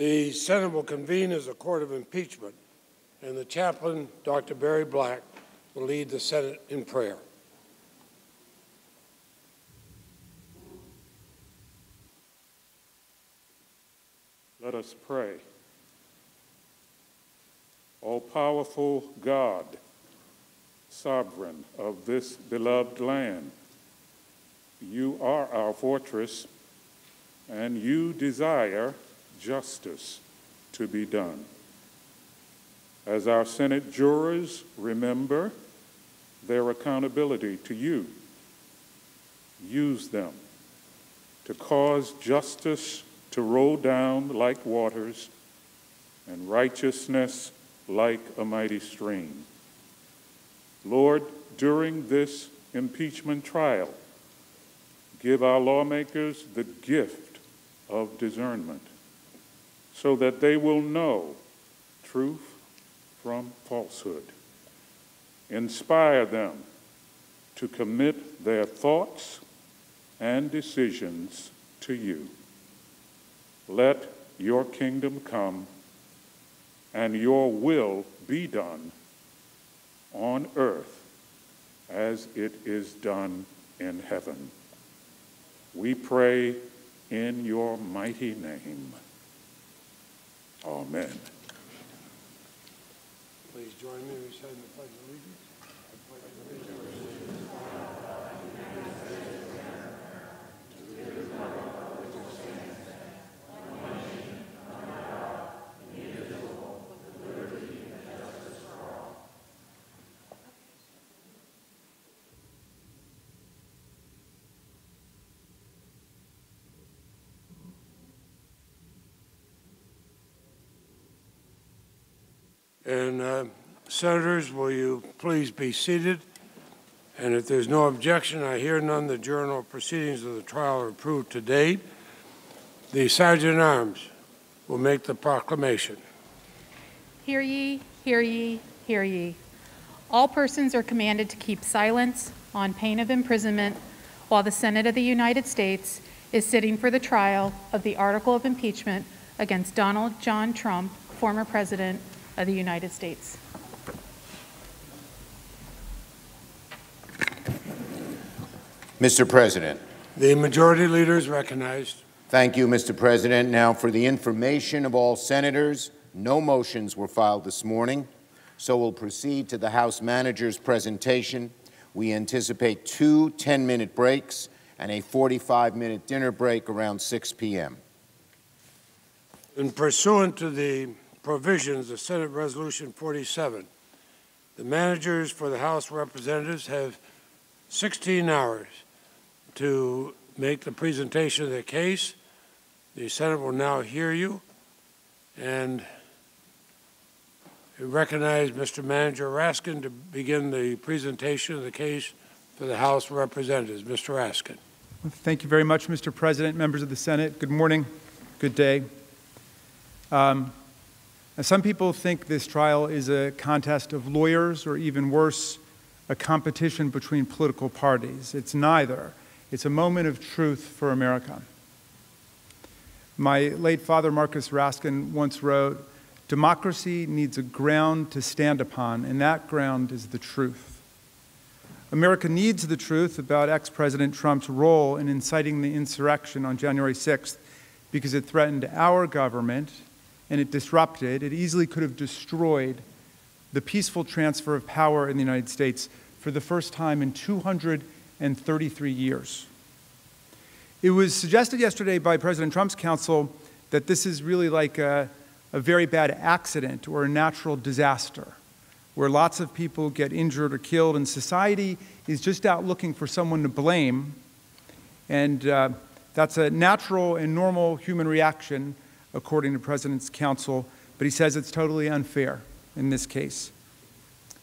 The Senate will convene as a court of impeachment, and the chaplain, Dr. Barry Black, will lead the Senate in prayer. Let us pray. All powerful God, sovereign of this beloved land, you are our fortress, and you desire justice to be done. As our Senate jurors remember their accountability to you, use them to cause justice to roll down like waters and righteousness like a mighty stream. Lord, during this impeachment trial, give our lawmakers the gift of discernment so that they will know truth from falsehood. Inspire them to commit their thoughts and decisions to you. Let your kingdom come and your will be done on earth as it is done in heaven. We pray in your mighty name. Amen. Please join me in reciting the Pledge of Allegiance. And uh, Senators, will you please be seated? And if there's no objection, I hear none, the journal proceedings of the trial are approved to date. The Sergeant at Arms will make the proclamation. Hear ye, hear ye, hear ye. All persons are commanded to keep silence on pain of imprisonment while the Senate of the United States is sitting for the trial of the article of impeachment against Donald John Trump, former President of the United States. Mr. President. The Majority Leader is recognized. Thank you, Mr. President. Now, for the information of all senators, no motions were filed this morning, so we'll proceed to the House Manager's presentation. We anticipate two 10-minute breaks and a 45-minute dinner break around 6 p.m. In pursuant to the provisions of Senate Resolution 47, the managers for the House of Representatives have 16 hours to make the presentation of the case. The Senate will now hear you and recognize Mr. Manager Raskin to begin the presentation of the case for the House of Representatives. Mr. Raskin. Thank you very much, Mr. President, members of the Senate. Good morning, good day. Um, some people think this trial is a contest of lawyers, or even worse, a competition between political parties. It's neither. It's a moment of truth for America. My late father, Marcus Raskin, once wrote, Democracy needs a ground to stand upon, and that ground is the truth. America needs the truth about ex President Trump's role in inciting the insurrection on January 6th because it threatened our government and it disrupted, it easily could have destroyed the peaceful transfer of power in the United States for the first time in 233 years. It was suggested yesterday by President Trump's counsel that this is really like a, a very bad accident or a natural disaster where lots of people get injured or killed, and society is just out looking for someone to blame. And uh, that's a natural and normal human reaction according to President's counsel, but he says it's totally unfair in this case.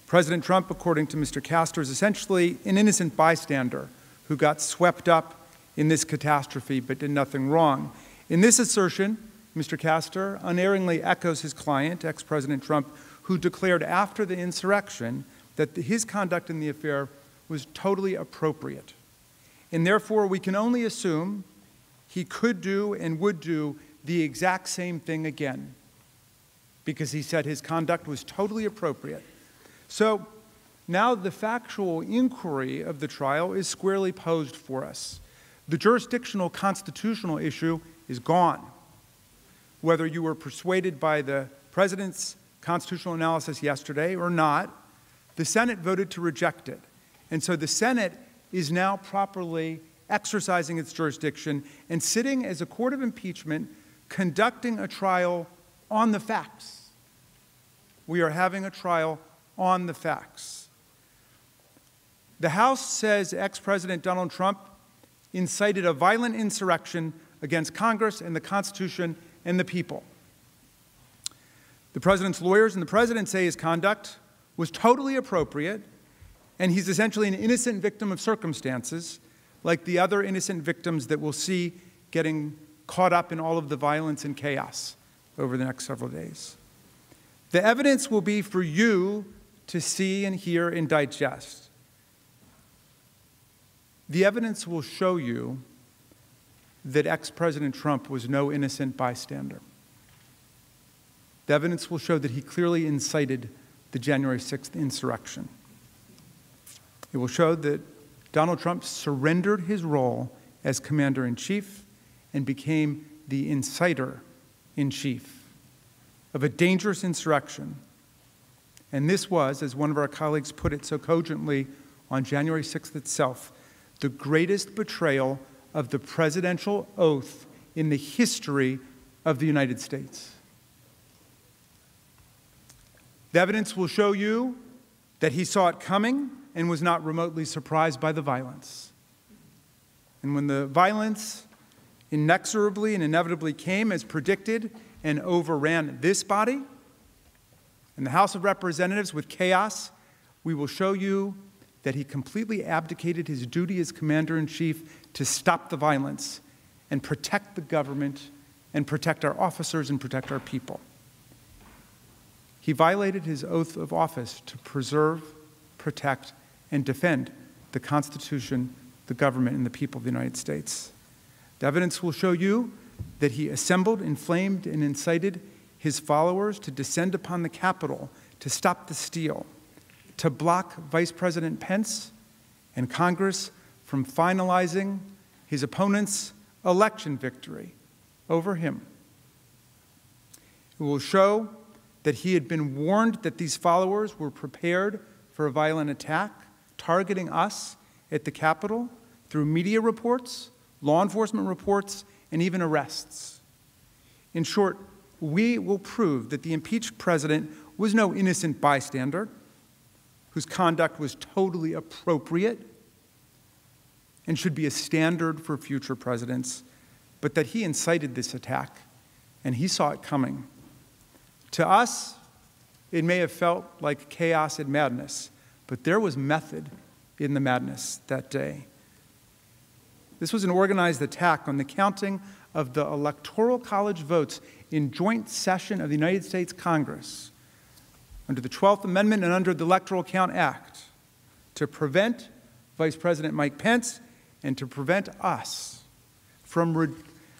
President Trump, according to Mr. Castor, is essentially an innocent bystander who got swept up in this catastrophe but did nothing wrong. In this assertion, Mr. Castor unerringly echoes his client, ex President Trump, who declared after the insurrection that his conduct in the affair was totally appropriate. And therefore, we can only assume he could do and would do the exact same thing again because he said his conduct was totally appropriate. So now the factual inquiry of the trial is squarely posed for us. The jurisdictional constitutional issue is gone. Whether you were persuaded by the president's constitutional analysis yesterday or not, the Senate voted to reject it. And so the Senate is now properly exercising its jurisdiction and sitting as a court of impeachment conducting a trial on the facts. We are having a trial on the facts. The House says ex President Donald Trump incited a violent insurrection against Congress and the Constitution and the people. The president's lawyers and the president say his conduct was totally appropriate, and he's essentially an innocent victim of circumstances, like the other innocent victims that we'll see getting caught up in all of the violence and chaos over the next several days. The evidence will be for you to see and hear and digest. The evidence will show you that ex President Trump was no innocent bystander. The evidence will show that he clearly incited the January 6th insurrection. It will show that Donald Trump surrendered his role as commander in chief and became the inciter in chief of a dangerous insurrection. And this was, as one of our colleagues put it so cogently on January 6th itself, the greatest betrayal of the presidential oath in the history of the United States. The evidence will show you that he saw it coming and was not remotely surprised by the violence. And when the violence inexorably and inevitably came as predicted and overran this body and the House of Representatives with chaos, we will show you that he completely abdicated his duty as commander in chief to stop the violence and protect the government and protect our officers and protect our people. He violated his oath of office to preserve, protect, and defend the Constitution, the government, and the people of the United States. The evidence will show you that he assembled, inflamed, and incited his followers to descend upon the Capitol to stop the steal, to block Vice President Pence and Congress from finalizing his opponent's election victory over him. It will show that he had been warned that these followers were prepared for a violent attack targeting us at the Capitol through media reports, law enforcement reports, and even arrests. In short, we will prove that the impeached president was no innocent bystander whose conduct was totally appropriate and should be a standard for future presidents, but that he incited this attack and he saw it coming. To us, it may have felt like chaos and madness, but there was method in the madness that day. This was an organized attack on the counting of the Electoral College votes in joint session of the United States Congress under the 12th Amendment and under the Electoral Count Act to prevent Vice President Mike Pence and to prevent us from,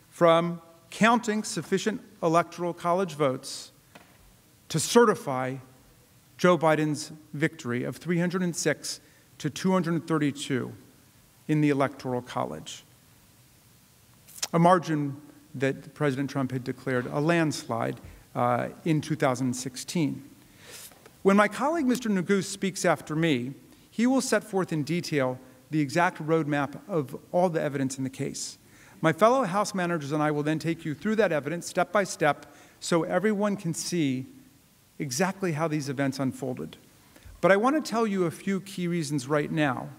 from counting sufficient Electoral College votes to certify Joe Biden's victory of 306 to 232 in the Electoral College, a margin that President Trump had declared a landslide uh, in 2016. When my colleague Mr. Neguse speaks after me, he will set forth in detail the exact roadmap of all the evidence in the case. My fellow House managers and I will then take you through that evidence step by step so everyone can see exactly how these events unfolded. But I want to tell you a few key reasons right now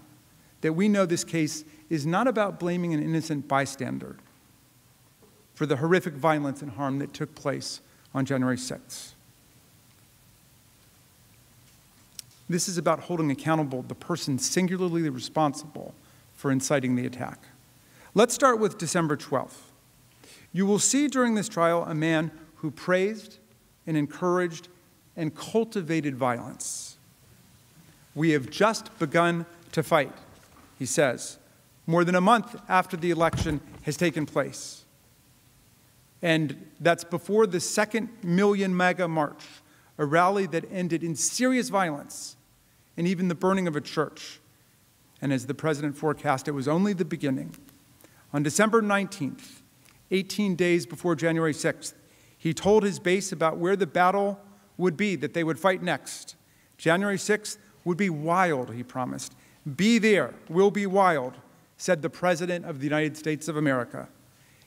that we know this case is not about blaming an innocent bystander for the horrific violence and harm that took place on January 6th. This is about holding accountable the person singularly responsible for inciting the attack. Let's start with December 12th. You will see during this trial a man who praised and encouraged and cultivated violence. We have just begun to fight, he says, more than a month after the election has taken place. And that's before the second Million MAGA March, a rally that ended in serious violence and even the burning of a church. And as the president forecast, it was only the beginning. On December 19th, 18 days before January 6th, he told his base about where the battle would be that they would fight next. January 6th would be wild, he promised. Be there, we'll be wild, said the President of the United States of America.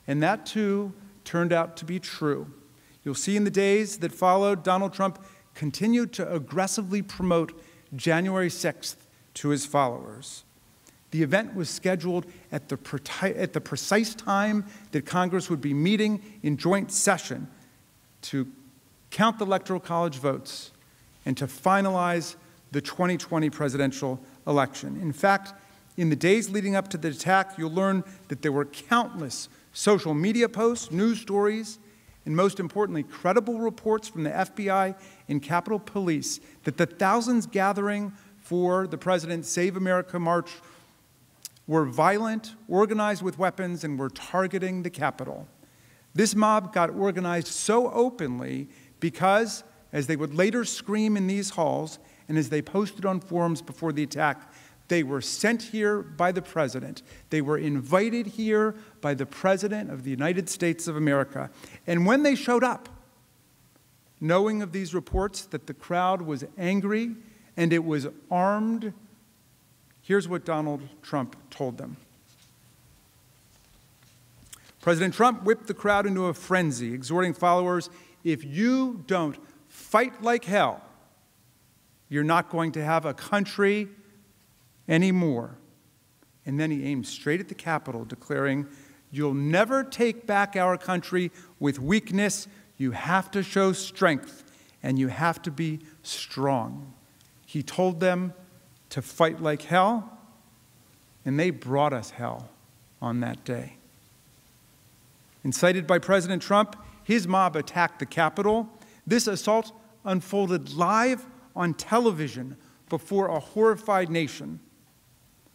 And that too turned out to be true. You'll see in the days that followed, Donald Trump continued to aggressively promote January 6th to his followers. The event was scheduled at the, at the precise time that Congress would be meeting in joint session to count the Electoral College votes and to finalize the 2020 presidential election. In fact, in the days leading up to the attack, you'll learn that there were countless social media posts, news stories, and most importantly, credible reports from the FBI and Capitol Police that the thousands gathering for the President's Save America March were violent, organized with weapons, and were targeting the Capitol. This mob got organized so openly because, as they would later scream in these halls and as they posted on forums before the attack, they were sent here by the President. They were invited here by the President of the United States of America. And when they showed up, knowing of these reports that the crowd was angry and it was armed, here's what Donald Trump told them. President Trump whipped the crowd into a frenzy, exhorting followers if you don't fight like hell, you're not going to have a country anymore. And then he aimed straight at the Capitol, declaring, You'll never take back our country with weakness. You have to show strength, and you have to be strong. He told them to fight like hell, and they brought us hell on that day. Incited by President Trump, his mob attacked the Capitol. This assault unfolded live on television before a horrified nation.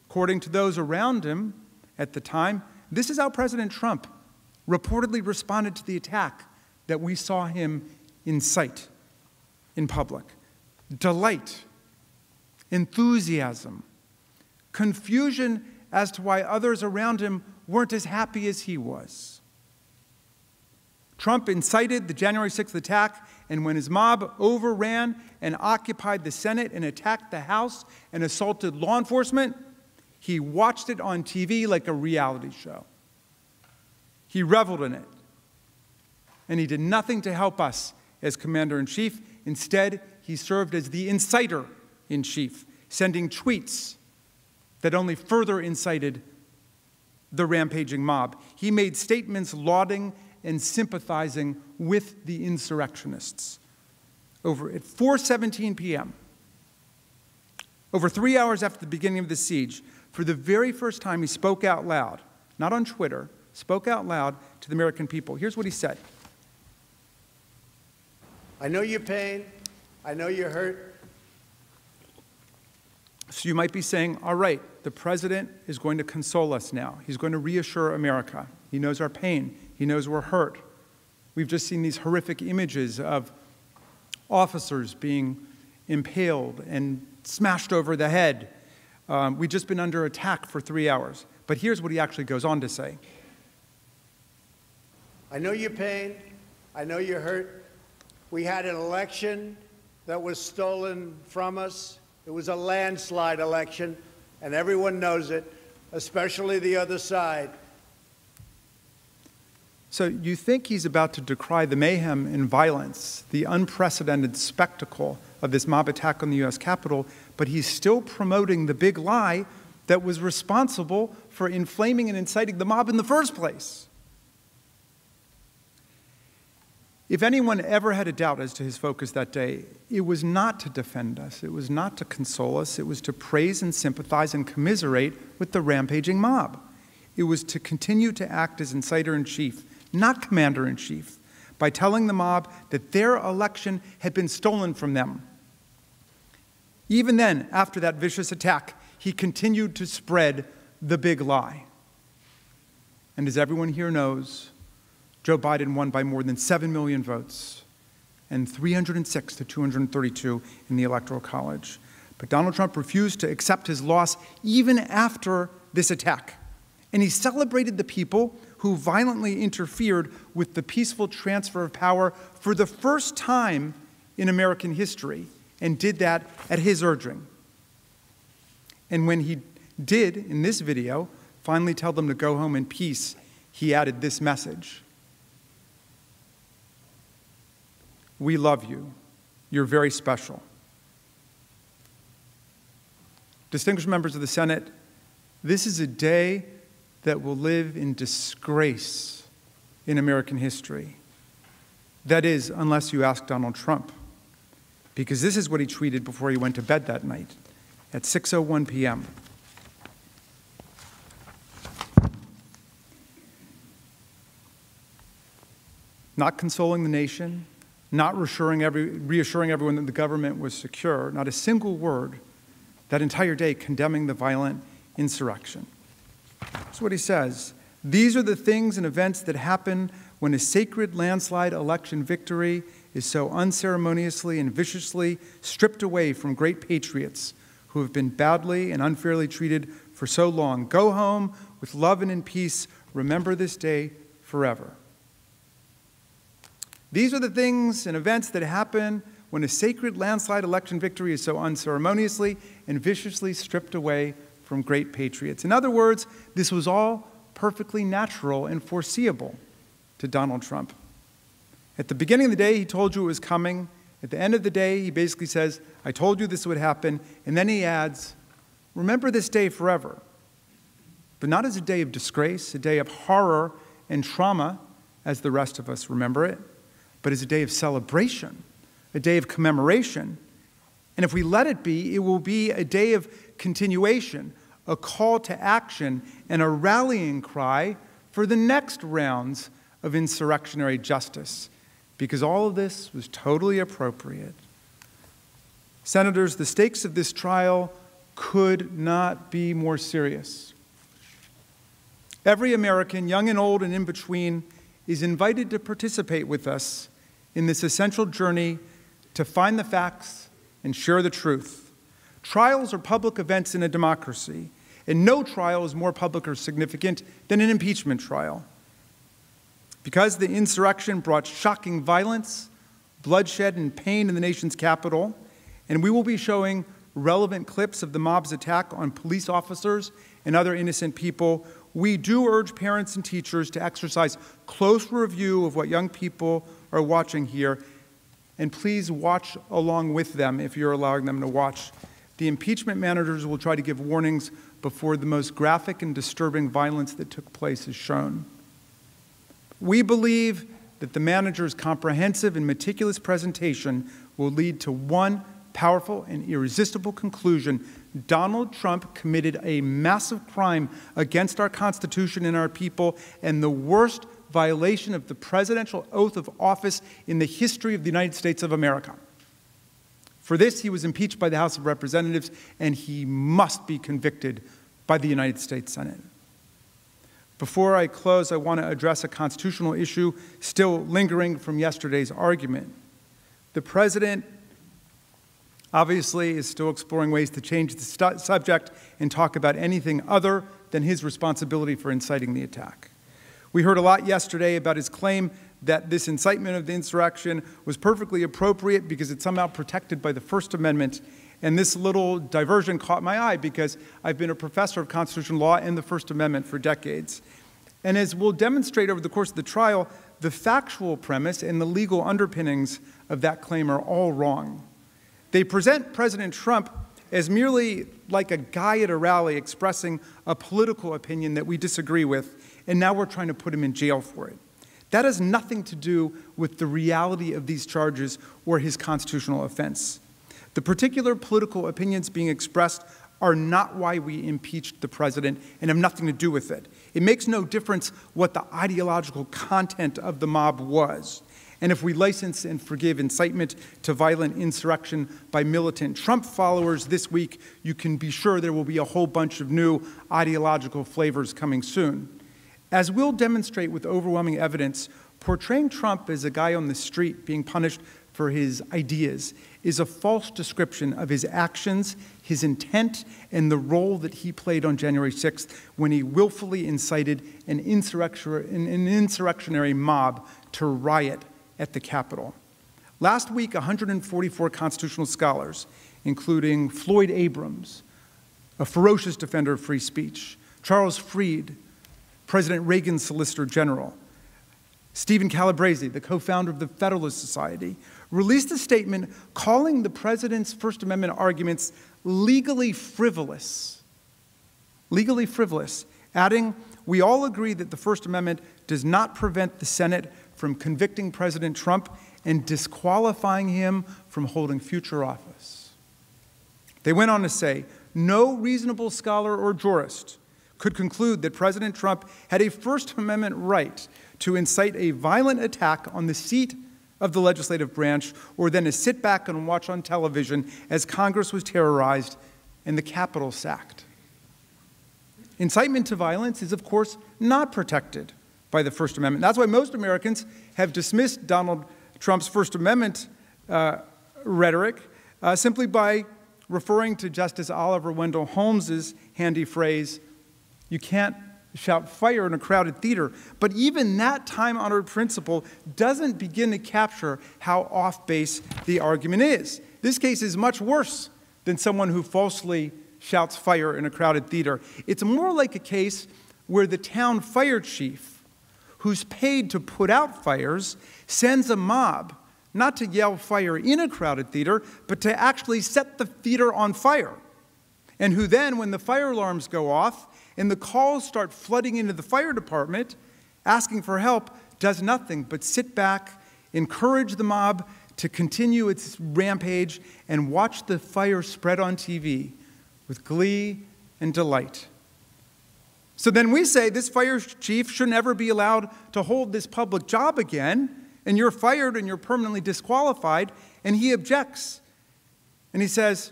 According to those around him at the time, this is how President Trump reportedly responded to the attack that we saw him incite in public delight, enthusiasm, confusion as to why others around him weren't as happy as he was. Trump incited the January 6th attack, and when his mob overran and occupied the Senate and attacked the House and assaulted law enforcement, he watched it on TV like a reality show. He reveled in it. And he did nothing to help us as commander in chief. Instead, he served as the inciter in chief, sending tweets that only further incited the rampaging mob. He made statements lauding and sympathizing with the insurrectionists. Over at 4:17 p.m., over 3 hours after the beginning of the siege, for the very first time, he spoke out loud, not on Twitter, spoke out loud to the American people. Here's what he said I know your pain. I know you're hurt. So you might be saying, all right, the president is going to console us now. He's going to reassure America. He knows our pain. He knows we're hurt. We've just seen these horrific images of officers being impaled and smashed over the head um, we've just been under attack for three hours. But here's what he actually goes on to say I know your pain. I know you're hurt. We had an election that was stolen from us. It was a landslide election, and everyone knows it, especially the other side. So you think he's about to decry the mayhem and violence, the unprecedented spectacle of this mob attack on the U.S. Capitol, but he's still promoting the big lie that was responsible for inflaming and inciting the mob in the first place. If anyone ever had a doubt as to his focus that day, it was not to defend us, it was not to console us, it was to praise and sympathize and commiserate with the rampaging mob. It was to continue to act as inciter in chief, not commander in chief, by telling the mob that their election had been stolen from them even then, after that vicious attack, he continued to spread the big lie. And as everyone here knows, Joe Biden won by more than 7 million votes and 306 to 232 in the Electoral College. But Donald Trump refused to accept his loss even after this attack. And he celebrated the people who violently interfered with the peaceful transfer of power for the first time in American history and did that at his urging. And when he did, in this video, finally tell them to go home in peace, he added this message We love you. You're very special. Distinguished members of the Senate, this is a day that will live in disgrace in American history. That is, unless you ask Donald Trump, because this is what he tweeted before he went to bed that night at 6:01 p.m. Not consoling the nation, not reassuring, every, reassuring everyone that the government was secure, not a single word that entire day condemning the violent insurrection. That's what he says. These are the things and events that happen when a sacred landslide election victory is so unceremoniously and viciously stripped away from great patriots who have been badly and unfairly treated for so long. Go home with love and in peace. Remember this day forever. These are the things and events that happen when a sacred landslide election victory is so unceremoniously and viciously stripped away from great patriots. In other words, this was all perfectly natural and foreseeable to Donald Trump. At the beginning of the day, he told you it was coming. At the end of the day, he basically says, I told you this would happen. And then he adds, Remember this day forever. But not as a day of disgrace, a day of horror and trauma, as the rest of us remember it, but as a day of celebration, a day of commemoration. And if we let it be, it will be a day of continuation, a call to action, and a rallying cry for the next rounds of insurrectionary justice, because all of this was totally appropriate. Senators, the stakes of this trial could not be more serious. Every American, young and old and in between, is invited to participate with us in this essential journey to find the facts and share the truth. Trials are public events in a democracy, and no trial is more public or significant than an impeachment trial. Because the insurrection brought shocking violence, bloodshed, and pain in the nation's capital, and we will be showing relevant clips of the mob's attack on police officers and other innocent people, we do urge parents and teachers to exercise close review of what young people are watching here, and please watch along with them if you're allowing them to watch. The impeachment managers will try to give warnings before the most graphic and disturbing violence that took place is shown. We believe that the manager's comprehensive and meticulous presentation will lead to one powerful and irresistible conclusion Donald Trump committed a massive crime against our Constitution and our people, and the worst violation of the presidential oath of office in the history of the United States of America. For this, he was impeached by the House of Representatives, and he must be convicted by the United States Senate. Before I close, I want to address a constitutional issue still lingering from yesterday's argument. The president obviously is still exploring ways to change the subject and talk about anything other than his responsibility for inciting the attack. We heard a lot yesterday about his claim that this incitement of the insurrection was perfectly appropriate because it's somehow protected by the First Amendment. And this little diversion caught my eye because I've been a professor of constitutional law and the First Amendment for decades. And as we'll demonstrate over the course of the trial, the factual premise and the legal underpinnings of that claim are all wrong. They present President Trump as merely like a guy at a rally expressing a political opinion that we disagree with, and now we're trying to put him in jail for it. That has nothing to do with the reality of these charges or his constitutional offense. The particular political opinions being expressed are not why we impeached the president and have nothing to do with it. It makes no difference what the ideological content of the mob was. And if we license and forgive incitement to violent insurrection by militant Trump followers this week, you can be sure there will be a whole bunch of new ideological flavors coming soon. As we'll demonstrate with overwhelming evidence, Portraying Trump as a guy on the street being punished for his ideas is a false description of his actions, his intent, and the role that he played on January 6th when he willfully incited an, an insurrectionary mob to riot at the Capitol. Last week, 144 constitutional scholars, including Floyd Abrams, a ferocious defender of free speech, Charles Fried, President Reagan's Solicitor General, Stephen Calabresi, the co founder of the Federalist Society, released a statement calling the president's First Amendment arguments legally frivolous. Legally frivolous, adding, We all agree that the First Amendment does not prevent the Senate from convicting President Trump and disqualifying him from holding future office. They went on to say, No reasonable scholar or jurist could conclude that President Trump had a First Amendment right to incite a violent attack on the seat of the legislative branch, or then to sit back and watch on television as Congress was terrorized and the Capitol sacked. Incitement to violence is, of course, not protected by the First Amendment. That's why most Americans have dismissed Donald Trump's First Amendment uh, rhetoric uh, simply by referring to Justice Oliver Wendell Holmes's handy phrase, you can't shout fire in a crowded theater. But even that time honored principle doesn't begin to capture how off base the argument is. This case is much worse than someone who falsely shouts fire in a crowded theater. It's more like a case where the town fire chief, who's paid to put out fires, sends a mob not to yell fire in a crowded theater, but to actually set the theater on fire. And who then, when the fire alarms go off, and the calls start flooding into the fire department asking for help, does nothing but sit back, encourage the mob to continue its rampage, and watch the fire spread on TV with glee and delight. So then we say this fire chief should never be allowed to hold this public job again, and you're fired and you're permanently disqualified. And he objects. And he says,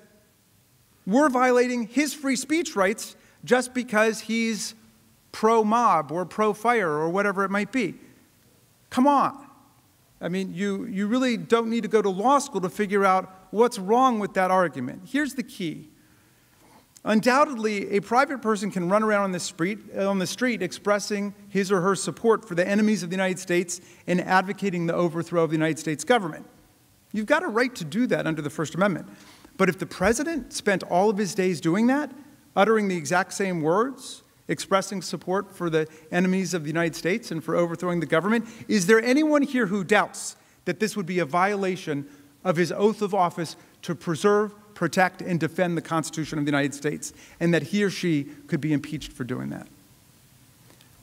We're violating his free speech rights just because he's pro mob or pro fire or whatever it might be. Come on. I mean, you, you really don't need to go to law school to figure out what's wrong with that argument. Here's the key. Undoubtedly, a private person can run around on the, street, on the street expressing his or her support for the enemies of the United States and advocating the overthrow of the United States government. You've got a right to do that under the First Amendment. But if the president spent all of his days doing that, uttering the exact same words, expressing support for the enemies of the United States and for overthrowing the government. Is there anyone here who doubts that this would be a violation of his oath of office to preserve, protect, and defend the Constitution of the United States, and that he or she could be impeached for doing that?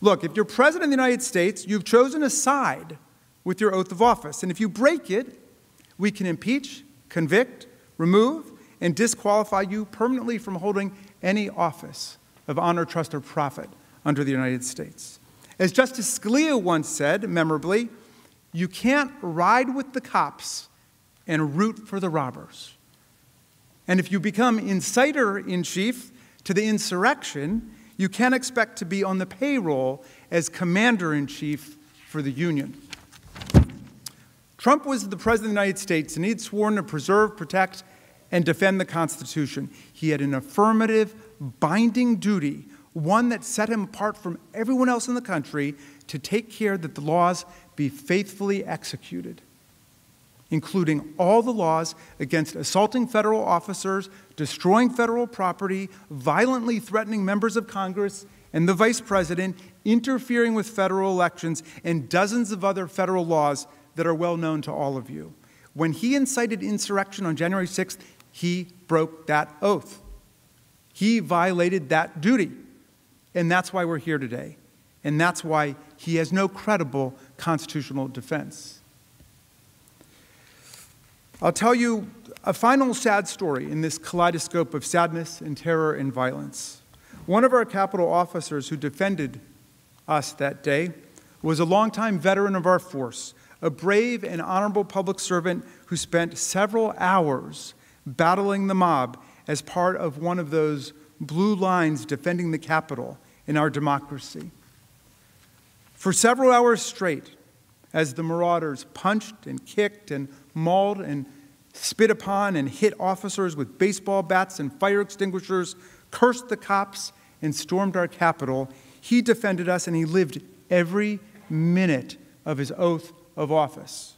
Look, if you're president of the United States, you've chosen a side with your oath of office, and if you break it, we can impeach, convict, remove, and disqualify you permanently from holding any office of honor, trust, or profit under the United States. As Justice Scalia once said, memorably, you can't ride with the cops and root for the robbers. And if you become inciter in chief to the insurrection, you can't expect to be on the payroll as commander in chief for the Union. Trump was the President of the United States, and he had sworn to preserve, protect, and defend the Constitution. He had an affirmative, binding duty, one that set him apart from everyone else in the country, to take care that the laws be faithfully executed, including all the laws against assaulting federal officers, destroying federal property, violently threatening members of Congress and the vice president, interfering with federal elections, and dozens of other federal laws that are well known to all of you. When he incited insurrection on January 6th, he broke that oath. He violated that duty. And that's why we're here today. And that's why he has no credible constitutional defense. I'll tell you a final sad story in this kaleidoscope of sadness and terror and violence. One of our Capitol officers who defended us that day was a longtime veteran of our force, a brave and honorable public servant who spent several hours battling the mob as part of one of those blue lines defending the Capitol in our democracy. For several hours straight, as the marauders punched and kicked and mauled and spit upon and hit officers with baseball bats and fire extinguishers, cursed the cops, and stormed our Capitol, he defended us and he lived every minute of his oath of office.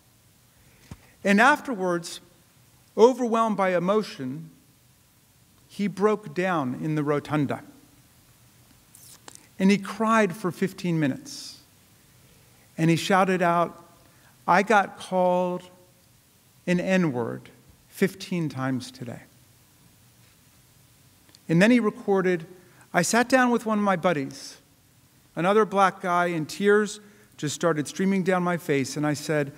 And afterwards, overwhelmed by emotion, he broke down in the rotunda. And he cried for 15 minutes. And he shouted out, I got called an N word 15 times today. And then he recorded, I sat down with one of my buddies, another black guy, and tears just started streaming down my face. And I said,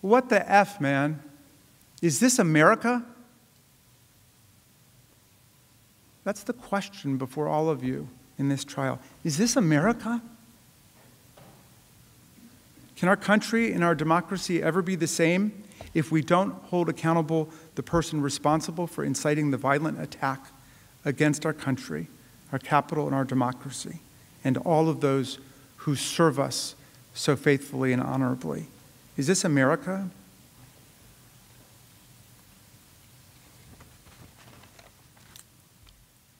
What the F, man? Is this America? That's the question before all of you in this trial. Is this America? Can our country and our democracy ever be the same if we don't hold accountable the person responsible for inciting the violent attack against our country, our capital, and our democracy, and all of those who serve us so faithfully and honorably? Is this America?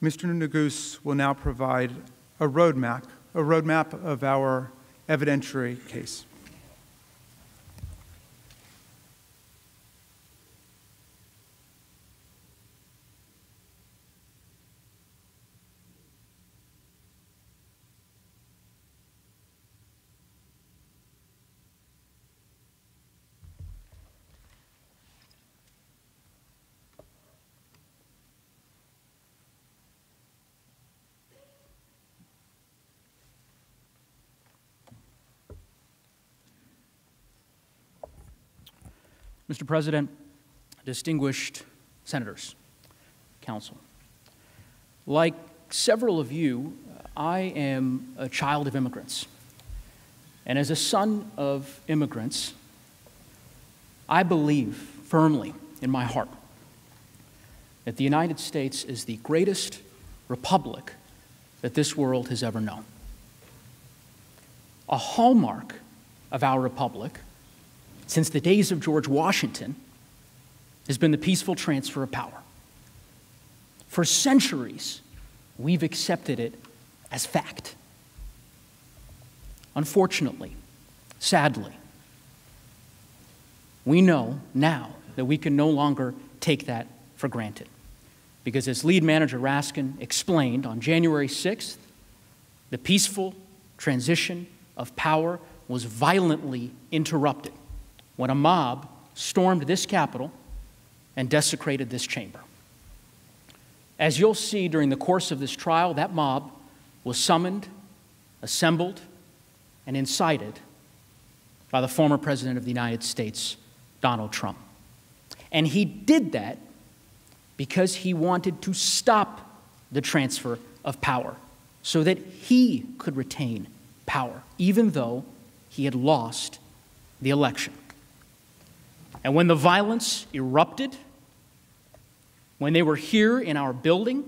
Mr. Neguse will now provide a roadmap, a roadmap of our evidentiary case. Mr. President, distinguished senators, counsel, like several of you, I am a child of immigrants. And as a son of immigrants, I believe firmly in my heart that the United States is the greatest republic that this world has ever known. A hallmark of our republic since the days of George Washington has been the peaceful transfer of power. For centuries, we've accepted it as fact. Unfortunately, sadly, we know now that we can no longer take that for granted. Because as lead manager Raskin explained on January 6th, the peaceful transition of power was violently interrupted when a mob stormed this Capitol and desecrated this chamber. As you'll see during the course of this trial, that mob was summoned, assembled, and incited by the former President of the United States, Donald Trump. And he did that because he wanted to stop the transfer of power so that he could retain power, even though he had lost the election. And when the violence erupted, when they were here in our building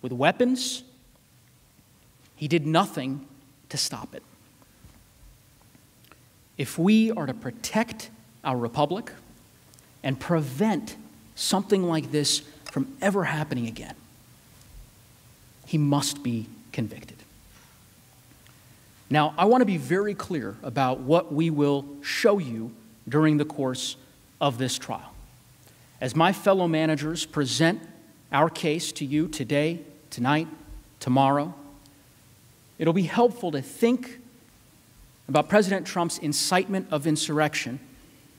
with weapons, he did nothing to stop it. If we are to protect our republic and prevent something like this from ever happening again, he must be convicted. Now, I want to be very clear about what we will show you during the course of this trial. As my fellow managers present our case to you today, tonight, tomorrow, it'll be helpful to think about President Trump's incitement of insurrection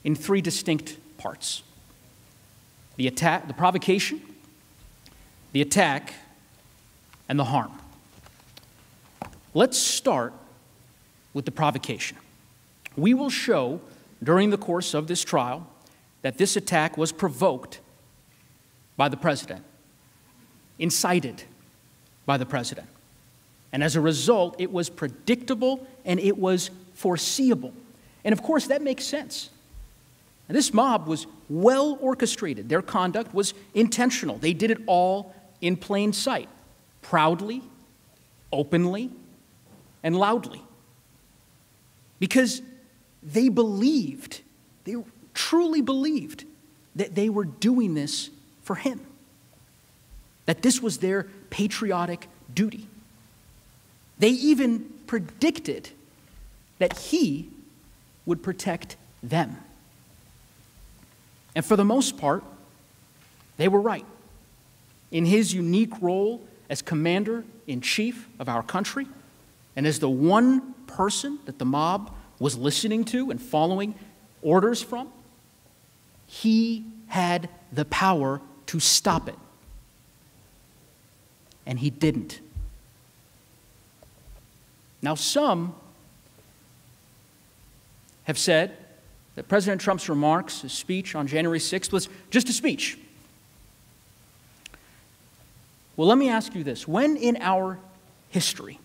in three distinct parts the attack, the provocation, the attack, and the harm. Let's start with the provocation. We will show during the course of this trial that this attack was provoked by the president, incited by the president. And as a result, it was predictable and it was foreseeable. And of course, that makes sense. And this mob was well orchestrated. Their conduct was intentional. They did it all in plain sight, proudly, openly, and loudly. Because they believed, they truly believed that they were doing this for him, that this was their patriotic duty. They even predicted that he would protect them. And for the most part, they were right. In his unique role as commander in chief of our country, and as the one person that the mob was listening to and following orders from, he had the power to stop it. And he didn't. Now, some have said that President Trump's remarks, his speech on January 6th, was just a speech. Well, let me ask you this when in our history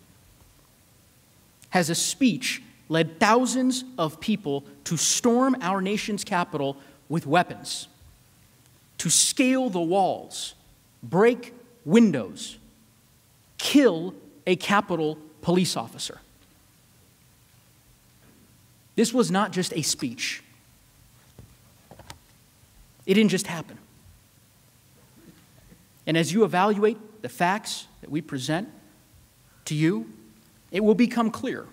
has a speech led thousands of people to storm our nation's capital with weapons, to scale the walls, break windows, kill a Capitol police officer? This was not just a speech. It didn't just happen. And as you evaluate the facts that we present to you, it will become clear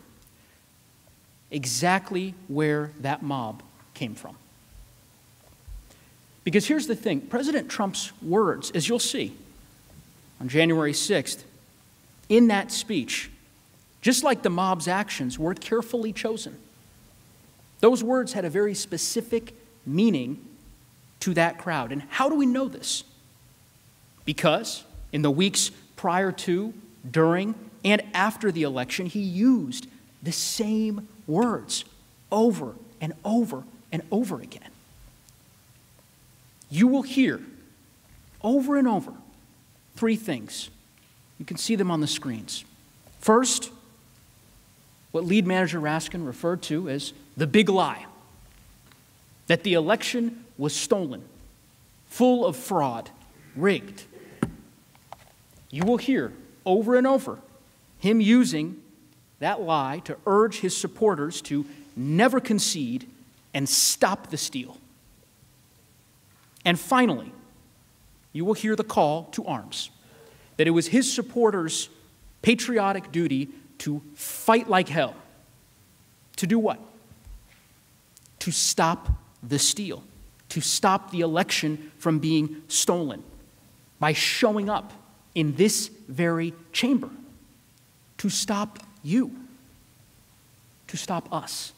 exactly where that mob came from. Because here's the thing President Trump's words, as you'll see on January 6th, in that speech, just like the mob's actions, were carefully chosen. Those words had a very specific meaning to that crowd. And how do we know this? Because in the weeks prior to, during, and after the election, he used the same words over and over and over again. You will hear over and over three things. You can see them on the screens. First, what lead manager Raskin referred to as the big lie that the election was stolen, full of fraud, rigged. You will hear over and over him using that lie to urge his supporters to never concede and stop the steal. And finally, you will hear the call to arms that it was his supporters' patriotic duty to fight like hell. To do what? To stop the steal, to stop the election from being stolen by showing up in this very chamber, to stop you, to stop us.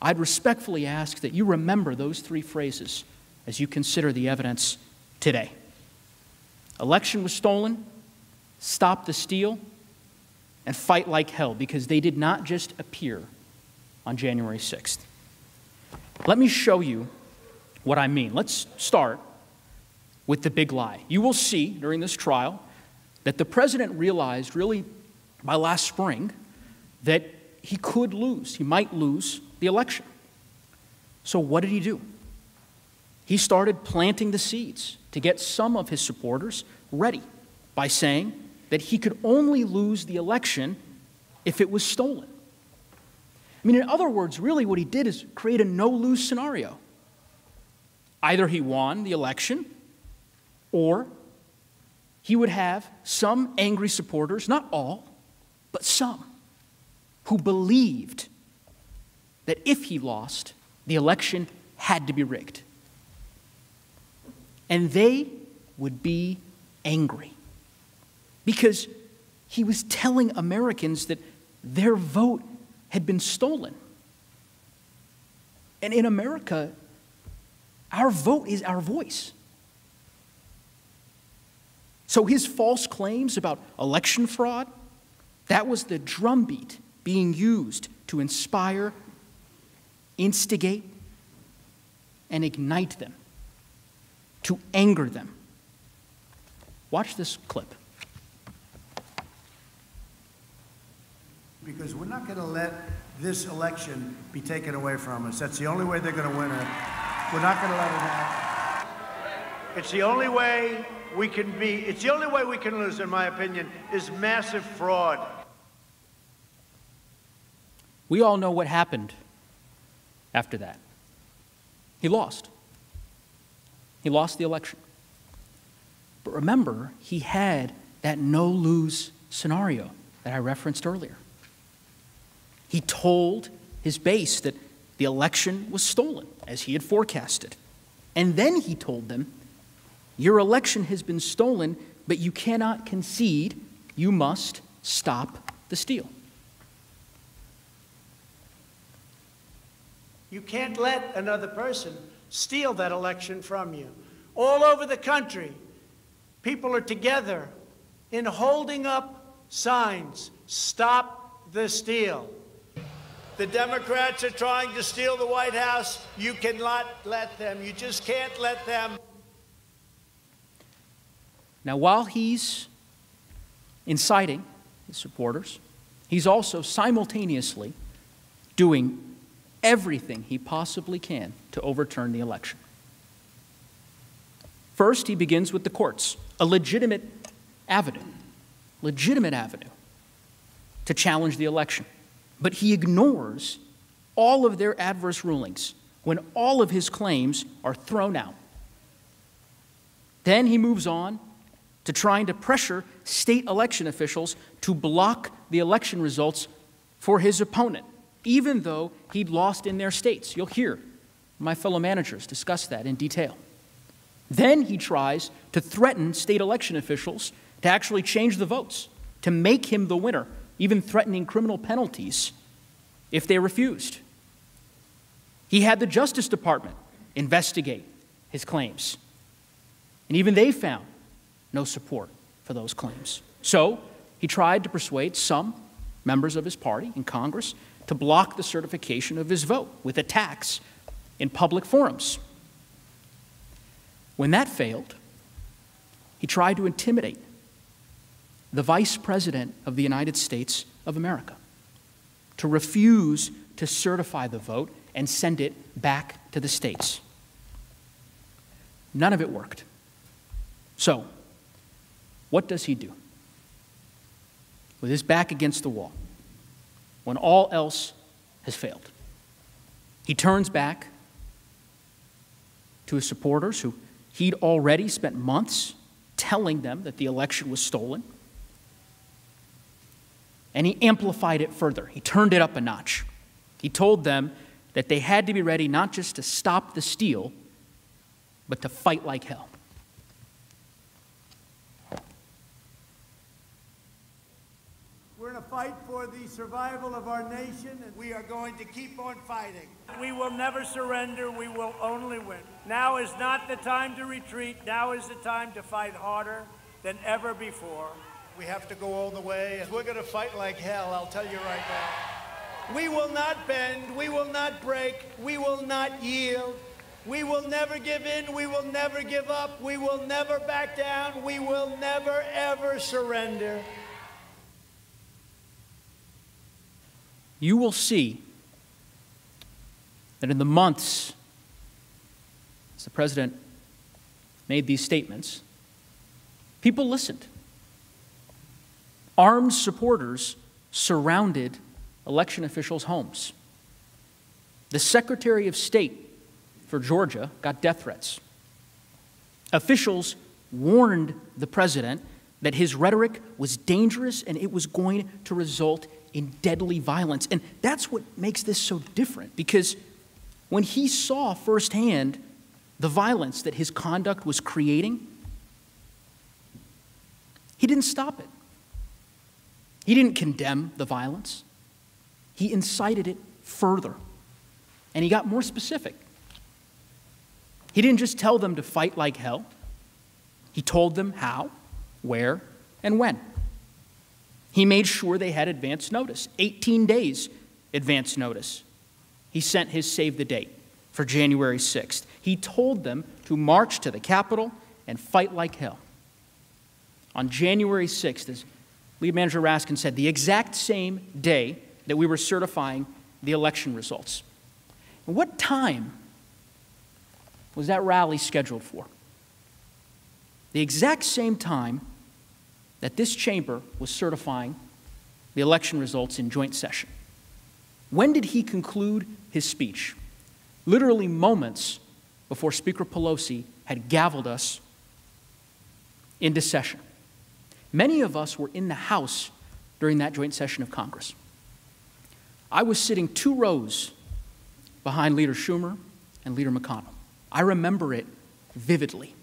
I'd respectfully ask that you remember those three phrases as you consider the evidence today. Election was stolen, stop the steal, and fight like hell because they did not just appear on January 6th. Let me show you what I mean. Let's start with the big lie. You will see during this trial that the president realized, really by last spring, that he could lose. He might lose the election. So, what did he do? He started planting the seeds to get some of his supporters ready by saying that he could only lose the election if it was stolen. I mean, in other words, really what he did is create a no lose scenario. Either he won the election, or he would have some angry supporters, not all, but some, who believed that if he lost, the election had to be rigged. And they would be angry because he was telling Americans that their vote had been stolen. And in America, our vote is our voice. So his false claims about election fraud, that was the drumbeat being used to inspire, instigate, and ignite them, to anger them. Watch this clip. Because we're not going to let this election be taken away from us. That's the only way they're going to win it. We're not going to let it happen. It's the only way we can be, it's the only way we can lose, in my opinion, is massive fraud. We all know what happened after that. He lost. He lost the election. But remember, he had that no lose scenario that I referenced earlier. He told his base that the election was stolen, as he had forecasted. And then he told them, Your election has been stolen, but you cannot concede. You must stop the steal. You can't let another person steal that election from you. All over the country, people are together in holding up signs Stop the steal. The Democrats are trying to steal the White House. You cannot let them. You just can't let them. Now, while he's inciting his supporters, he's also simultaneously doing everything he possibly can to overturn the election. First, he begins with the courts, a legitimate avenue, legitimate avenue to challenge the election. But he ignores all of their adverse rulings when all of his claims are thrown out. Then he moves on to trying to pressure state election officials to block the election results for his opponent, even though he'd lost in their states. You'll hear my fellow managers discuss that in detail. Then he tries to threaten state election officials to actually change the votes, to make him the winner, even threatening criminal penalties if they refused. He had the Justice Department investigate his claims, and even they found no support for those claims. So he tried to persuade some members of his party in Congress to block the certification of his vote with attacks in public forums. When that failed, he tried to intimidate the Vice President of the United States of America to refuse to certify the vote and send it back to the states. None of it worked. So, what does he do? With his back against the wall, when all else has failed, he turns back to his supporters who he'd already spent months telling them that the election was stolen. And he amplified it further. He turned it up a notch. He told them that they had to be ready not just to stop the steal, but to fight like hell. We're in a fight for the survival of our nation, and we are going to keep on fighting. We will never surrender. We will only win. Now is not the time to retreat. Now is the time to fight harder than ever before. We have to go all the way, we're going to fight like hell, I'll tell you right now. We will not bend. We will not break. We will not yield. We will never give in. We will never give up. We will never back down. We will never, ever surrender. You will see that in the months as the president made these statements, people listened. Armed supporters surrounded election officials' homes. The Secretary of State for Georgia got death threats. Officials warned the president that his rhetoric was dangerous and it was going to result in deadly violence. And that's what makes this so different because when he saw firsthand the violence that his conduct was creating, he didn't stop it. He didn't condemn the violence, he incited it further. And he got more specific. He didn't just tell them to fight like hell, he told them how, where, and when. He made sure they had advance notice 18 days advance notice. He sent his save the date for January 6th. He told them to march to the Capitol and fight like hell. On January 6th, as Lead Manager Raskin said, the exact same day that we were certifying the election results. What time was that rally scheduled for? The exact same time that this chamber was certifying the election results in joint session. When did he conclude his speech? Literally moments before Speaker Pelosi had gavelled us into session. Many of us were in the House during that joint session of Congress. I was sitting two rows behind Leader Schumer and Leader McConnell. I remember it vividly.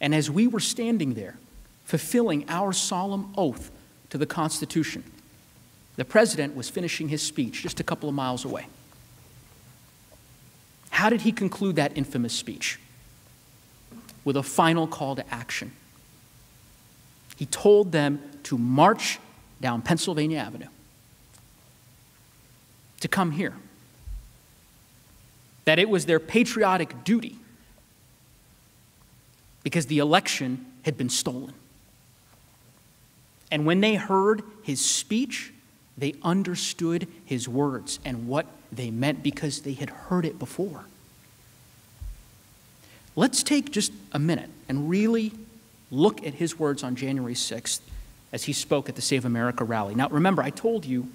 And as we were standing there, fulfilling our solemn oath to the Constitution, the President was finishing his speech just a couple of miles away. How did he conclude that infamous speech? With a final call to action. He told them to march down Pennsylvania Avenue, to come here, that it was their patriotic duty because the election had been stolen. And when they heard his speech, they understood his words and what they meant because they had heard it before. Let's take just a minute and really look at his words on January 6th as he spoke at the Save America rally. Now, remember, I told you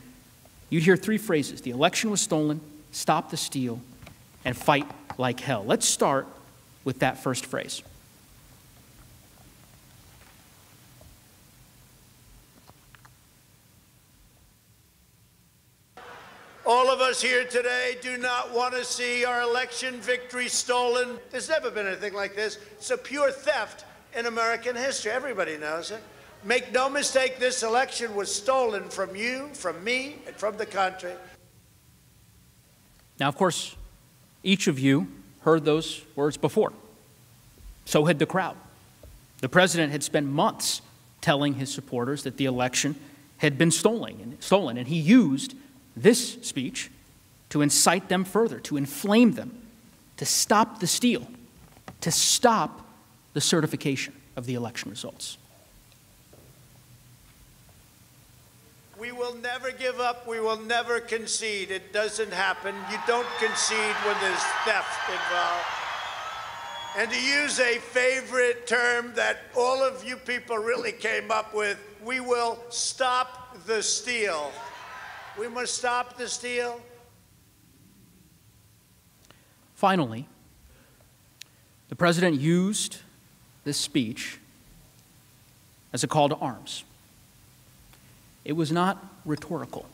you'd hear three phrases the election was stolen, stop the steal, and fight like hell. Let's start with that first phrase. All of us here today do not want to see our election victory stolen. There's never been anything like this. It's a pure theft in American history. Everybody knows it. Make no mistake, this election was stolen from you, from me, and from the country. Now, of course, each of you heard those words before. So had the crowd. The president had spent months telling his supporters that the election had been stolen, and stolen, and he used this speech to incite them further, to inflame them, to stop the steal, to stop the certification of the election results. We will never give up. We will never concede. It doesn't happen. You don't concede when there's theft involved. And to use a favorite term that all of you people really came up with, we will stop the steal. We must stop the steal. Finally, the president used this speech as a call to arms. It was not rhetorical.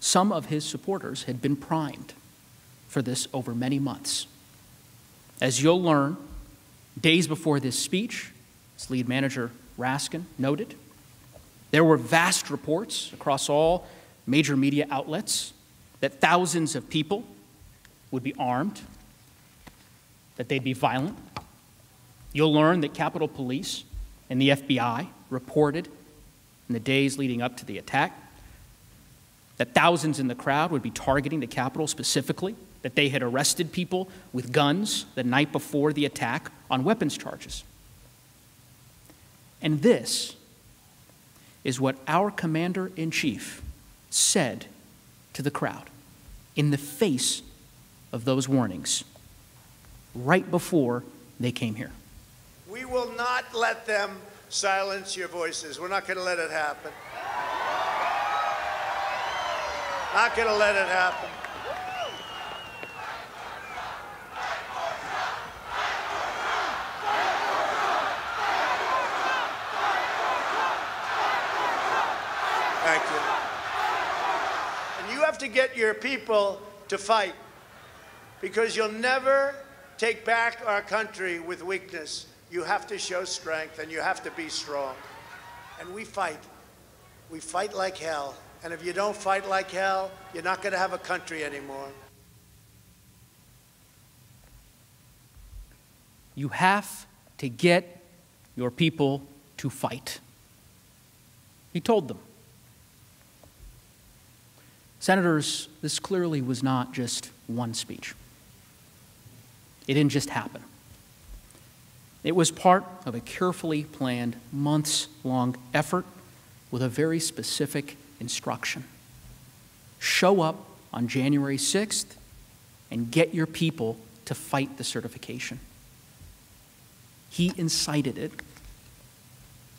Some of his supporters had been primed for this over many months. As you'll learn, days before this speech, as lead manager Raskin noted, there were vast reports across all major media outlets that thousands of people would be armed, that they'd be violent. You'll learn that Capitol Police and the FBI reported in the days leading up to the attack that thousands in the crowd would be targeting the Capitol specifically, that they had arrested people with guns the night before the attack on weapons charges. And this is what our commander in chief said to the crowd in the face of those warnings right before they came here. We will not let them silence your voices. We're not going to let it happen. Not going to let it happen. Thank you. And you have to get your people to fight because you'll never take back our country with weakness. You have to show strength and you have to be strong. And we fight. We fight like hell. And if you don't fight like hell, you're not going to have a country anymore. You have to get your people to fight. He told them. Senators, this clearly was not just one speech. It didn't just happen. It was part of a carefully planned, months long effort with a very specific instruction. Show up on January 6th and get your people to fight the certification. He incited it,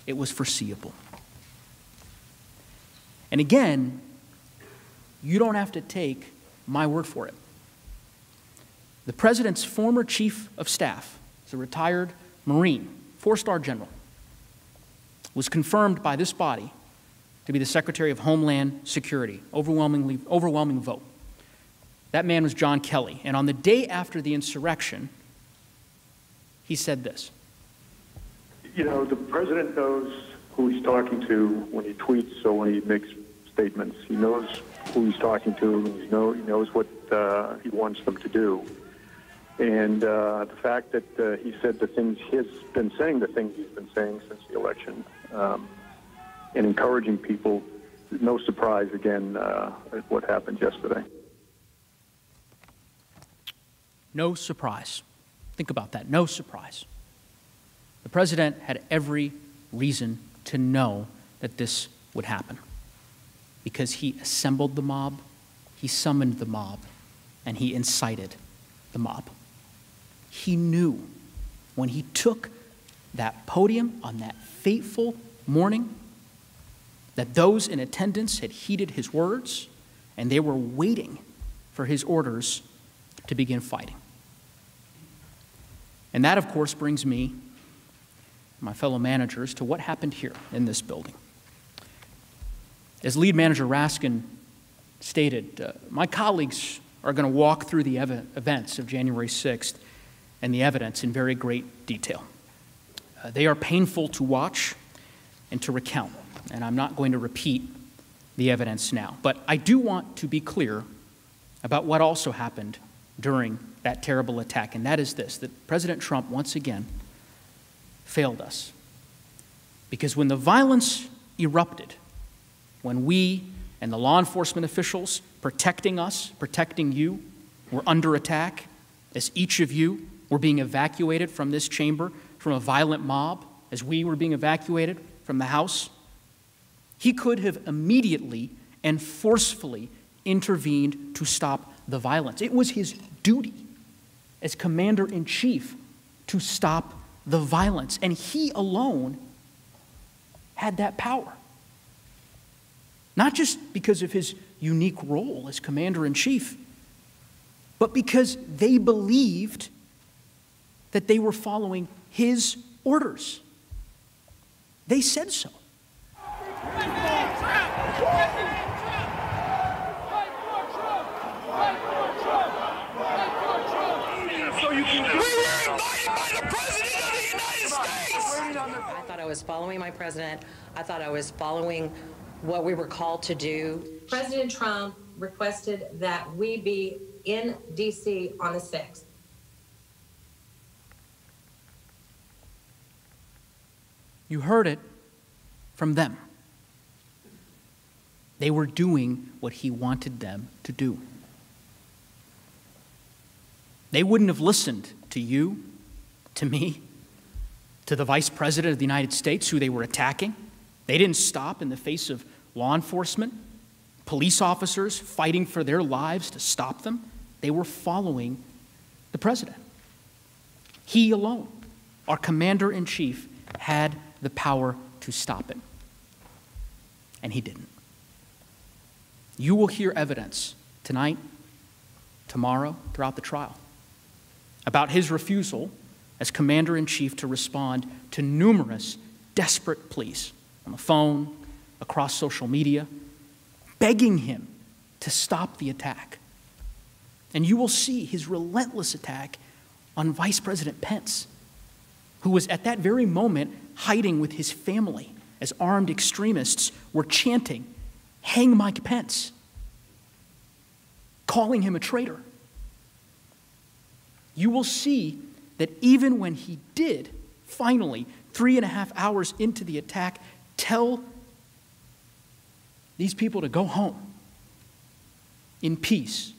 it was foreseeable. And again, You don't have to take my word for it. The president's former chief of staff a retired Marine, four star general, was confirmed by this body to be the Secretary of Homeland Security, overwhelmingly, overwhelming vote. That man was John Kelly. And on the day after the insurrection, he said this. You know, the president knows who he's talking to when he tweets or when he makes statements. He knows who he's talking to, he, know, he knows what uh, he wants them to do. And uh, the fact that uh, he said the things he's been saying, the things he's been saying since the election, um, and encouraging people, no surprise again uh, at what happened yesterday. No surprise. Think about that. No surprise. The president had every reason to know that this would happen because he assembled the mob, he summoned the mob, and he incited the mob. He knew when he took that podium on that fateful morning that those in attendance had heeded his words and they were waiting for his orders to begin fighting. And that, of course, brings me, my fellow managers, to what happened here in this building. As lead manager Raskin stated, uh, my colleagues are going to walk through the ev- events of January 6th and the evidence in very great detail. Uh, they are painful to watch and to recount, and I'm not going to repeat the evidence now. But I do want to be clear about what also happened during that terrible attack, and that is this that President Trump once again failed us. Because when the violence erupted, when we and the law enforcement officials protecting us, protecting you, were under attack, as each of you were being evacuated from this chamber from a violent mob, as we were being evacuated from the House, he could have immediately and forcefully intervened to stop the violence. It was his duty as commander in chief to stop the violence, and he alone had that power. Not just because of his unique role as commander in chief, but because they believed that they were following his orders. They said so. I thought I was following my president. I thought I was following what we were called to do. President Trump requested that we be in D.C. on the 6th. You heard it from them. They were doing what he wanted them to do. They wouldn't have listened to you, to me, to the vice president of the United States who they were attacking. They didn't stop in the face of law enforcement, police officers fighting for their lives to stop them. They were following the president. He alone, our commander in chief, had the power to stop him. And he didn't. You will hear evidence tonight, tomorrow, throughout the trial about his refusal as commander in chief to respond to numerous desperate pleas on the phone, across social media, begging him to stop the attack. And you will see his relentless attack on Vice President Pence, who was at that very moment hiding with his family as armed extremists were chanting, Hang Mike Pence, calling him a traitor. You will see that even when he did, finally, three and a half hours into the attack, tell these people to go home in peace,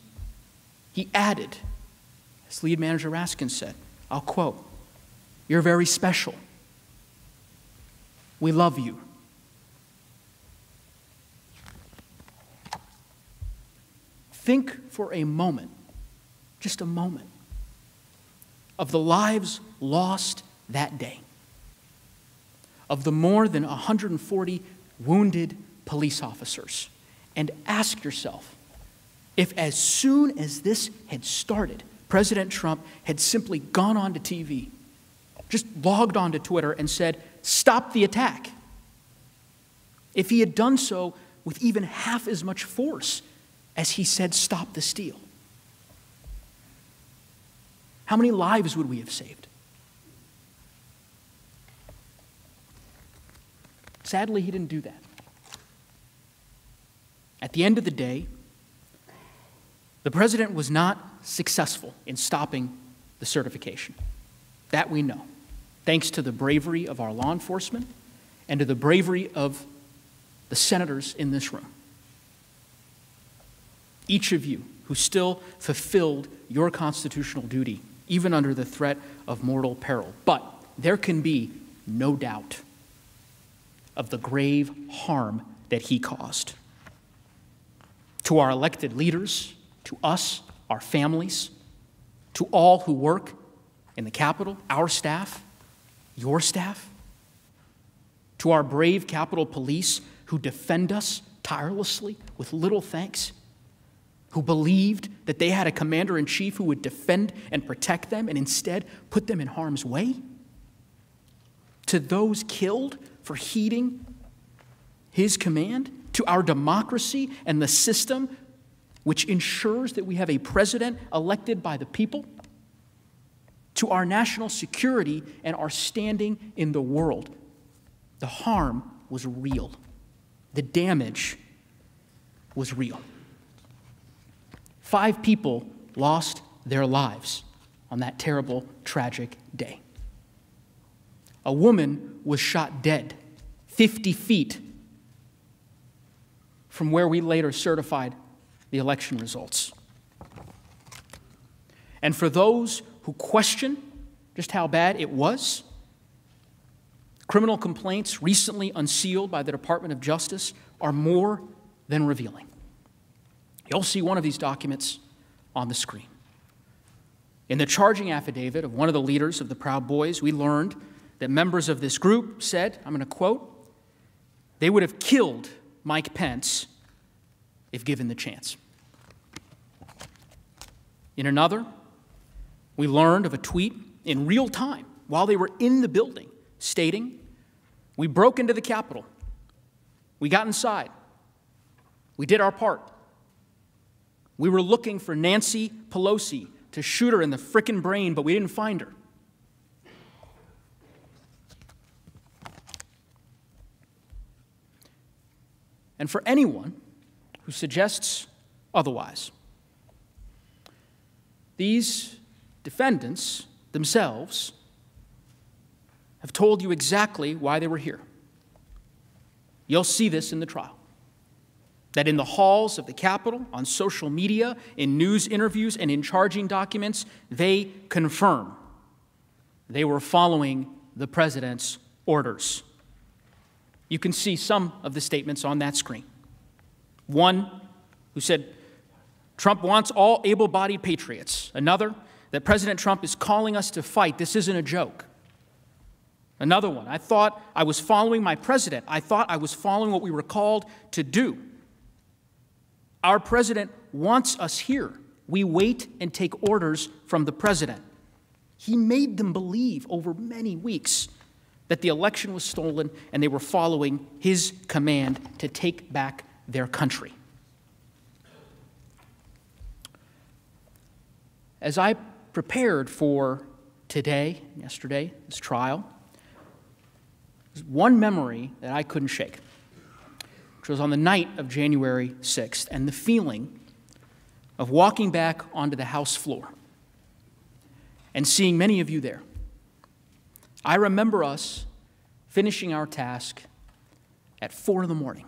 he added, as lead manager Raskin said, I'll quote, You're very special. We love you. Think for a moment, just a moment, of the lives lost that day, of the more than 140 wounded police officers, and ask yourself if as soon as this had started, President Trump had simply gone onto TV, just logged onto Twitter and said, Stop the attack. If he had done so with even half as much force as he said, Stop the steal, how many lives would we have saved? Sadly, he didn't do that. At the end of the day, the president was not successful in stopping the certification. That we know, thanks to the bravery of our law enforcement and to the bravery of the senators in this room. Each of you who still fulfilled your constitutional duty, even under the threat of mortal peril. But there can be no doubt of the grave harm that he caused. To our elected leaders, to us, our families, to all who work in the Capitol, our staff, your staff, to our brave Capitol Police who defend us tirelessly with little thanks, who believed that they had a commander in chief who would defend and protect them and instead put them in harm's way, to those killed for heeding his command, to our democracy and the system which ensures that we have a president elected by the people, to our national security and our standing in the world. The harm was real, the damage was real. Five people lost their lives on that terrible, tragic day. A woman was shot dead 50 feet from where we later certified the election results. And for those who question just how bad it was, criminal complaints recently unsealed by the Department of Justice are more than revealing. You'll see one of these documents on the screen. In the charging affidavit of one of the leaders of the Proud Boys, we learned that members of this group said, I'm going to quote, they would have killed Mike Pence if given the chance. In another, we learned of a tweet in real time while they were in the building stating, We broke into the Capitol. We got inside. We did our part. We were looking for Nancy Pelosi to shoot her in the frickin' brain, but we didn't find her. And for anyone who suggests otherwise, these defendants themselves have told you exactly why they were here. You'll see this in the trial. That in the halls of the Capitol, on social media, in news interviews, and in charging documents, they confirm they were following the president's orders. You can see some of the statements on that screen. One who said, Trump wants all able bodied patriots. Another, that President Trump is calling us to fight. This isn't a joke. Another one, I thought I was following my president. I thought I was following what we were called to do. Our president wants us here. We wait and take orders from the president. He made them believe over many weeks that the election was stolen and they were following his command to take back their country. As I prepared for today, yesterday, this trial, one memory that I couldn't shake, which was on the night of January 6th, and the feeling of walking back onto the House floor and seeing many of you there. I remember us finishing our task at four in the morning.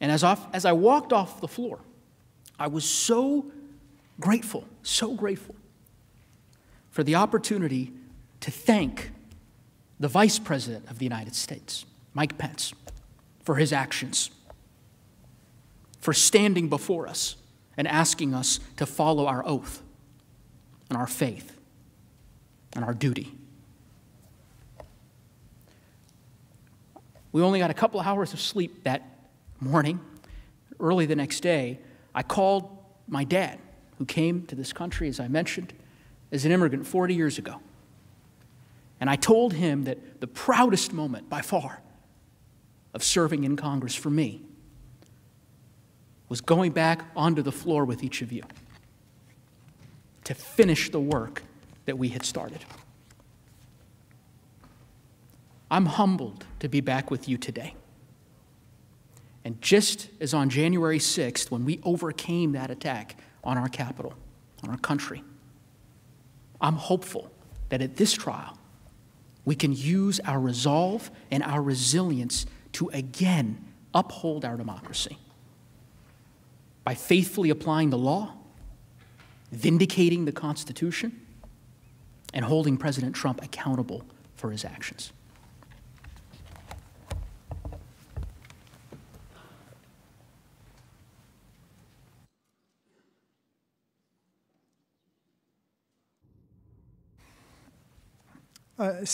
And as, off, as I walked off the floor, I was so grateful, so grateful for the opportunity to thank the Vice President of the United States, Mike Pence, for his actions, for standing before us and asking us to follow our oath and our faith and our duty. We only got a couple hours of sleep that morning. Early the next day, I called my dad, who came to this country, as I mentioned, as an immigrant 40 years ago. And I told him that the proudest moment by far of serving in Congress for me was going back onto the floor with each of you to finish the work that we had started. I'm humbled to be back with you today. And just as on January 6th, when we overcame that attack on our capital, on our country, I'm hopeful that at this trial, we can use our resolve and our resilience to again uphold our democracy by faithfully applying the law, vindicating the Constitution, and holding President Trump accountable for his actions. Uh,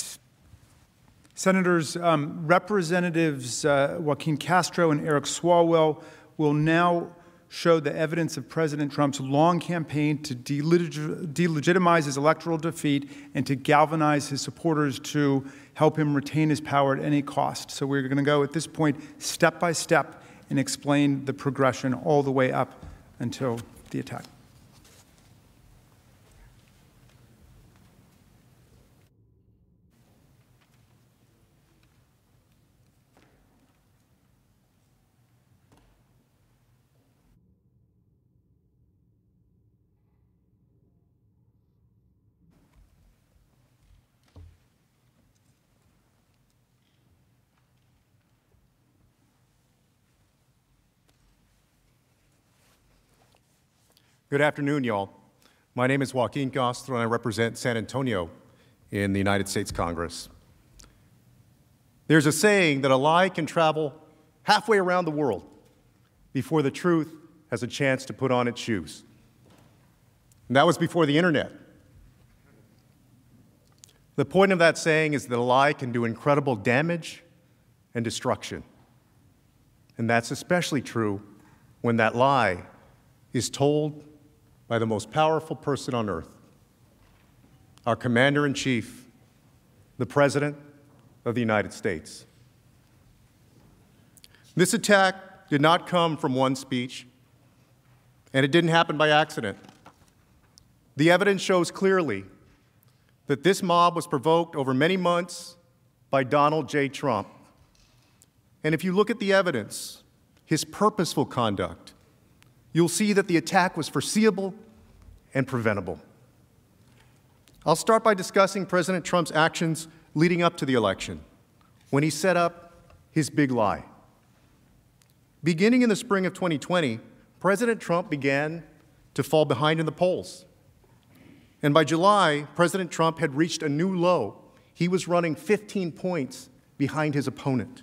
Senators, um, Representatives uh, Joaquin Castro and Eric Swalwell will now show the evidence of President Trump's long campaign to delegitimize his electoral defeat and to galvanize his supporters to help him retain his power at any cost. So we're going to go at this point step by step and explain the progression all the way up until the attack. Good afternoon, y'all. My name is Joaquin Castro, and I represent San Antonio in the United States Congress. There's a saying that a lie can travel halfway around the world before the truth has a chance to put on its shoes. And that was before the internet. The point of that saying is that a lie can do incredible damage and destruction. And that's especially true when that lie is told by the most powerful person on earth, our Commander in Chief, the President of the United States. This attack did not come from one speech, and it didn't happen by accident. The evidence shows clearly that this mob was provoked over many months by Donald J. Trump. And if you look at the evidence, his purposeful conduct, you'll see that the attack was foreseeable and preventable. I'll start by discussing President Trump's actions leading up to the election when he set up his big lie. Beginning in the spring of 2020, President Trump began to fall behind in the polls. And by July, President Trump had reached a new low. He was running 15 points behind his opponent.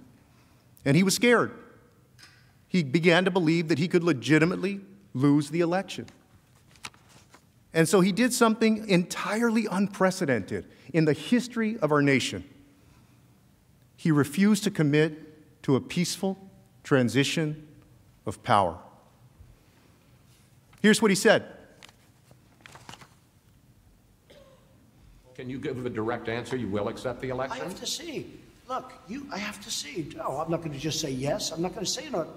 And he was scared he began to believe that he could legitimately lose the election. And so he did something entirely unprecedented in the history of our nation. He refused to commit to a peaceful transition of power. Here's what he said Can you give a direct answer? You will accept the election? I have to see. Look, you, I have to see. No, I'm not going to just say yes. I'm not going to say no.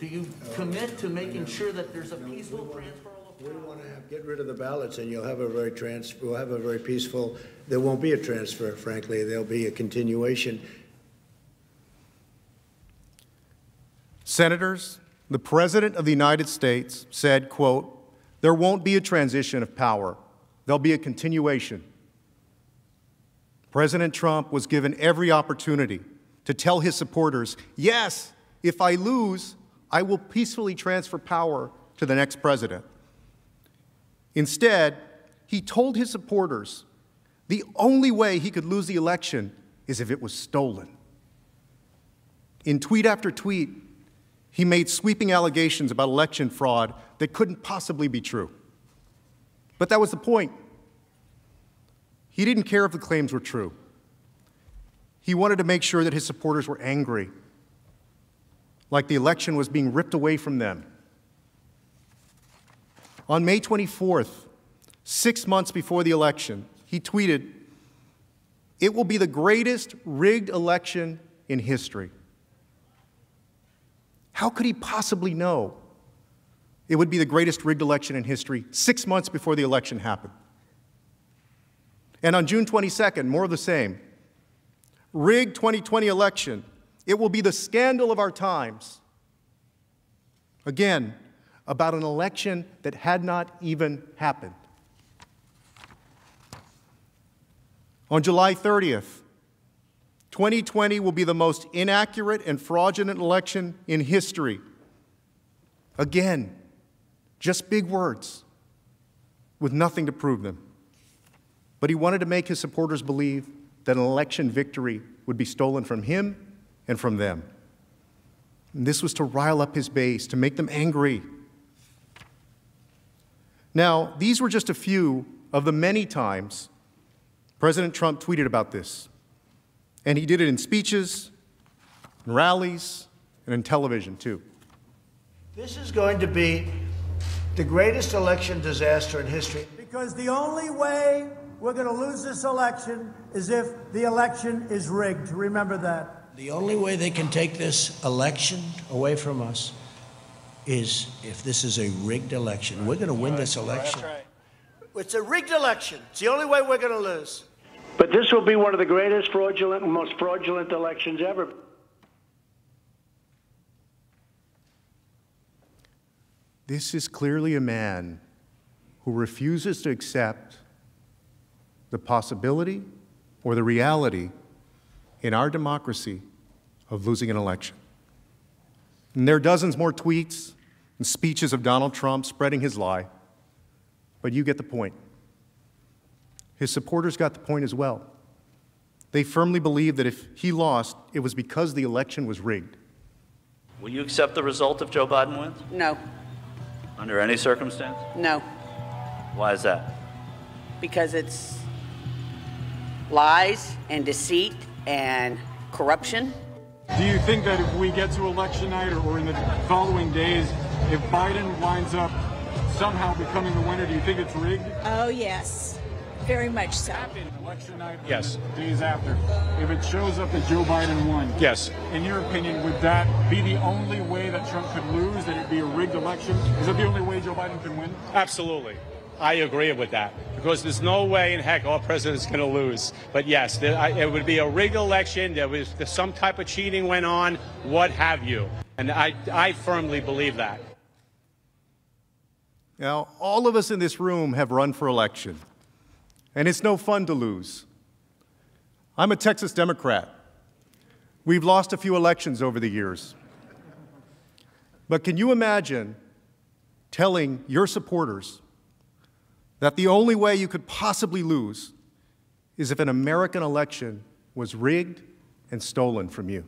Do you commit to making sure that there's a peaceful transfer We want to have, get rid of the ballots, and you'll have a very trans, we'll have a very peaceful, there won't be a transfer, frankly, there'll be a continuation. Senators, the President of the United States said, quote, there won't be a transition of power. There'll be a continuation. President Trump was given every opportunity to tell his supporters, yes, if I lose, I will peacefully transfer power to the next president. Instead, he told his supporters the only way he could lose the election is if it was stolen. In tweet after tweet, he made sweeping allegations about election fraud that couldn't possibly be true. But that was the point. He didn't care if the claims were true. He wanted to make sure that his supporters were angry like the election was being ripped away from them. On May 24th, six months before the election, he tweeted, It will be the greatest rigged election in history. How could he possibly know it would be the greatest rigged election in history six months before the election happened? And on June 22nd, more of the same. Rigged 2020 election. It will be the scandal of our times. Again, about an election that had not even happened. On July 30th, 2020 will be the most inaccurate and fraudulent election in history. Again, just big words with nothing to prove them. But he wanted to make his supporters believe that an election victory would be stolen from him and from them. And this was to rile up his base, to make them angry. Now, these were just a few of the many times President Trump tweeted about this. And he did it in speeches, in rallies, and in television, too. This is going to be the greatest election disaster in history. Because the only way we're going to lose this election is if the election is rigged. Remember that. The only way they can take this election away from us is if this is a rigged election. We're going to win this election. It's a rigged election. It's the only way we're going to lose. But this will be one of the greatest fraudulent, and most fraudulent elections ever. This is clearly a man who refuses to accept the possibility or the reality in our democracy of losing an election. And there are dozens more tweets and speeches of Donald Trump spreading his lie, but you get the point. His supporters got the point as well. They firmly believe that if he lost, it was because the election was rigged. Will you accept the result if Joe Biden wins? No. Under any circumstance? No. Why is that? Because it's lies and deceit and corruption. Do you think that if we get to election night or in the following days, if Biden winds up somehow becoming the winner, do you think it's rigged? Oh, yes. Very much so. Election night. Yes. Days after. If it shows up that Joe Biden won. Yes. In your opinion, would that be the only way that Trump could lose? That it'd be a rigged election? Is that the only way Joe Biden can win? Absolutely. I agree with that because there's no way in heck our president's going to lose. But yes, there, I, it would be a rigged election. There was there, some type of cheating went on, what have you. And I, I firmly believe that. Now, all of us in this room have run for election, and it's no fun to lose. I'm a Texas Democrat. We've lost a few elections over the years. But can you imagine telling your supporters that the only way you could possibly lose is if an American election was rigged and stolen from you?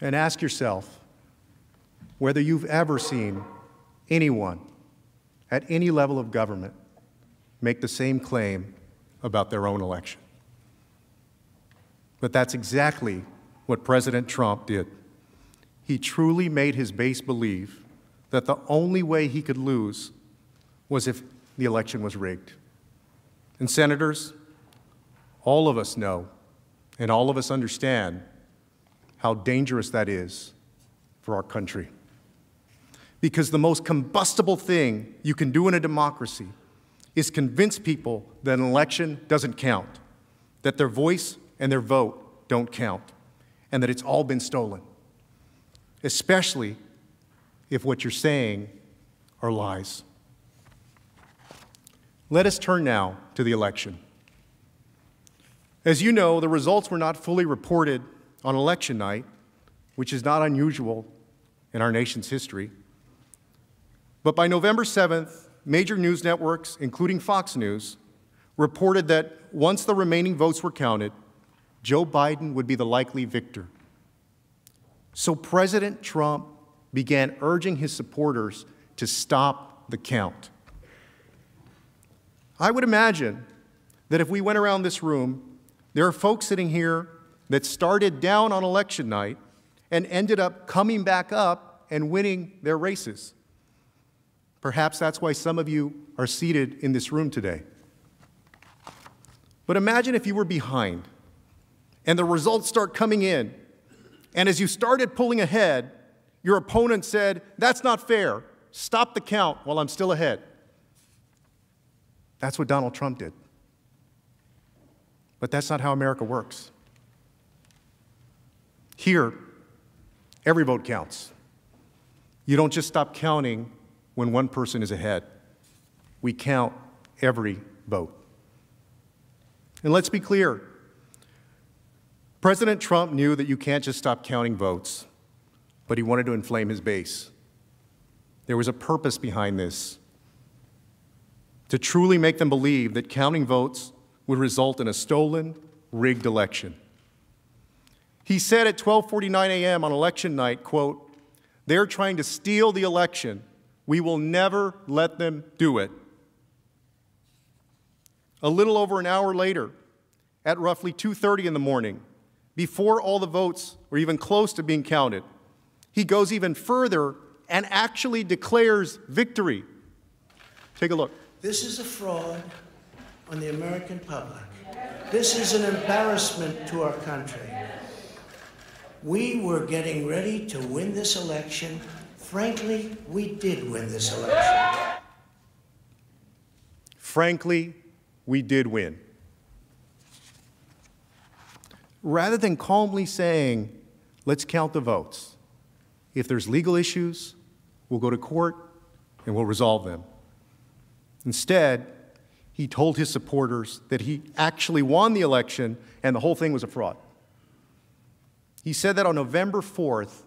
And ask yourself whether you've ever seen anyone at any level of government make the same claim about their own election. But that's exactly what President Trump did. He truly made his base believe that the only way he could lose was if the election was rigged. And, senators, all of us know and all of us understand how dangerous that is for our country. Because the most combustible thing you can do in a democracy is convince people that an election doesn't count, that their voice and their vote don't count, and that it's all been stolen, especially if what you're saying are lies. Let us turn now to the election. As you know, the results were not fully reported on election night, which is not unusual in our nation's history. But by November 7th, major news networks, including Fox News, reported that once the remaining votes were counted, Joe Biden would be the likely victor. So President Trump began urging his supporters to stop the count. I would imagine that if we went around this room, there are folks sitting here that started down on election night and ended up coming back up and winning their races. Perhaps that's why some of you are seated in this room today. But imagine if you were behind and the results start coming in, and as you started pulling ahead, your opponent said, That's not fair. Stop the count while I'm still ahead. That's what Donald Trump did. But that's not how America works. Here, every vote counts. You don't just stop counting when one person is ahead. We count every vote. And let's be clear President Trump knew that you can't just stop counting votes, but he wanted to inflame his base. There was a purpose behind this to truly make them believe that counting votes would result in a stolen, rigged election. He said at 12:49 a.m. on election night, quote, "They're trying to steal the election. We will never let them do it." A little over an hour later, at roughly 2:30 in the morning, before all the votes were even close to being counted, he goes even further and actually declares victory. Take a look. This is a fraud on the American public. This is an embarrassment to our country. We were getting ready to win this election. Frankly, we did win this election. Frankly, we did win. Rather than calmly saying, let's count the votes, if there's legal issues, we'll go to court and we'll resolve them. Instead, he told his supporters that he actually won the election and the whole thing was a fraud. He said that on November 4th,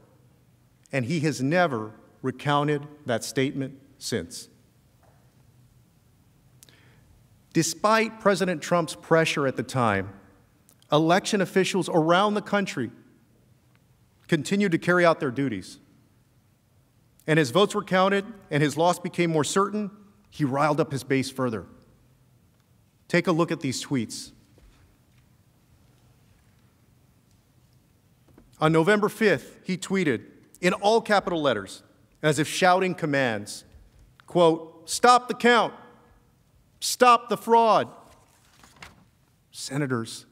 and he has never recounted that statement since. Despite President Trump's pressure at the time, election officials around the country continued to carry out their duties. And as votes were counted and his loss became more certain, he riled up his base further. Take a look at these tweets. On November 5th, he tweeted in all capital letters, as if shouting commands, quote, stop the count, stop the fraud. Senators,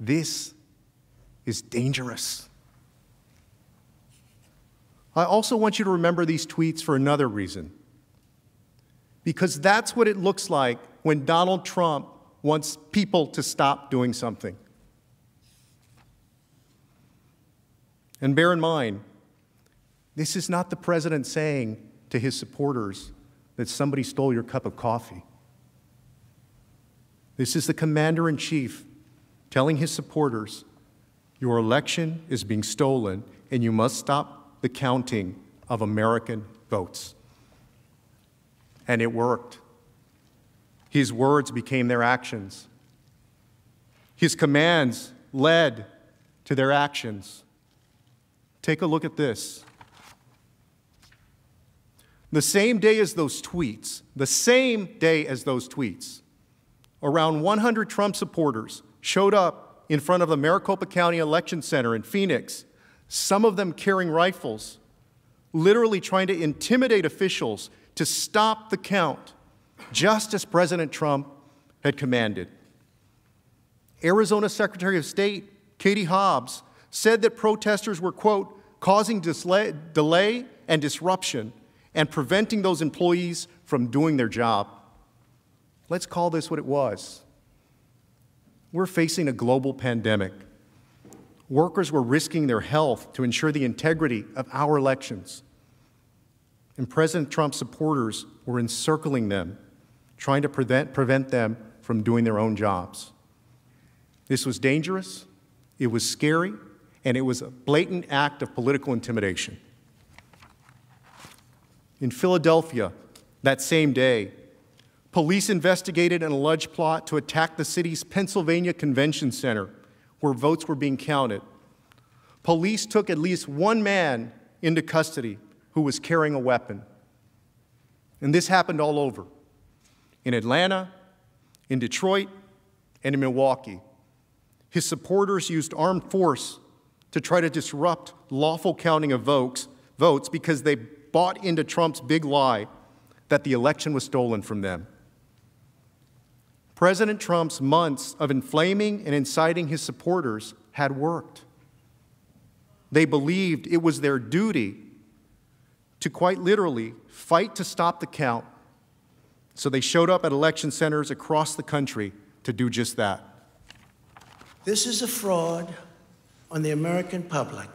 this is dangerous. I also want you to remember these tweets for another reason. Because that's what it looks like when Donald Trump wants people to stop doing something. And bear in mind, this is not the president saying to his supporters that somebody stole your cup of coffee. This is the commander in chief telling his supporters, Your election is being stolen, and you must stop the counting of American votes. And it worked. His words became their actions. His commands led to their actions. Take a look at this. The same day as those tweets, the same day as those tweets, around 100 Trump supporters showed up in front of the Maricopa County Election Center in Phoenix, some of them carrying rifles, literally trying to intimidate officials to stop the count, just as President Trump had commanded. Arizona Secretary of State Katie Hobbs said that protesters were, quote, causing delay and disruption and preventing those employees from doing their job. Let's call this what it was. We're facing a global pandemic. Workers were risking their health to ensure the integrity of our elections. And President Trump's supporters were encircling them, trying to prevent, prevent them from doing their own jobs. This was dangerous, it was scary, and it was a blatant act of political intimidation. In Philadelphia, that same day, police investigated an alleged plot to attack the city's Pennsylvania Convention Center, where votes were being counted. Police took at least one man into custody who was carrying a weapon. And this happened all over in Atlanta, in Detroit, and in Milwaukee. His supporters used armed force to try to disrupt lawful counting of votes, votes because they bought into Trump's big lie that the election was stolen from them. President Trump's months of inflaming and inciting his supporters had worked. They believed it was their duty to quite literally fight to stop the count. So they showed up at election centers across the country to do just that. This is a fraud on the American public.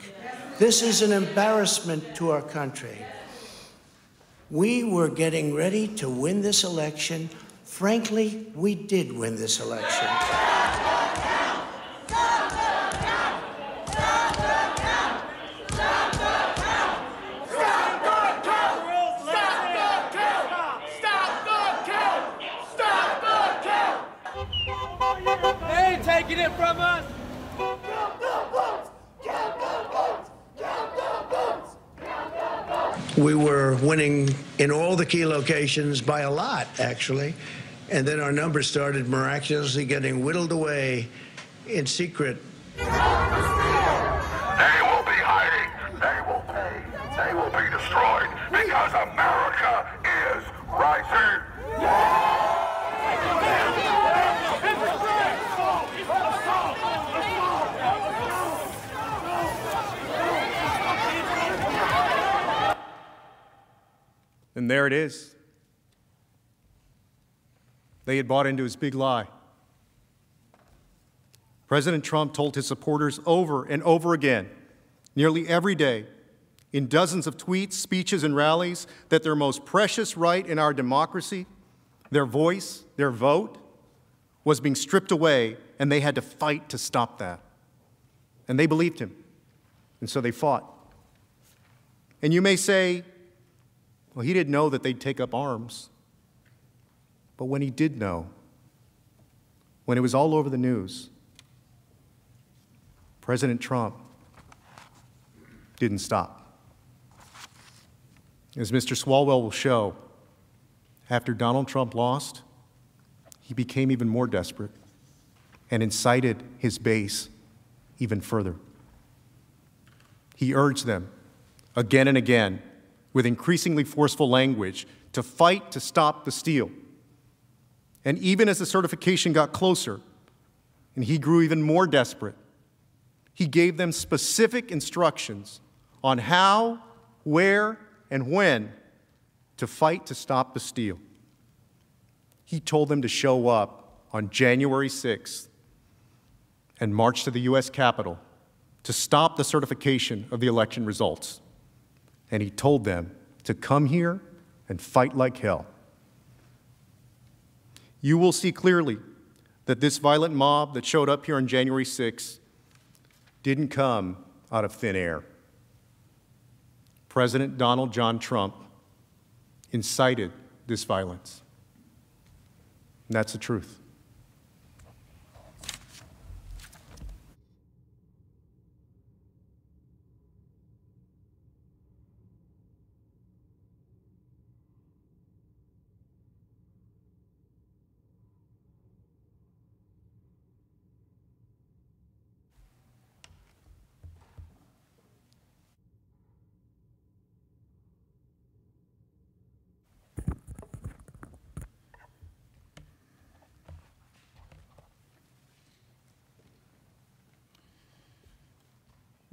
This is an embarrassment to our country. We were getting ready to win this election. Frankly, we did win this election. Taking it from us. We were winning in all the key locations by a lot, actually. And then our numbers started miraculously getting whittled away in secret. They will be hiding. They will pay. They will be destroyed because America is rising. And there it is. They had bought into his big lie. President Trump told his supporters over and over again, nearly every day, in dozens of tweets, speeches, and rallies, that their most precious right in our democracy, their voice, their vote, was being stripped away, and they had to fight to stop that. And they believed him, and so they fought. And you may say, well, he didn't know that they'd take up arms. But when he did know, when it was all over the news, President Trump didn't stop. As Mr. Swalwell will show, after Donald Trump lost, he became even more desperate and incited his base even further. He urged them again and again with increasingly forceful language to fight to stop the steal. And even as the certification got closer and he grew even more desperate, he gave them specific instructions on how, where, and when to fight to stop the steal. He told them to show up on January 6th and march to the U.S. Capitol to stop the certification of the election results. And he told them to come here and fight like hell. You will see clearly that this violent mob that showed up here on January 6th didn't come out of thin air. President Donald John Trump incited this violence. And that's the truth.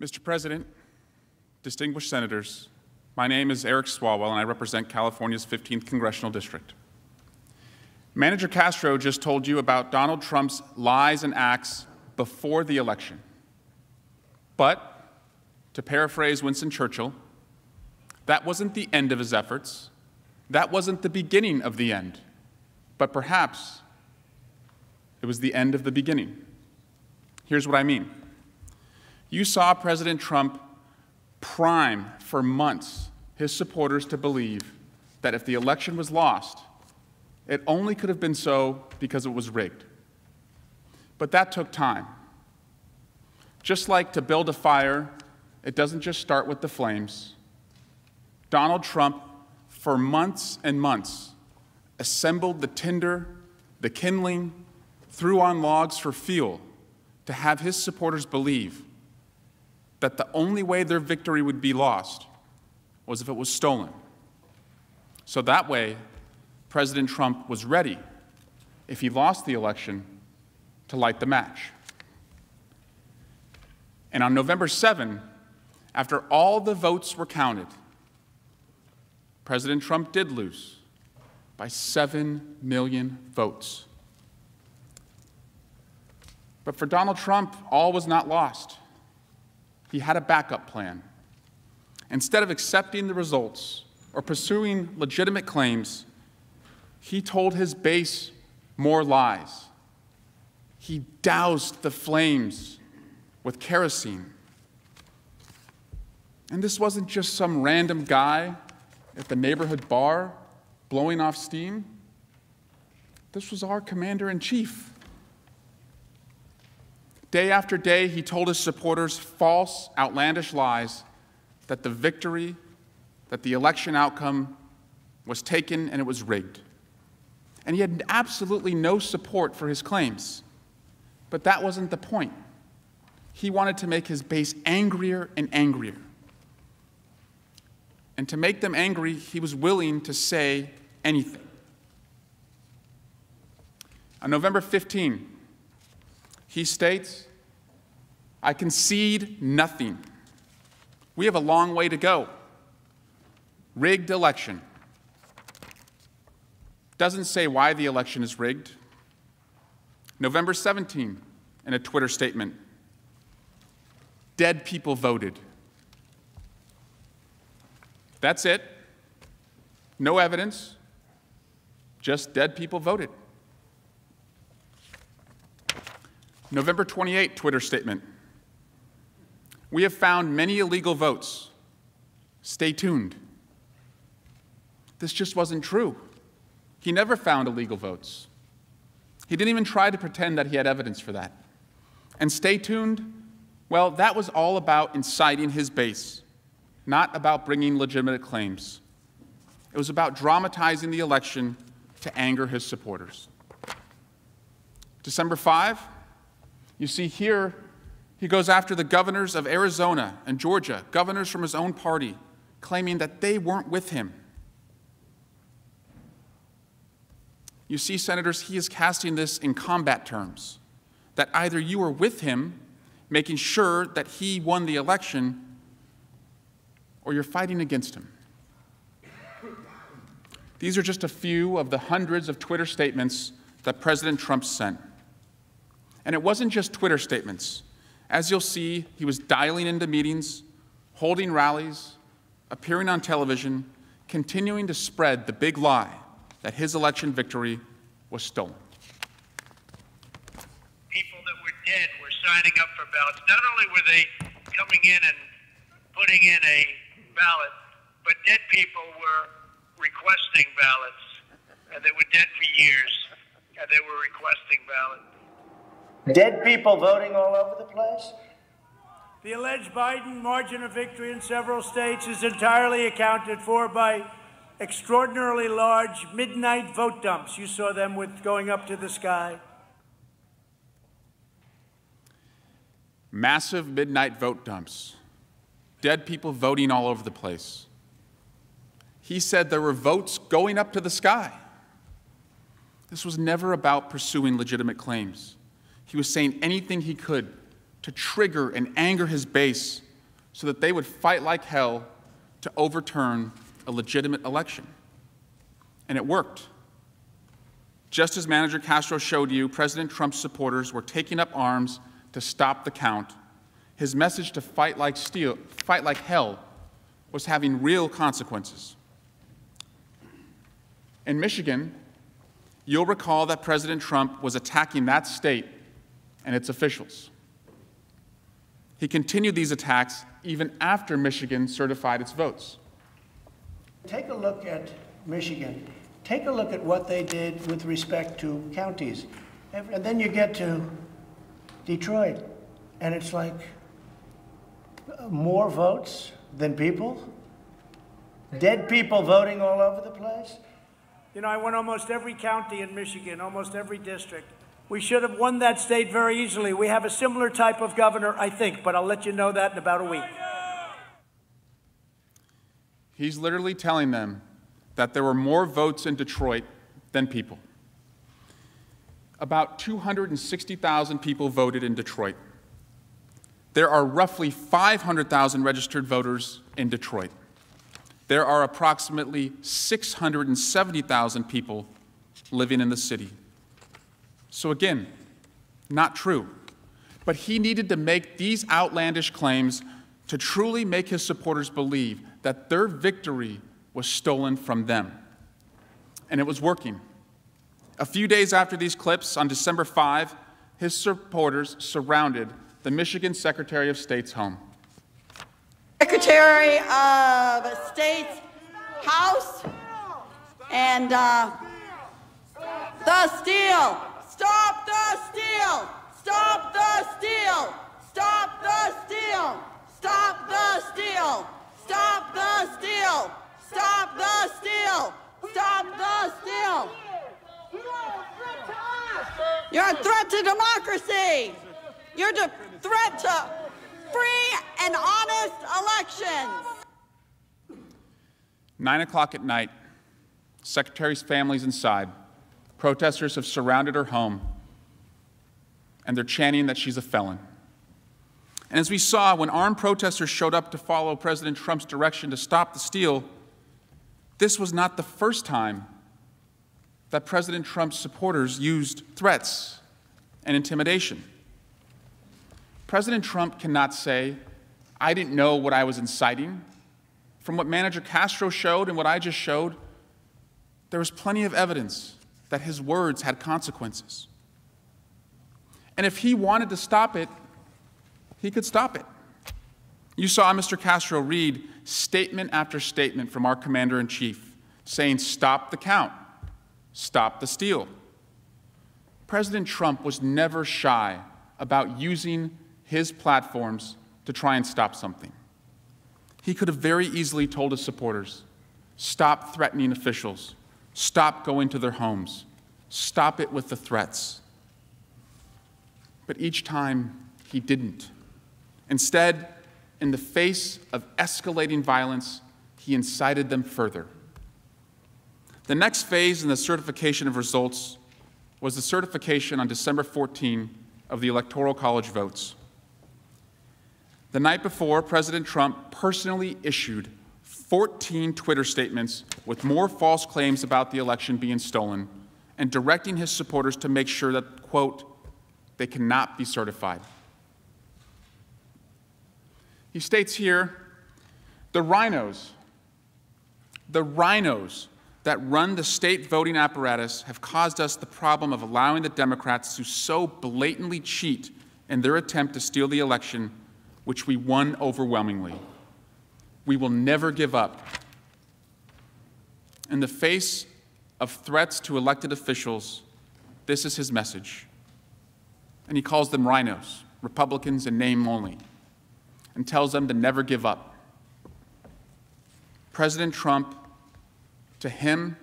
Mr. President, distinguished senators, my name is Eric Swalwell, and I represent California's 15th Congressional District. Manager Castro just told you about Donald Trump's lies and acts before the election. But, to paraphrase Winston Churchill, that wasn't the end of his efforts. That wasn't the beginning of the end. But perhaps it was the end of the beginning. Here's what I mean. You saw President Trump prime for months his supporters to believe that if the election was lost, it only could have been so because it was rigged. But that took time. Just like to build a fire, it doesn't just start with the flames. Donald Trump, for months and months, assembled the tinder, the kindling, threw on logs for fuel to have his supporters believe that the only way their victory would be lost was if it was stolen. So that way, President Trump was ready, if he lost the election, to light the match. And on November 7, after all the votes were counted, President Trump did lose by 7 million votes. But for Donald Trump, all was not lost. He had a backup plan. Instead of accepting the results or pursuing legitimate claims, he told his base more lies. He doused the flames with kerosene. And this wasn't just some random guy at the neighborhood bar blowing off steam. This was our commander in chief. Day after day, he told his supporters false, outlandish lies that the victory, that the election outcome was taken and it was rigged. And he had absolutely no support for his claims. But that wasn't the point. He wanted to make his base angrier and angrier. And to make them angry, he was willing to say anything. On November 15, he states, I concede nothing. We have a long way to go. Rigged election. Doesn't say why the election is rigged. November 17, in a Twitter statement, dead people voted. That's it. No evidence, just dead people voted. November 28 Twitter statement. We have found many illegal votes. Stay tuned. This just wasn't true. He never found illegal votes. He didn't even try to pretend that he had evidence for that. And stay tuned, well, that was all about inciting his base, not about bringing legitimate claims. It was about dramatizing the election to anger his supporters. December 5, you see here, he goes after the governors of Arizona and Georgia, governors from his own party, claiming that they weren't with him. You see, senators, he is casting this in combat terms that either you are with him, making sure that he won the election, or you're fighting against him. These are just a few of the hundreds of Twitter statements that President Trump sent. And it wasn't just Twitter statements. As you'll see, he was dialing into meetings, holding rallies, appearing on television, continuing to spread the big lie that his election victory was stolen. People that were dead were signing up for ballots. Not only were they coming in and putting in a ballot, but dead people were requesting ballots. And they were dead for years, and they were requesting ballots. Dead people voting all over the place? The alleged Biden margin of victory in several states is entirely accounted for by extraordinarily large midnight vote dumps. You saw them with going up to the sky. Massive midnight vote dumps. Dead people voting all over the place. He said there were votes going up to the sky. This was never about pursuing legitimate claims. He was saying anything he could to trigger and anger his base so that they would fight like hell to overturn a legitimate election. And it worked. Just as Manager Castro showed you, President Trump's supporters were taking up arms to stop the count. His message to fight like steel, fight like hell was having real consequences. In Michigan, you'll recall that President Trump was attacking that state and its officials. He continued these attacks even after Michigan certified its votes. Take a look at Michigan. Take a look at what they did with respect to counties. And then you get to Detroit, and it's like uh, more votes than people? Dead people voting all over the place? You know, I went almost every county in Michigan, almost every district. We should have won that state very easily. We have a similar type of governor, I think, but I'll let you know that in about a week. He's literally telling them that there were more votes in Detroit than people. About 260,000 people voted in Detroit. There are roughly 500,000 registered voters in Detroit. There are approximately 670,000 people living in the city. So, again, not true. But he needed to make these outlandish claims to truly make his supporters believe that their victory was stolen from them. And it was working. A few days after these clips, on December 5, his supporters surrounded the Michigan Secretary of State's home. Secretary of State's house and uh, the steal. Stop the steal! Stop the steal! Stop the steal! Stop the steal! Stop the steal! Stop the steal! Stop the steal! You're a threat to democracy! You're a threat to free and honest elections! Nine o'clock at night, Secretary's family's inside. Protesters have surrounded her home, and they're chanting that she's a felon. And as we saw, when armed protesters showed up to follow President Trump's direction to stop the steal, this was not the first time that President Trump's supporters used threats and intimidation. President Trump cannot say, I didn't know what I was inciting. From what Manager Castro showed and what I just showed, there was plenty of evidence that his words had consequences. And if he wanted to stop it, he could stop it. You saw Mr. Castro read statement after statement from our commander in chief saying, Stop the count, stop the steal. President Trump was never shy about using his platforms to try and stop something. He could have very easily told his supporters, Stop threatening officials, Stop going to their homes. Stop it with the threats. But each time he didn't. Instead, in the face of escalating violence, he incited them further. The next phase in the certification of results was the certification on December 14 of the Electoral College votes. The night before, President Trump personally issued 14 Twitter statements with more false claims about the election being stolen and directing his supporters to make sure that, quote, they cannot be certified. He states here the RINOs, the RINOs that run the state voting apparatus have caused us the problem of allowing the Democrats to so blatantly cheat in their attempt to steal the election, which we won overwhelmingly. We will never give up. In the face of threats to elected officials, this is his message. And he calls them RINOs, Republicans in name only, and tells them to never give up. President Trump, to him,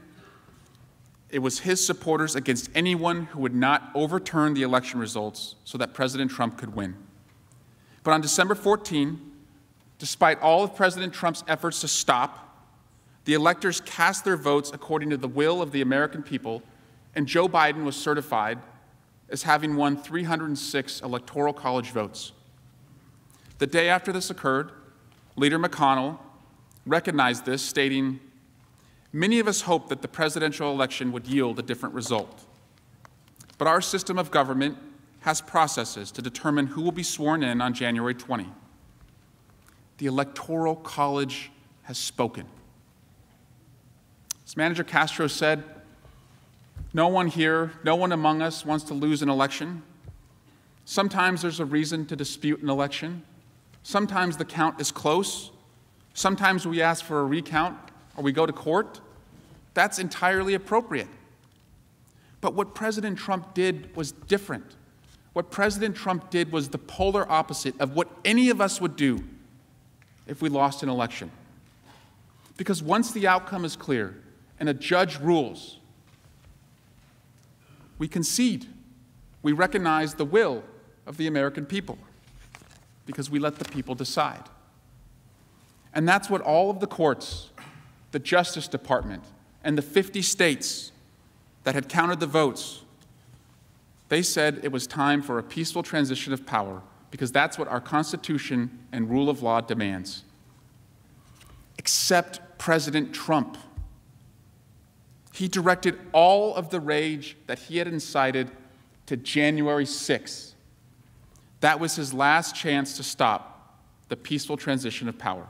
it was his supporters against anyone who would not overturn the election results so that President Trump could win. But on December 14, Despite all of President Trump's efforts to stop, the electors cast their votes according to the will of the American people, and Joe Biden was certified as having won 306 Electoral College votes. The day after this occurred, Leader McConnell recognized this, stating, Many of us hoped that the presidential election would yield a different result. But our system of government has processes to determine who will be sworn in on January 20. The Electoral College has spoken. As Manager Castro said, no one here, no one among us wants to lose an election. Sometimes there's a reason to dispute an election. Sometimes the count is close. Sometimes we ask for a recount or we go to court. That's entirely appropriate. But what President Trump did was different. What President Trump did was the polar opposite of what any of us would do if we lost an election. Because once the outcome is clear and a judge rules, we concede. We recognize the will of the American people because we let the people decide. And that's what all of the courts, the Justice Department, and the 50 states that had counted the votes, they said it was time for a peaceful transition of power because that's what our Constitution and rule of law demands. Except President Trump. He directed all of the rage that he had incited to January 6. That was his last chance to stop the peaceful transition of power.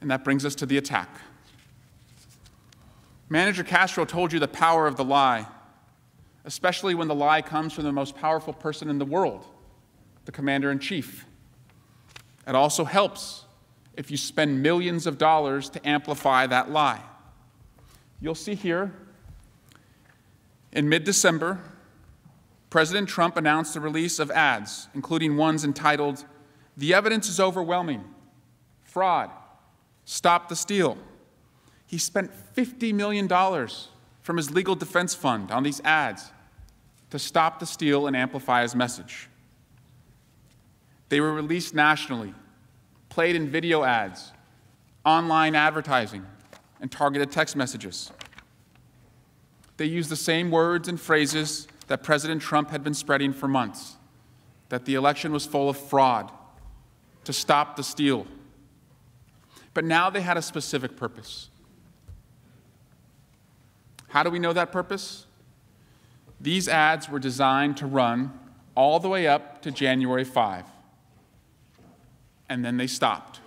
And that brings us to the attack. Manager Castro told you the power of the lie, especially when the lie comes from the most powerful person in the world, the commander in chief. It also helps if you spend millions of dollars to amplify that lie. You'll see here, in mid December, President Trump announced the release of ads, including ones entitled, The Evidence is Overwhelming, Fraud, Stop the Steal. He spent $50 million from his legal defense fund on these ads to stop the steal and amplify his message. They were released nationally, played in video ads, online advertising, and targeted text messages. They used the same words and phrases that President Trump had been spreading for months that the election was full of fraud, to stop the steal. But now they had a specific purpose. How do we know that purpose? These ads were designed to run all the way up to January 5, and then they stopped.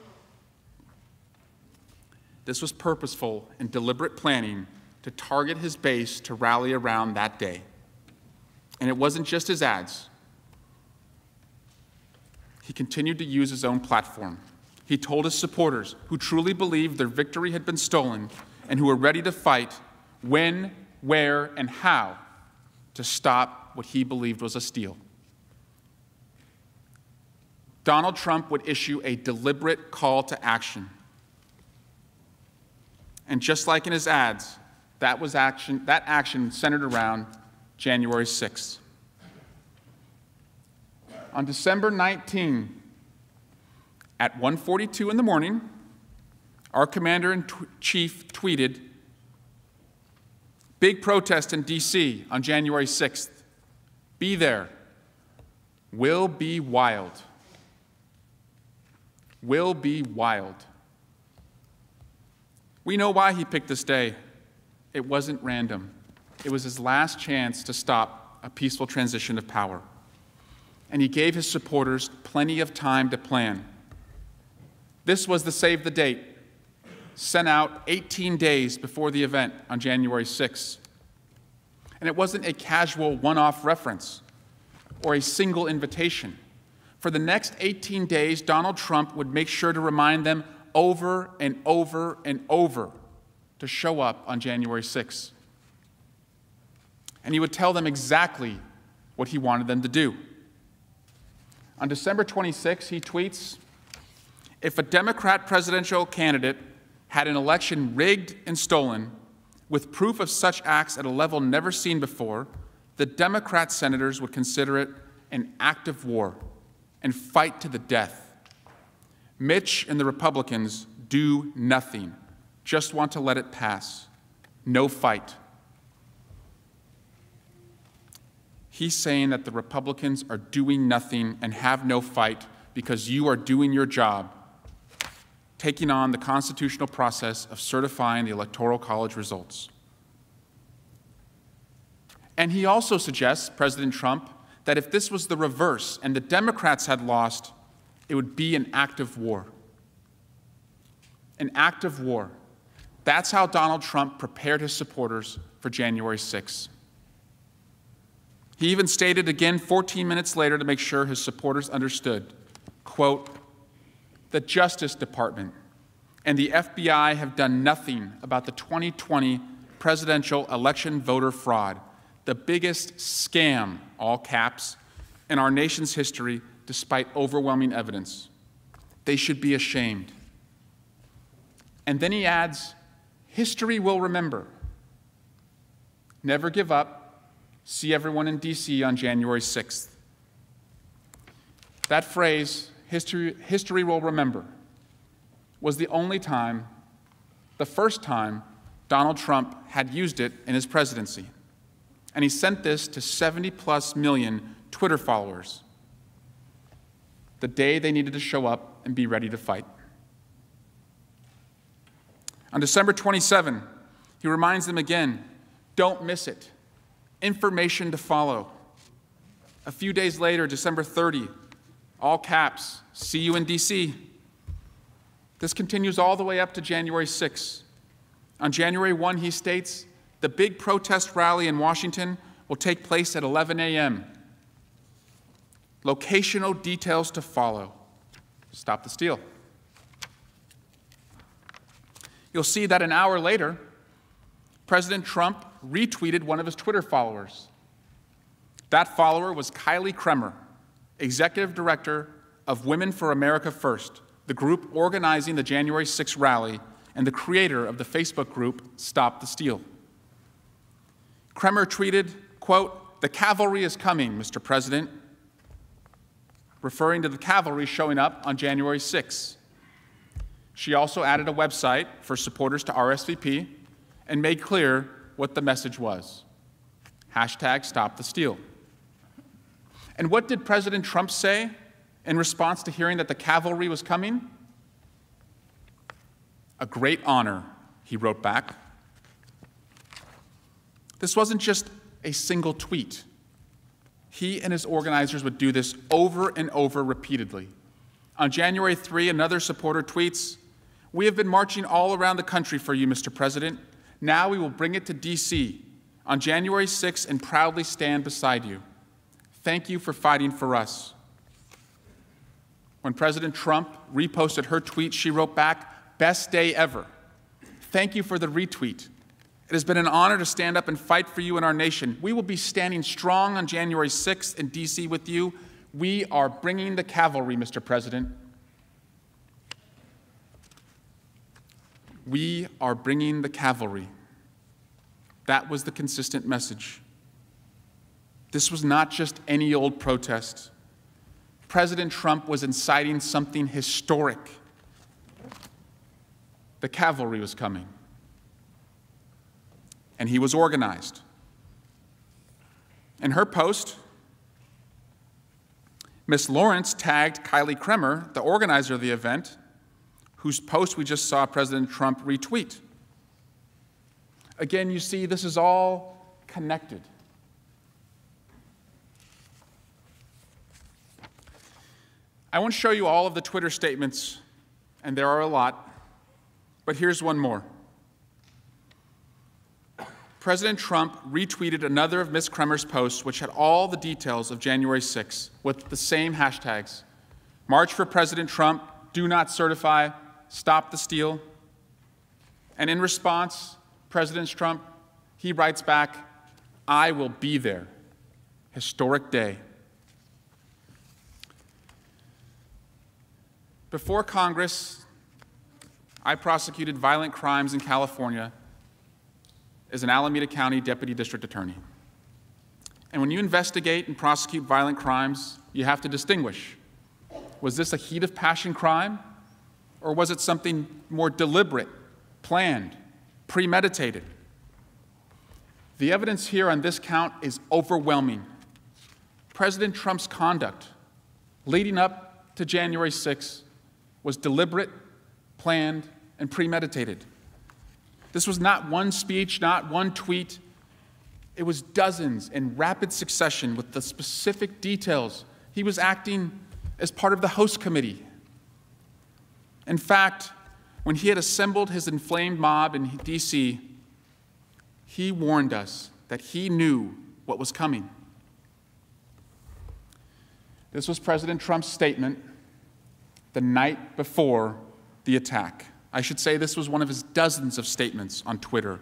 This was purposeful and deliberate planning to target his base to rally around that day. And it wasn't just his ads. He continued to use his own platform. He told his supporters, who truly believed their victory had been stolen and who were ready to fight, when, where, and how to stop what he believed was a steal. Donald Trump would issue a deliberate call to action. And just like in his ads, that was action that action centered around January 6th. On December 19, at 1:42 in the morning, our commander in chief tweeted, "Big protest in DC on January 6th. Be there. Will be wild. Will be wild." We know why he picked this day. It wasn't random. It was his last chance to stop a peaceful transition of power. And he gave his supporters plenty of time to plan. This was the save the date, sent out 18 days before the event on January 6. And it wasn't a casual one off reference or a single invitation. For the next 18 days, Donald Trump would make sure to remind them over and over and over to show up on January 6. And he would tell them exactly what he wanted them to do. On December 26, he tweets If a Democrat presidential candidate had an election rigged and stolen, with proof of such acts at a level never seen before, the Democrat senators would consider it an act of war and fight to the death. Mitch and the Republicans do nothing, just want to let it pass. No fight. He's saying that the Republicans are doing nothing and have no fight because you are doing your job, taking on the constitutional process of certifying the Electoral College results. And he also suggests, President Trump, that if this was the reverse and the Democrats had lost, it would be an act of war. An act of war. That's how Donald Trump prepared his supporters for January 6. He even stated again 14 minutes later to make sure his supporters understood, quote, the Justice Department and the FBI have done nothing about the 2020 presidential election voter fraud, the biggest scam, all caps, in our nation's history despite overwhelming evidence. They should be ashamed. And then he adds, history will remember. Never give up, see everyone in D.C. on January 6th. That phrase, history, history will remember, was the only time, the first time, Donald Trump had used it in his presidency. And he sent this to 70 plus million Twitter followers the day they needed to show up and be ready to fight. On December 27, he reminds them again don't miss it. Information to follow. A few days later, December 30, all caps, see you in DC. This continues all the way up to January 6. On January 1, he states the big protest rally in Washington will take place at 11 a.m. Locational details to follow. Stop the steal. You'll see that an hour later, President Trump retweeted one of his Twitter followers. That follower was Kylie Kremer, executive director of Women for America First, the group organizing the January 6 rally and the creator of the Facebook group Stop the Steal. Kremer tweeted, quote, "The cavalry is coming, Mr. President," referring to the cavalry showing up on January 6. She also added a website for supporters to RSVP and made clear what the message was. Hashtag stop the steal. And what did President Trump say in response to hearing that the cavalry was coming? A great honor, he wrote back. This wasn't just a single tweet. He and his organizers would do this over and over repeatedly. On January 3, another supporter tweets We have been marching all around the country for you, Mr. President. Now we will bring it to D.C. on January 6 and proudly stand beside you. Thank you for fighting for us. When President Trump reposted her tweet, she wrote back, Best day ever. Thank you for the retweet. It has been an honor to stand up and fight for you and our nation. We will be standing strong on January 6th in D.C. with you. We are bringing the cavalry, Mr. President. We are bringing the cavalry. That was the consistent message. This was not just any old protest. President Trump was inciting something historic. The cavalry was coming. And he was organized. In her post, Miss Lawrence tagged Kylie Kremer, the organizer of the event, whose post we just saw President Trump retweet. Again, you see, this is all connected. I won't show you all of the Twitter statements, and there are a lot, but here's one more. President Trump retweeted another of Ms. Kremer's posts, which had all the details of January 6 with the same hashtags March for President Trump, do not certify, stop the steal. And in response, President Trump, he writes back, I will be there. Historic day. Before Congress, I prosecuted violent crimes in California as an Alameda County Deputy District Attorney. And when you investigate and prosecute violent crimes, you have to distinguish. Was this a heat of passion crime? Or was it something more deliberate, planned, premeditated? The evidence here on this count is overwhelming. President Trump's conduct leading up to January 6 was deliberate, planned, and premeditated. This was not one speech, not one tweet. It was dozens in rapid succession with the specific details. He was acting as part of the host committee. In fact, when he had assembled his inflamed mob in D.C., he warned us that he knew what was coming. This was President Trump's statement the night before the attack. I should say this was one of his dozens of statements on Twitter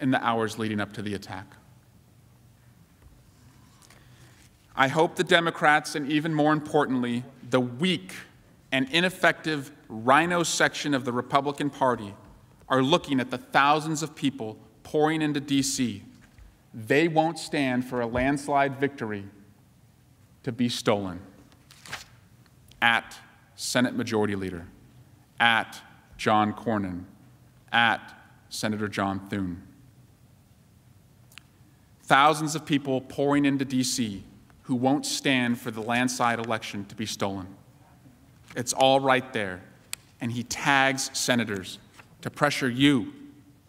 in the hours leading up to the attack. I hope the Democrats, and even more importantly, the weak and ineffective RINO section of the Republican Party, are looking at the thousands of people pouring into D.C. they won't stand for a landslide victory to be stolen. At Senate Majority Leader, at John Cornyn, at Senator John Thune. Thousands of people pouring into D.C. who won't stand for the landslide election to be stolen. It's all right there. And he tags senators to pressure you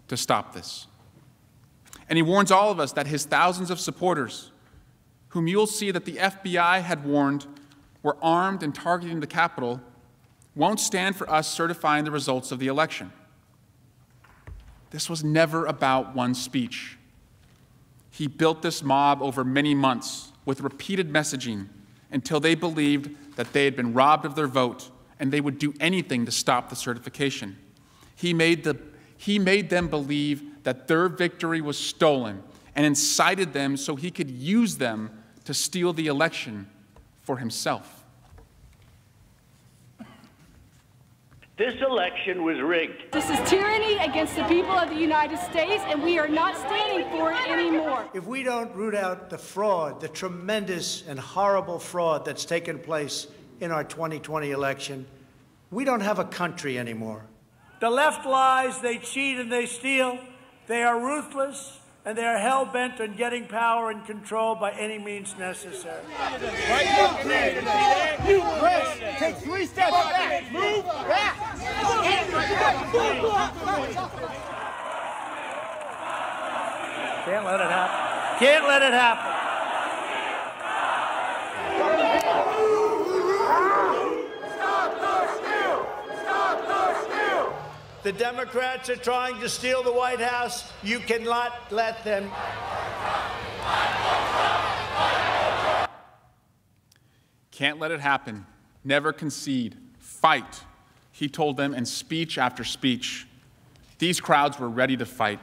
to stop this. And he warns all of us that his thousands of supporters, whom you'll see that the FBI had warned were armed and targeting the Capitol, won't stand for us certifying the results of the election. This was never about one speech. He built this mob over many months with repeated messaging until they believed that they had been robbed of their vote and they would do anything to stop the certification. He made, the, he made them believe that their victory was stolen and incited them so he could use them to steal the election for himself. This election was rigged. This is tyranny against the people of the United States, and we are not standing for it anymore. If we don't root out the fraud, the tremendous and horrible fraud that's taken place in our 2020 election, we don't have a country anymore. The left lies, they cheat and they steal. They are ruthless and they are hell bent on getting power and control by any means necessary. You, Chris, take three steps back. Move back. Can't let it happen. Can't let it happen. The Democrats are trying to steal the White House. You cannot let them. Can't let it happen. Never concede. Fight. He told them in speech after speech. These crowds were ready to fight.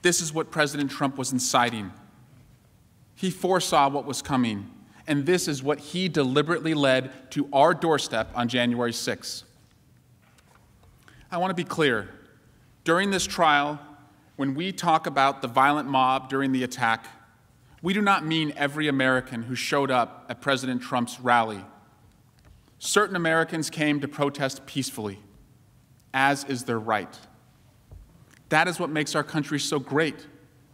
This is what President Trump was inciting. He foresaw what was coming, and this is what he deliberately led to our doorstep on January 6. I want to be clear. During this trial, when we talk about the violent mob during the attack, we do not mean every American who showed up at President Trump's rally. Certain Americans came to protest peacefully, as is their right. That is what makes our country so great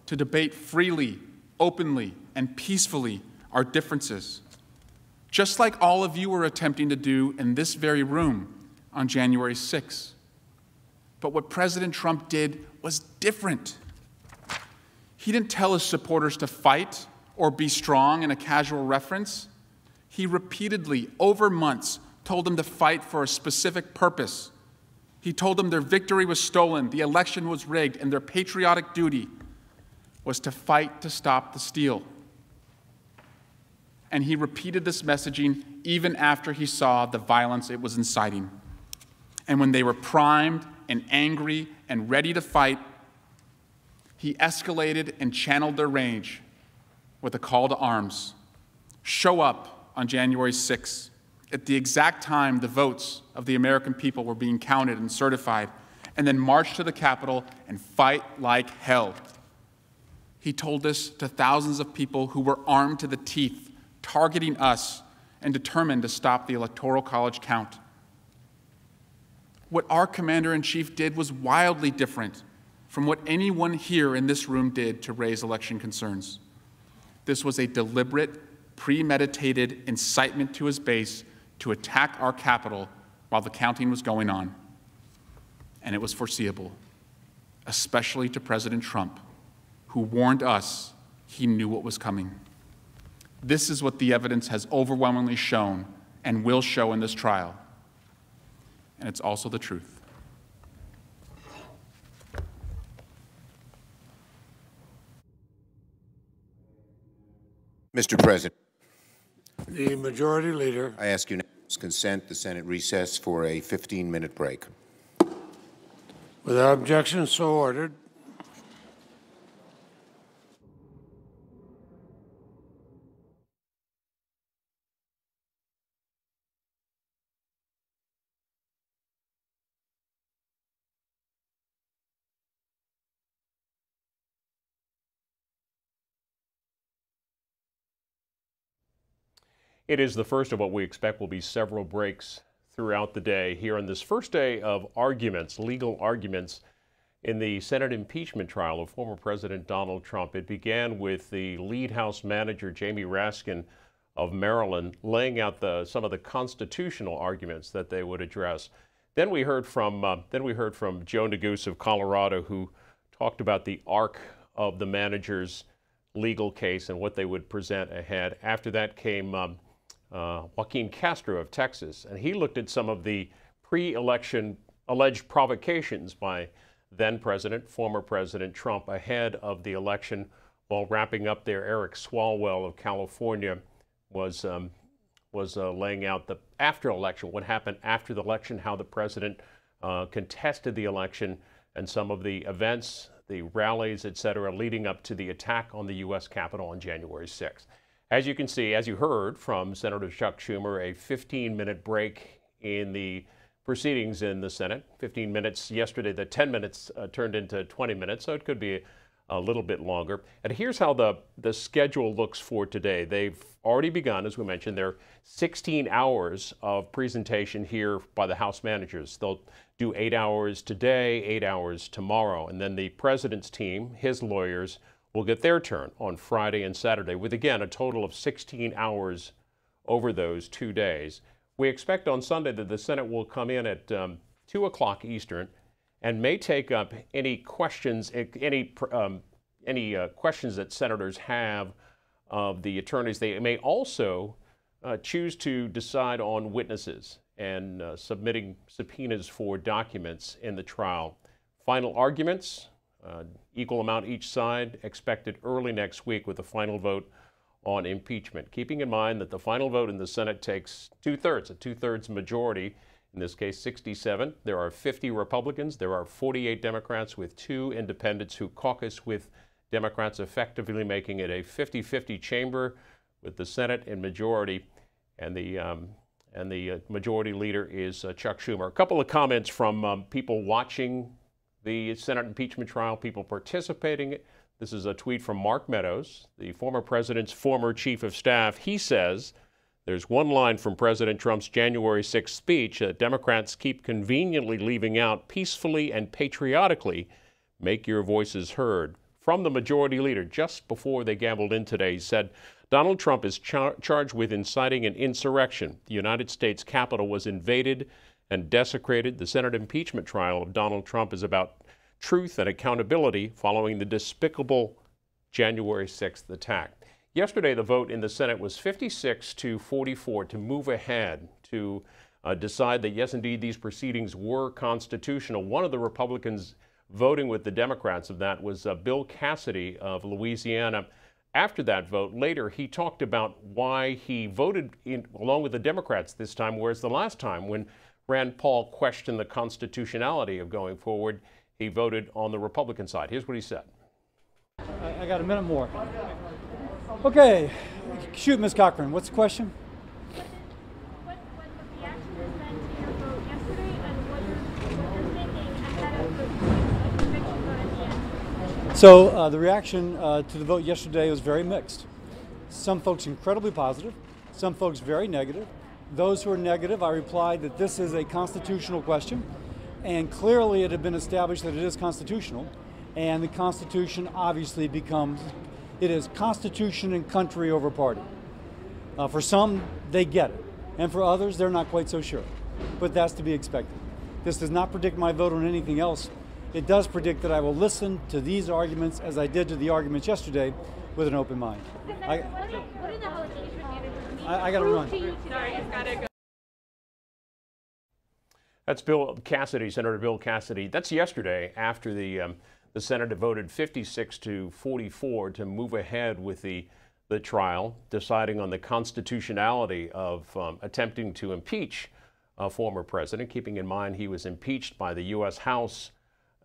to debate freely, openly, and peacefully our differences, just like all of you were attempting to do in this very room on January 6. But what President Trump did was different. He didn't tell his supporters to fight or be strong in a casual reference. He repeatedly, over months, told them to fight for a specific purpose. He told them their victory was stolen, the election was rigged, and their patriotic duty was to fight to stop the steal. And he repeated this messaging even after he saw the violence it was inciting. And when they were primed and angry and ready to fight, he escalated and channeled their rage with a call to arms. Show up on January 6th at the exact time the votes of the American people were being counted and certified, and then march to the Capitol and fight like hell. He told this to thousands of people who were armed to the teeth, targeting us and determined to stop the Electoral College count. What our commander in chief did was wildly different from what anyone here in this room did to raise election concerns. This was a deliberate, premeditated incitement to his base to attack our Capitol while the counting was going on. And it was foreseeable, especially to President Trump, who warned us he knew what was coming. This is what the evidence has overwhelmingly shown and will show in this trial and it's also the truth. Mr. President. The Majority Leader. I ask unanimous consent the Senate recess for a 15-minute break. Without objection, so ordered. It is the first of what we expect will be several breaks throughout the day here on this first day of arguments, legal arguments in the Senate impeachment trial of former President Donald Trump. It began with the lead House manager, Jamie Raskin of Maryland, laying out the, some of the constitutional arguments that they would address. Then we heard from uh, then we heard from Joe Neguse of Colorado, who talked about the arc of the manager's legal case and what they would present ahead. After that came um, uh, Joaquin Castro of Texas, and he looked at some of the pre-election alleged provocations by then President, former President Trump, ahead of the election. While wrapping up there, Eric Swalwell of California was um, was uh, laying out the after election, what happened after the election, how the president uh, contested the election, and some of the events, the rallies, et cetera, leading up to the attack on the U.S. Capitol on January 6th. As you can see, as you heard from Senator Chuck Schumer, a 15-minute break in the proceedings in the Senate. 15 minutes yesterday, the 10 minutes uh, turned into 20 minutes, so it could be a little bit longer. And here's how the, the schedule looks for today. They've already begun, as we mentioned, there are 16 hours of presentation here by the House managers. They'll do eight hours today, eight hours tomorrow, and then the president's team, his lawyers, will get their turn on Friday and Saturday, with again a total of 16 hours over those two days. We expect on Sunday that the Senate will come in at um, 2 o'clock Eastern and may take up any questions, any, um, any uh, questions that senators have of the attorneys. They may also uh, choose to decide on witnesses and uh, submitting subpoenas for documents in the trial. Final arguments, uh, equal amount each side, expected early next week with the final vote on impeachment, keeping in mind that the final vote in the Senate takes two thirds, a two thirds majority, in this case 67. There are 50 Republicans, there are 48 Democrats, with two independents who caucus with Democrats, effectively making it a 50 50 chamber with the Senate in majority. And the, um, and the uh, majority leader is uh, Chuck Schumer. A couple of comments from um, people watching the Senate impeachment trial, people participating this is a tweet from Mark Meadows, the former president's former chief of staff. He says there's one line from President Trump's January 6th speech that Democrats keep conveniently leaving out peacefully and patriotically make your voices heard. From the majority leader just before they gambled in today, he said Donald Trump is char charged with inciting an insurrection. The United States Capitol was invaded and desecrated. The Senate impeachment trial of Donald Trump is about truth and accountability following the despicable January 6th attack. Yesterday, the vote in the Senate was 56 to 44 to move ahead to uh, decide that, yes, indeed, these proceedings were constitutional. One of the Republicans voting with the Democrats of that was uh, Bill Cassidy of Louisiana. After that vote, later, he talked about why he voted in, along with the Democrats this time, whereas the last time, when Rand Paul questioned the constitutionality of going forward, he voted on the Republican side. Here's what he said. I got a minute more. Okay, shoot, Ms. Cochran. What's the question? So uh, the reaction uh, to the vote yesterday was very mixed. Some folks incredibly positive, some folks very negative. Those who are negative, I replied that this is a constitutional question and clearly it had been established that it is constitutional, and the Constitution obviously becomes, it is Constitution and country over party. Uh, for some, they get it, and for others, they're not quite so sure. But that's to be expected. This does not predict my vote on anything else. It does predict that I will listen to these arguments as I did to the arguments yesterday with an open mind. I, I, I got to run. Sorry, that's Bill Cassidy, Senator Bill Cassidy. That's yesterday after the um, the Senate voted 56 to 44 to move ahead with the the trial, deciding on the constitutionality of um, attempting to impeach a former president, keeping in mind he was impeached by the U.S. House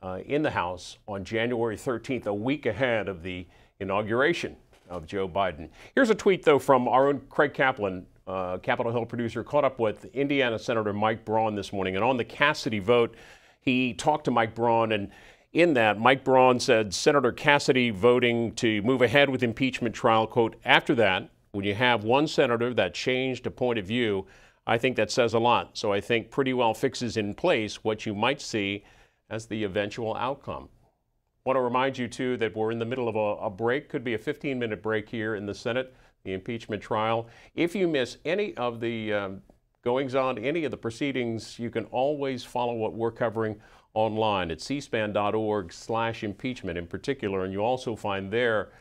uh, in the House on January 13th, a week ahead of the inauguration of Joe Biden. Here's a tweet, though, from our own Craig Caplan uh, Capitol Hill producer, caught up with Indiana Senator Mike Braun this morning. And on the Cassidy vote, he talked to Mike Braun. And in that, Mike Braun said Senator Cassidy voting to move ahead with impeachment trial, quote, after that, when you have one senator that changed a point of view, I think that says a lot. So I think pretty well fixes in place what you might see as the eventual outcome. Want to remind you, too, that we're in the middle of a, a break, could be a 15 minute break here in the Senate, the impeachment trial. If you miss any of the um, goings on, any of the proceedings, you can always follow what we're covering online at cspan.org slash impeachment in particular. And you also find there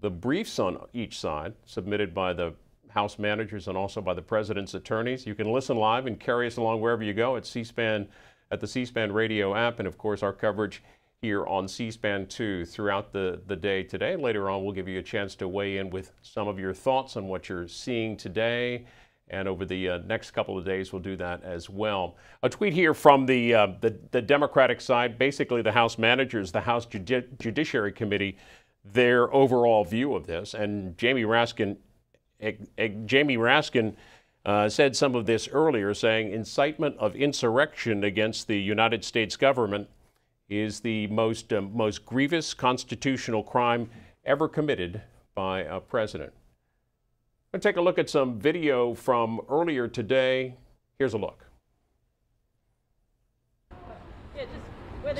the briefs on each side submitted by the House managers and also by the president's attorneys. You can listen live and carry us along wherever you go at C-SPAN, at the C-SPAN radio app, and of course our coverage here on C-SPAN 2 throughout the, the day today. Later on, we'll give you a chance to weigh in with some of your thoughts on what you're seeing today. And over the uh, next couple of days, we'll do that as well. A tweet here from the, uh, the, the, Democratic side, basically the House managers, the House Judi Judiciary Committee, their overall view of this. And Jamie Raskin, Jamie Raskin uh, said some of this earlier, saying incitement of insurrection against the United States government is the most, uh, most grievous constitutional crime ever committed by a president. We'll take a look at some video from earlier today. Here's a look.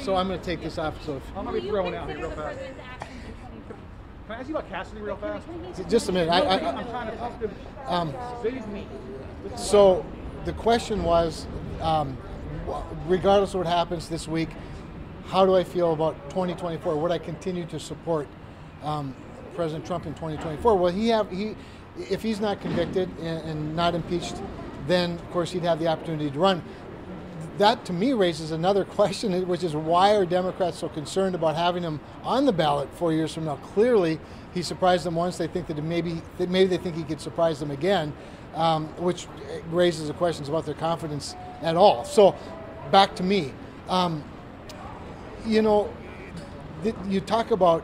So I'm going to take this off. So I'm going to be throwing out here real fast. Can I ask you about Cassidy real fast? Just a minute. I, I, am trying to talk to um, So the question was, um, regardless of what happens this week, how do I feel about 2024? Would I continue to support um, President Trump in 2024? Well, he have he, if he's not convicted and, and not impeached, then of course he'd have the opportunity to run. That to me raises another question, which is why are Democrats so concerned about having him on the ballot four years from now? Clearly, he surprised them once. They think that maybe that maybe they think he could surprise them again, um, which raises the questions about their confidence at all. So, back to me. Um, you know, you talk about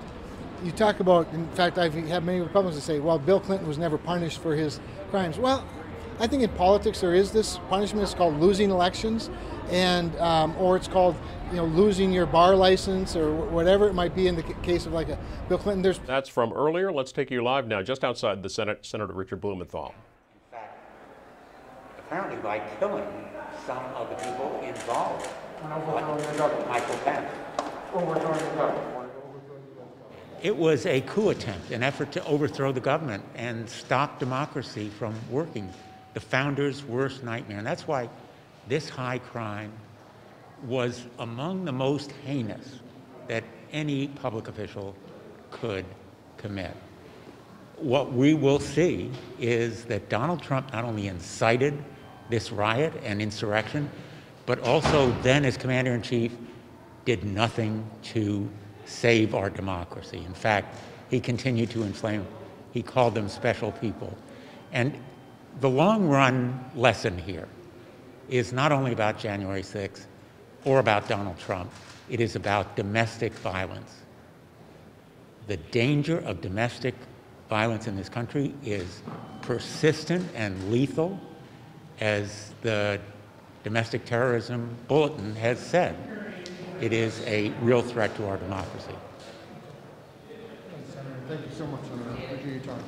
you talk about. In fact, I've had many Republicans that say, "Well, Bill Clinton was never punished for his crimes." Well, I think in politics there is this punishment. It's called losing elections, and um, or it's called you know losing your bar license or whatever it might be in the case of like a Bill Clinton. There's that's from earlier. Let's take you live now, just outside the Senate. Senator Richard Blumenthal. In fact, apparently by killing some of the people involved, like Michael Pence. It was a coup attempt, an effort to overthrow the government and stop democracy from working. The founders' worst nightmare. And that's why this high crime was among the most heinous that any public official could commit. What we will see is that Donald Trump not only incited this riot and insurrection, but also then as commander in chief did nothing to save our democracy. In fact, he continued to inflame. He called them special people. And the long run lesson here is not only about January 6th or about Donald Trump, it is about domestic violence. The danger of domestic violence in this country is persistent and lethal, as the Domestic Terrorism Bulletin has said it is a real threat to our democracy. Thank you so much, Senator. Appreciate your time.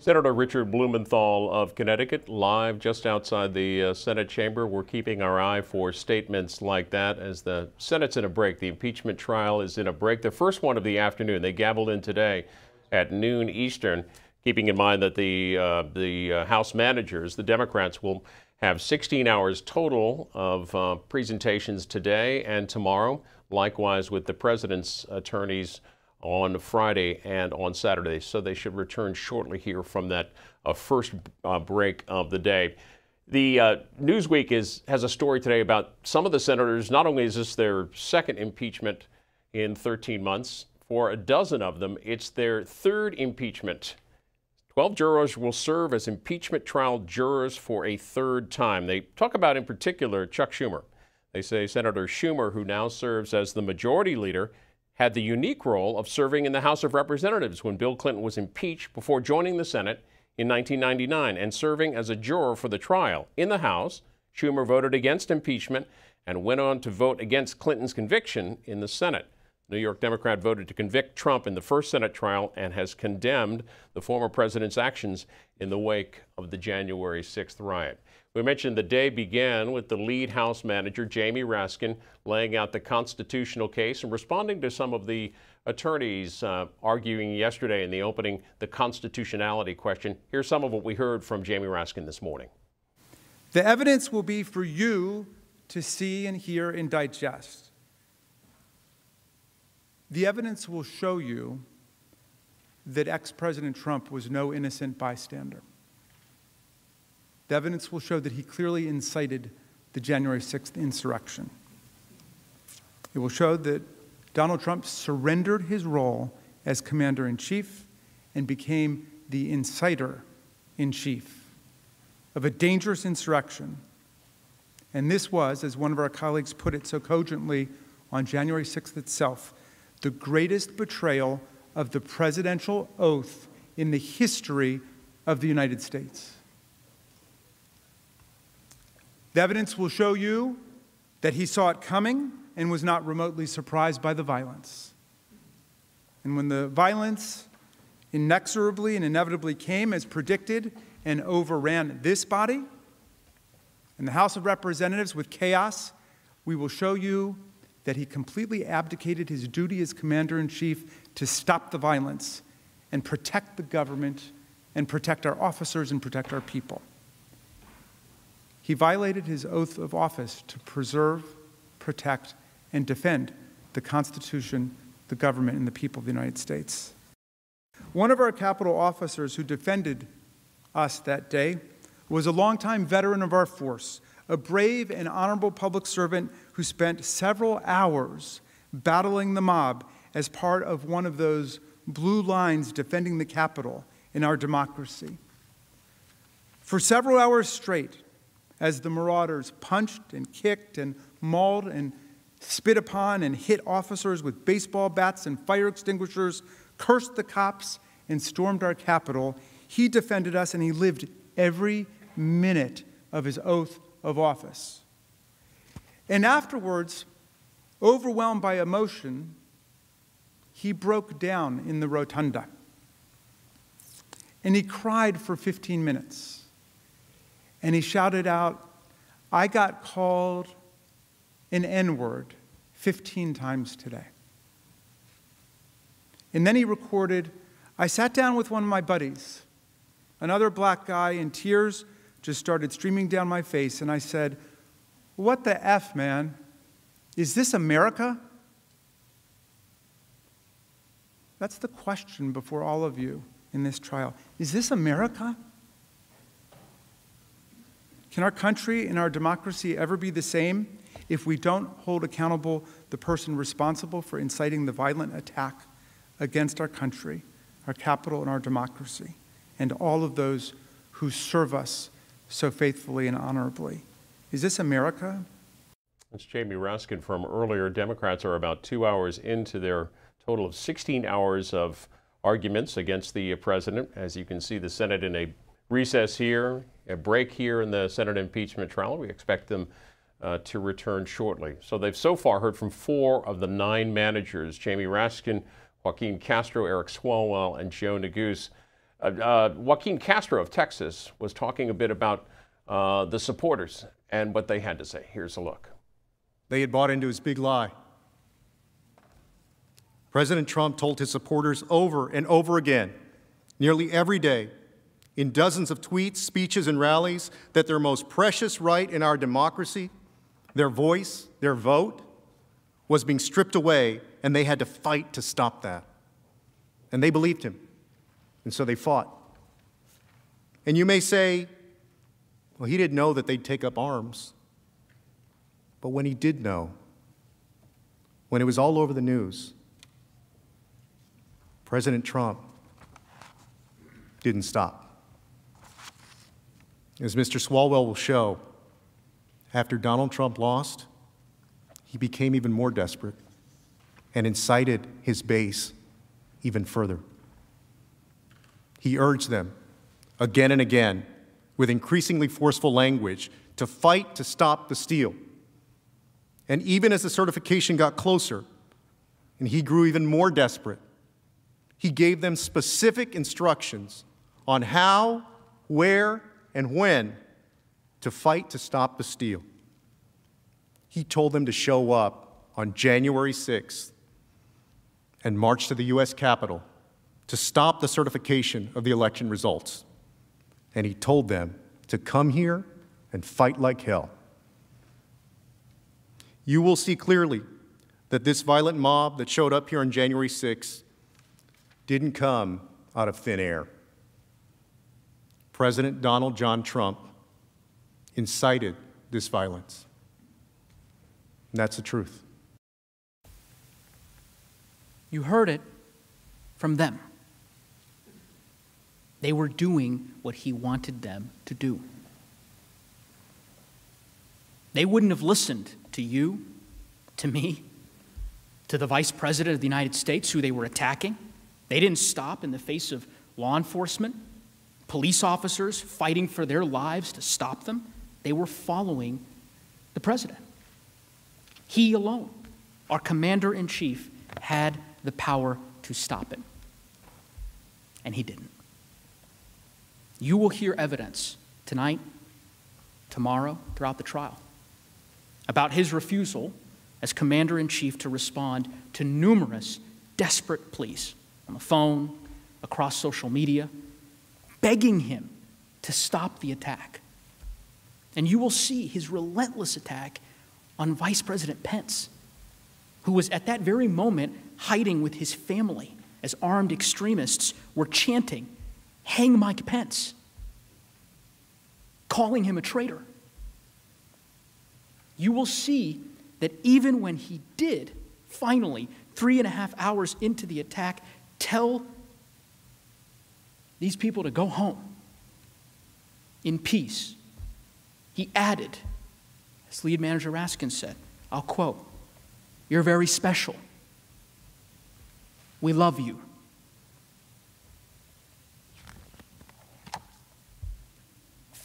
Senator Richard Blumenthal of Connecticut, live just outside the uh, Senate chamber. We're keeping our eye for statements like that as the Senate's in a break. The impeachment trial is in a break, the first one of the afternoon. They gavelled in today at noon Eastern keeping in mind that the, uh, the uh, House managers, the Democrats, will have 16 hours total of uh, presentations today and tomorrow. Likewise with the president's attorneys on Friday and on Saturday. So they should return shortly here from that uh, first uh, break of the day. The uh, Newsweek is, has a story today about some of the senators. Not only is this their second impeachment in 13 months, for a dozen of them, it's their third impeachment 12 jurors will serve as impeachment trial jurors for a third time. They talk about, in particular, Chuck Schumer. They say Senator Schumer, who now serves as the majority leader, had the unique role of serving in the House of Representatives when Bill Clinton was impeached before joining the Senate in 1999 and serving as a juror for the trial. In the House, Schumer voted against impeachment and went on to vote against Clinton's conviction in the Senate. New York Democrat voted to convict Trump in the first Senate trial and has condemned the former president's actions in the wake of the January 6th riot. We mentioned the day began with the lead House manager, Jamie Raskin, laying out the constitutional case and responding to some of the attorneys uh, arguing yesterday in the opening the constitutionality question. Here's some of what we heard from Jamie Raskin this morning. The evidence will be for you to see and hear and digest. The evidence will show you that ex President Trump was no innocent bystander. The evidence will show that he clearly incited the January 6th insurrection. It will show that Donald Trump surrendered his role as commander in chief and became the inciter in chief of a dangerous insurrection. And this was, as one of our colleagues put it so cogently on January 6th itself, the greatest betrayal of the presidential oath in the history of the United States. The evidence will show you that he saw it coming and was not remotely surprised by the violence. And when the violence inexorably and inevitably came as predicted and overran this body and the House of Representatives with chaos, we will show you that he completely abdicated his duty as commander in chief to stop the violence and protect the government and protect our officers and protect our people. He violated his oath of office to preserve, protect, and defend the Constitution, the government, and the people of the United States. One of our Capitol officers who defended us that day was a longtime veteran of our force, a brave and honorable public servant who spent several hours battling the mob as part of one of those blue lines defending the Capitol in our democracy. For several hours straight, as the marauders punched and kicked and mauled and spit upon and hit officers with baseball bats and fire extinguishers, cursed the cops, and stormed our Capitol, he defended us and he lived every minute of his oath of office. And afterwards, overwhelmed by emotion, he broke down in the rotunda. And he cried for 15 minutes. And he shouted out, I got called an N word 15 times today. And then he recorded, I sat down with one of my buddies, another black guy, and tears just started streaming down my face. And I said, What the F, man? Is this America? That's the question before all of you in this trial. Is this America? Can our country and our democracy ever be the same if we don't hold accountable the person responsible for inciting the violent attack against our country, our capital, and our democracy, and all of those who serve us so faithfully and honorably? Is this America? That's Jamie Raskin from earlier. Democrats are about two hours into their total of 16 hours of arguments against the president. As you can see, the Senate in a recess here, a break here in the Senate impeachment trial. We expect them uh, to return shortly. So they've so far heard from four of the nine managers Jamie Raskin, Joaquin Castro, Eric Swalwell, and Joe Neguse. Uh, uh, Joaquin Castro of Texas was talking a bit about uh, the supporters and what they had to say. Here's a look. They had bought into his big lie. President Trump told his supporters over and over again, nearly every day, in dozens of tweets, speeches, and rallies, that their most precious right in our democracy, their voice, their vote, was being stripped away, and they had to fight to stop that. And they believed him. And so they fought. And you may say, well, he didn't know that they'd take up arms. But when he did know, when it was all over the news, President Trump didn't stop. As Mr. Swalwell will show, after Donald Trump lost, he became even more desperate and incited his base even further. He urged them again and again with increasingly forceful language to fight to stop the steal. And even as the certification got closer, And he grew even more desperate. He gave them specific instructions on how, where, and when to fight to stop the steal. He told them to show up on January 6th and march to the U.S. Capitol to stop the certification of the election results. And he told them to come here and fight like hell. You will see clearly that this violent mob that showed up here on January 6th didn't come out of thin air. President Donald John Trump incited this violence. And that's the truth. You heard it from them. They were doing what he wanted them to do. They wouldn't have listened to you, to me, to the vice president of the United States who they were attacking. They didn't stop in the face of law enforcement, police officers fighting for their lives to stop them. They were following the president. He alone, our commander in chief, had the power to stop it. And he didn't. You will hear evidence tonight, tomorrow, throughout the trial about his refusal as commander in chief to respond to numerous desperate pleas on the phone, across social media, begging him to stop the attack. And you will see his relentless attack on Vice President Pence, who was at that very moment hiding with his family as armed extremists were chanting, Hang Mike Pence, calling him a traitor. You will see that even when he did, finally, three and a half hours into the attack, tell these people to go home in peace, he added, as lead manager Raskin said, I'll quote, You're very special. We love you.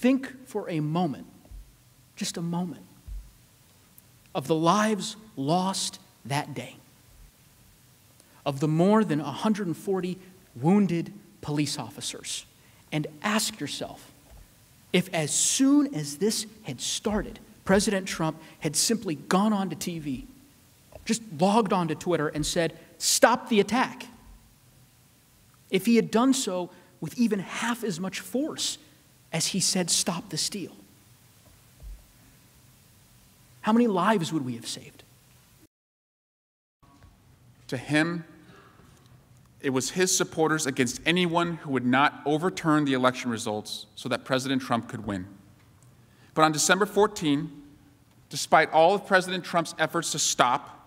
Think for a moment, just a moment, of the lives lost that day, of the more than 140 wounded police officers, and ask yourself if, as soon as this had started, President Trump had simply gone on to TV, just logged onto Twitter and said, Stop the attack. If he had done so with even half as much force as he said, Stop the steal. How many lives would we have saved? To him, it was his supporters against anyone who would not overturn the election results so that President Trump could win. But on December 14, despite all of President Trump's efforts to stop,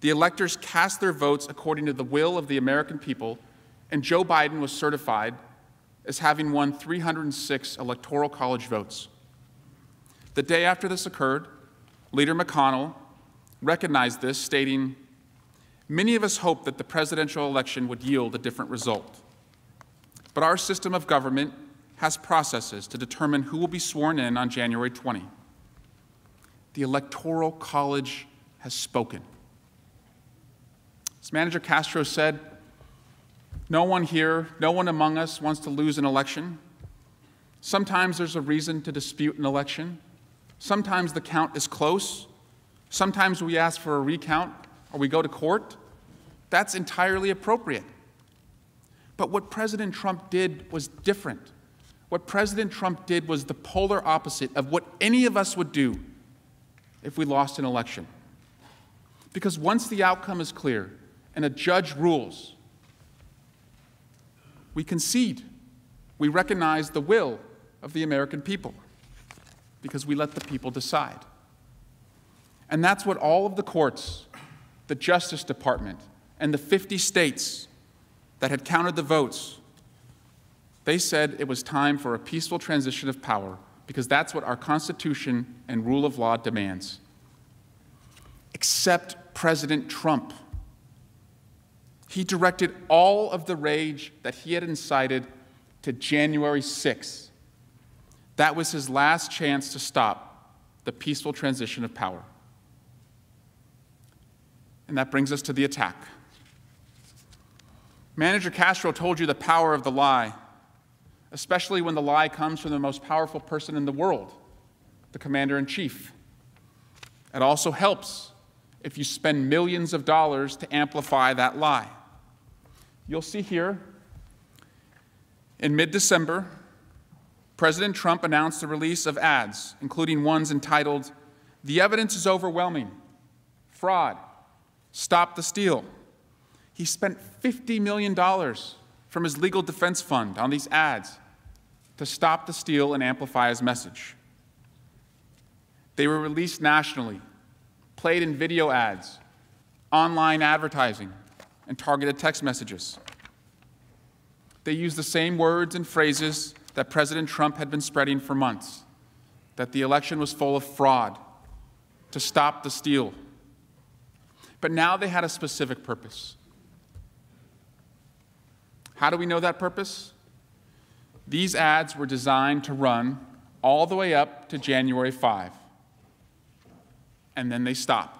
the electors cast their votes according to the will of the American people, and Joe Biden was certified as having won 306 electoral college votes. The day after this occurred, Leader McConnell recognized this, stating, Many of us hoped that the presidential election would yield a different result. But our system of government has processes to determine who will be sworn in on January 20. The Electoral College has spoken. As Manager Castro said, no one here, no one among us wants to lose an election. Sometimes there's a reason to dispute an election. Sometimes the count is close. Sometimes we ask for a recount or we go to court. That's entirely appropriate. But what President Trump did was different. What President Trump did was the polar opposite of what any of us would do if we lost an election. Because once the outcome is clear and a judge rules, we concede. We recognize the will of the American people because we let the people decide. And that's what all of the courts, the Justice Department, and the 50 states that had counted the votes, they said it was time for a peaceful transition of power because that's what our Constitution and rule of law demands. Except President Trump. He directed all of the rage that he had incited to January 6th that was his last chance to stop the peaceful transition of power. And that brings us to the attack. Manager Castro told you the power of the lie, especially when the lie comes from the most powerful person in the world, the commander in chief. It also helps if you spend millions of dollars to amplify that lie. You'll see here in mid December, President Trump announced the release of ads, including ones entitled, The Evidence is Overwhelming, Fraud, Stop the Steal. He spent $50 million from his legal defense fund on these ads to stop the steal and amplify his message. They were released nationally, played in video ads, online advertising, and targeted text messages. They used the same words and phrases that President Trump had been spreading for months that the election was full of fraud, to stop the steal. But now they had a specific purpose. How do we know that purpose? These ads were designed to run all the way up to January 5, and then they stopped.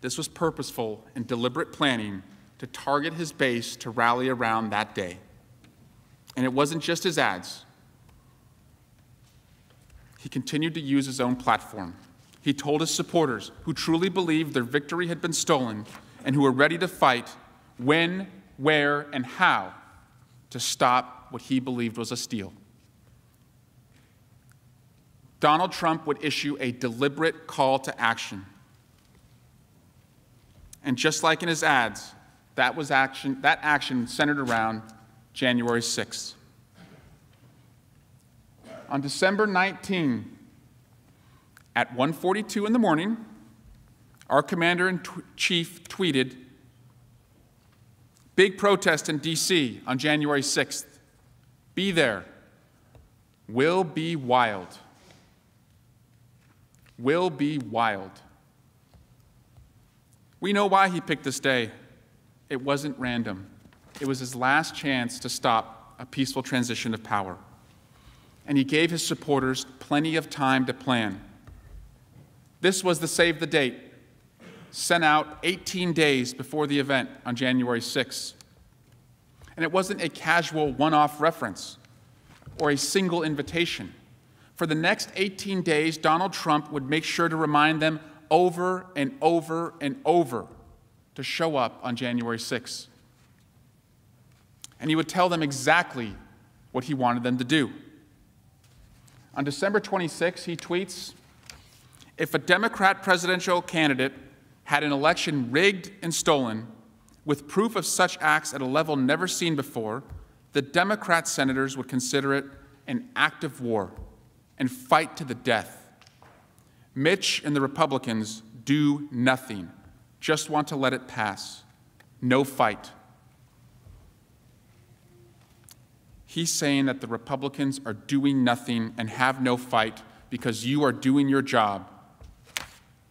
This was purposeful and deliberate planning to target his base to rally around that day. And it wasn't just his ads. He continued to use his own platform. He told his supporters, who truly believed their victory had been stolen and who were ready to fight, when, where, and how to stop what he believed was a steal. Donald Trump would issue a deliberate call to action. And just like in his ads, that was action that action centered around January 6th. On December 19, at 1:42 in the morning, our commander in chief tweeted, "Big protest in DC on January 6th. Be there. Will be wild. Will be wild." We know why he picked this day. It wasn't random. It was his last chance to stop a peaceful transition of power. And he gave his supporters plenty of time to plan. This was the save the date, sent out 18 days before the event on January 6. And it wasn't a casual one off reference or a single invitation. For the next 18 days, Donald Trump would make sure to remind them over and over and over to show up on January 6. And he would tell them exactly what he wanted them to do. On December 26, he tweets If a Democrat presidential candidate had an election rigged and stolen, with proof of such acts at a level never seen before, the Democrat senators would consider it an act of war and fight to the death. Mitch and the Republicans do nothing, just want to let it pass. No fight. He's saying that the Republicans are doing nothing and have no fight because you are doing your job,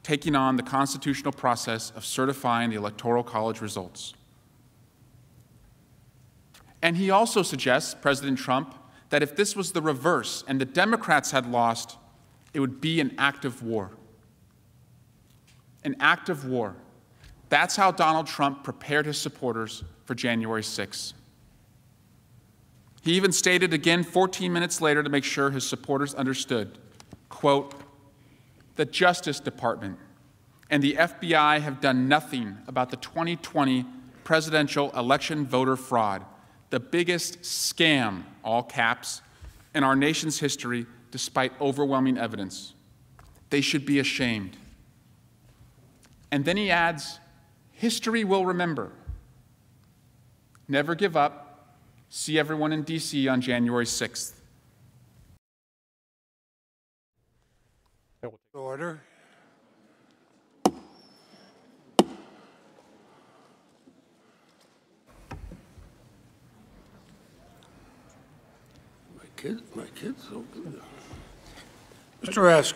taking on the constitutional process of certifying the Electoral College results. And he also suggests, President Trump, that if this was the reverse and the Democrats had lost, it would be an act of war. An act of war. That's how Donald Trump prepared his supporters for January 6. He even stated again 14 minutes later to make sure his supporters understood, quote, the Justice Department and the FBI have done nothing about the 2020 presidential election voter fraud, the biggest scam, all caps, in our nation's history despite overwhelming evidence. They should be ashamed. And then he adds, history will remember. Never give up. See everyone in D.C. on January 6th. Order. My kids, my kids. Mr. Rask.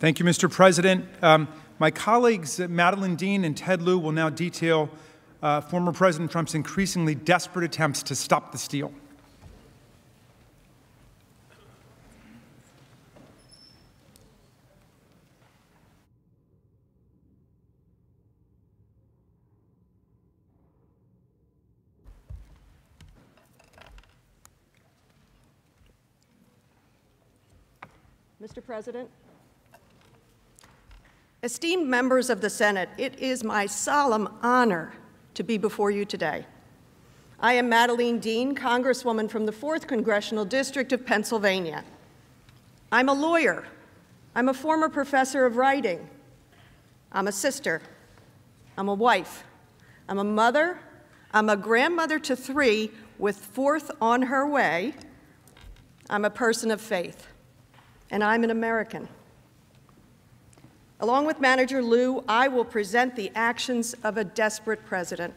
Thank you, Mr. President. Um, my colleagues Madeline Dean and Ted Lieu will now detail uh, former President Trump's increasingly desperate attempts to stop the steal. President. Esteemed members of the Senate, it is my solemn honor to be before you today. I am Madeline Dean, Congresswoman from the 4th Congressional District of Pennsylvania. I'm a lawyer. I'm a former professor of writing. I'm a sister. I'm a wife. I'm a mother. I'm a grandmother to three with fourth on her way. I'm a person of faith. And I'm an American. Along with Manager Lieu, I will present the actions of a desperate president.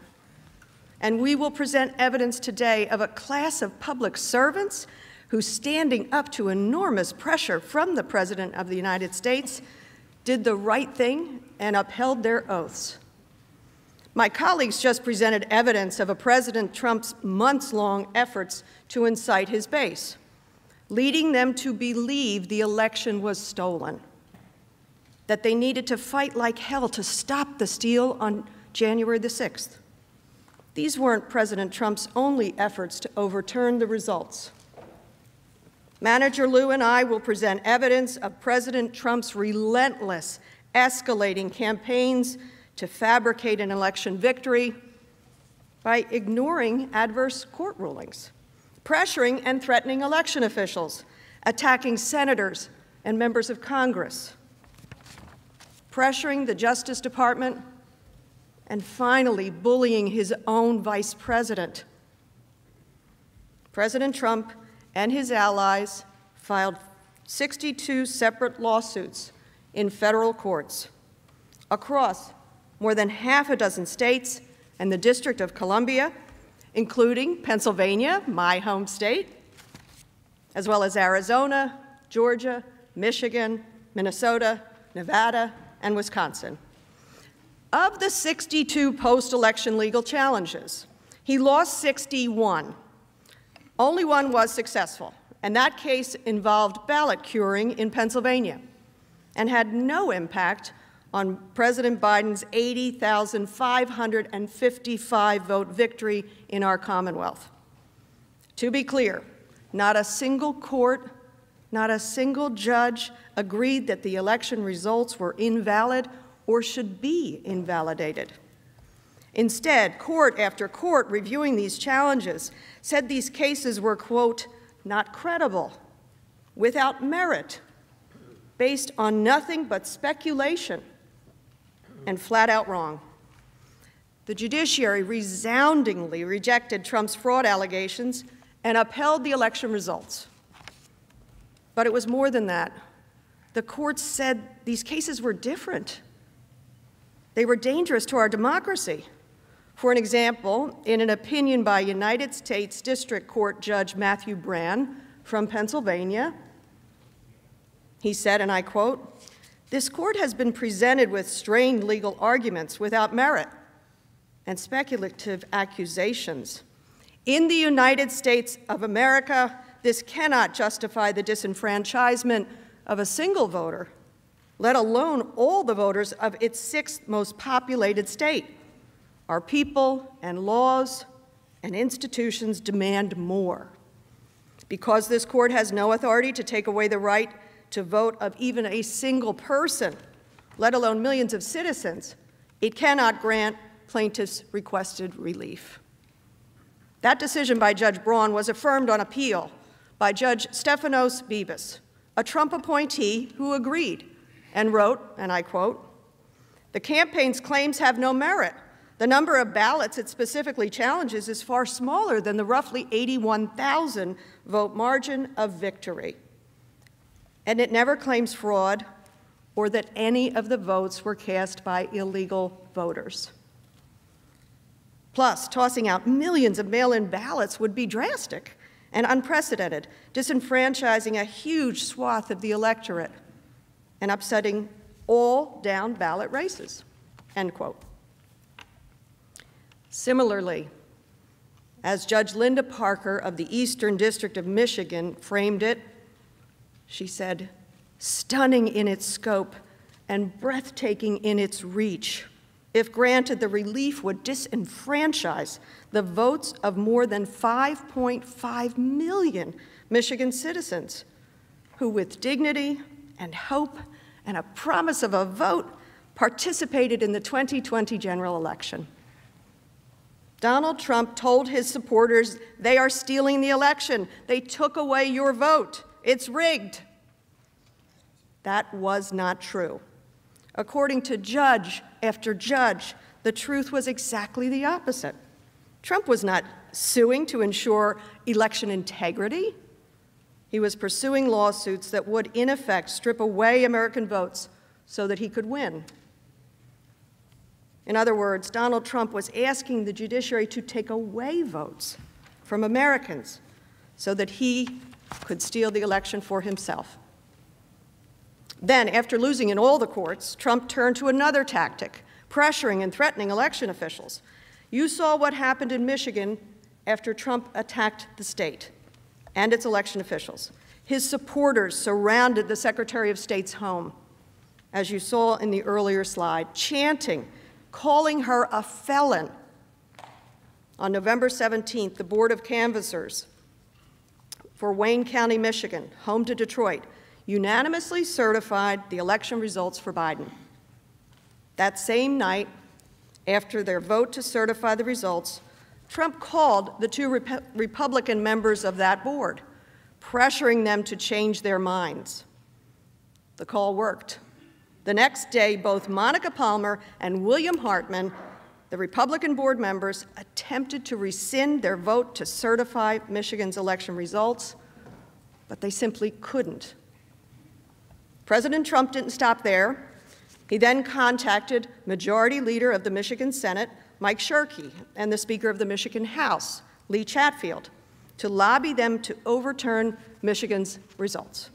And we will present evidence today of a class of public servants who, standing up to enormous pressure from the President of the United States, did the right thing and upheld their oaths. My colleagues just presented evidence of a President Trump's months long efforts to incite his base, leading them to believe the election was stolen, that they needed to fight like hell to stop the steal on January the 6th. These weren't President Trump's only efforts to overturn the results. Manager Lieu and I will present evidence of President Trump's relentless, escalating campaigns to fabricate an election victory by ignoring adverse court rulings, pressuring and threatening election officials, attacking senators and members of Congress, pressuring the Justice Department, and finally bullying his own vice president. President Trump and his allies filed 62 separate lawsuits in federal courts across more than half a dozen states and the District of Columbia, including Pennsylvania, my home state, as well as Arizona, Georgia, Michigan, Minnesota, Nevada, and Wisconsin. Of the 62 post election legal challenges, he lost 61. Only one was successful, and that case involved ballot curing in Pennsylvania and had no impact on President Biden's 80,555 vote victory in our Commonwealth. To be clear, not a single court, not a single judge agreed that the election results were invalid or should be invalidated. Instead, court after court reviewing these challenges said these cases were, quote, not credible, without merit, based on nothing but speculation and flat out wrong. The judiciary resoundingly rejected Trump's fraud allegations and upheld the election results. But it was more than that. The courts said these cases were different. They were dangerous to our democracy. For an example, in an opinion by United States District Court Judge Matthew Brann from Pennsylvania, he said, and I quote, this court has been presented with strained legal arguments without merit and speculative accusations. In the United States of America, this cannot justify the disenfranchisement of a single voter, let alone all the voters of its sixth most populated state. Our people and laws and institutions demand more. Because this court has no authority to take away the right to vote of even a single person, let alone millions of citizens, it cannot grant plaintiffs' requested relief. That decision by Judge Braun was affirmed on appeal by Judge Stephanos Bibas, a Trump appointee who agreed and wrote, and I quote, the campaign's claims have no merit. The number of ballots it specifically challenges is far smaller than the roughly 81,000 vote margin of victory and it never claims fraud or that any of the votes were cast by illegal voters. Plus, tossing out millions of mail in ballots would be drastic and unprecedented, disenfranchising a huge swath of the electorate and upsetting all down ballot races. End quote. Similarly, as Judge Linda Parker of the Eastern District of Michigan framed it, she said, stunning in its scope and breathtaking in its reach. If granted, the relief would disenfranchise the votes of more than 5.5 million Michigan citizens who, with dignity and hope and a promise of a vote participated in the 2020 general election. Donald Trump told his supporters they are stealing the election. They took away your vote. It's rigged. That was not true. According to judge after judge, the truth was exactly the opposite. Trump was not suing to ensure election integrity. He was pursuing lawsuits that would, in effect, strip away American votes so that he could win. In other words, Donald Trump was asking the judiciary to take away votes from Americans so that he could steal the election for himself. Then, after losing in all the courts, Trump turned to another tactic, pressuring and threatening election officials. You saw what happened in Michigan after Trump attacked the state and its election officials. His supporters surrounded the Secretary of State's home, as you saw in the earlier slide, chanting, calling her a felon. On November 17th, the Board of Canvassers for Wayne County, Michigan, home to Detroit, unanimously certified the election results for Biden. That same night, after their vote to certify the results, Trump called the two Rep Republican members of that board, pressuring them to change their minds. The call worked. The next day, both Monica Palmer and William Hartman, the Republican board members, attempted to rescind their vote to certify Michigan's election results, but they simply couldn't. President Trump didn't stop there. He then contacted Majority Leader of the Michigan Senate, Mike Shirkey, and the Speaker of the Michigan House, Lee Chatfield, to lobby them to overturn Michigan's results.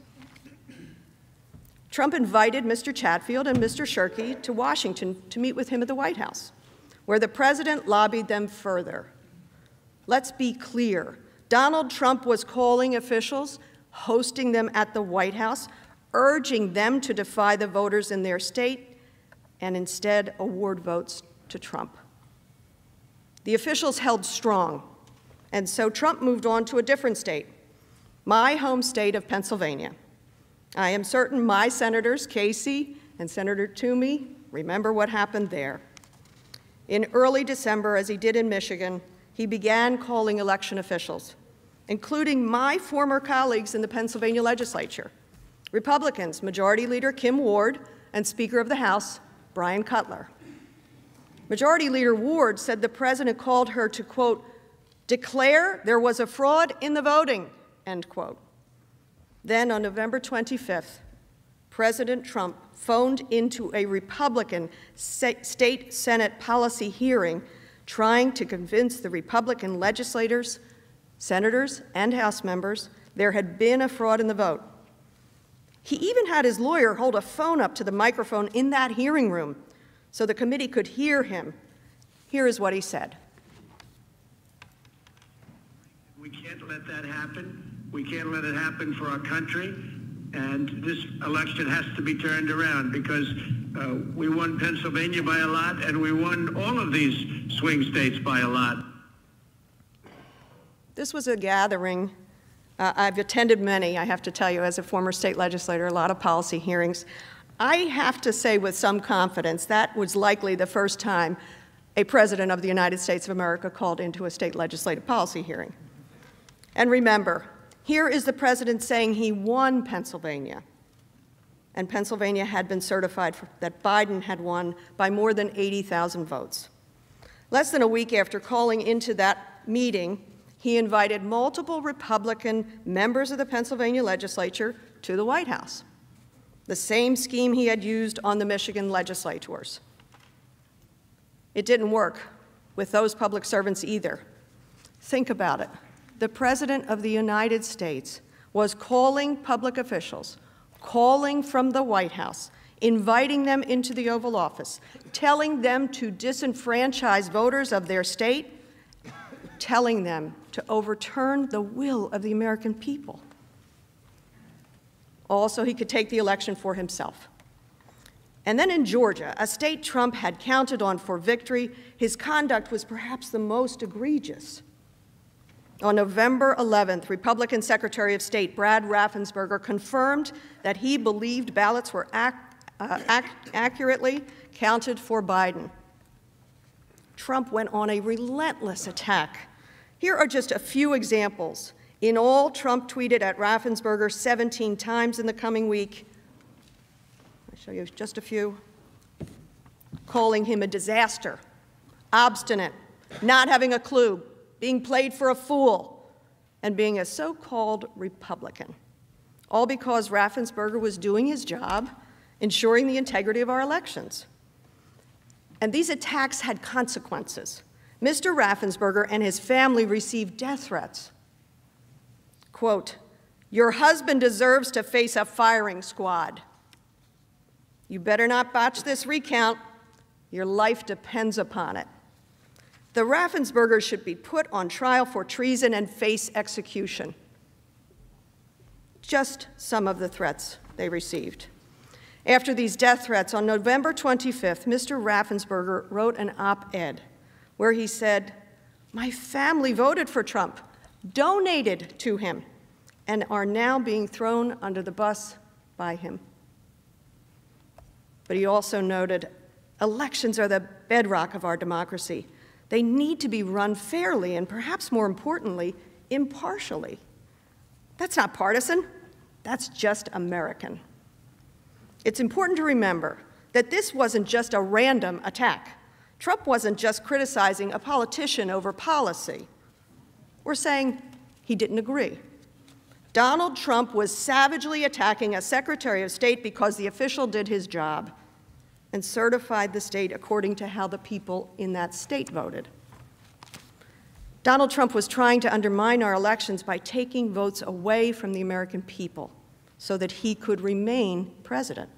Trump invited Mr. Chatfield and Mr. Shirkey to Washington to meet with him at the White House, where the president lobbied them further. Let's be clear Donald Trump was calling officials, hosting them at the White House, urging them to defy the voters in their state and instead award votes to Trump. The officials held strong, and so Trump moved on to a different state, my home state of Pennsylvania. I am certain my senators, Casey and Senator Toomey, remember what happened there. In early December, as he did in Michigan, he began calling election officials, including my former colleagues in the Pennsylvania legislature, Republicans, Majority Leader Kim Ward and Speaker of the House Brian Cutler. Majority Leader Ward said the president called her to, quote, declare there was a fraud in the voting, end quote. Then on November 25th, President Trump phoned into a Republican state Senate policy hearing trying to convince the Republican legislators, senators, and House members there had been a fraud in the vote. He even had his lawyer hold a phone up to the microphone in that hearing room so the committee could hear him. Here is what he said. We can't let that happen. We can't let it happen for our country. And this election has to be turned around because uh, we won Pennsylvania by a lot and we won all of these swing states by a lot. This was a gathering. Uh, I've attended many, I have to tell you, as a former state legislator, a lot of policy hearings. I have to say with some confidence that was likely the first time a president of the United States of America called into a state legislative policy hearing. And remember, here is the president saying he won Pennsylvania. And Pennsylvania had been certified for, that Biden had won by more than 80,000 votes. Less than a week after calling into that meeting, he invited multiple Republican members of the Pennsylvania legislature to the White House the same scheme he had used on the Michigan legislators. It didn't work with those public servants either. Think about it. The President of the United States was calling public officials, calling from the White House, inviting them into the Oval Office, telling them to disenfranchise voters of their state, telling them to overturn the will of the American people. Also, he could take the election for himself. And then in Georgia, a state Trump had counted on for victory, his conduct was perhaps the most egregious. On November 11th, Republican Secretary of State Brad Raffensperger confirmed that he believed ballots were ac- uh, ac- accurately counted for Biden. Trump went on a relentless attack. Here are just a few examples. In all, Trump tweeted at Raffensperger 17 times in the coming week. I'll show you just a few. Calling him a disaster, obstinate, not having a clue, being played for a fool, and being a so called Republican. All because Raffensperger was doing his job, ensuring the integrity of our elections. And these attacks had consequences. Mr. Raffensperger and his family received death threats. Quote, Your husband deserves to face a firing squad. You better not botch this recount. Your life depends upon it. The Raffenspergers should be put on trial for treason and face execution. Just some of the threats they received. After these death threats, on November 25th, Mr. Raffensperger wrote an op ed where he said, My family voted for Trump, donated to him, and are now being thrown under the bus by him. But he also noted, Elections are the bedrock of our democracy. They need to be run fairly and perhaps more importantly, impartially. That's not partisan, that's just American. It's important to remember that this wasn't just a random attack. Trump wasn't just criticizing a politician over policy. We're saying he didn't agree. Donald Trump was savagely attacking a Secretary of State because the official did his job and certified the state according to how the people in that state voted. Donald Trump was trying to undermine our elections by taking votes away from the American people so that he could remain president.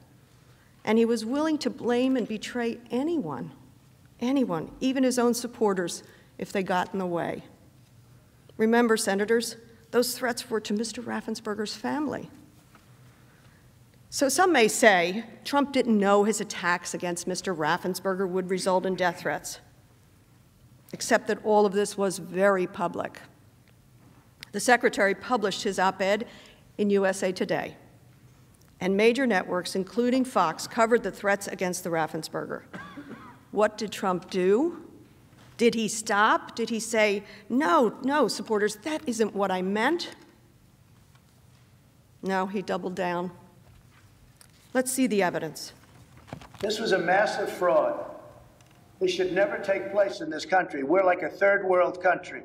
And he was willing to blame and betray anyone, anyone, even his own supporters, if they got in the way. Remember, senators, those threats were to Mr. Raffensperger's family. So some may say Trump didn't know his attacks against Mr. Raffensperger would result in death threats, except that all of this was very public. The secretary published his op ed in USA Today, and major networks, including Fox, covered the threats against the Raffensperger. What did Trump do? Did he stop? Did he say, no, no, supporters, that isn't what I meant? No, he doubled down. Let's see the evidence. This was a massive fraud. This should never take place in this country. We're like a third world country.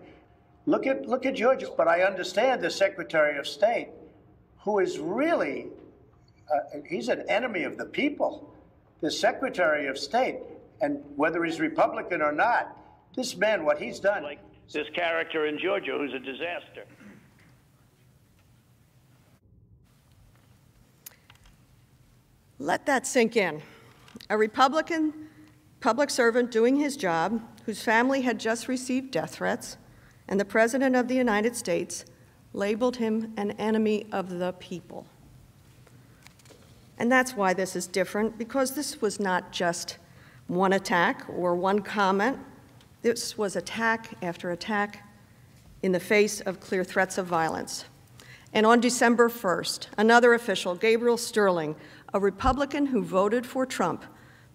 Look at, look at Georgia. But I understand the Secretary of State, who is really, uh, he's an enemy of the people. The Secretary of State, and whether he's Republican or not, this man, what he's done. Like this character in Georgia who's a disaster. Let that sink in. A Republican public servant doing his job, whose family had just received death threats, and the President of the United States labeled him an enemy of the people. And that's why this is different, because this was not just one attack or one comment. This was attack after attack in the face of clear threats of violence. And on December 1st, another official, Gabriel Sterling, a Republican who voted for Trump,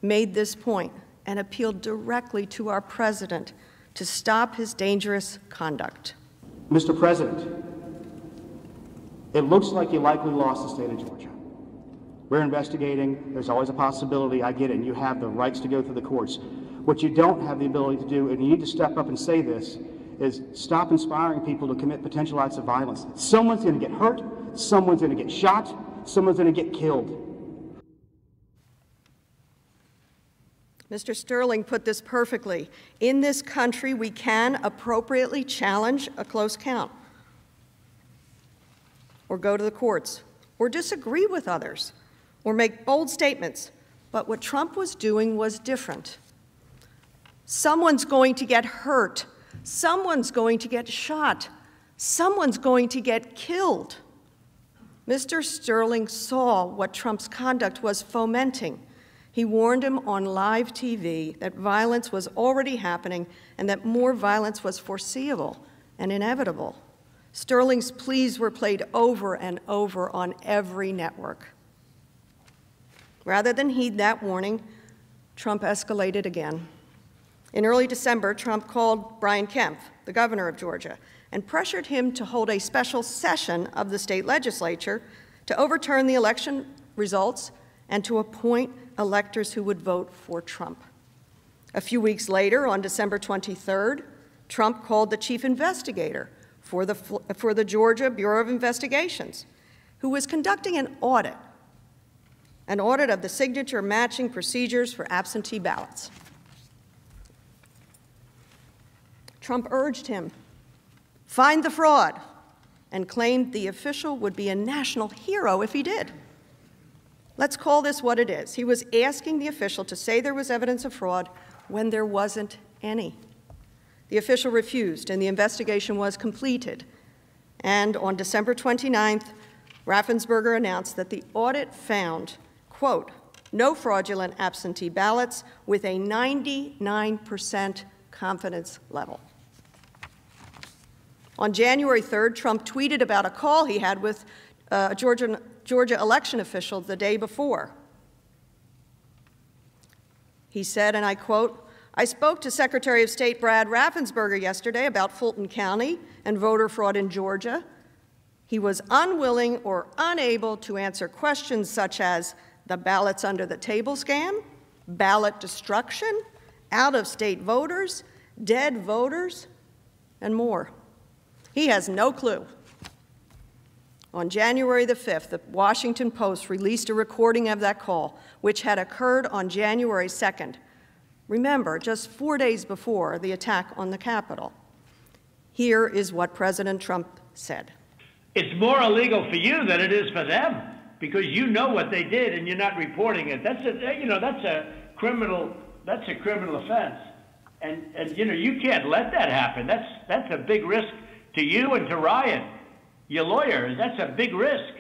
made this point and appealed directly to our president to stop his dangerous conduct. Mr. President, it looks like you likely lost the state of Georgia. We're investigating. There's always a possibility. I get it. And you have the rights to go through the courts. What you don't have the ability to do, and you need to step up and say this, is stop inspiring people to commit potential acts of violence. Someone's going to get hurt. Someone's going to get shot. Someone's going to get killed. Mr. Sterling put this perfectly. In this country, we can appropriately challenge a close count, or go to the courts, or disagree with others, or make bold statements. But what Trump was doing was different. Someone's going to get hurt, someone's going to get shot, someone's going to get killed. Mr. Sterling saw what Trump's conduct was fomenting. He warned him on live TV that violence was already happening and that more violence was foreseeable and inevitable. Sterling's pleas were played over and over on every network. Rather than heed that warning, Trump escalated again. In early December, Trump called Brian Kemp, the governor of Georgia, and pressured him to hold a special session of the state legislature to overturn the election results and to appoint electors who would vote for Trump. A few weeks later, on December 23rd, Trump called the chief investigator for the, for the Georgia Bureau of Investigations, who was conducting an audit, an audit of the signature matching procedures for absentee ballots. Trump urged him, find the fraud, and claimed the official would be a national hero if he did. Let's call this what it is. He was asking the official to say there was evidence of fraud when there wasn't any. The official refused, and the investigation was completed. And on December 29th, Raffensperger announced that the audit found, quote, no fraudulent absentee ballots with a 99% confidence level. On January 3rd, Trump tweeted about a call he had with uh, a Georgia, Georgia election official the day before. He said, and I quote, I spoke to Secretary of State Brad Raffensperger yesterday about Fulton County and voter fraud in Georgia. He was unwilling or unable to answer questions such as the ballots under the table scam, ballot destruction, out of state voters, dead voters, and more. He has no clue. On January the 5th, the Washington Post released a recording of that call, which had occurred on January 2nd. Remember, just four days before the attack on the Capitol. Here is what President Trump said. It's more illegal for you than it is for them because you know what they did and you're not reporting it. That's a, you know, that's a criminal, that's a criminal offense. And, and you know, you can't let that happen. That's, that's a big risk to you and to Ryan, your lawyer. That's a big risk.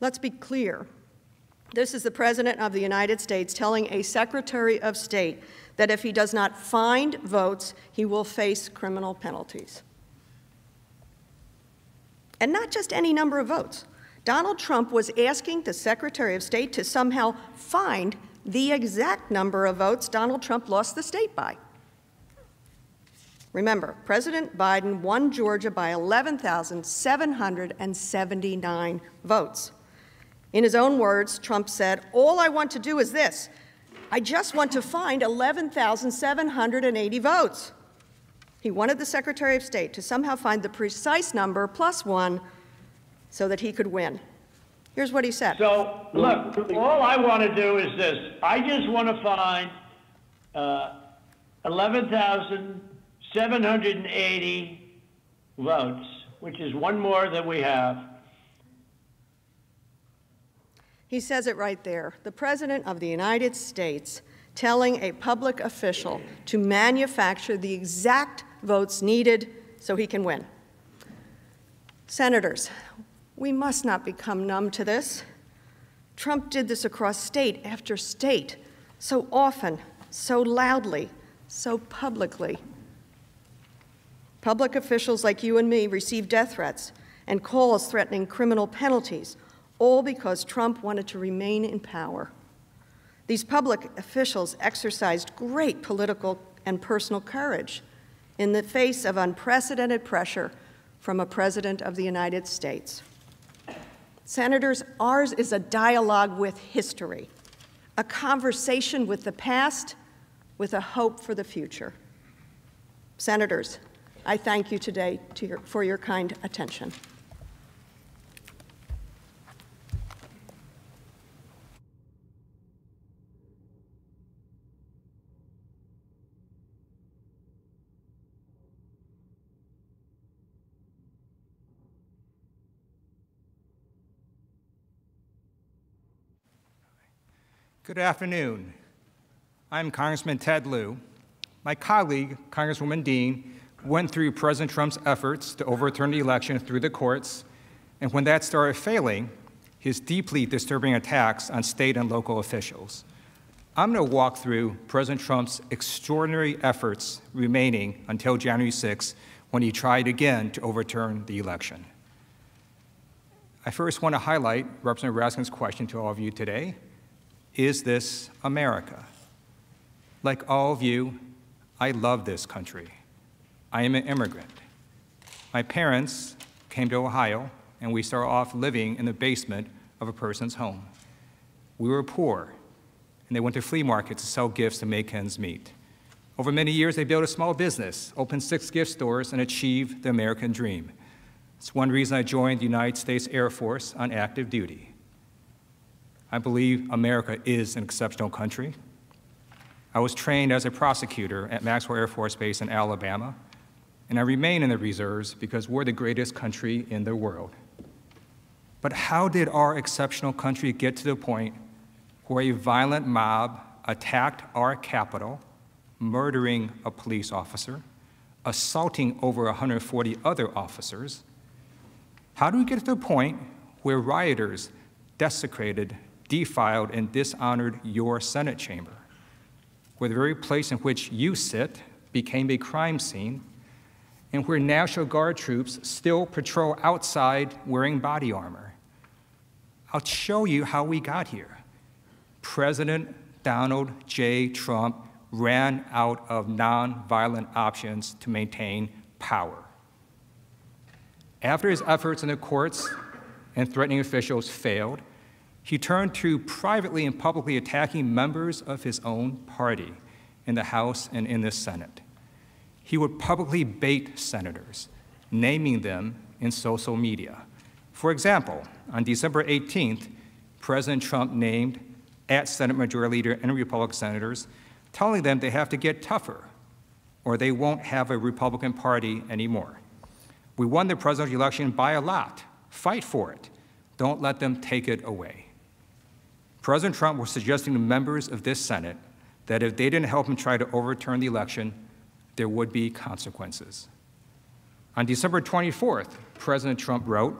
Let's be clear. This is the President of the United States telling a Secretary of State that if he does not find votes, he will face criminal penalties. And not just any number of votes. Donald Trump was asking the Secretary of State to somehow find the exact number of votes Donald Trump lost the state by. Remember, President Biden won Georgia by 11,779 votes. In his own words, Trump said, All I want to do is this I just want to find 11,780 votes. He wanted the Secretary of State to somehow find the precise number plus one so that he could win. Here's what he said. So, look, all I want to do is this I just want to find uh, 11,000. 780 votes, which is one more than we have. He says it right there. The President of the United States telling a public official to manufacture the exact votes needed so he can win. Senators, we must not become numb to this. Trump did this across state after state, so often, so loudly, so publicly. Public officials like you and me received death threats and calls threatening criminal penalties, all because Trump wanted to remain in power. These public officials exercised great political and personal courage in the face of unprecedented pressure from a President of the United States. Senators, ours is a dialogue with history, a conversation with the past with a hope for the future. Senators, I thank you today to your, for your kind attention. Good afternoon. I'm Congressman Ted Lieu. My colleague, Congresswoman Dean, went through President Trump's efforts to overturn the election through the courts, and when that started failing, his deeply disturbing attacks on state and local officials. I'm going to walk through President Trump's extraordinary efforts remaining until January 6, when he tried again to overturn the election. I first want to highlight Representative Raskin's question to all of you today. Is this America? Like all of you, I love this country. I am an immigrant. My parents came to Ohio, and we started off living in the basement of a person's home. We were poor, and they went to flea markets to sell gifts to make ends meet. Over many years, they built a small business, opened six gift stores, and achieved the American dream. It's one reason I joined the United States Air Force on active duty. I believe America is an exceptional country. I was trained as a prosecutor at Maxwell Air Force Base in Alabama, and I remain in the reserves because we're the greatest country in the world. But how did our exceptional country get to the point where a violent mob attacked our Capitol, murdering a police officer, assaulting over 140 other officers? How do we get to the point where rioters desecrated, defiled, and dishonored your Senate chamber? Where the very place in which you sit became a crime scene, and where National Guard troops still patrol outside wearing body armor. I'll show you how we got here. President Donald J. Trump ran out of nonviolent options to maintain power. After his efforts in the courts and threatening officials failed, he turned to privately and publicly attacking members of his own party in the House and in the Senate. He would publicly bait senators, naming them in social media. For example, on December 18th, President Trump named at Senate Majority Leader and Republican senators, telling them they have to get tougher or they won't have a Republican Party anymore. We won the presidential election by a lot. Fight for it. Don't let them take it away. President Trump was suggesting to members of this Senate that if they didn't help him try to overturn the election, there would be consequences. On December 24th, President Trump wrote,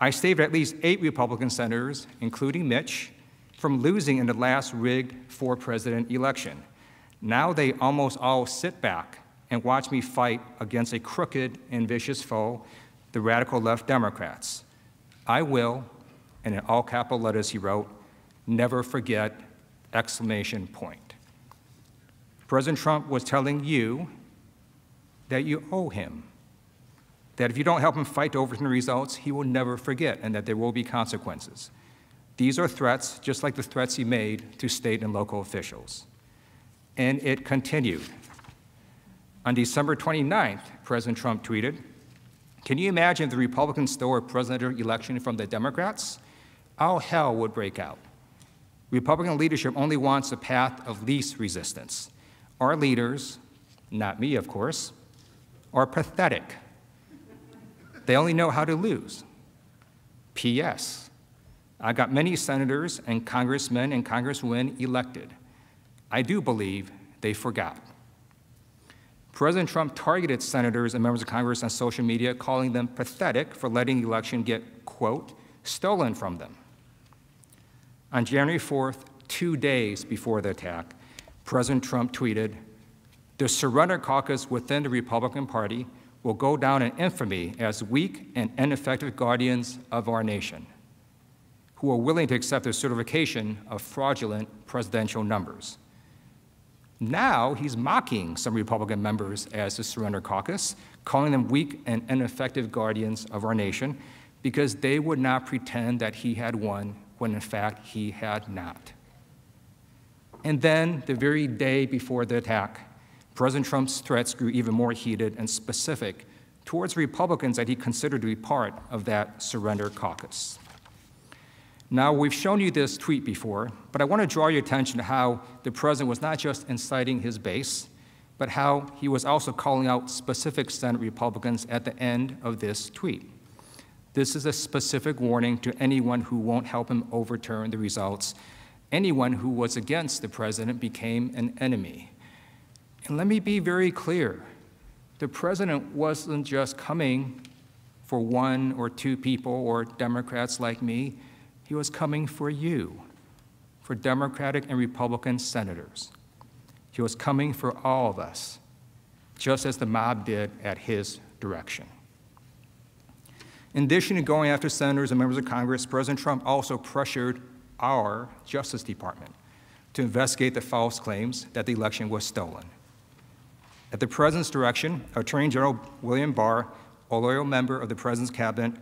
I saved at least eight Republican senators, including Mitch, from losing in the last rigged for president election. Now they almost all sit back and watch me fight against a crooked and vicious foe, the radical left Democrats. I will, and in all capital letters he wrote, never forget, exclamation point. President Trump was telling you that you owe him, that if you don't help him fight to overturn the results, he will never forget, and that there will be consequences. These are threats, just like the threats he made to state and local officials. And it continued. On December 29th, President Trump tweeted, Can you imagine if the Republicans stole a presidential election from the Democrats? All hell would break out. Republican leadership only wants a path of least resistance. Our leaders, not me, of course, are pathetic. They only know how to lose. P.S. I got many senators and congressmen and congresswomen elected. I do believe they forgot. President Trump targeted senators and members of Congress on social media, calling them pathetic for letting the election get, quote, stolen from them. On January 4th, two days before the attack, President Trump tweeted, the surrender caucus within the Republican Party will go down in infamy as weak and ineffective guardians of our nation, who are willing to accept the certification of fraudulent presidential numbers. Now he's mocking some Republican members as the surrender caucus, calling them weak and ineffective guardians of our nation because they would not pretend that he had won when in fact he had not. And then, the very day before the attack, President Trump's threats grew even more heated and specific towards Republicans that he considered to be part of that surrender caucus. Now, we've shown you this tweet before, but I want to draw your attention to how the president was not just inciting his base, but how he was also calling out specific Senate Republicans at the end of this tweet. This is a specific warning to anyone who won't help him overturn the results. Anyone who was against the president became an enemy. And let me be very clear the president wasn't just coming for one or two people or Democrats like me, he was coming for you, for Democratic and Republican senators. He was coming for all of us, just as the mob did at his direction. In addition to going after senators and members of Congress, President Trump also pressured our Justice Department to investigate the false claims that the election was stolen. At the President's direction, Attorney General William Barr, a loyal member of the President's cabinet,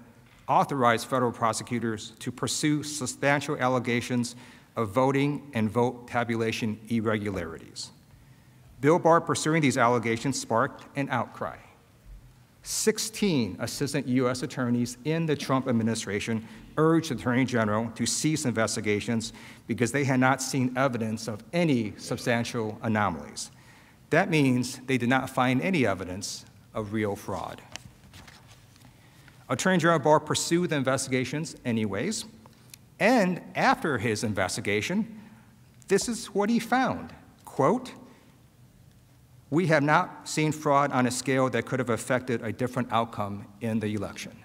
authorized federal prosecutors to pursue substantial allegations of voting and vote tabulation irregularities. Bill Barr pursuing these allegations sparked an outcry. 16 assistant U.S. attorneys in the Trump administration urged the Attorney General to cease investigations because they had not seen evidence of any substantial anomalies. That means they did not find any evidence of real fraud. Attorney General Barr pursued the investigations anyways, and after his investigation, this is what he found. Quote, we have not seen fraud on a scale that could have affected a different outcome in the election.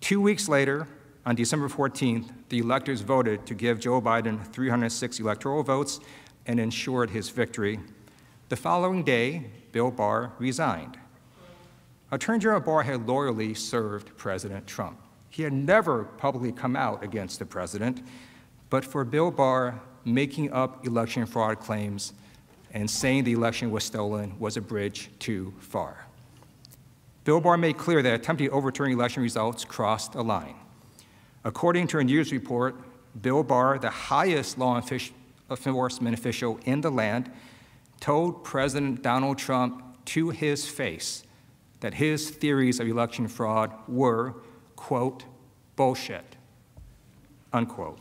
Two weeks later, on December 14th, the electors voted to give Joe Biden 306 electoral votes and ensured his victory. The following day, Bill Barr resigned. Attorney General Barr had loyally served President Trump. He had never publicly come out against the president, but for Bill Barr, making up election fraud claims and saying the election was stolen was a bridge too far. Bill Barr made clear that attempting to overturn election results crossed a line. According to a news report, Bill Barr, the highest law enforcement official in the land, told President Donald Trump to his face that his theories of election fraud were, quote, bullshit, unquote.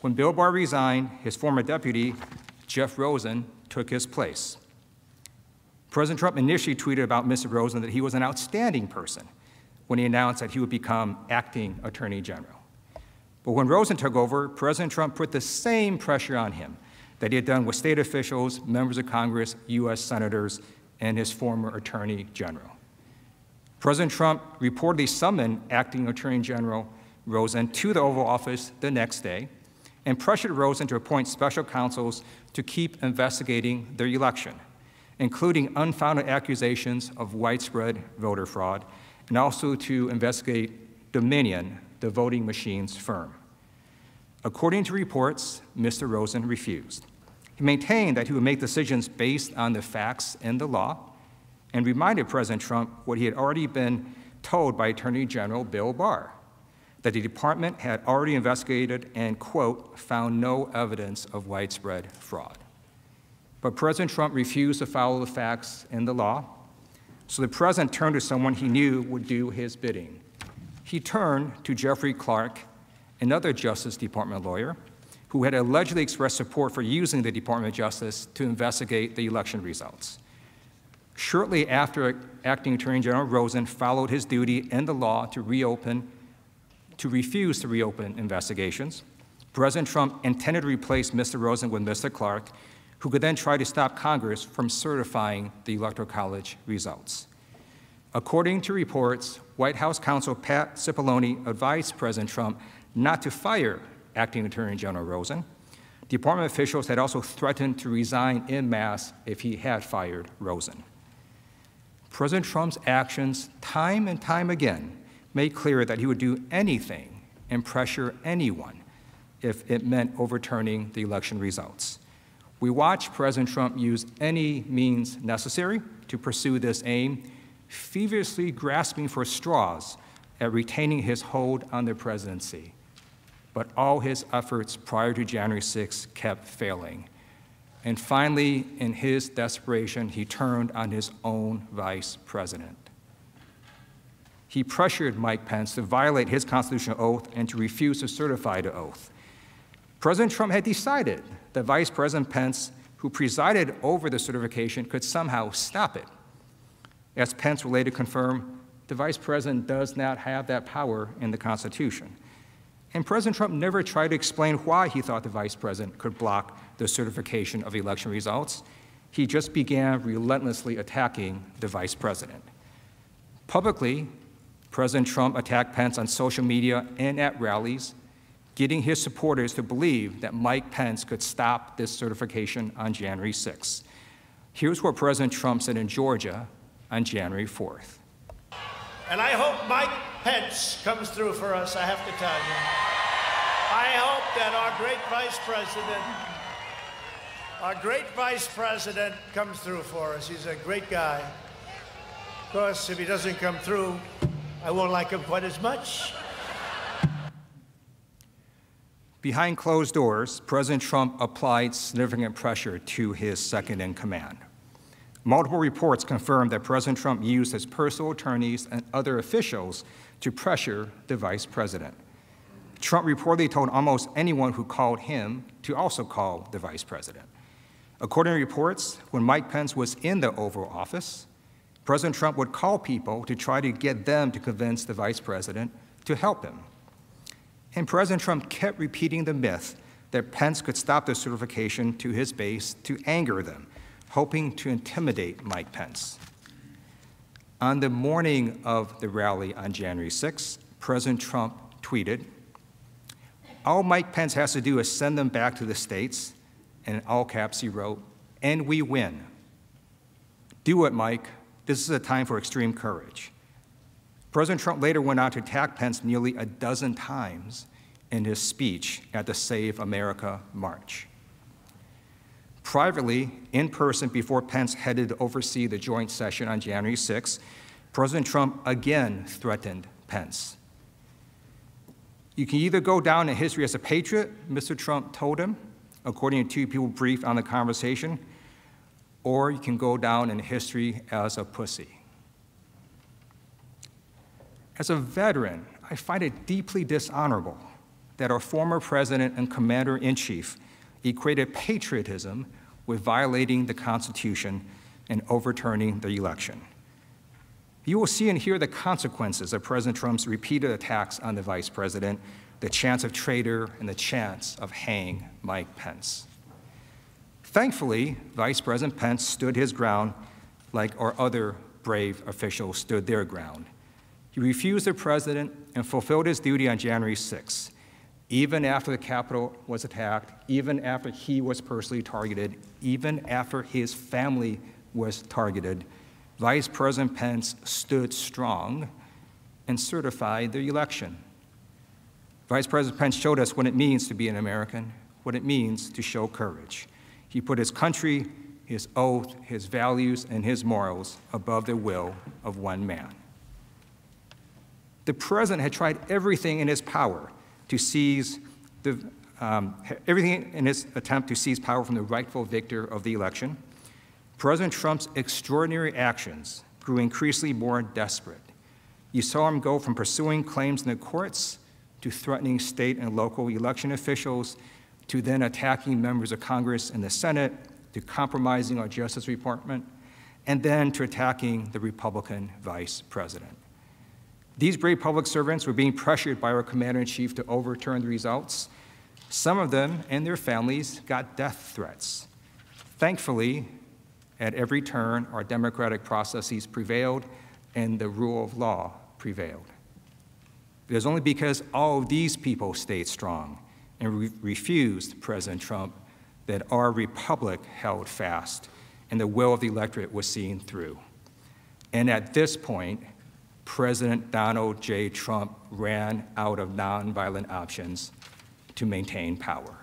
When Bill Barr resigned, his former deputy, Jeff Rosen took his place. President Trump initially tweeted about Mr. Rosen that he was an outstanding person when he announced that he would become acting attorney general. But when Rosen took over, President Trump put the same pressure on him that he had done with state officials, members of Congress, U.S. senators, and his former attorney general. President Trump reportedly summoned acting attorney general Rosen to the Oval Office the next day and pressured Rosen to appoint special counsels to keep investigating the election, including unfounded accusations of widespread voter fraud, and also to investigate Dominion, the voting machines firm. According to reports, Mr. Rosen refused. He maintained that he would make decisions based on the facts and the law, and reminded President Trump what he had already been told by Attorney General Bill Barr that the department had already investigated and, quote, found no evidence of widespread fraud. But President Trump refused to follow the facts and the law, so the president turned to someone he knew would do his bidding. He turned to Jeffrey Clark, another Justice Department lawyer, who had allegedly expressed support for using the Department of Justice to investigate the election results. Shortly after Acting Attorney General Rosen followed his duty and the law to reopen to refuse to reopen investigations. President Trump intended to replace Mr. Rosen with Mr. Clark, who could then try to stop Congress from certifying the Electoral College results. According to reports, White House counsel Pat Cipollone advised President Trump not to fire acting Attorney General Rosen. Department officials had also threatened to resign in mass if he had fired Rosen. President Trump's actions, time and time again, made clear that he would do anything and pressure anyone if it meant overturning the election results. We watched President Trump use any means necessary to pursue this aim, feverishly grasping for straws at retaining his hold on the presidency. But all his efforts prior to January 6 kept failing. And finally, in his desperation, he turned on his own vice president he pressured Mike Pence to violate his constitutional oath and to refuse to certify the oath. President Trump had decided that Vice President Pence, who presided over the certification, could somehow stop it. As Pence later confirm, the Vice President does not have that power in the Constitution. And President Trump never tried to explain why he thought the Vice President could block the certification of election results. He just began relentlessly attacking the Vice President. Publicly, President Trump attacked Pence on social media and at rallies, getting his supporters to believe that Mike Pence could stop this certification on January 6th. Here's what President Trump said in Georgia on January 4th. And I hope Mike Pence comes through for us, I have to tell you. I hope that our great vice president, our great vice president comes through for us. He's a great guy. Of course, if he doesn't come through, I won't like him quite as much. Behind closed doors, President Trump applied significant pressure to his second in command. Multiple reports confirm that President Trump used his personal attorneys and other officials to pressure the vice president. Trump reportedly told almost anyone who called him to also call the vice president. According to reports, when Mike Pence was in the Oval Office, President Trump would call people to try to get them to convince the vice president to help him. And President Trump kept repeating the myth that Pence could stop the certification to his base to anger them, hoping to intimidate Mike Pence. On the morning of the rally on January 6, President Trump tweeted, All Mike Pence has to do is send them back to the states, and in all caps he wrote, and we win. Do it, Mike. This is a time for extreme courage. President Trump later went on to attack Pence nearly a dozen times in his speech at the Save America March. Privately, in person, before Pence headed to oversee the joint session on January 6, President Trump again threatened Pence. You can either go down in history as a patriot, Mr. Trump told him, according to two people briefed on the conversation, or you can go down in history as a pussy. As a veteran, I find it deeply dishonorable that our former president and commander in chief equated patriotism with violating the Constitution and overturning the election. You will see and hear the consequences of President Trump's repeated attacks on the vice president, the chance of traitor, and the chance of hang Mike Pence. Thankfully, Vice President Pence stood his ground like our other brave officials stood their ground. He refused the president and fulfilled his duty on January 6, even after the Capitol was attacked, even after he was personally targeted, even after his family was targeted. Vice President Pence stood strong and certified the election. Vice President Pence showed us what it means to be an American, what it means to show courage. He put his country, his oath, his values, and his morals above the will of one man. The president had tried everything in his power to seize the, um, everything in his attempt to seize power from the rightful victor of the election. President Trump's extraordinary actions grew increasingly more desperate. You saw him go from pursuing claims in the courts to threatening state and local election officials to then attacking members of Congress and the Senate to compromising our Justice Department and then to attacking the Republican vice president. These brave public servants were being pressured by our commander in chief to overturn the results. Some of them and their families got death threats. Thankfully, at every turn, our democratic processes prevailed and the rule of law prevailed. It is only because all of these people stayed strong and re refused President Trump that our republic held fast and the will of the electorate was seen through. And at this point, President Donald J. Trump ran out of nonviolent options to maintain power.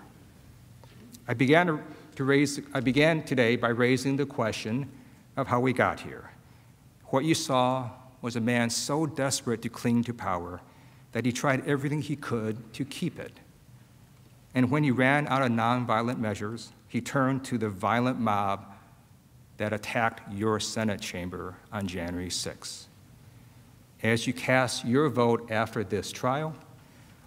I began, to, raise, I began today by raising the question of how we got here. What you saw was a man so desperate to cling to power that he tried everything he could to keep it. And when he ran out of nonviolent measures, he turned to the violent mob that attacked your Senate chamber on January 6. As you cast your vote after this trial,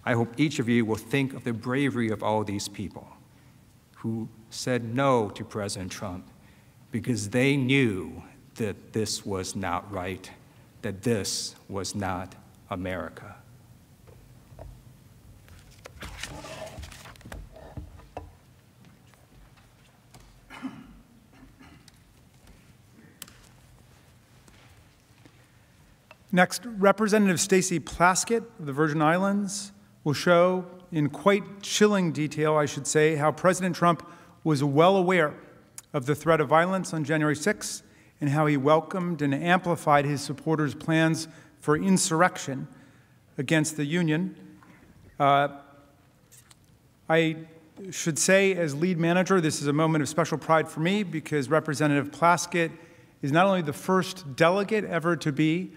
I hope each of you will think of the bravery of all these people who said no to President Trump because they knew that this was not right, that this was not America. Next, Representative Stacey Plaskett of the Virgin Islands will show in quite chilling detail, I should say, how President Trump was well aware of the threat of violence on January 6 and how he welcomed and amplified his supporters' plans for insurrection against the Union. Uh, I should say, as lead manager, this is a moment of special pride for me because Representative Plaskett is not only the first delegate ever to be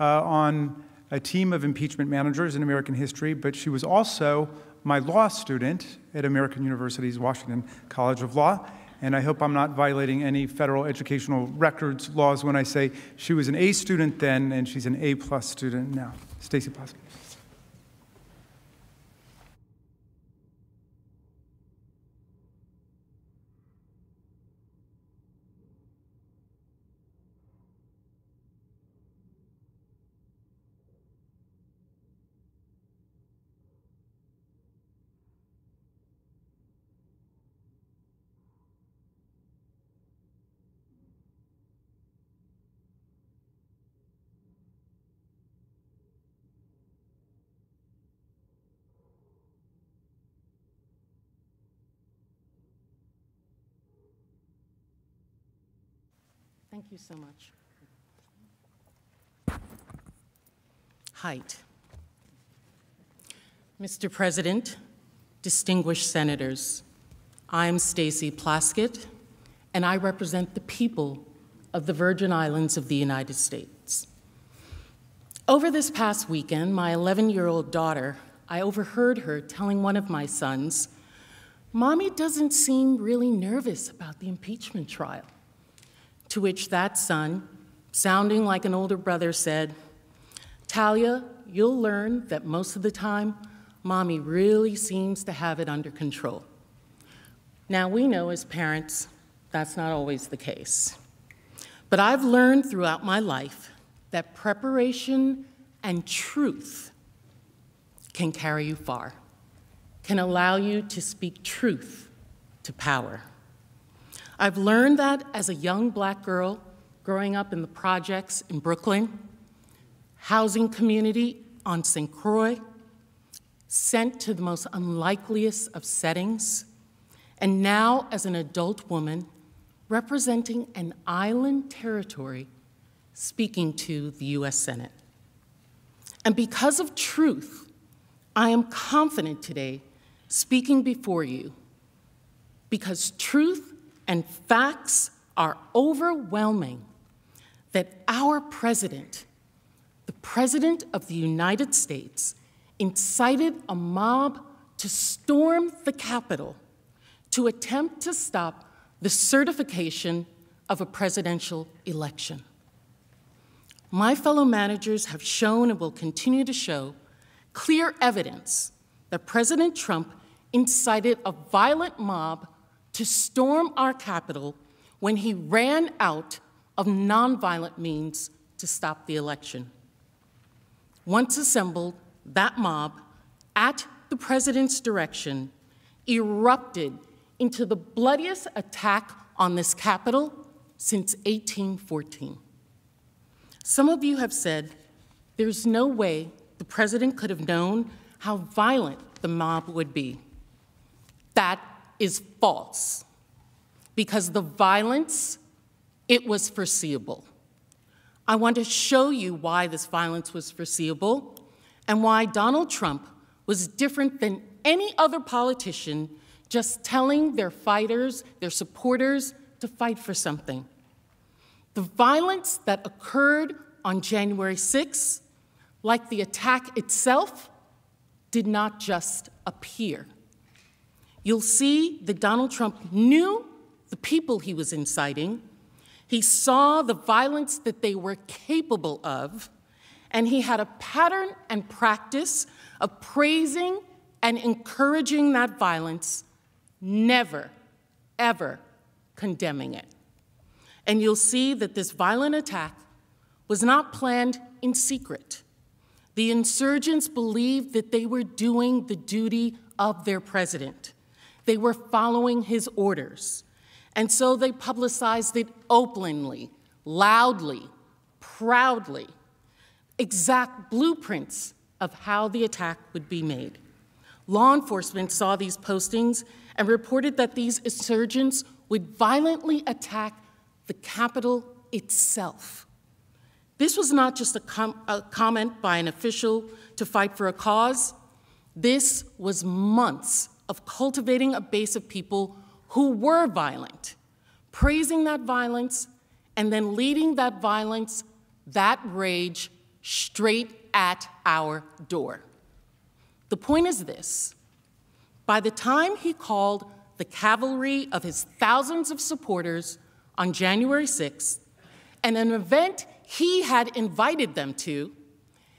uh, on a team of impeachment managers in American history, but she was also my law student at American University's Washington College of Law. And I hope I'm not violating any federal educational records laws when I say she was an A student then and she's an A plus student now. Stacey Plaskett. Thank you so much. Height. Mr. President, distinguished senators, I'm Stacey Plaskett, and I represent the people of the Virgin Islands of the United States. Over this past weekend, my 11 year old daughter, I overheard her telling one of my sons, Mommy doesn't seem really nervous about the impeachment trial. To which that son, sounding like an older brother, said, Talia, you'll learn that most of the time, mommy really seems to have it under control. Now, we know as parents that's not always the case. But I've learned throughout my life that preparation and truth can carry you far, can allow you to speak truth to power. I've learned that as a young black girl growing up in the projects in Brooklyn, housing community on St. Croix, sent to the most unlikeliest of settings, and now as an adult woman representing an island territory speaking to the US Senate. And because of truth, I am confident today speaking before you because truth and facts are overwhelming that our president, the president of the United States, incited a mob to storm the Capitol to attempt to stop the certification of a presidential election. My fellow managers have shown and will continue to show clear evidence that President Trump incited a violent mob to storm our capital when he ran out of nonviolent means to stop the election. Once assembled, that mob, at the president's direction, erupted into the bloodiest attack on this capital since 1814. Some of you have said there's no way the president could have known how violent the mob would be. That is false because the violence, it was foreseeable. I want to show you why this violence was foreseeable and why Donald Trump was different than any other politician just telling their fighters, their supporters, to fight for something. The violence that occurred on January 6, like the attack itself, did not just appear you'll see that Donald Trump knew the people he was inciting, he saw the violence that they were capable of, and he had a pattern and practice of praising and encouraging that violence, never, ever condemning it. And you'll see that this violent attack was not planned in secret. The insurgents believed that they were doing the duty of their president. They were following his orders. And so they publicized it openly, loudly, proudly, exact blueprints of how the attack would be made. Law enforcement saw these postings and reported that these insurgents would violently attack the Capitol itself. This was not just a, com a, comment by an official to fight for a cause. This was months of cultivating a base of people who were violent, praising that violence, and then leading that violence, that rage, straight at our door. The point is this by the time he called the cavalry of his thousands of supporters on January 6th, and an event he had invited them to,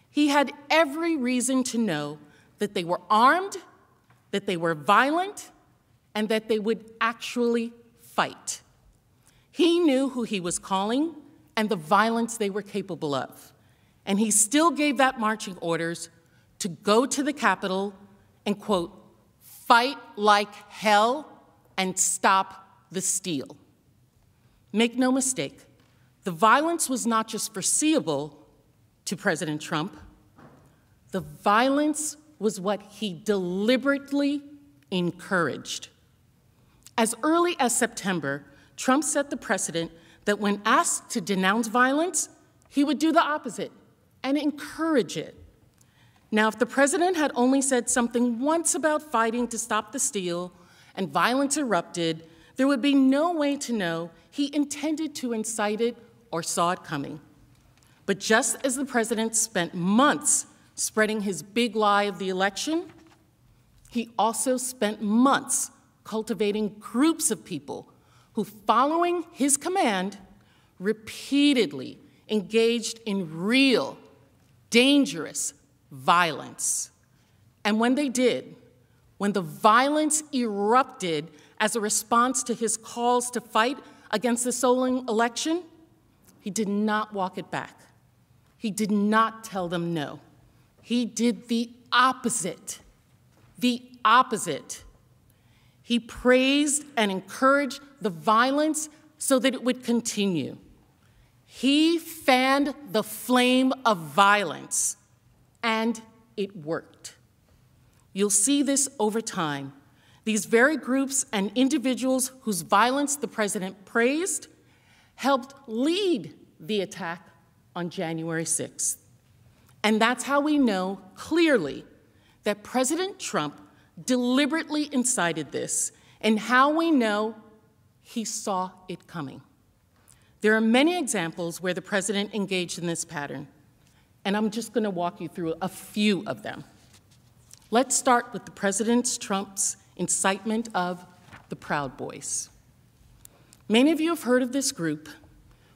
he had every reason to know that they were armed, that they were violent, and that they would actually fight. He knew who he was calling and the violence they were capable of. And he still gave that marching orders to go to the Capitol and, quote, fight like hell and stop the steal. Make no mistake, the violence was not just foreseeable to President Trump, the violence was what he deliberately encouraged. As early as September, Trump set the precedent that when asked to denounce violence, he would do the opposite and encourage it. Now, if the president had only said something once about fighting to stop the steal and violence erupted, there would be no way to know he intended to incite it or saw it coming. But just as the president spent months spreading his big lie of the election, he also spent months cultivating groups of people who, following his command, repeatedly engaged in real, dangerous violence. And when they did, when the violence erupted as a response to his calls to fight against the stolen election, he did not walk it back. He did not tell them no. He did the opposite. The opposite. He praised and encouraged the violence so that it would continue. He fanned the flame of violence, and it worked. You'll see this over time. These very groups and individuals whose violence the president praised helped lead the attack on January 6th. And that's how we know clearly that President Trump deliberately incited this, and how we know he saw it coming. There are many examples where the president engaged in this pattern, and I'm just going to walk you through a few of them. Let's start with the President Trump's incitement of the Proud Boys. Many of you have heard of this group,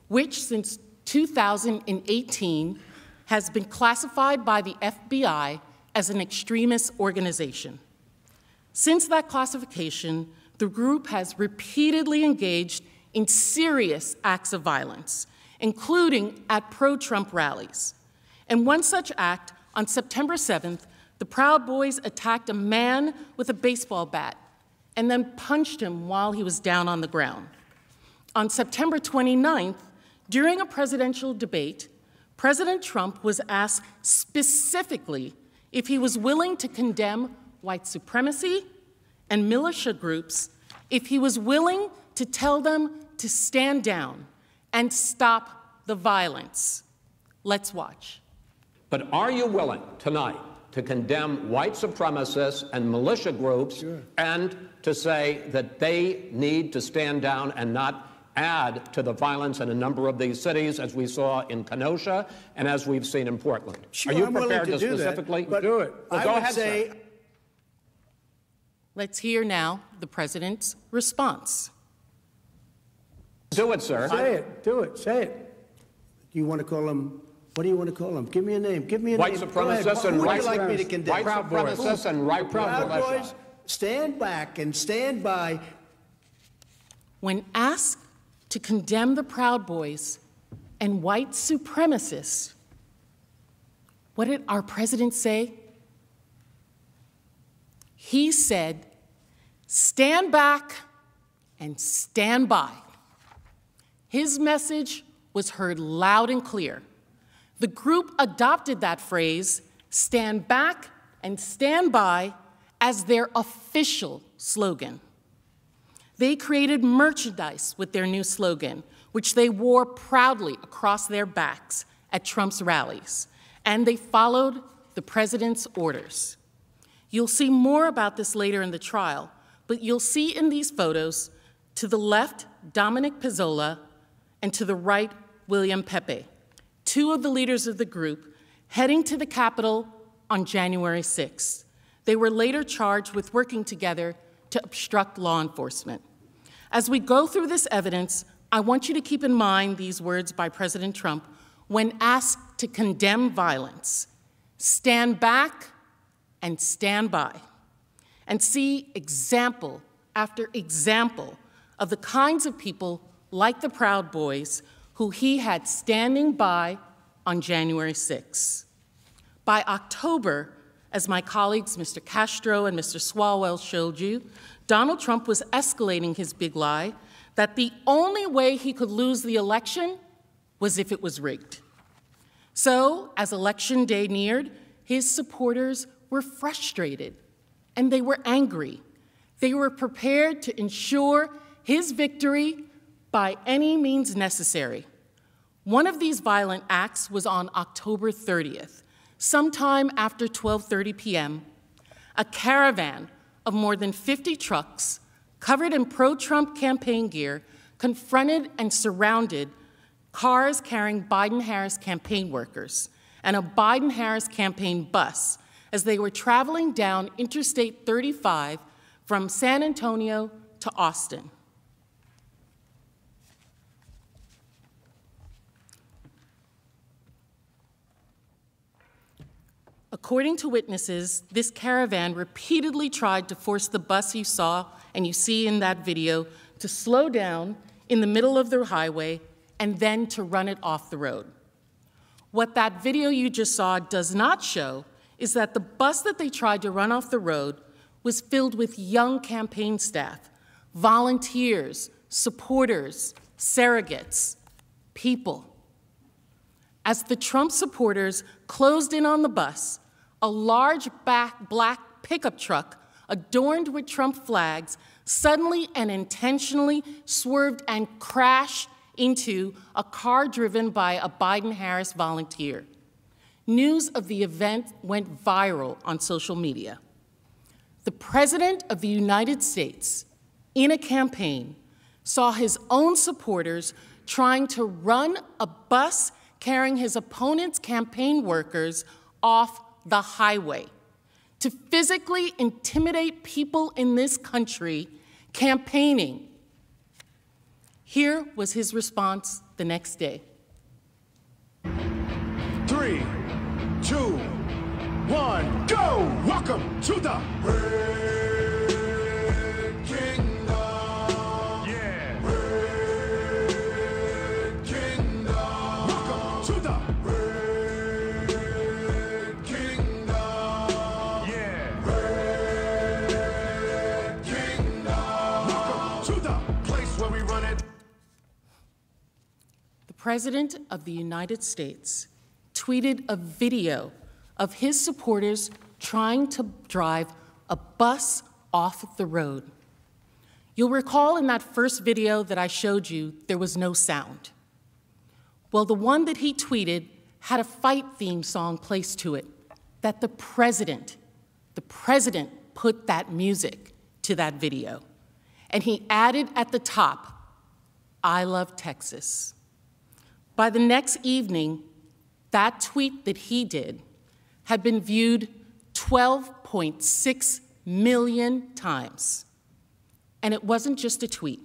which since 2018 has been classified by the FBI as an extremist organization. Since that classification, the group has repeatedly engaged in serious acts of violence, including at pro Trump rallies. In one such act, on September 7th, the Proud Boys attacked a man with a baseball bat and then punched him while he was down on the ground. On September 29th, during a presidential debate, President Trump was asked specifically if he was willing to condemn white supremacy and militia groups, if he was willing to tell them to stand down and stop the violence. Let's watch. But are you willing tonight to condemn white supremacists and militia groups sure. and to say that they need to stand down and not add to the violence in a number of these cities, as we saw in Kenosha and as we've seen in Portland. Sure, Are you I'm prepared to, to specifically that, do it? Well, I go would ahead, say. Sir. Let's hear now the president's response. Do it, sir. Say it. Do it. Say it. Do you want to call them? What do you want to call them? Give me a name. Give me a white name. Supremacists and Who white would you like me to condemn? White Proud supremacists boys. and right Proud militia. boys. Stand back and stand by. When asked to condemn the Proud Boys and white supremacists, what did our president say? He said, stand back and stand by. His message was heard loud and clear. The group adopted that phrase, stand back and stand by, as their official slogan. They created merchandise with their new slogan, which they wore proudly across their backs at Trump's rallies, and they followed the president's orders. You'll see more about this later in the trial, but you'll see in these photos to the left, Dominic Pezzola, and to the right, William Pepe, two of the leaders of the group heading to the Capitol on January 6th. They were later charged with working together to obstruct law enforcement. As we go through this evidence, I want you to keep in mind these words by President Trump when asked to condemn violence stand back and stand by, and see example after example of the kinds of people like the Proud Boys who he had standing by on January 6. By October, as my colleagues Mr. Castro and Mr. Swalwell showed you, Donald Trump was escalating his big lie that the only way he could lose the election was if it was rigged. So, as election day neared, his supporters were frustrated and they were angry. They were prepared to ensure his victory by any means necessary. One of these violent acts was on October 30th, sometime after 12:30 p.m. A caravan of more than 50 trucks covered in pro-Trump campaign gear confronted and surrounded cars carrying Biden-Harris campaign workers and a Biden-Harris campaign bus as they were traveling down Interstate 35 from San Antonio to Austin. According to witnesses, this caravan repeatedly tried to force the bus you saw and you see in that video to slow down in the middle of the highway and then to run it off the road. What that video you just saw does not show is that the bus that they tried to run off the road was filled with young campaign staff, volunteers, supporters, surrogates, people. As the Trump supporters closed in on the bus, a large black pickup truck adorned with Trump flags suddenly and intentionally swerved and crashed into a car driven by a Biden Harris volunteer. News of the event went viral on social media. The President of the United States, in a campaign, saw his own supporters trying to run a bus carrying his opponent's campaign workers off the highway, to physically intimidate people in this country campaigning. Here was his response the next day. Three, two, one, go! Welcome to the President of the United States tweeted a video of his supporters trying to drive a bus off the road. You'll recall in that first video that I showed you, there was no sound. Well, the one that he tweeted had a fight theme song placed to it that the president, the president put that music to that video. And he added at the top, I love Texas. By the next evening, that tweet that he did had been viewed 12.6 million times. And it wasn't just a tweet.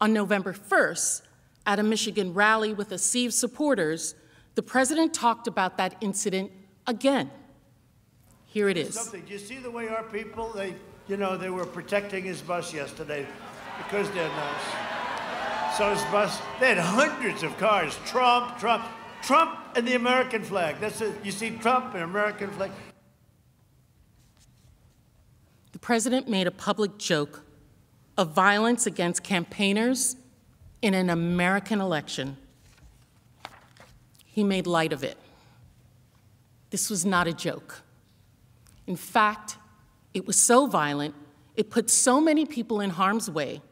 On November 1st, at a Michigan rally with a sea of supporters, the president talked about that incident again. Here it is. Something. Do you see the way our people, they, you know, they were protecting his bus yesterday because they're nice. So his bus, they had hundreds of cars. Trump, Trump, Trump and the American flag. That's it. You see Trump and American flag. The president made a public joke of violence against campaigners in an American election. He made light of it. This was not a joke. In fact, It was so violent, it put so many people in harm's way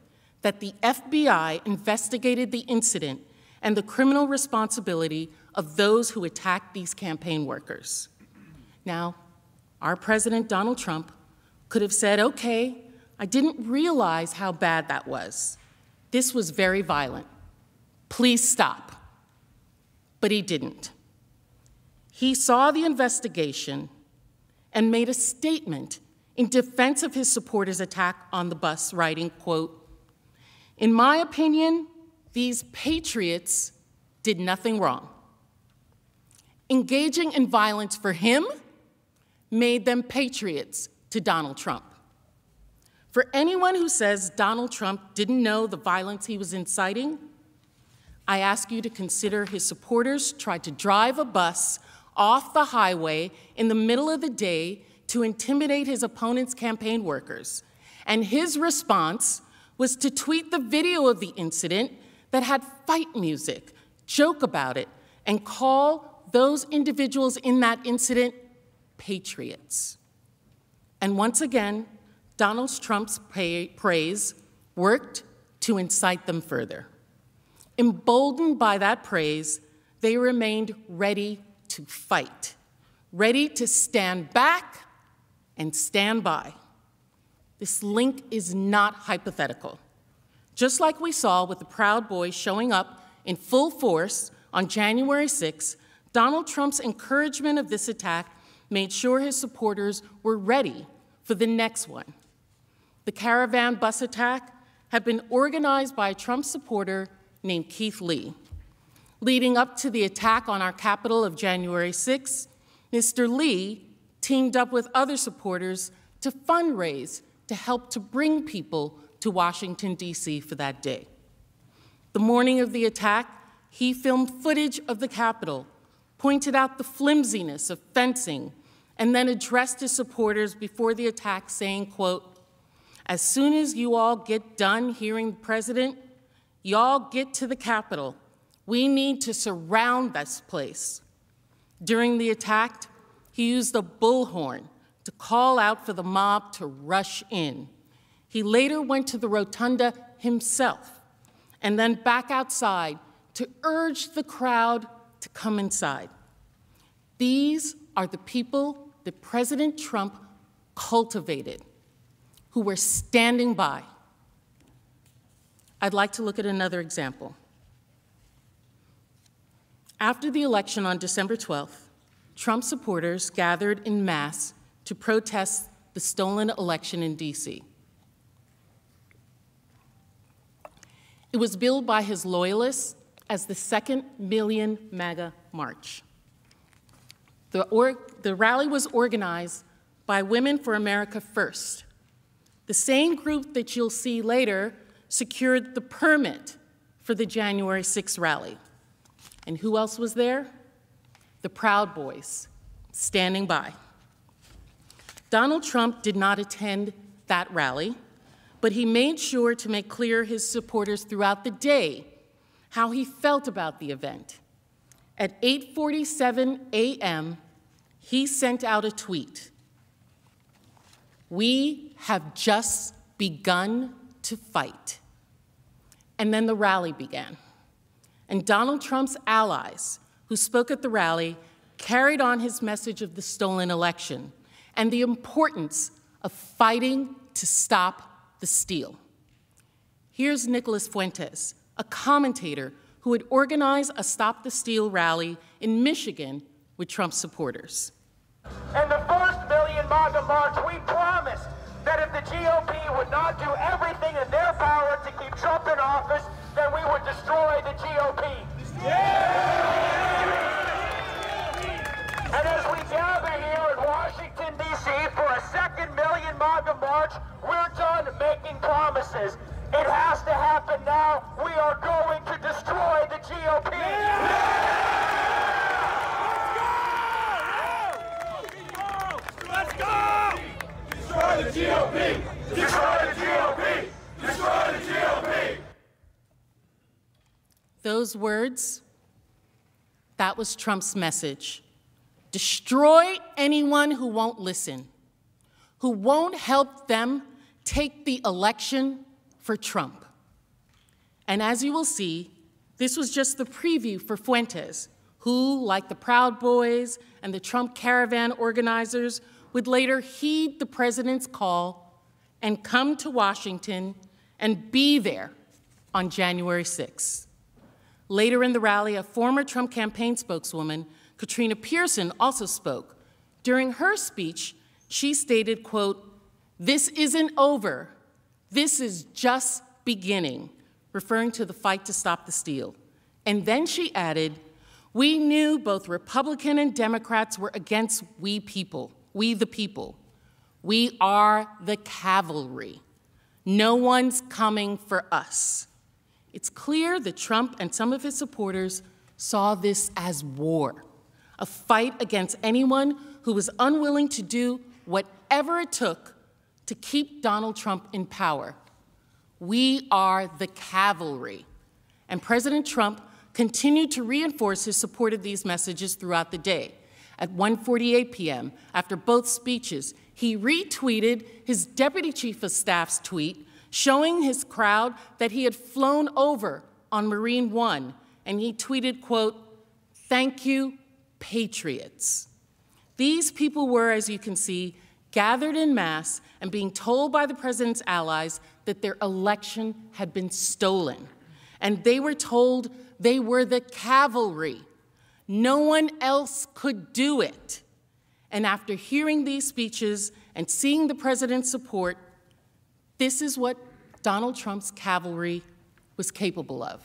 that the FBI investigated the incident and the criminal responsibility of those who attacked these campaign workers. Now, our President Donald Trump could have said, okay, I didn't realize how bad that was. This was very violent. Please stop. But he didn't. He saw the investigation and made a statement in defense of his supporters' attack on the bus, writing, quote, In my opinion, these patriots did nothing wrong. Engaging in violence for him made them patriots to Donald Trump. For anyone who says Donald Trump didn't know the violence he was inciting, I ask you to consider his supporters tried to drive a bus off the highway in the middle of the day to intimidate his opponent's campaign workers. And his response was to tweet the video of the incident that had fight music, joke about it, and call those individuals in that incident patriots. And once again, Donald Trump's praise worked to incite them further. Emboldened by that praise, they remained ready to fight, ready to stand back and stand by. This link is not hypothetical. Just like we saw with the Proud Boys showing up in full force on January 6, Donald Trump's encouragement of this attack made sure his supporters were ready for the next one. The caravan bus attack had been organized by a Trump supporter named Keith Lee. Leading up to the attack on our Capitol of January 6, Mr. Lee teamed up with other supporters to fundraise to help to bring people to Washington, D.C. for that day. The morning of the attack, he filmed footage of the Capitol, pointed out the flimsiness of fencing, and then addressed his supporters before the attack saying, quote, as soon as you all get done hearing the president, y'all get to the Capitol. We need to surround this place. During the attack, he used a bullhorn to call out for the mob to rush in. He later went to the rotunda himself and then back outside to urge the crowd to come inside. These are the people that President Trump cultivated, who were standing by. I'd like to look at another example. After the election on December 12th, Trump supporters gathered in mass to protest the stolen election in D.C. It was billed by his loyalists as the second Million MAGA March. The, the rally was organized by Women for America First, the same group that you'll see later secured the permit for the January 6 rally. And who else was there? The Proud Boys, standing by. Donald Trump did not attend that rally but he made sure to make clear his supporters throughout the day how he felt about the event. At 8:47 a.m., he sent out a tweet. We have just begun to fight. And then the rally began. And Donald Trump's allies, who spoke at the rally, carried on his message of the stolen election and the importance of fighting to stop the steal. Here's Nicholas Fuentes, a commentator who had organized a Stop the Steal rally in Michigan with Trump supporters. In the first Million MAGA March, we promised that if the GOP would not do everything in their power to keep Trump in office, then we would destroy the GOP. Yeah! And as we gather here in Washington, D.C. for a second Million MAGA March, we're done making promises. It has to happen now. We are going to destroy the GOP. Let's go! Destroy the GOP! Destroy the GOP! Destroy the GOP! Those words, that was Trump's message. Destroy anyone who won't listen, who won't help them take the election for Trump. And as you will see, this was just the preview for Fuentes, who, like the Proud Boys and the Trump caravan organizers, would later heed the president's call and come to Washington and be there on January 6th. Later in the rally, a former Trump campaign spokeswoman, Katrina Pearson, also spoke. During her speech, she stated, quote, this isn't over. This is just beginning, referring to the fight to stop the steal. And then she added, we knew both Republican and Democrats were against we people, we the people. We are the cavalry. No one's coming for us. It's clear that Trump and some of his supporters saw this as war, a fight against anyone who was unwilling to do whatever it took to keep Donald Trump in power. We are the cavalry. And President Trump continued to reinforce his support of these messages throughout the day. At 1:48 p.m., after both speeches, he retweeted his deputy chief of staff's tweet showing his crowd that he had flown over on Marine One, and he tweeted, quote, "Thank you, patriots." These people were, as you can see, gathered in mass and being told by the president's allies that their election had been stolen. And they were told they were the cavalry. No one else could do it. And after hearing these speeches and seeing the president's support, this is what Donald Trump's cavalry was capable of.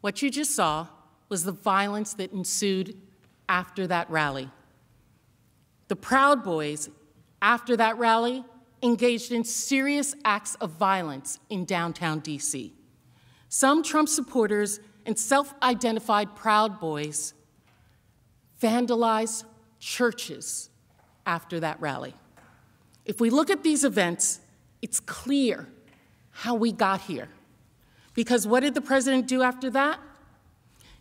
What you just saw was the violence that ensued after that rally. The Proud Boys, after that rally, engaged in serious acts of violence in downtown DC. Some Trump supporters and self identified Proud Boys vandalized churches after that rally. If we look at these events, it's clear how we got here. Because what did the president do after that?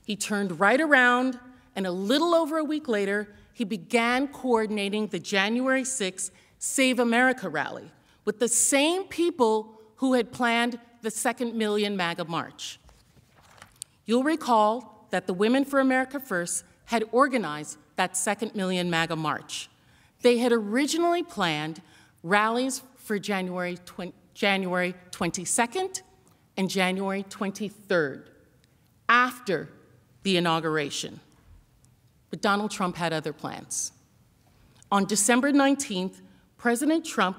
He turned right around, and a little over a week later, he began coordinating the January 6th Save America rally with the same people who had planned the second Million MAGA March. You'll recall that the Women for America First had organized that second Million MAGA March. They had originally planned rallies for January, 20, January 22nd and January 23rd, after the inauguration. But Donald Trump had other plans. On December 19th, President Trump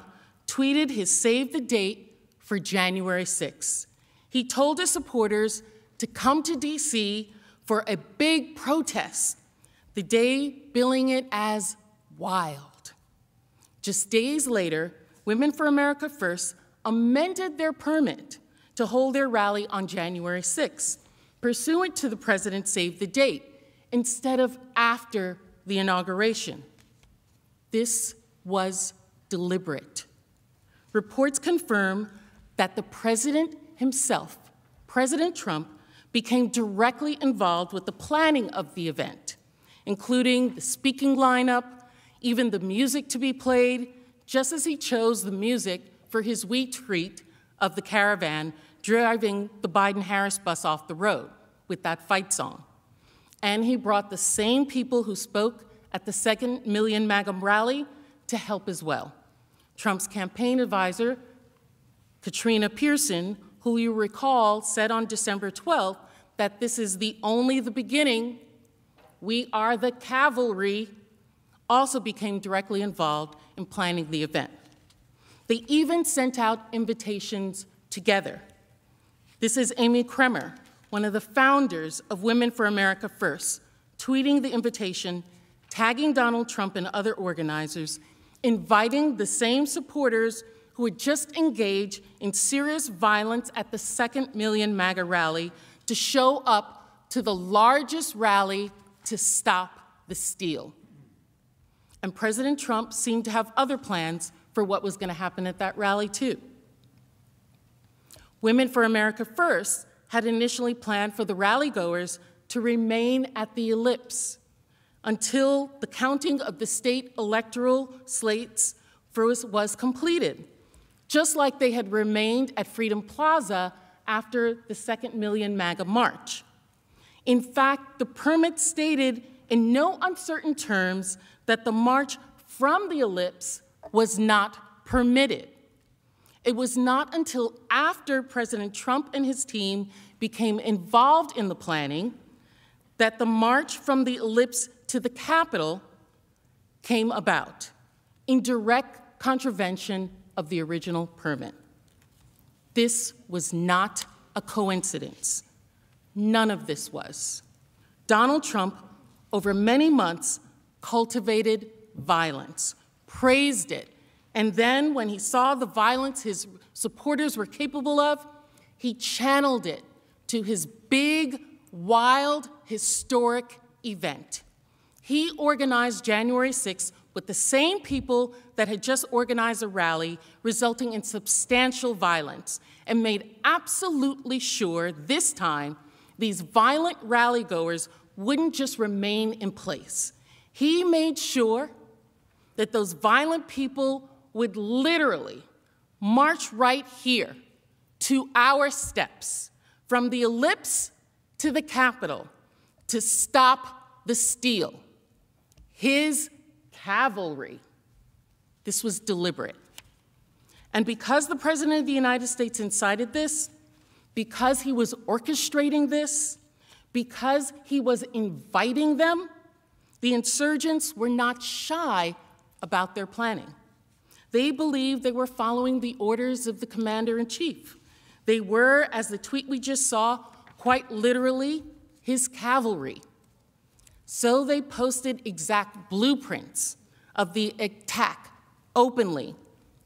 tweeted his save the date for January 6. He told his supporters to come to DC for a big protest, the day billing it as wild. Just days later, Women for America First amended their permit to hold their rally on January 6, pursuant to the president's save the date, instead of after the inauguration. This was deliberate. Reports confirm that the president himself, President Trump, became directly involved with the planning of the event, including the speaking lineup, even the music to be played, just as he chose the music for his retweet of the caravan driving the Biden Harris bus off the road with that fight song. And he brought the same people who spoke at the second Million MAGA rally to help as well. Trump's campaign advisor, Katrina Pearson, who you recall said on December 12th that this is the only the beginning, we are the cavalry, also became directly involved in planning the event. They even sent out invitations together. This is Amy Kremer, one of the founders of Women for America First, tweeting the invitation, tagging Donald Trump and other organizers, inviting the same supporters who had just engaged in serious violence at the second Million MAGA rally to show up to the largest rally to stop the steal. And President Trump seemed to have other plans for what was going to happen at that rally, too. Women for America First had initially planned for the rally goers to remain at the ellipse until the counting of the state electoral slates was completed, just like they had remained at Freedom Plaza after the second Million MAGA March. In fact, the permit stated in no uncertain terms that the march from the ellipse was not permitted. It was not until after President Trump and his team became involved in the planning that the march from the ellipse to the Capitol came about in direct contravention of the original permit. This was not a coincidence. None of this was. Donald Trump, over many months, cultivated violence, praised it, and then when he saw the violence his supporters were capable of, he channeled it to his big, wild, historic event. He organized January 6th with the same people that had just organized a rally, resulting in substantial violence, and made absolutely sure this time these violent rally goers wouldn't just remain in place. He made sure that those violent people would literally march right here to our steps, from the ellipse to the Capitol, to stop the steal. His cavalry. This was deliberate. And because the President of the United States incited this, because he was orchestrating this, because he was inviting them, the insurgents were not shy about their planning. They believed they were following the orders of the commander in chief. They were, as the tweet we just saw, quite literally his cavalry. So they posted exact blueprints of the attack openly,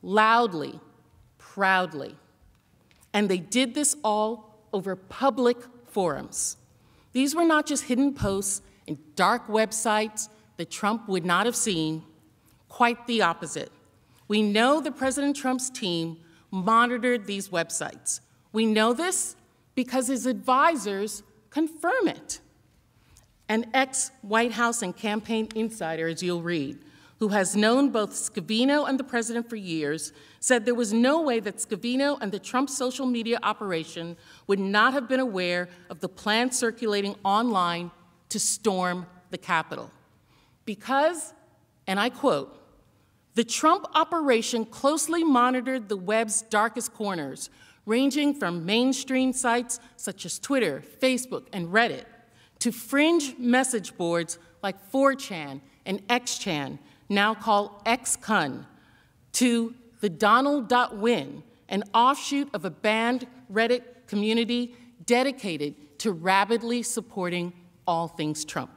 loudly, proudly. And they did this all over public forums. These were not just hidden posts and dark websites that Trump would not have seen, quite the opposite. We know that President Trump's team monitored these websites. We know this because his advisors confirm it. An ex White House and campaign insider, as you'll read, who has known both Scavino and the president for years, said there was no way that Scavino and the Trump social media operation would not have been aware of the plan circulating online to storm the Capitol. Because, and I quote, the Trump operation closely monitored the web's darkest corners, ranging from mainstream sites such as Twitter, Facebook, and Reddit, to fringe message boards like 4chan and 8chan, now called 8kun, to the Donald.win, an offshoot of a banned Reddit community dedicated to rabidly supporting all things Trump.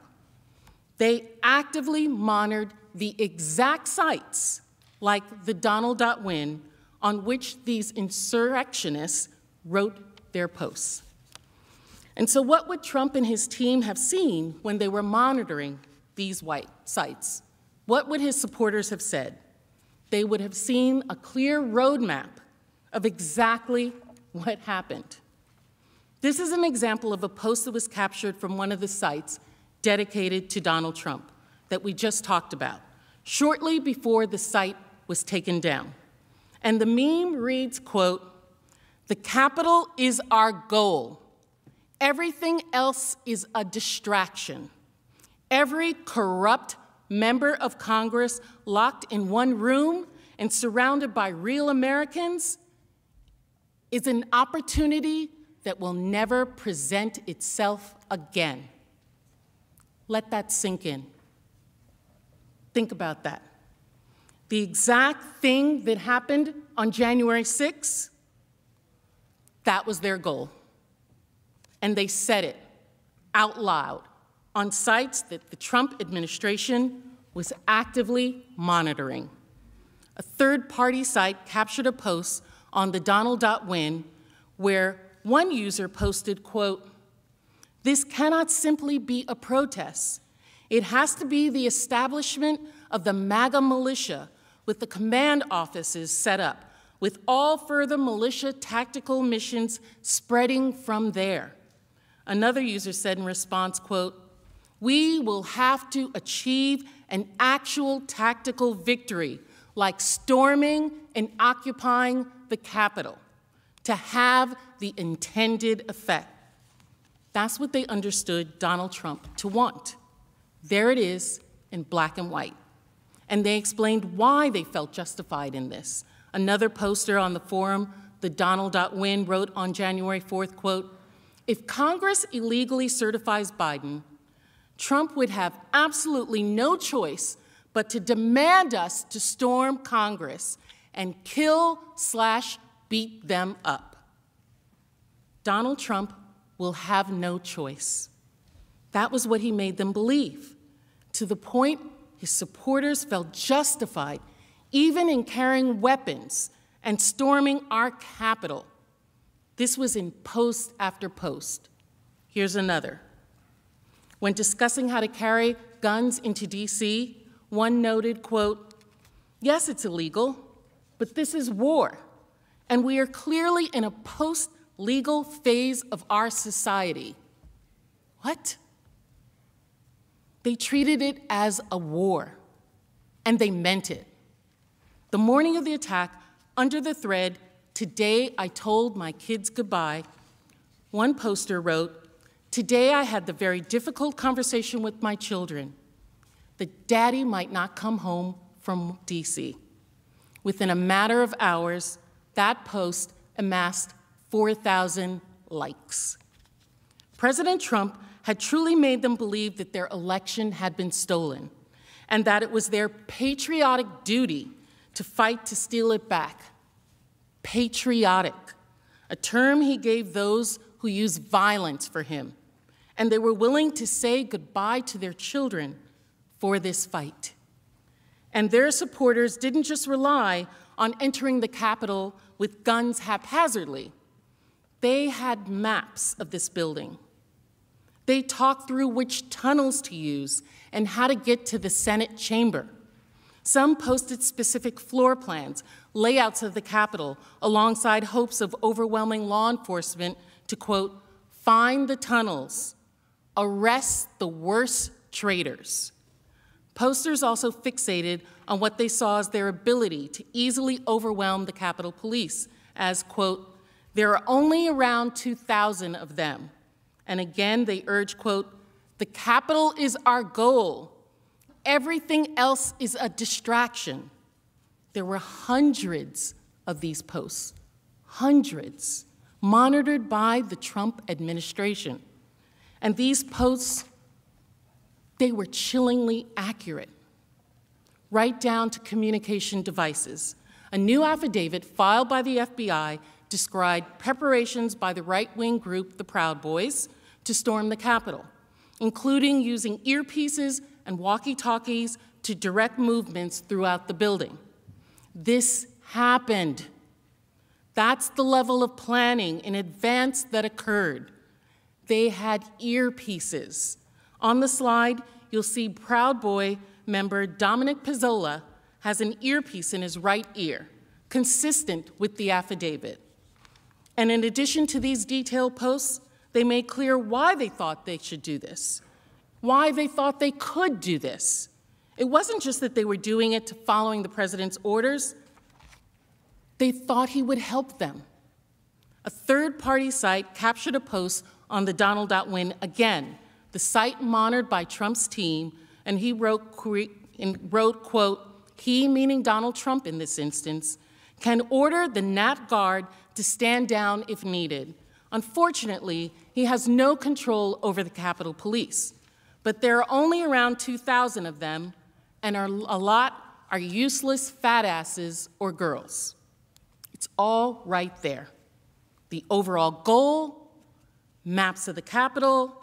They actively monitored the exact sites, like the Donald.win, on which these insurrectionists wrote their posts. And so, what would Trump and his team have seen when they were monitoring these white sites? What would his supporters have said? They would have seen a clear roadmap of exactly what happened. This is an example of a post that was captured from one of the sites dedicated to Donald Trump that we just talked about, shortly before the site was taken down. And the meme reads, quote, the Capitol is our goal. Everything else is a distraction. Every corrupt member of Congress locked in one room and surrounded by real Americans is an opportunity that will never present itself again. Let that sink in. Think about that. The exact thing that happened on January 6th, that was their goal. And they said it out loud on sites that the Trump administration was actively monitoring. A third party site captured a post on the Donald.win where one user posted, quote, this cannot simply be a protest. It has to be the establishment of the MAGA militia with the command offices set up, with all further militia tactical missions spreading from there. Another user said in response, quote, we will have to achieve an actual tactical victory, like storming and occupying the Capitol, to have the intended effect. That's what they understood Donald Trump to want. There it is in black and white. And they explained why they felt justified in this. Another poster on the forum, the Donald.win, wrote on January 4th, quote, if Congress illegally certifies Biden, Trump would have absolutely no choice but to demand us to storm Congress and kill slash beat them up. Donald Trump will have no choice. That was what he made them believe, to the point his supporters felt justified even in carrying weapons and storming our Capitol. This was in post after post. Here's another. When discussing how to carry guns into DC, one noted, quote, yes, it's illegal, but this is war, and we are clearly in a post-legal phase of our society. What? They treated it as a war, and they meant it. The morning of the attack, under the thread, Today I told my kids goodbye, one poster wrote, Today I had the very difficult conversation with my children that daddy might not come home from DC. Within a matter of hours, that post amassed 4,000 likes. President Trump had truly made them believe that their election had been stolen and that it was their patriotic duty to fight to steal it back. Patriotic, a term he gave those who use violence for him, and they were willing to say goodbye to their children for this fight. And their supporters didn't just rely on entering the Capitol with guns haphazardly. They had maps of this building. They talked through which tunnels to use and how to get to the Senate chamber. Some posted specific floor plans, layouts of the Capitol, alongside hopes of overwhelming law enforcement to, quote, find the tunnels, arrest the worst traitors. Posters also fixated on what they saw as their ability to easily overwhelm the Capitol Police, as, quote, there are only around 2,000 of them. And again, they urge, quote, the Capitol is our goal. Everything else is a distraction. There were hundreds of these posts, hundreds, monitored by the Trump administration. And these posts they were chillingly accurate, right down to communication devices. A new affidavit filed by the FBI described preparations by the right wing group, the Proud Boys, to storm the Capitol, including using earpieces and walkie talkies to direct movements throughout the building. This happened. That's the level of planning in advance that occurred. They had earpieces on the slide, you'll see Proud Boy member Dominic Pezzola has an earpiece in his right ear, consistent with the affidavit. And in addition to these detailed posts, they made clear why they thought they should do this, why they thought they could do this. It wasn't just that they were doing it to following the president's orders, they thought he would help them. A third party site captured a post on the Donald.win again the site monitored by Trump's team, and he wrote, wrote, quote, he, meaning Donald Trump in this instance, can order the Nat Guard to stand down if needed. Unfortunately, he has no control over the Capitol Police, but there are only around 2,000 of them, and a lot are useless fat asses or girls. It's all right there. The overall goal, maps of the Capitol,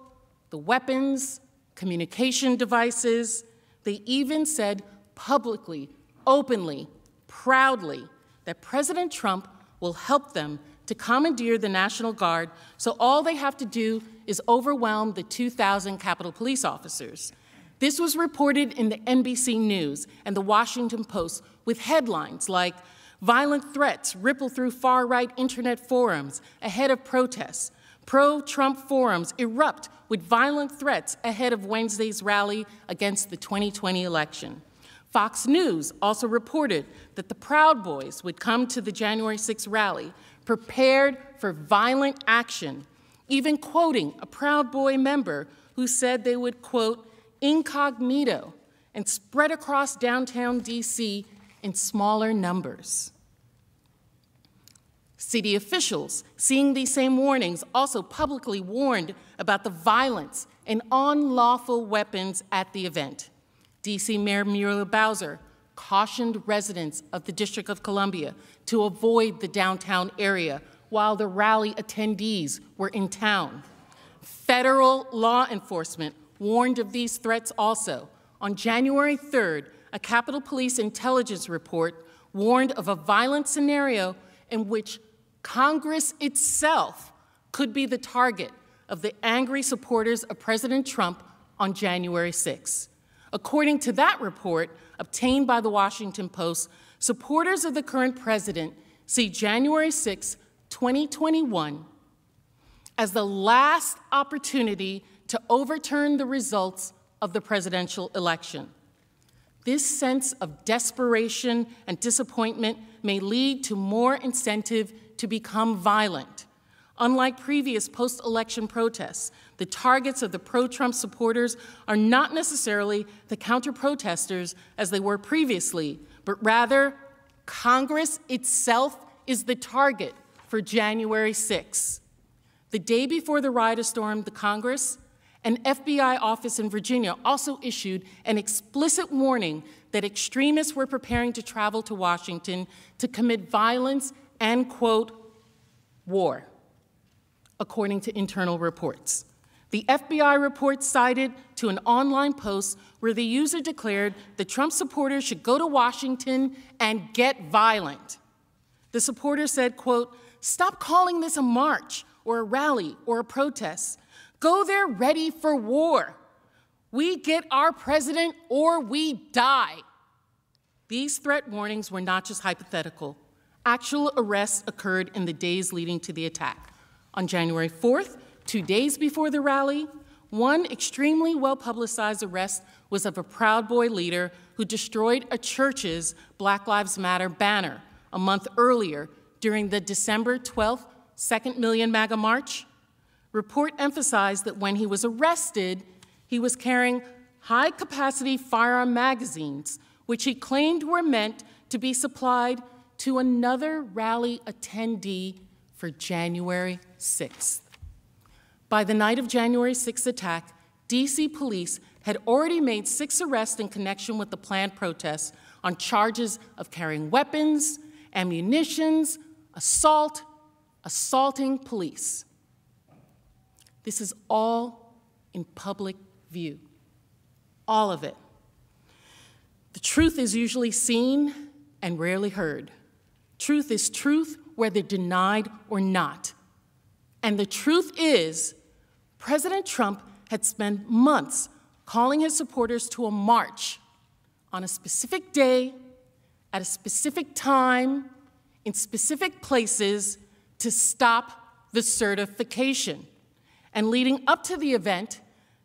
the weapons, communication devices. They even said publicly, openly, proudly that President Trump will help them to commandeer the National Guard so all they have to do is overwhelm the 2,000 Capitol Police officers. This was reported in the NBC News and the Washington Post with headlines like Violent threats ripple through far right internet forums ahead of protests. Pro Trump forums erupt with violent threats ahead of Wednesday's rally against the 2020 election. Fox News also reported that the Proud Boys would come to the January 6 rally prepared for violent action, even quoting a Proud Boy member who said they would, quote, incognito and spread across downtown DC in smaller numbers. City officials, seeing these same warnings, also publicly warned about the violence and unlawful weapons at the event. DC Mayor Muriel Bowser cautioned residents of the District of Columbia to avoid the downtown area while the rally attendees were in town. Federal law enforcement warned of these threats also. On January 3rd, a Capitol Police intelligence report warned of a violent scenario in which Congress itself could be the target of the angry supporters of President Trump on January 6. According to that report, obtained by the Washington Post, supporters of the current president see January 6, 2021, as the last opportunity to overturn the results of the presidential election. This sense of desperation and disappointment may lead to more incentive to become violent. Unlike previous post election protests, the targets of the pro Trump supporters are not necessarily the counter protesters as they were previously, but rather Congress itself is the target for January 6. The day before the riot stormed the Congress, an FBI office in Virginia also issued an explicit warning that extremists were preparing to travel to Washington to commit violence and, quote, war, according to internal reports. The FBI report cited to an online post where the user declared that Trump supporters should go to Washington and get violent. The supporter said, quote, stop calling this a march or a rally or a protest. Go there ready for war. We get our president or we die. These threat warnings were not just hypothetical. Actual arrests occurred in the days leading to the attack. On January 4th, Two days before the rally, one extremely well publicized arrest was of a Proud Boy leader who destroyed a church's Black Lives Matter banner a month earlier during the December 12th Second Million MAGA March. Report emphasized that when he was arrested, he was carrying high capacity firearm magazines, which he claimed were meant to be supplied to another rally attendee for January 6th. By the night of January 6th attack, DC police had already made six arrests in connection with the planned protests on charges of carrying weapons, ammunitions, assault, assaulting police. This is all in public view, all of it. The truth is usually seen and rarely heard. Truth is truth, whether denied or not. And the truth is, President Trump had spent months calling his supporters to a march on a specific day, at a specific time, in specific places to stop the certification. And leading up to the event,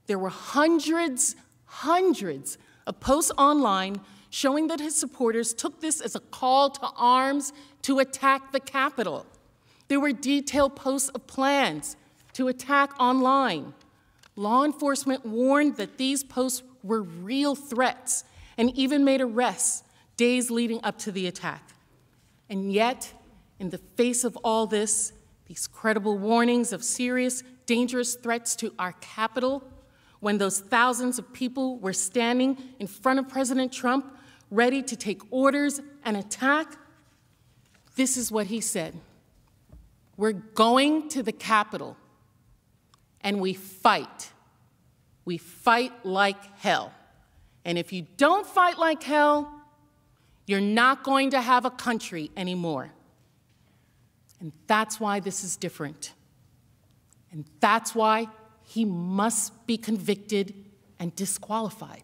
there were hundreds, hundreds of posts online showing that his supporters took this as a call to arms to attack the Capitol. There were detailed posts of plans to attack online. Law enforcement warned that these posts were real threats and even made arrests days leading up to the attack. And yet, in the face of all this, these credible warnings of serious, dangerous threats to our capital, when those thousands of people were standing in front of President Trump, ready to take orders and attack, this is what he said We're going to the Capitol and we fight. We fight like hell. And if you don't fight like hell, You're not going to have a country anymore. And that's why this is different. And that's why he must be convicted and disqualified.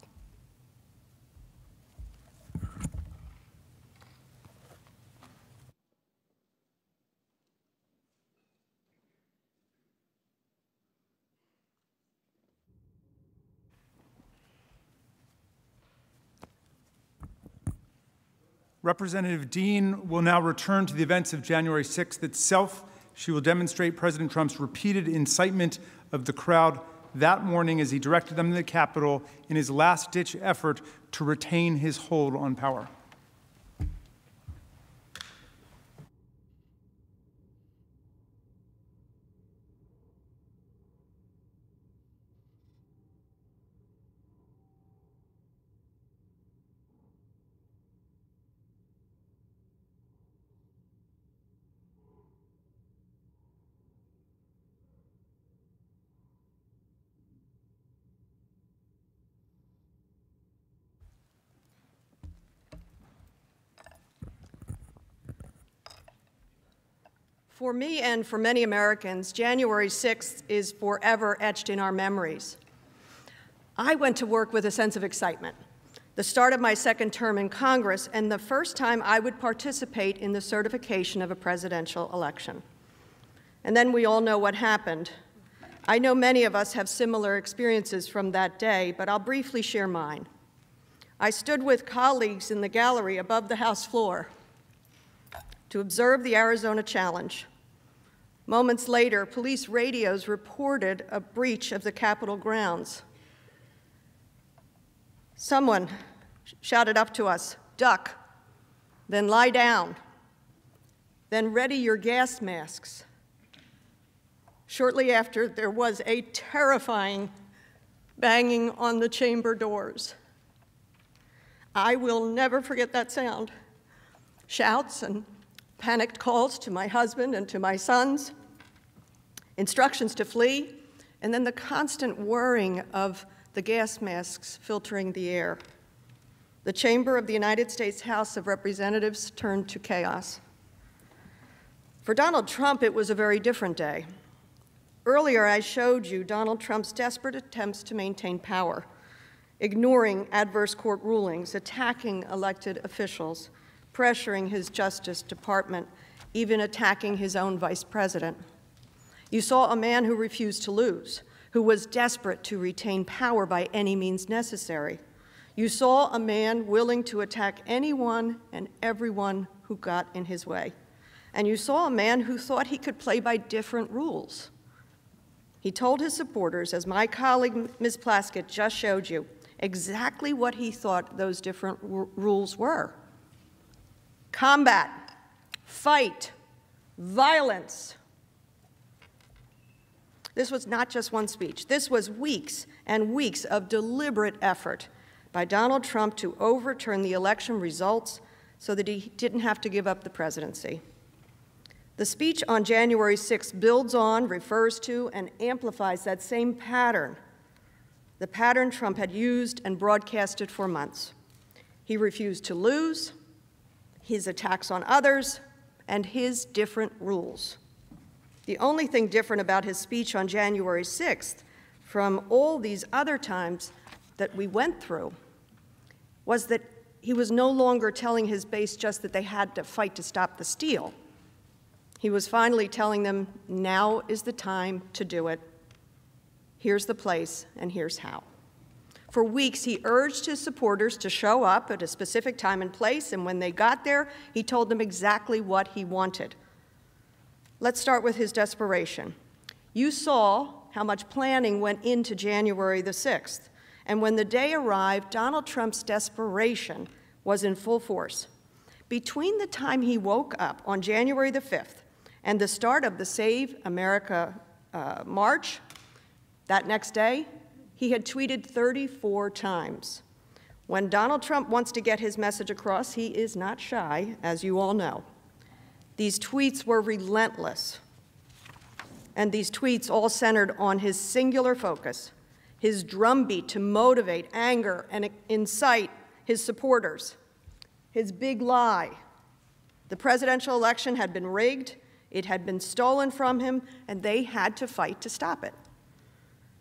Representative Dean will now return to the events of January 6th itself. She will demonstrate President Trump's repeated incitement of the crowd that morning as he directed them to the Capitol in his last ditch effort to retain his hold on power. For me and for many Americans, January 6th is forever etched in our memories. I went to work with a sense of excitement. The start of my second term in Congress and the first time I would participate in the certification of a presidential election. And then we all know what happened. I know many of us have similar experiences from that day, but I'll briefly share mine. I stood with colleagues in the gallery above the House floor to observe the Arizona challenge. Moments later, police radios reported a breach of the Capitol grounds. Someone shouted up to us, duck, then lie down, then ready your gas masks. Shortly after, there was a terrifying banging on the chamber doors. I will never forget that sound. Shouts and panicked calls to my husband and to my sons, instructions to flee, and then the constant whirring of the gas masks filtering the air. The chamber of the United States House of Representatives turned to chaos. For Donald Trump, it was a very different day. Earlier, I showed you Donald Trump's desperate attempts to maintain power, ignoring adverse court rulings, attacking elected officials, pressuring his Justice Department, even attacking his own vice president. You saw a man who refused to lose, who was desperate to retain power by any means necessary. You saw a man willing to attack anyone and everyone who got in his way. And you saw a man who thought he could play by different rules. He told his supporters, as my colleague Ms. Plaskett just showed you, exactly what he thought those different rules were combat, fight, violence. This was not just one speech. This was weeks and weeks of deliberate effort by Donald Trump to overturn the election results so that he didn't have to give up the presidency. The speech on January 6 builds on, refers to, and amplifies that same pattern, the pattern Trump had used and broadcasted for months. He refused to lose, his attacks on others, and his different rules. The only thing different about his speech on January 6th from all these other times that we went through was that he was no longer telling his base just that they had to fight to stop the steal. He was finally telling them, now is the time to do it. Here's the place, and here's how. For weeks, he urged his supporters to show up at a specific time and place, and when they got there, he told them exactly what he wanted. Let's start with his desperation. You saw how much planning went into January the 6th, and when the day arrived, Donald Trump's desperation was in full force. Between the time he woke up on January the 5th and the start of the Save America uh, March, that next day, he had tweeted 34 times. When Donald Trump wants to get his message across, he is not shy, as you all know. These tweets were relentless. And these tweets all centered on his singular focus, his drumbeat to motivate, anger, and incite his supporters, his big lie. The presidential election had been rigged, it had been stolen from him, and they had to fight to stop it.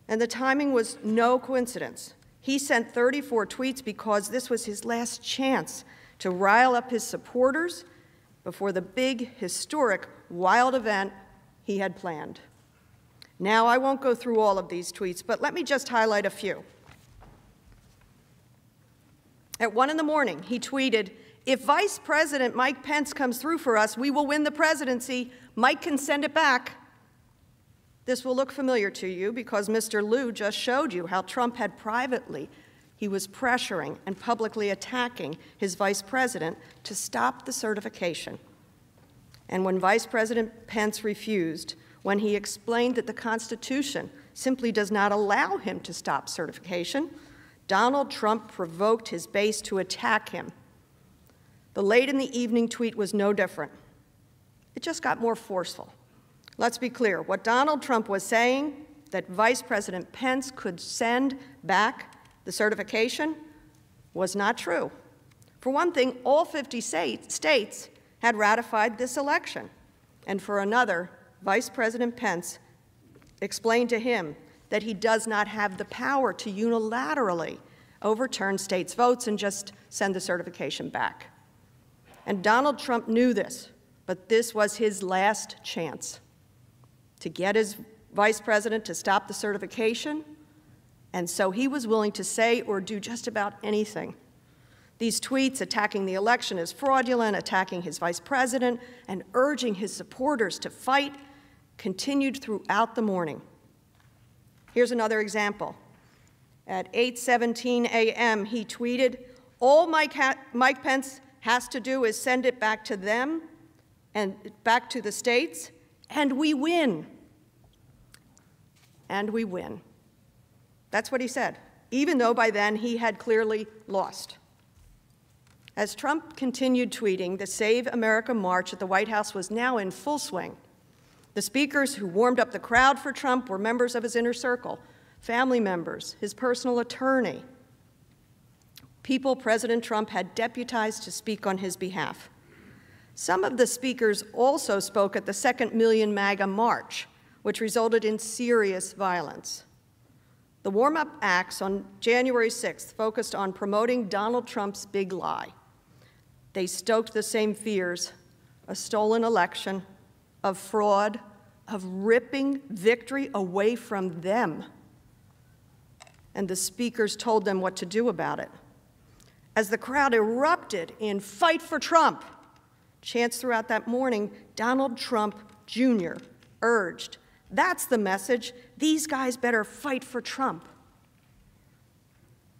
And the timing was no coincidence. He sent 34 tweets because this was his last chance to rile up his supporters before the big, historic, wild event he had planned. Now, I won't go through all of these tweets, but let me just highlight a few. At 1 in the morning, he tweeted, If Vice President Mike Pence comes through for us, we will win the presidency. Mike can send it back. This will look familiar to you because Mr. Lieu just showed you how Trump had privately, he was pressuring and publicly attacking his vice president to stop the certification. And when Vice President Pence refused, when he explained that the Constitution simply does not allow him to stop certification, Donald Trump provoked his base to attack him. The late in the evening tweet was no different. It just got more forceful. Let's be clear what Donald Trump was saying that Vice President Pence could send back the certification was not true. For one thing, all 50 states had ratified this election. And for another, Vice President Pence explained to him that he does not have the power to unilaterally overturn states' votes and just send the certification back. And Donald Trump knew this, but this was his last chance to get his vice president to stop the certification, and so he was willing to say or do just about anything. These tweets attacking the election as fraudulent, attacking his vice president, and urging his supporters to fight continued throughout the morning. Here's another example. At 8:17 a.m., he tweeted, "All Mike, Mike Pence has to do is send it back to them and back to the states, and we win." and we win. That's what he said, even though by then he had clearly lost. As Trump continued tweeting, the Save America March at the White House was now in full swing. The speakers who warmed up the crowd for Trump were members of his inner circle, family members, his personal attorney, people President Trump had deputized to speak on his behalf. Some of the speakers also spoke at the Second Million MAGA March, which resulted in serious violence. The warm up acts on January 6th focused on promoting Donald Trump's big lie. They stoked the same fears a stolen election, of fraud, of ripping victory away from them. And the speakers told them what to do about it. As the crowd erupted in Fight for Trump, chants throughout that morning, Donald Trump Jr. urged that's the message. These guys better fight for Trump.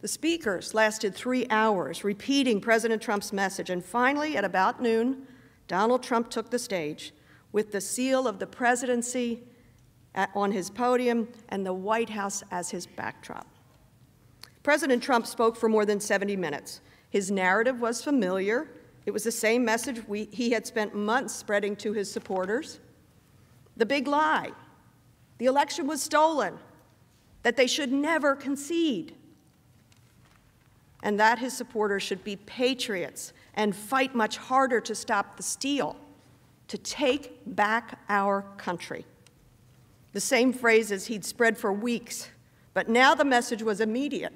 The speakers lasted three hours, repeating President Trump's message, and finally, at about noon, Donald Trump took the stage with the seal of the presidency on his podium and the White House as his backdrop. President Trump spoke for more than 70 minutes. His narrative was familiar. It was the same message we, he had spent months spreading to his supporters. The big lie the election was stolen, that they should never concede, and that his supporters should be patriots and fight much harder to stop the steal, to take back our country. The same phrases he'd spread for weeks, but now the message was immediate.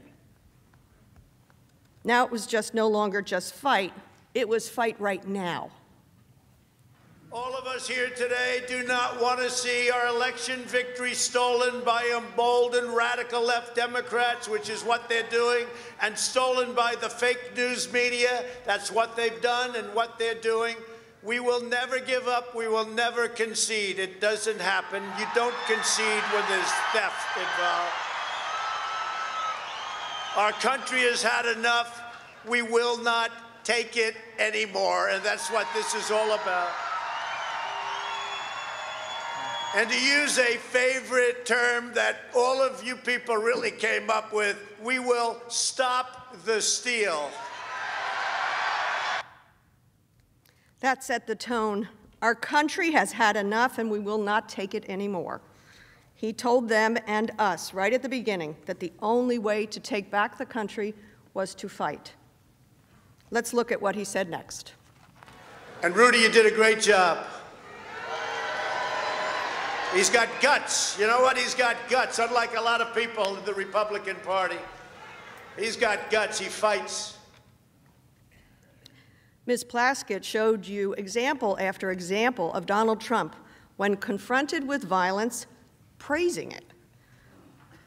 Now it was just no longer just fight, it was fight right now. All of us here today do not want to see our election victory stolen by emboldened radical left Democrats, which is what they're doing, and stolen by the fake news media. That's what they've done and what they're doing. We will never give up. We will never concede. It doesn't happen. You don't concede when there's theft involved. Our country has had enough. We will not take it anymore. And that's what this is all about. And to use a favorite term that all of you people really came up with, we will stop the steal. That set the tone. Our country has had enough and we will not take it anymore. He told them and us right at the beginning that the only way to take back the country was to fight. Let's look at what he said next. And Rudy, you did a great job. He's got guts. You know what? He's got guts, unlike a lot of people in the Republican Party. He's got guts. He fights. Ms. Plaskett showed you example after example of Donald Trump, when confronted with violence, praising it.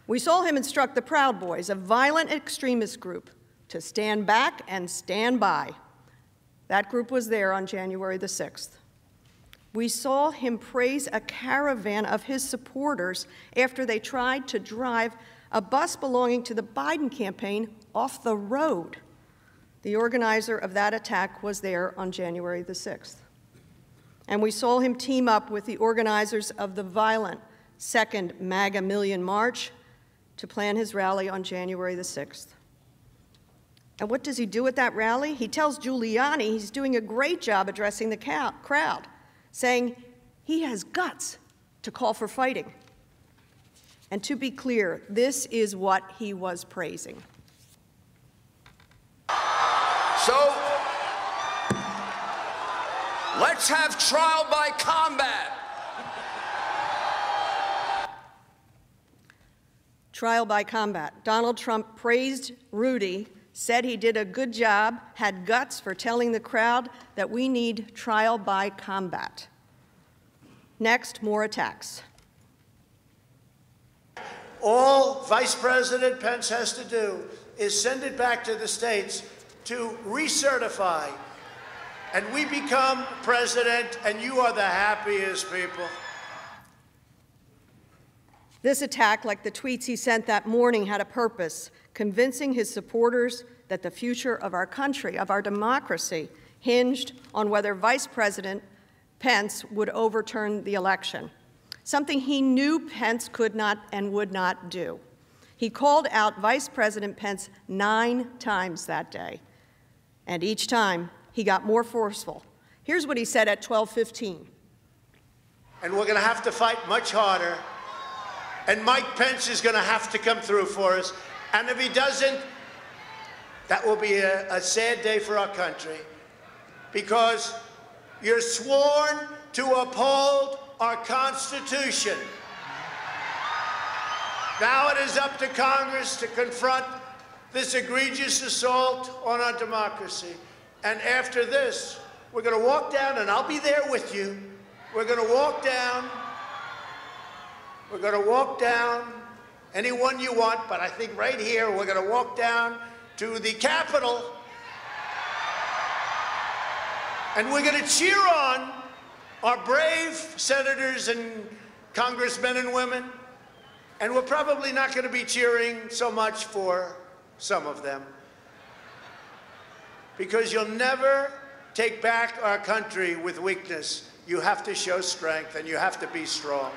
We saw him instruct the Proud Boys, a violent extremist group, to stand back and stand by. That group was there on January the 6th. We saw him praise a caravan of his supporters after they tried to drive a bus belonging to the Biden campaign off the road. The organizer of that attack was there on January the 6th. And we saw him team up with the organizers of the violent Second MAGA Million March to plan his rally on January the 6th. And what does he do at that rally? He tells Giuliani he's doing a great job addressing the crowd, saying he has guts to call for fighting. And to be clear, this is what he was praising. So let's have trial by combat. Trial by combat. Donald Trump praised Rudy, said he did a good job, had guts for telling the crowd that we need trial by combat. Next, more attacks. All Vice President Pence has to do is send it back to the states to recertify. And we become president, and you are the happiest people. This attack, like the tweets he sent that morning, had a purpose convincing his supporters that the future of our country, of our democracy, hinged on whether Vice President Pence would overturn the election, something he knew Pence could not and would not do. He called out Vice President Pence nine times that day. And each time, he got more forceful. Here's what he said at 12:15. And we're going to have to fight much harder. And Mike Pence is going to have to come through for us. And if he doesn't, that will be a, a sad day for our country. Because you're sworn to uphold our Constitution. Now it is up to Congress to confront this egregious assault on our democracy. And after this, we're going to walk down, and I'll be there with you. We're going to walk down. We're going to walk down anyone you want, but I think right here we're going to walk down to the Capitol. And we're going to cheer on our brave senators and congressmen and women. And we're probably not going to be cheering so much for some of them. Because you'll never take back our country with weakness. You have to show strength and you have to be strong.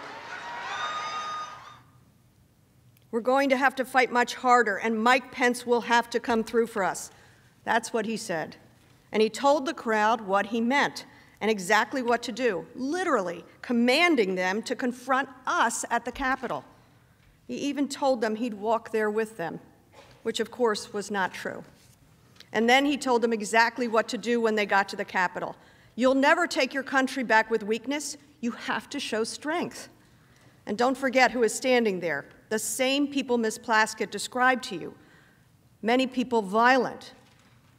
We're going to have to fight much harder, and Mike Pence will have to come through for us. That's what he said. And he told the crowd what he meant and exactly what to do, literally commanding them to confront us at the Capitol. He even told them he'd walk there with them which of course was not true. And then he told them exactly what to do when they got to the Capitol. You'll never take your country back with weakness. You have to show strength. And don't forget who is standing there the same people Ms. Plaskett described to you. Many people violent.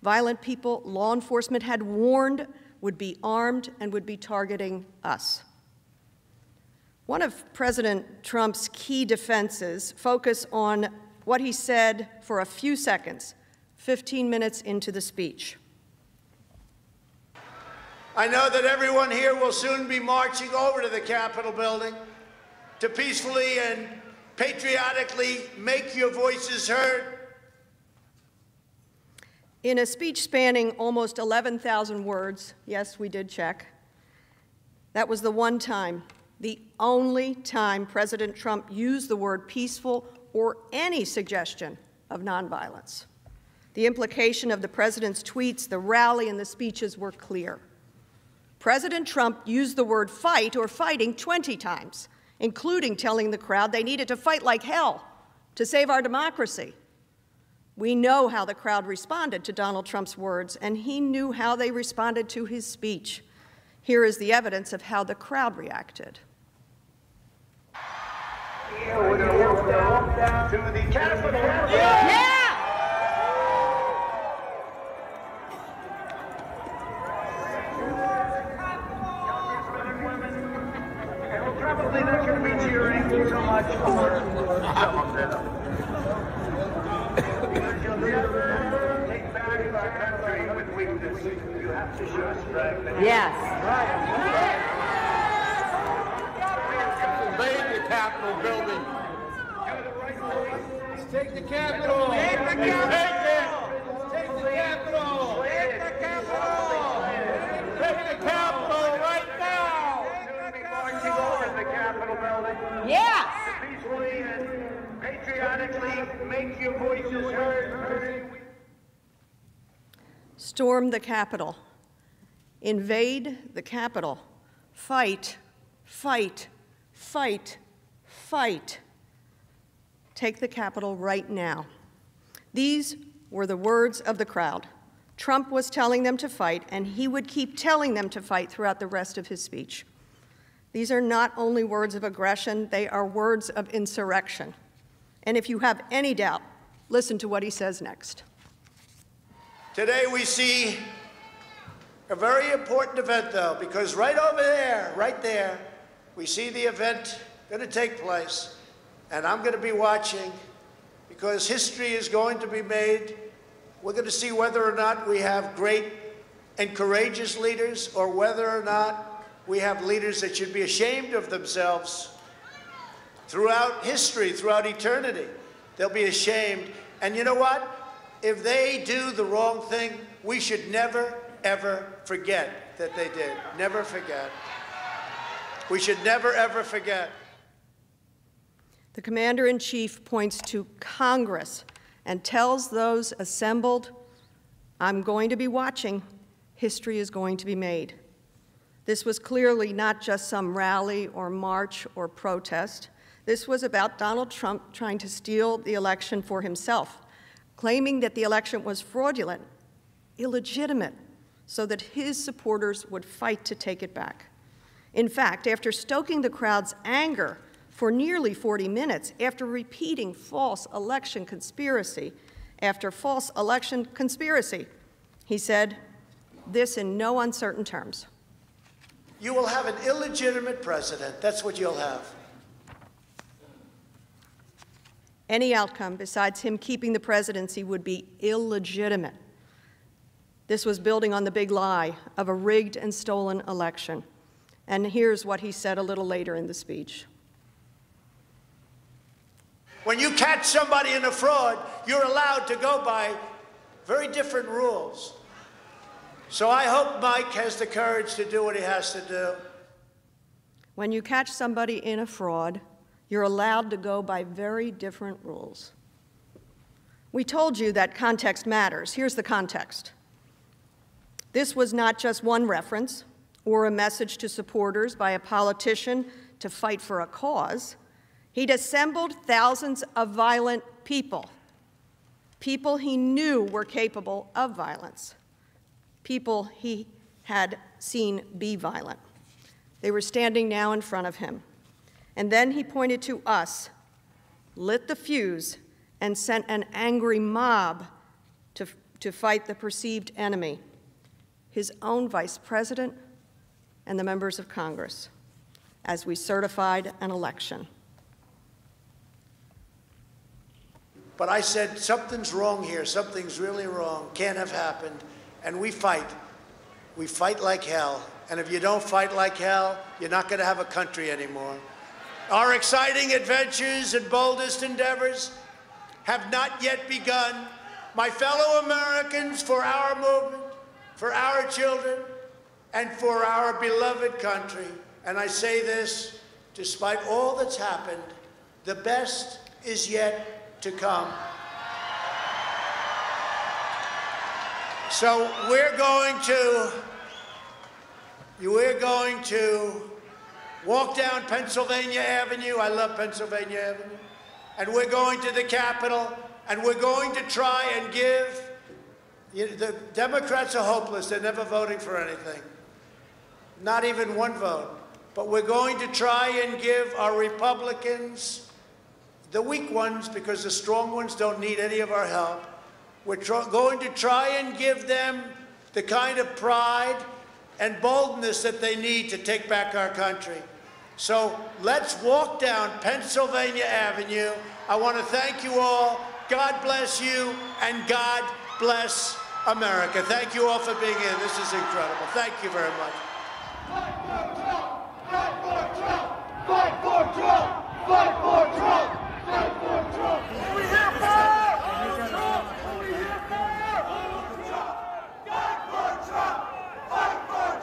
Violent people law enforcement had warned would be armed and would be targeting us. One of President Trump's key defenses focus on what he said for a few seconds, 15 minutes into the speech. I know that everyone here will soon be marching over to the Capitol building to peacefully and patriotically make your voices heard. In a speech spanning almost 11,000 words, yes, we did check, that was the one time, the only time President Trump used the word peaceful or any suggestion of nonviolence. The implication of the president's tweets, the rally, and the speeches were clear. President Trump used the word fight or fighting 20 times, including telling the crowd they needed to fight like hell to save our democracy. We know how the crowd responded to Donald Trump's words, and he knew how they responded to his speech. Here is the evidence of how the crowd reacted. We're going to walk down to the Capitol. Yeah! Probably not going to be cheering so much for some of them. Because you'll never take back our country with weakness. You have to show strength. Yes. Invade the Capitol building. Let's take the Capitol. Take the Capitol. Take the Capitol. Take the Capitol. Take the Capitol right now. Marching over the Capitol building. Peacefully and patriotically make your voices heard. Storm the Capitol. Invade the Capitol. Fight, fight, fight, fight. Take the Capitol right now. These were the words of the crowd. Trump was telling them to fight, and he would keep telling them to fight throughout the rest of his speech. These are not only words of aggression, they are words of insurrection. And if you have any doubt, listen to what he says next. Today we see a very important event, though, because right over there, right there, we see the event going to take place, and I'm going to be watching because history is going to be made. We're going to see whether or not we have great and courageous leaders or whether or not we have leaders that should be ashamed of themselves throughout history, throughout eternity. They'll be ashamed. And you know what? If they do the wrong thing, we should never, ever forget that they did. Never forget. We should never, ever forget. The Commander in Chief points to Congress and tells those assembled, I'm going to be watching. History is going to be made. This was clearly not just some rally or march or protest. This was about Donald Trump trying to steal the election for himself, claiming that the election was fraudulent, illegitimate, so that his supporters would fight to take it back. In fact, after stoking the crowd's anger for nearly 40 minutes, after repeating false election conspiracy after false election conspiracy, he said this in no uncertain terms. You will have an illegitimate president. That's what you'll have. Any outcome besides him keeping the presidency would be illegitimate. This was building on the big lie of a rigged and stolen election. And here's what he said a little later in the speech. When you catch somebody in a fraud, you're allowed to go by very different rules. So I hope Mike has the courage to do what he has to do. When you catch somebody in a fraud, you're allowed to go by very different rules. We told you that context matters. Here's the context. This was not just one reference or a message to supporters by a politician to fight for a cause. He'd assembled thousands of violent people, people he knew were capable of violence, people he had seen be violent. They were standing now in front of him. And then he pointed to us, lit the fuse, and sent an angry mob to, to fight the perceived enemy his own vice president and the members of Congress as we certified an election. But I said, something's wrong here. Something's really wrong. Can't have happened. And we fight. We fight like hell. And if you don't fight like hell, you're not going to have a country anymore. Our exciting adventures and boldest endeavors have not yet begun. My fellow Americans, for our movement, for our children, and for our beloved country. And I say this despite all that's happened, the best is yet to come. So we're going to, we're going to walk down Pennsylvania Avenue. I love Pennsylvania Avenue. And we're going to the Capitol, And we're going to try and give, you know, the Democrats are hopeless. They're never voting for anything, not even one vote. But we're going to try and give our Republicans, the weak ones, because the strong ones don't need any of our help, we're going to try and give them the kind of pride and boldness that they need to take back our country. So let's walk down Pennsylvania Avenue. I want to thank you all. God bless you, and God bless America. Thank you all for being here. This is incredible. Thank you very much. Fight for Trump! Fight for Trump! Fight for Trump! Fight for Trump! Fight for Trump! We for Trump! We here for Trump! Fight for Trump! Fight for Trump! Fight for Trump! Fight for Trump! Fight for Trump! Fight for Trump! Fight for Trump!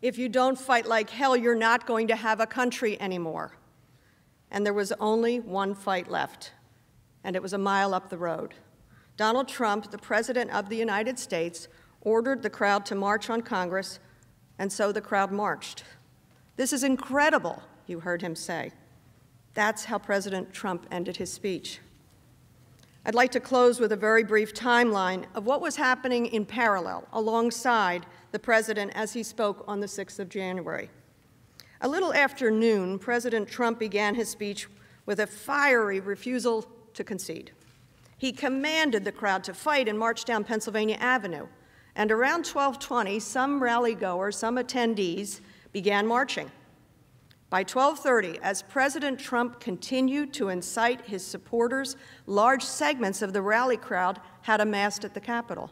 If you don't fight like hell, you're not going to have a country anymore. And there was only one fight left, and it was a mile up the road. Donald Trump, the President of the United States, ordered the crowd to march on Congress, and so the crowd marched. This is incredible, you heard him say. That's how President Trump ended his speech. I'd like to close with a very brief timeline of what was happening in parallel alongside the president as he spoke on the 6th of January. A little after noon, President Trump began his speech with a fiery refusal to concede. He commanded the crowd to fight and march down Pennsylvania Avenue. And around 1220, some rally goers, some attendees, began marching. By 1230, as President Trump continued to incite his supporters, large segments of the rally crowd had amassed at the Capitol.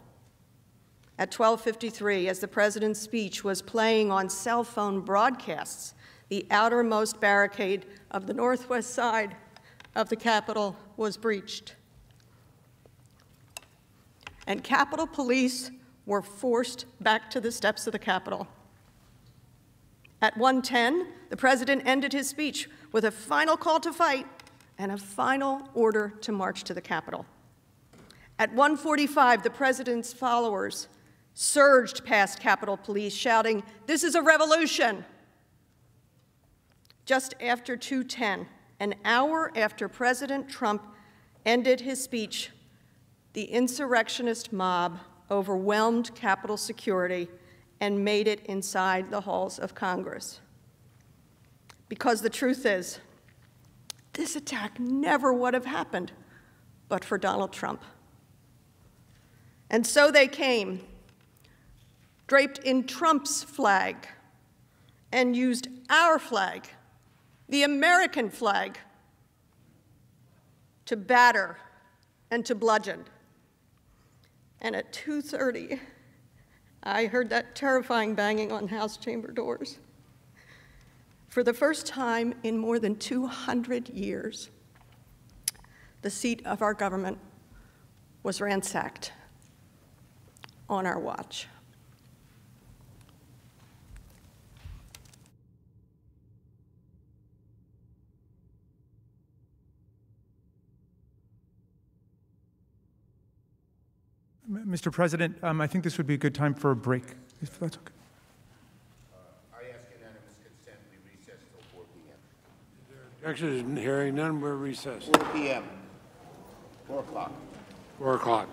At 1253, as the president's speech was playing on cell phone broadcasts, the outermost barricade of the northwest side of the Capitol was breached. And Capitol Police were forced back to the steps of the Capitol. At 1:10, the president ended his speech with a final call to fight and a final order to march to the Capitol. At 1:45, the president's followers surged past Capitol Police, shouting, This is a revolution! Just after 210, an hour after President Trump ended his speech, the insurrectionist mob overwhelmed Capitol security and made it inside the halls of Congress. Because the truth is, this attack never would have happened but for Donald Trump. And so they came, draped in Trump's flag, and used our flag, the American flag, to batter and to bludgeon. And at 2:30, I heard that terrifying banging on House chamber doors. For the first time in more than 200 years, the seat of our government was ransacked on our watch. Mr. President, um, I think this would be a good time for a break, if that's okay. I ask unanimous consent, we recess till 4 p.m. Objection, hearing none, we're recessed. 4 p.m. 4 o'clock. 4 o'clock.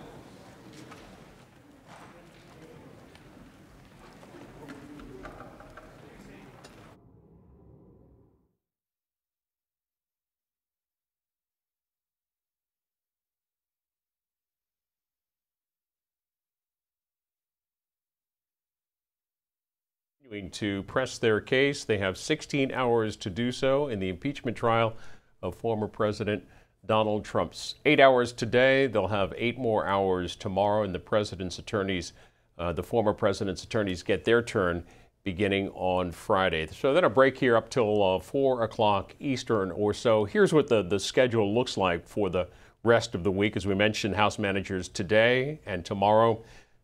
To press their case. They have 16 hours to do so in the impeachment trial of former President Donald Trump's eight hours today. They'll have eight more hours tomorrow, and the president's attorneys, uh, the former president's attorneys, get their turn beginning on Friday. So then a break here up till uh, 4 o'clock Eastern or so. Here's what the, the schedule looks like for the rest of the week. As we mentioned, House managers today and tomorrow.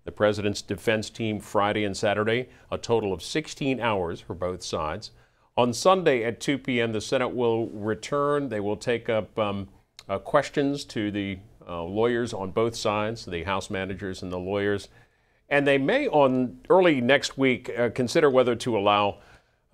The president's defense team Friday and Saturday, a total of 16 hours for both sides. On Sunday at 2 p.m., the Senate will return. They will take up um, uh, questions to the uh, lawyers on both sides, the House managers and the lawyers. And they may, on early next week, uh, consider whether to allow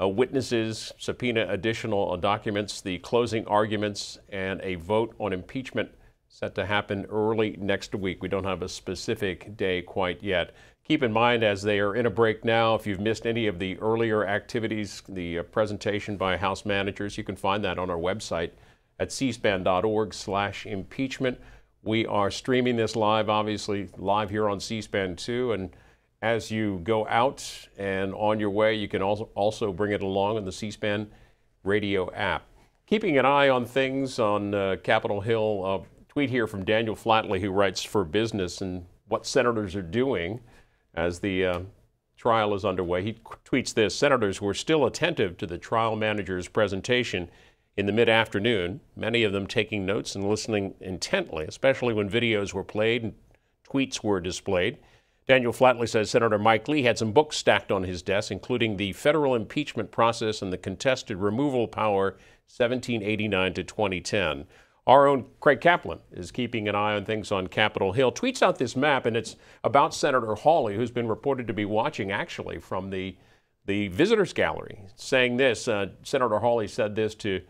uh, witnesses, subpoena additional documents, the closing arguments, and a vote on impeachment set to happen early next week. We don't have a specific day quite yet. Keep in mind, as they are in a break now, if you've missed any of the earlier activities, the uh, presentation by House managers, you can find that on our website at cspan.org slash impeachment. We are streaming this live, obviously live here on C-SPAN 2, and as you go out and on your way, you can also, also bring it along on the C-SPAN radio app. Keeping an eye on things on uh, Capitol Hill, uh, tweet here from Daniel Flatley, who writes for Business, and what senators are doing as the uh, trial is underway. He tweets this Senators were still attentive to the trial manager's presentation in the mid afternoon, many of them taking notes and listening intently, especially when videos were played and tweets were displayed. Daniel Flatley says Senator Mike Lee had some books stacked on his desk, including the federal impeachment process and the contested removal power 1789 to 2010. Our own Craig Caplan is keeping an eye on things on Capitol Hill. Tweets out this map, and it's about Senator Hawley, who's been reported to be watching actually from the the visitors gallery, saying this. Uh, Senator Hawley said this to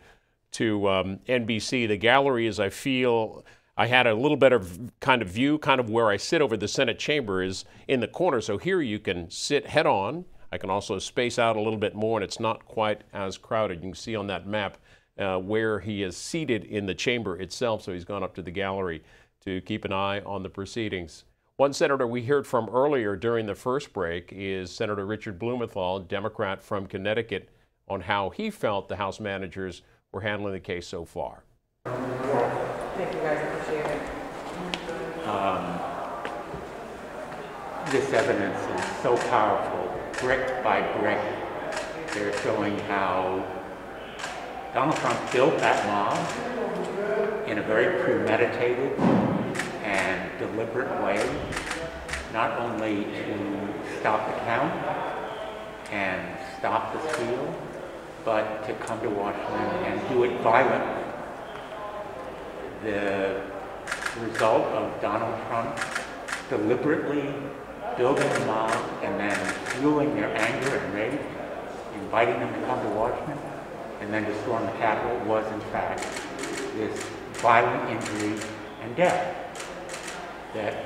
to um, NBC. The gallery is, I feel, I had a little better kind of view, kind of where I sit over the Senate chamber is in the corner. So here you can sit head on. I can also space out a little bit more, and it's not quite as crowded. You can see on that map uh, where he is seated in the chamber itself. So he's gone up to the gallery to keep an eye on the proceedings. One senator we heard from earlier during the first break is Senator Richard Blumenthal, Democrat from Connecticut, on how he felt the House managers were handling the case so far. Thank you guys, appreciate it. Um, this evidence is so powerful, brick by brick. They're showing how Donald Trump built that mob in a very premeditated and deliberate way, not only to stop the count and stop the steal, but to come to Washington and do it violently. The result of Donald Trump deliberately building the mob and then fueling their anger and rage, inviting them to come to Washington, and then to storm the Capitol was in fact this violent injury and death that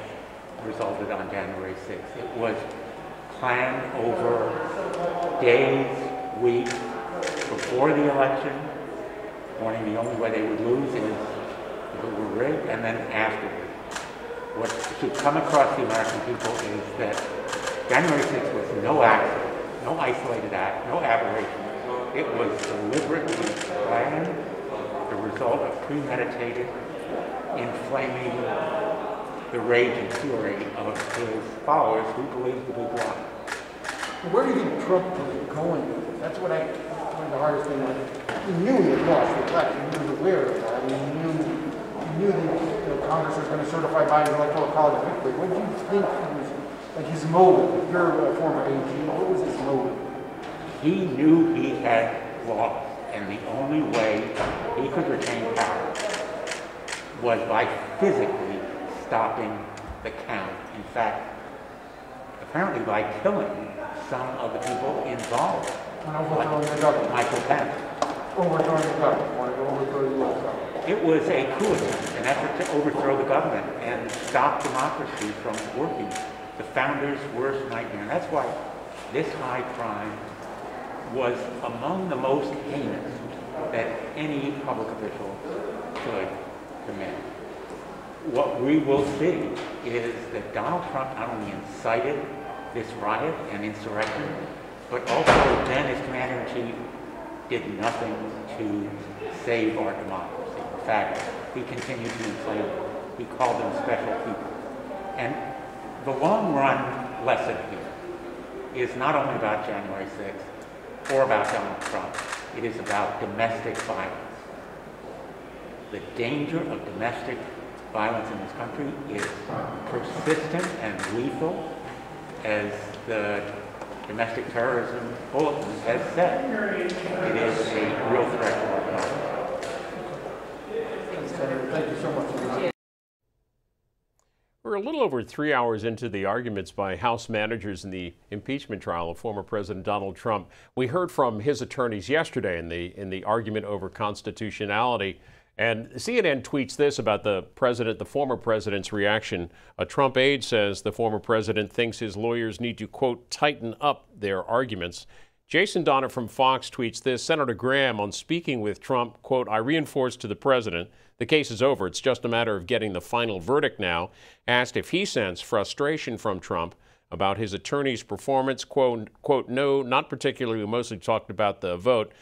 resulted on January 6th. It was planned over days, weeks, before the election, warning the only way they would lose is if it were rigged, and then afterwards. What should come across the American people is that January 6th was no accident, no isolated act, no aberration. It was deliberately planned, the result of premeditated, inflaming the rage and fury of his followers who believed to be blind. Where do you think Trump was going with it? That's what I find the hardest thing was he knew he had lost the election. He was aware of that. He knew, he knew that know, Congress was going to certify Biden's electoral college victory. What do you think was like his motive? You're a former AG. What was his motive? He knew he had lost, and the only way he could retain power was by physically stopping the count. In fact, apparently by killing some of the people involved overthrowing the government. Michael Pence. Overthrowing the government, wanted to overthrow the U.S. government. It was a coup attempt, an effort to overthrow the government and stop democracy from working. The founders' worst nightmare. And that's why this high crime was among the most heinous that any public official could commit. What we will see is that Donald Trump not only incited this riot and insurrection, but also then as commander-in-chief did nothing to save our democracy. In fact, he continued to inflame it. He called them special people. And the long run lesson here is not only about January 6th or about Donald Trump, it is about domestic violence. The danger of domestic violence in this country is persistent and lethal as the domestic terrorism bulletin has said. It is a real threat to our democracy. Thank you so much. A little over three hours into the arguments by House managers in the impeachment trial of former President Donald Trump. We heard from his attorneys yesterday in the in the argument over constitutionality. And CNN tweets this about the president, the former president's reaction. A Trump aide says the former president thinks his lawyers need to, quote, tighten up their arguments. Jason Donner from Fox tweets this Senator Graham, on speaking with Trump, quote, I reinforced to the president the case is over. It's just a matter of getting the final verdict now. Asked if he sensed frustration from Trump about his attorney's performance, quote, quote no, not particularly. We mostly talked about the vote.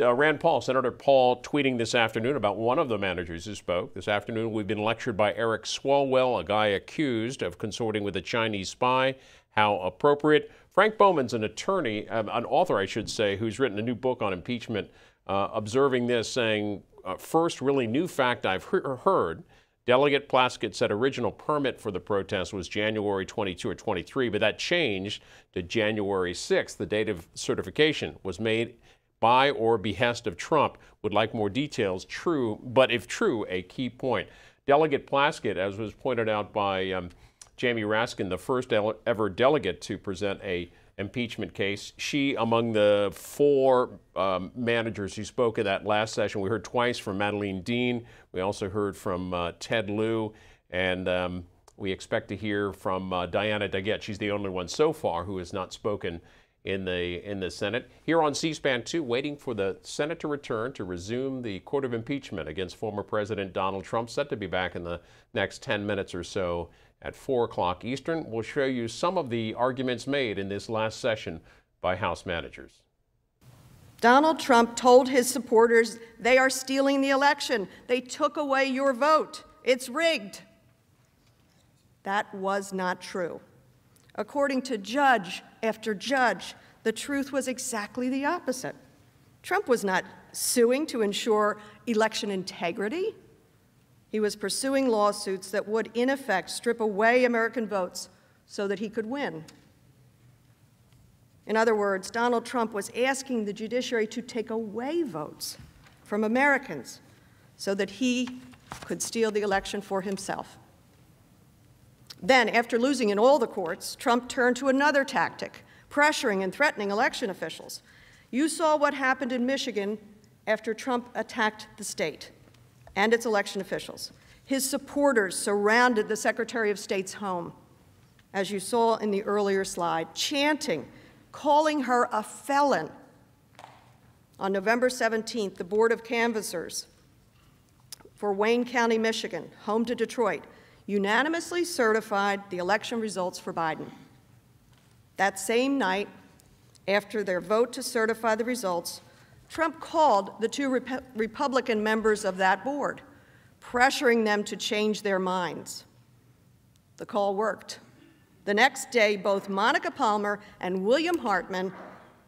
Uh, Rand Paul, Senator Paul, tweeting this afternoon about one of the managers who spoke. This afternoon, we've been lectured by Eric Swalwell, a guy accused of consorting with a Chinese spy. How appropriate. Frank Bowman's an attorney, um, an author, I should say, who's written a new book on impeachment, uh, observing this, saying, uh, first really new fact I've he heard. Delegate Plaskett said original permit for the protest was January 22 or 23, but that changed to January 6. The date of certification was made by or behest of Trump. Would like more details. True, but if true, a key point. Delegate Plaskett, as was pointed out by um, Jamie Raskin, the first ever delegate to present a impeachment case. She, among the four um, managers who spoke at that last session, we heard twice from Madeleine Dean. We also heard from uh, Ted Lieu, and um, we expect to hear from uh, Diana DeGette. She's the only one so far who has not spoken in the in the Senate. Here on C-SPAN 2, waiting for the Senate to return to resume the court of impeachment against former President Donald Trump, set to be back in the next 10 minutes or so at 4 o'clock Eastern. We'll show you some of the arguments made in this last session by House managers. Donald Trump told his supporters they are stealing the election. They took away your vote. It's rigged. That was not true. According to judge after judge, the truth was exactly the opposite. Trump was not suing to ensure election integrity. He was pursuing lawsuits that would, in effect, strip away American votes so that he could win. In other words, Donald Trump was asking the judiciary to take away votes from Americans so that he could steal the election for himself. Then, after losing in all the courts, Trump turned to another tactic, pressuring and threatening election officials. You saw what happened in Michigan after Trump attacked the state and its election officials. His supporters surrounded the Secretary of State's home, as you saw in the earlier slide, chanting, calling her a felon. On November 17th, the Board of Canvassers for Wayne County, Michigan, home to Detroit, unanimously certified the election results for Biden. That same night, after their vote to certify the results, Trump called the two Rep Republican members of that board, pressuring them to change their minds. The call worked. The next day, both Monica Palmer and William Hartman,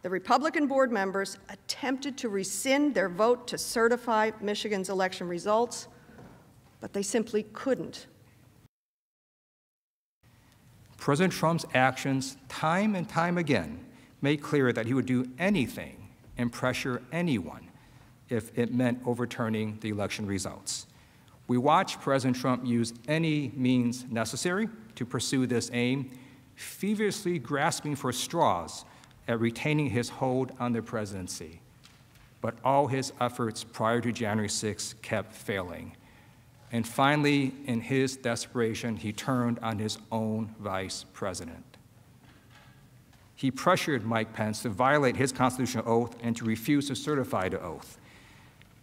the Republican board members, attempted to rescind their vote to certify Michigan's election results, but they simply couldn't. President Trump's actions, time and time again, made clear that he would do anything and pressure anyone if it meant overturning the election results. We watched President Trump use any means necessary to pursue this aim, feverishly grasping for straws at retaining his hold on the presidency. But all his efforts prior to January 6 kept failing. And finally, in his desperation, he turned on his own vice president he pressured Mike Pence to violate his constitutional oath and to refuse to certify the oath.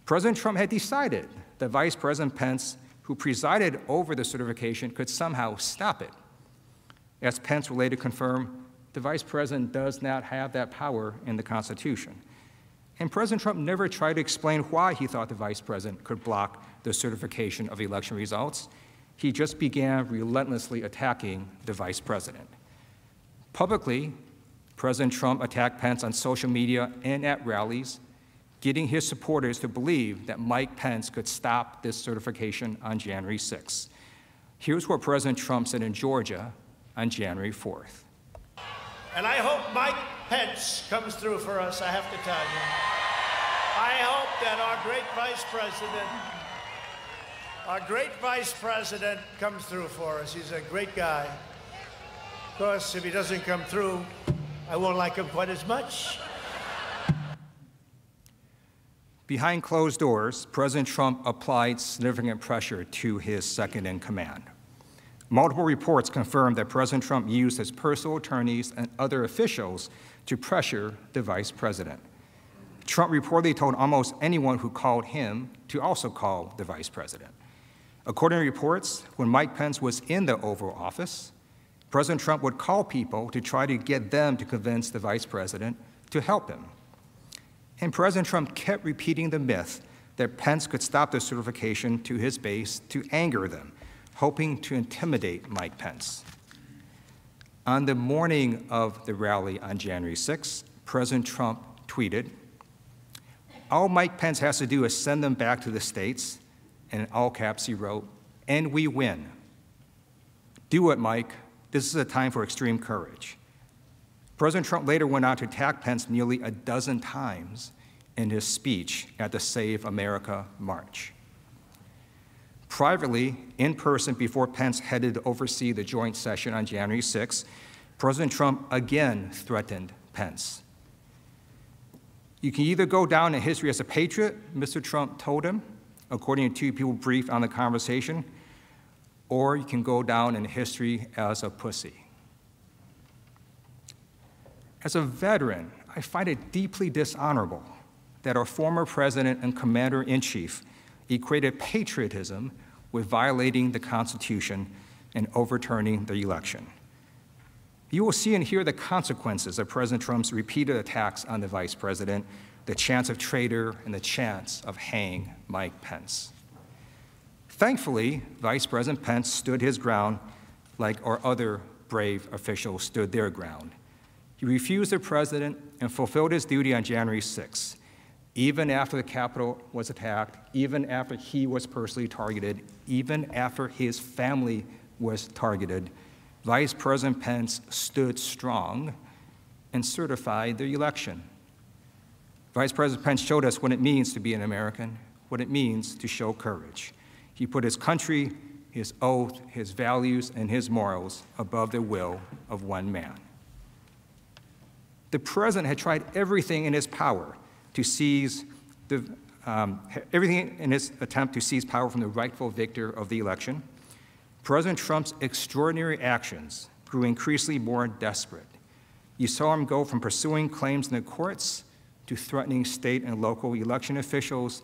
President Trump had decided that Vice President Pence, who presided over the certification, could somehow stop it. As Pence will later confirm, the Vice President does not have that power in the Constitution. And President Trump never tried to explain why he thought the Vice President could block the certification of election results. He just began relentlessly attacking the Vice President. Publicly, President Trump attacked Pence on social media and at rallies, getting his supporters to believe that Mike Pence could stop this certification on January 6th. Here's what President Trump said in Georgia on January 4th. And I hope Mike Pence comes through for us, I have to tell you. I hope that our great vice president Our great vice president comes through for us. He's a great guy. Of course, if he doesn't come through, I won't like him quite as much. Behind closed doors, President Trump applied significant pressure to his second in command. Multiple reports confirm that President Trump used his personal attorneys and other officials to pressure the vice president. Trump reportedly told almost anyone who called him to also call the vice president. According to reports, when Mike Pence was in the Oval Office, President Trump would call people to try to get them to convince the vice president to help him. And President Trump kept repeating the myth that Pence could stop the certification to his base to anger them, hoping to intimidate Mike Pence. On the morning of the rally on January 6, President Trump tweeted, All Mike Pence has to do is send them back to the states, and in all caps he wrote, and we win. Do it, Mike. This is a time for extreme courage. President Trump later went on to attack Pence nearly a dozen times in his speech at the Save America March. Privately, in person, before Pence headed to oversee the joint session on January 6, President Trump again threatened Pence. You can either go down in history as a patriot, Mr. Trump told him, according to two people briefed on the conversation, or you can go down in history as a pussy. As a veteran, I find it deeply dishonorable that our former president and commander in chief equated patriotism with violating the Constitution and overturning the election. You will see and hear the consequences of President Trump's repeated attacks on the vice president, the chance of traitor, and the chance of hang Mike Pence. Thankfully, Vice President Pence stood his ground like our other brave officials stood their ground. He refused the president and fulfilled his duty on January 6, even after the Capitol was attacked, even after he was personally targeted, even after his family was targeted. Vice President Pence stood strong and certified the election. Vice President Pence showed us what it means to be an American, what it means to show courage. He put his country, his oath, his values, and his morals above the will of one man. The president had tried everything in his power to seize the, um, everything in his attempt to seize power from the rightful victor of the election. President Trump's extraordinary actions grew increasingly more desperate. You saw him go from pursuing claims in the courts to threatening state and local election officials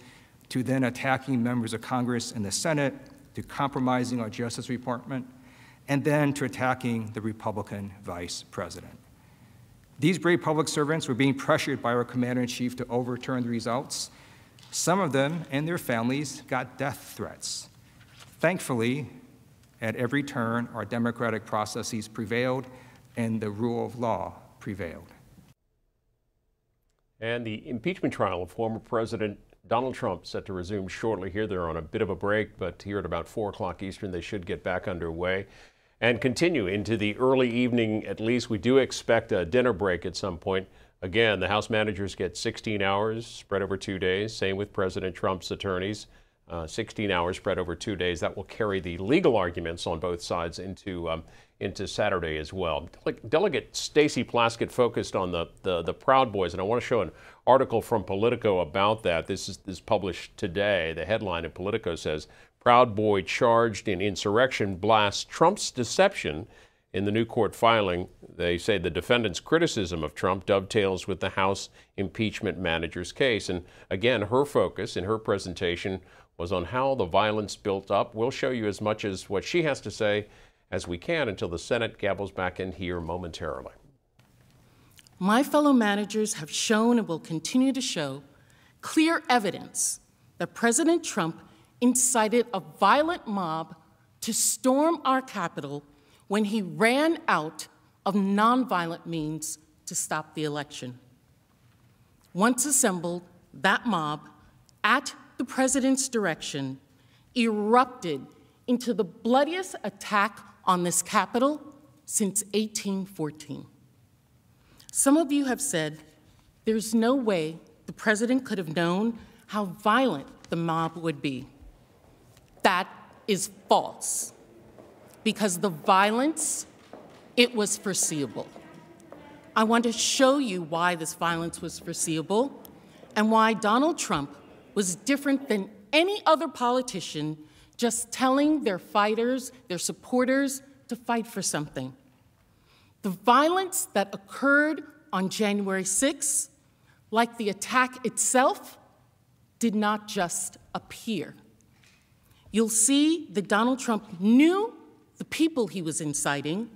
to then attacking members of Congress and the Senate to compromising our Justice Department and then to attacking the Republican vice president. These brave public servants were being pressured by our commander in chief to overturn the results. Some of them and their families got death threats. Thankfully, at every turn, our democratic processes prevailed and the rule of law prevailed. And the impeachment trial of former President Donald Trump set to resume shortly here. They're on a bit of a break, but here at about 4 o'clock Eastern, they should get back underway and continue into the early evening at least. We do expect a dinner break at some point. Again, the House managers get 16 hours spread over two days. Same with President Trump's attorneys. Uh, 16 hours spread over two days. That will carry the legal arguments on both sides into um, into Saturday as well. Delegate Stacey Plaskett focused on the, the, the Proud Boys, and I want to show an article from Politico about that. This is, this is published today. The headline in Politico says Proud Boy charged in insurrection blasts Trump's deception. In the new court filing, they say the defendant's criticism of Trump dovetails with the House impeachment manager's case. And again, her focus in her presentation was on how the violence built up. We'll show you as much as what she has to say as we can until the Senate gabbles back in here momentarily. My fellow managers have shown and will continue to show clear evidence that President Trump incited a violent mob to storm our Capitol when he ran out of nonviolent means to stop the election. Once assembled, that mob, at the president's direction, erupted into the bloodiest attack on this Capitol since 1814. Some of you have said there's no way the president could have known how violent the mob would be. That is false because the violence, it was foreseeable. I want to show you why this violence was foreseeable and why Donald Trump was different than any other politician just telling their fighters, their supporters, to fight for something. The violence that occurred on January 6th, like the attack itself, did not just appear. You'll see that Donald Trump knew the people he was inciting,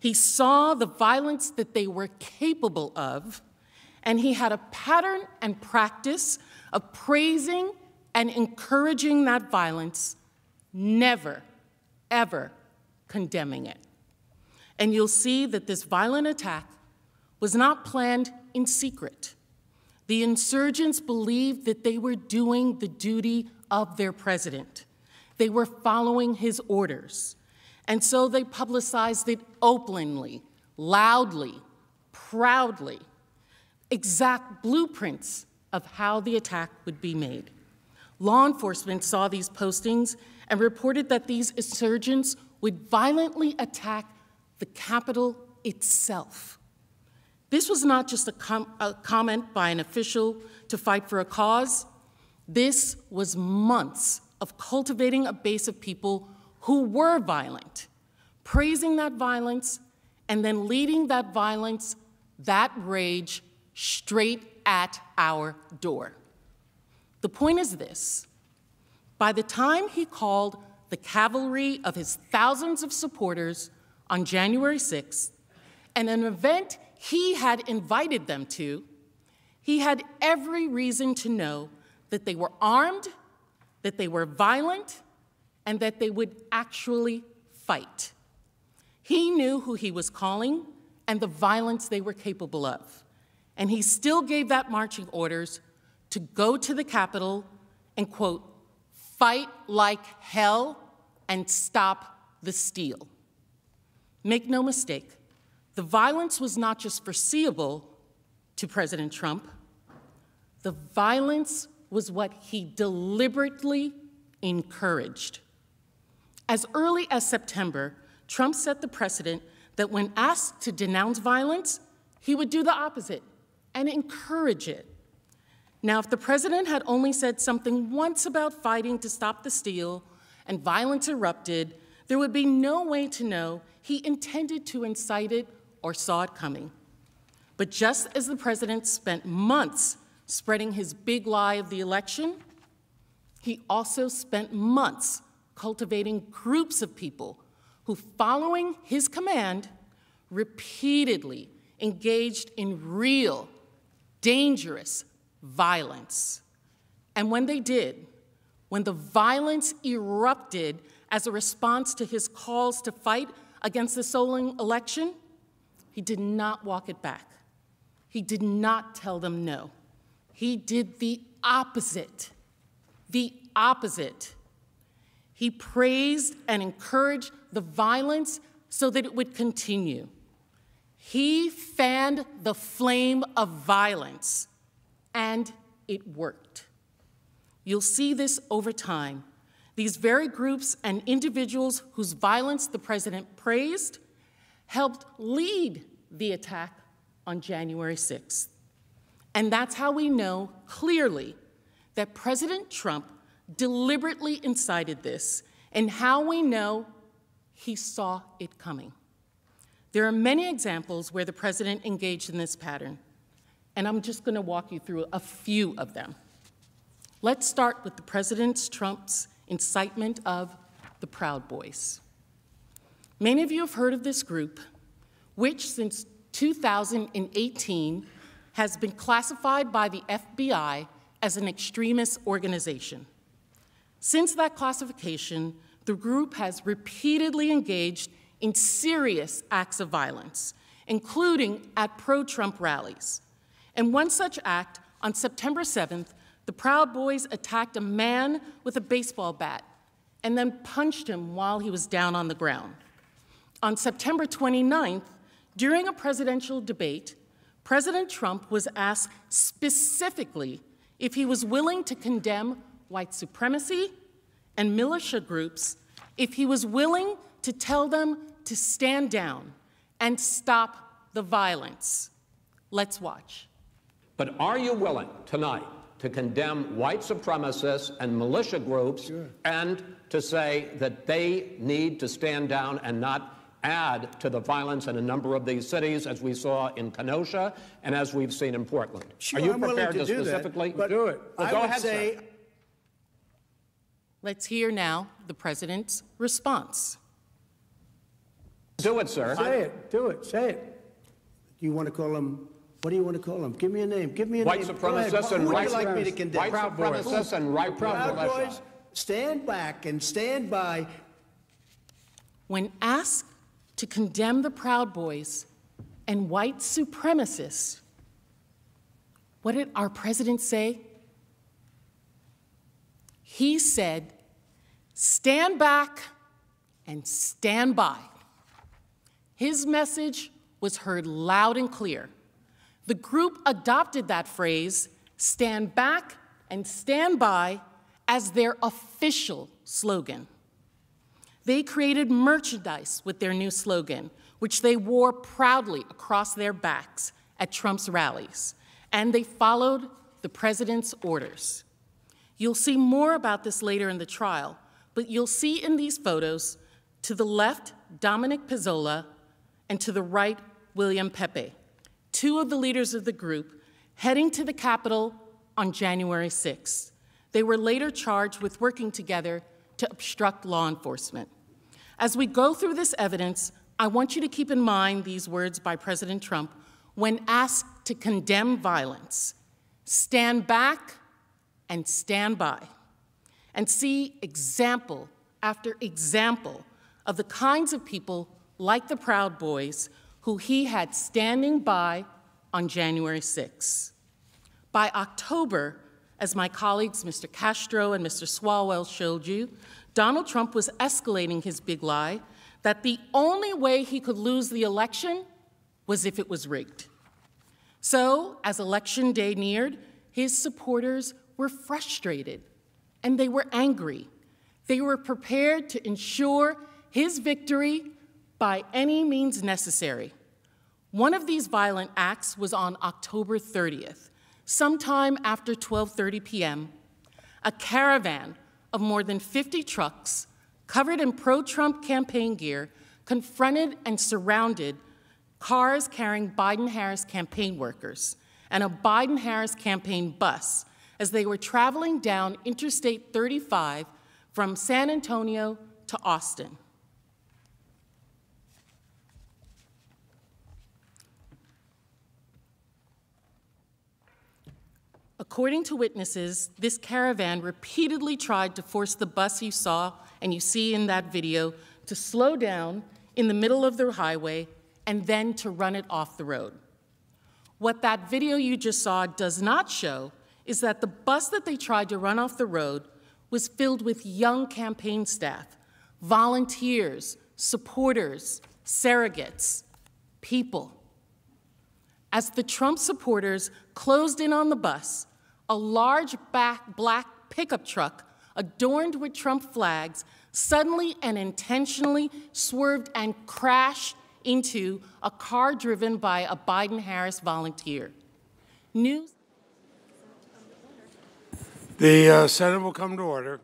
he saw the violence that they were capable of, and he had a pattern and practice of praising and encouraging that violence, never, ever condemning it. And you'll see that this violent attack was not planned in secret. The insurgents believed that they were doing the duty of their president. They were following his orders. And so they publicized it openly, loudly, proudly, exact blueprints of how the attack would be made. Law enforcement saw these postings and reported that these insurgents would violently attack the Capitol itself. This was not just a, com a, comment by an official to fight for a cause. This was months of cultivating a base of people who were violent, praising that violence, and then leading that violence, that rage, straight at our door. The point is this by the time he called the cavalry of his thousands of supporters on January 6th, and an event he had invited them to, he had every reason to know that they were armed, that they were violent, and that they would actually fight. He knew who he was calling and the violence they were capable of. And he still gave that marching orders to go to the Capitol and, quote, fight like hell and stop the steal. Make no mistake, the violence was not just foreseeable to President Trump, the violence was what he deliberately encouraged. As early as September, Trump set the precedent that when asked to denounce violence, he would do the opposite and encourage it. Now, if the president had only said something once about fighting to stop the steal and violence erupted, there would be no way to know he intended to incite it or saw it coming. But just as the president spent months spreading his big lie of the election, he also spent months cultivating groups of people who, following his command, repeatedly engaged in real, dangerous violence. And when they did, when the violence erupted as a response to his calls to fight against the stolen election, he did not walk it back. He did not tell them no. He did the opposite. The opposite. He praised and encouraged the violence so that it would continue. He fanned the flame of violence, and it worked. You'll see this over time. These very groups and individuals whose violence the president praised helped lead the attack on January 6th. And that's how we know clearly that President Trump deliberately incited this and how we know he saw it coming. There are many examples where the president engaged in this pattern, and I'm just going to walk you through a few of them. Let's start with the President Trump's incitement of the Proud Boys. Many of you have heard of this group, which since 2018 has been classified by the FBI as an extremist organization. Since that classification, the group has repeatedly engaged in serious acts of violence, including at pro Trump rallies. In one such act, on September 7th, the Proud Boys attacked a man with a baseball bat and then punched him while he was down on the ground. On September 29th, during a presidential debate, President Trump was asked specifically if he was willing to condemn white supremacy and militia groups if he was willing to tell them to stand down and stop the violence. Let's watch. But are you willing tonight to condemn white supremacists and militia groups sure. and to say that they need to stand down and not add to the violence in a number of these cities, as we saw in Kenosha and as we've seen in Portland. Sure, Are you I'm prepared to, to specifically that, do it? Well, I go would ahead, say. Sir. Let's hear now the president's response. Do it, sir. Say it. Do it. Say it. Do you want to call them? What do you want to call them? Give me a name. Give me a white name. Supremacists and Who white would like me to condemn? White Proud supremacists and right Proud militia. Boys, stand back and stand by. When asked to condemn the Proud Boys and white supremacists, what did our president say? He said, stand back and stand by. His message was heard loud and clear. The group adopted that phrase, stand back and stand by, as their official slogan. They created merchandise with their new slogan, which they wore proudly across their backs at Trump's rallies, and they followed the president's orders. You'll see more about this later in the trial, but you'll see in these photos to the left, Dominic Pezzola, and to the right, William Pepe, two of the leaders of the group, heading to the Capitol on January 6th. They were later charged with working together to obstruct law enforcement. As we go through this evidence, I want you to keep in mind these words by President Trump when asked to condemn violence stand back and stand by, and see example after example of the kinds of people like the Proud Boys who he had standing by on January 6. By October, as my colleagues Mr. Castro and Mr. Swalwell showed you, Donald Trump was escalating his big lie that the only way he could lose the election was if it was rigged. So, as election day neared, his supporters were frustrated and they were angry. They were prepared to ensure his victory by any means necessary. One of these violent acts was on October 30th, sometime after 12:30 p.m. A caravan of more than 50 trucks covered in pro-Trump campaign gear confronted and surrounded cars carrying Biden-Harris campaign workers and a Biden-Harris campaign bus as they were traveling down Interstate 35 from San Antonio to Austin. According to witnesses, this caravan repeatedly tried to force the bus you saw and you see in that video to slow down in the middle of the highway and then to run it off the road. What that video you just saw does not show is that the bus that they tried to run off the road was filled with young campaign staff, volunteers, supporters, surrogates, people. As the Trump supporters closed in on the bus, a large back black pickup truck adorned with Trump flags suddenly and intentionally swerved and crashed into a car driven by a Biden Harris volunteer. News The uh, Senate will come to order.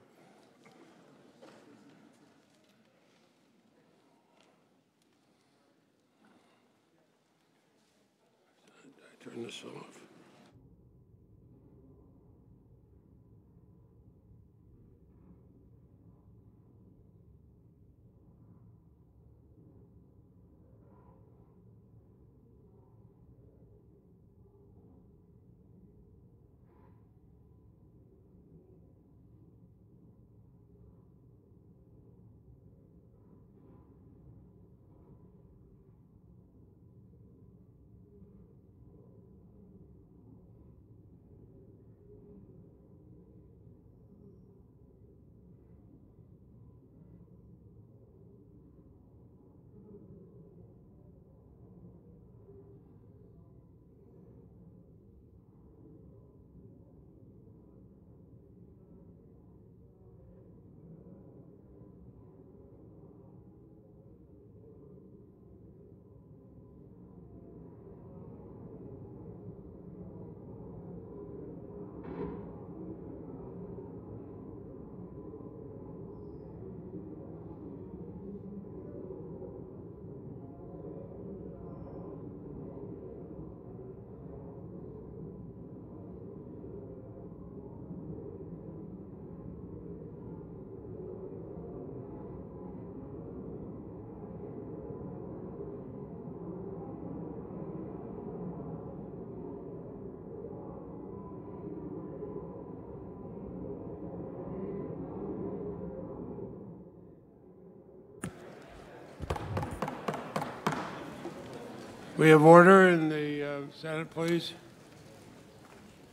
We have order in the uh, Senate, please.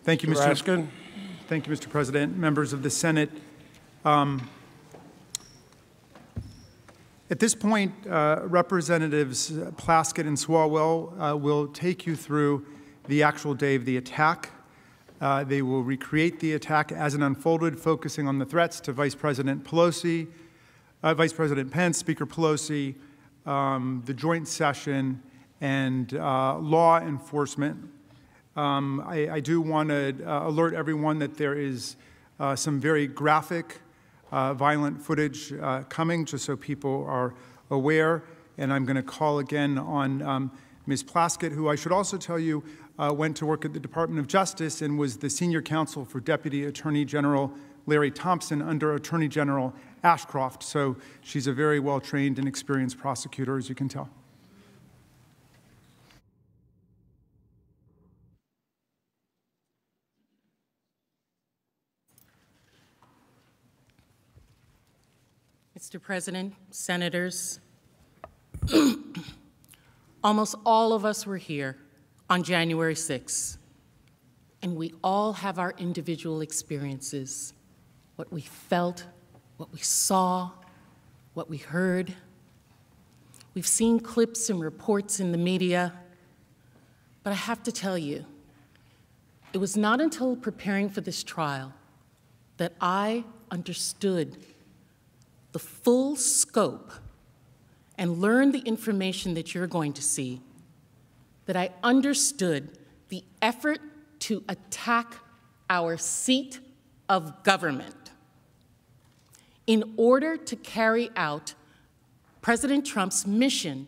Thank you, Mr. Raskin. Thank you, Mr. President, members of the Senate. Um, at this point, uh, Representatives Plaskett and Swalwell uh, will take you through the actual day of the attack. Uh, they will recreate the attack as it unfolded, focusing on the threats to Vice President Pelosi, uh, Vice President Pence, Speaker Pelosi, um, the joint session, and uh, law enforcement. Um, I, I, do want to uh, alert everyone that there is uh, some very graphic, uh, violent footage uh, coming, just so people are aware. And I'm going to call again on um, Ms. Plaskett, who I should also tell you uh, went to work at the Department of Justice and was the senior counsel for Deputy Attorney General Larry Thompson under Attorney General Ashcroft. So she's a very well trained and experienced prosecutor, as you can tell. Mr. President, senators, almost all of us were here on January 6th, and we all have our individual experiences what we felt, what we saw, what we heard. We've seen clips and reports in the media, but I have to tell you, it was not until preparing for this trial that I understood the full scope and learn the information that you're going to see that I understood the effort to attack our seat of government in order to carry out President Trump's mission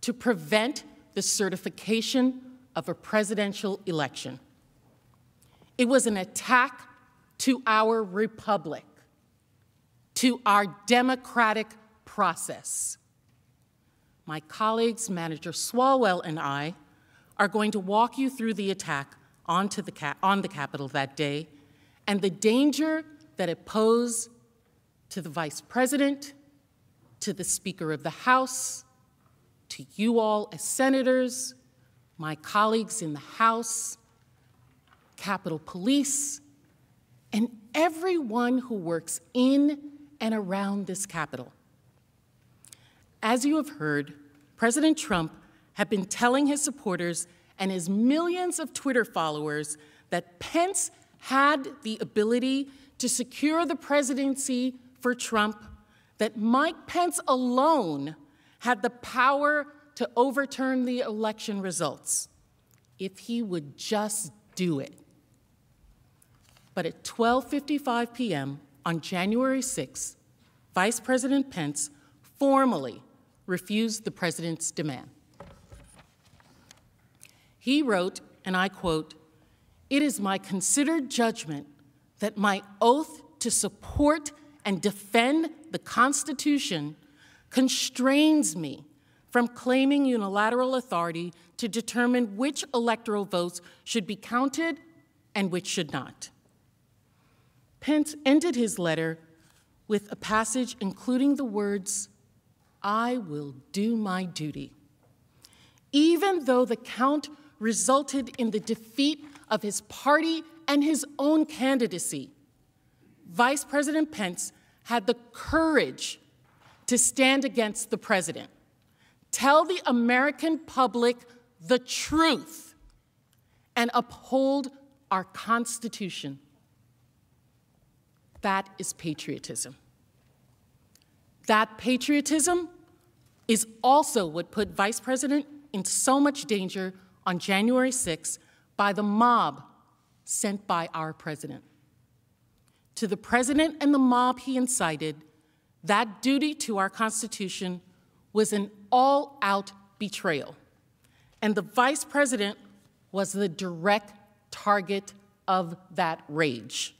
to prevent the certification of a presidential election. It was an attack to our republic, to our democratic process. My colleagues, Manager Swalwell and I, are going to walk you through the attack onto the on the Capitol that day and the danger that it posed to the Vice President, to the Speaker of the House, to you all as senators, my colleagues in the House, Capitol Police, and everyone who works in and around this Capitol. As you have heard, President Trump had been telling his supporters and his millions of Twitter followers that Pence had the ability to secure the presidency for Trump, that Mike Pence alone had the power to overturn the election results if he would just do it. But at 12:55 p.m. on January 6, Vice President Pence formally refused the president's demand. He wrote, and I quote, It is my considered judgment that my oath to support and defend the Constitution constrains me from claiming unilateral authority to determine which electoral votes should be counted and which should not. Pence ended his letter with a passage including the words, I will do my duty. Even though the count resulted in the defeat of his party and his own candidacy, Vice President Pence had the courage to stand against the president, tell the American public the truth, and uphold our Constitution. That is patriotism. That patriotism is also what put Vice President in so much danger on January 6 by the mob sent by our president to the president and the mob he incited, that duty to our Constitution was an all out betrayal. And the vice president was the direct target of that rage.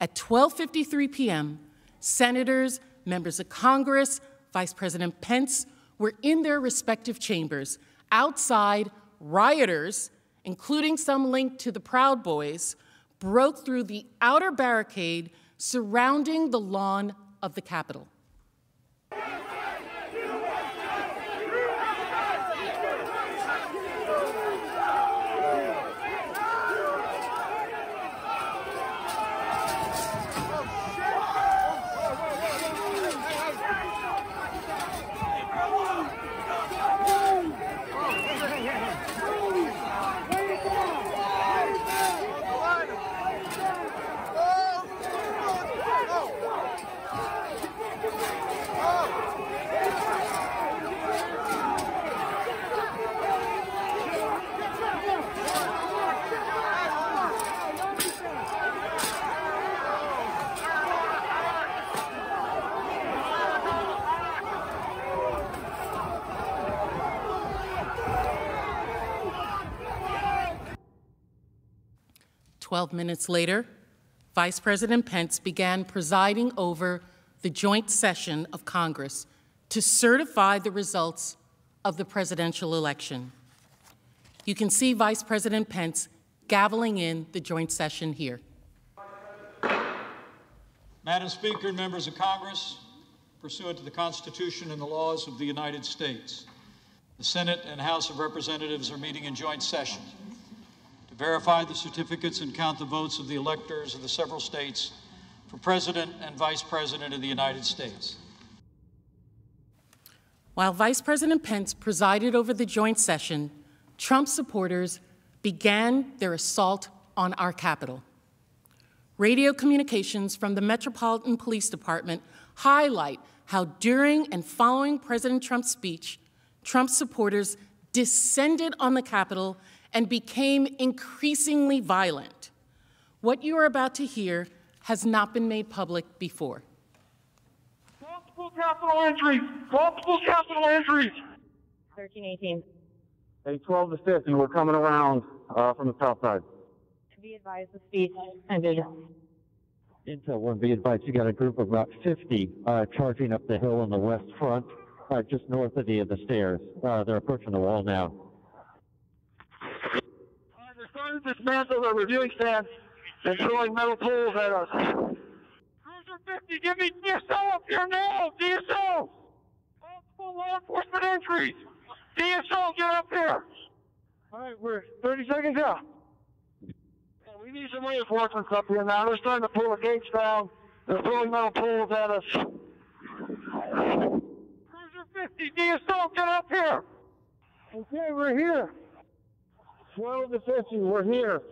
At 12:53 p.m., senators, members of Congress, Vice President Pence were in their respective chambers. Outside, rioters, including some linked to the Proud Boys, broke through the outer barricade surrounding the lawn of the Capitol. 12 minutes later, Vice President Pence began presiding over the joint session of Congress to certify the results of the presidential election. You can see Vice President Pence gaveling in the joint session here. Madam Speaker members of Congress, pursuant to the Constitution and the laws of the United States, the Senate and House of Representatives are meeting in joint session verify the certificates and count the votes of the electors of the several states for President and Vice President of the United States. While Vice President Pence presided over the joint session, Trump supporters began their assault on our Capitol. Radio communications from the Metropolitan Police Department highlight how during and following President Trump's speech, Trump supporters descended on the Capitol and became increasingly violent. What you are about to hear has not been made public before. Multiple capital injuries! Multiple capital injuries! 1318. A 12 to 50, we're coming around uh, from the south side. To Be advised the speed and vision. Intel 1, be advised, you got a group of about 50 uh, charging up the hill on the west front, uh, just north of the, the stairs. Uh, they're approaching the wall now. Starting to dismantle reviewing stand and throwing metal poles at us. Cruiser 50, give me up here now! DSO! Multiple law enforcement entries! DSO, get up here! Alright, we're 30 seconds out. We need some reinforcements up here now. They're starting to pull the gates down. They're throwing metal poles at us. Cruiser 50, DSO, get up here! Okay, we're here. 12 to 50, we're here.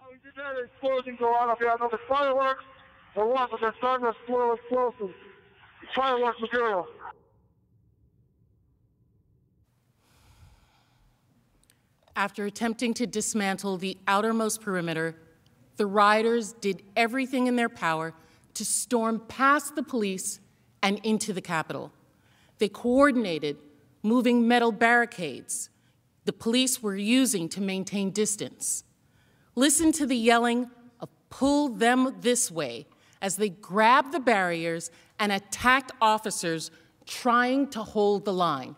Oh, we just had an explosion go on up here. I know the fireworks or what, but they're starting to explode explosives. Fireworks material. After attempting to dismantle the outermost perimeter, the rioters did everything in their power to storm past the police and into the Capitol. They coordinated moving metal barricades the police were using to maintain distance. Listen to the yelling of pull them this way as they grabbed the barriers and attacked officers trying to hold the line.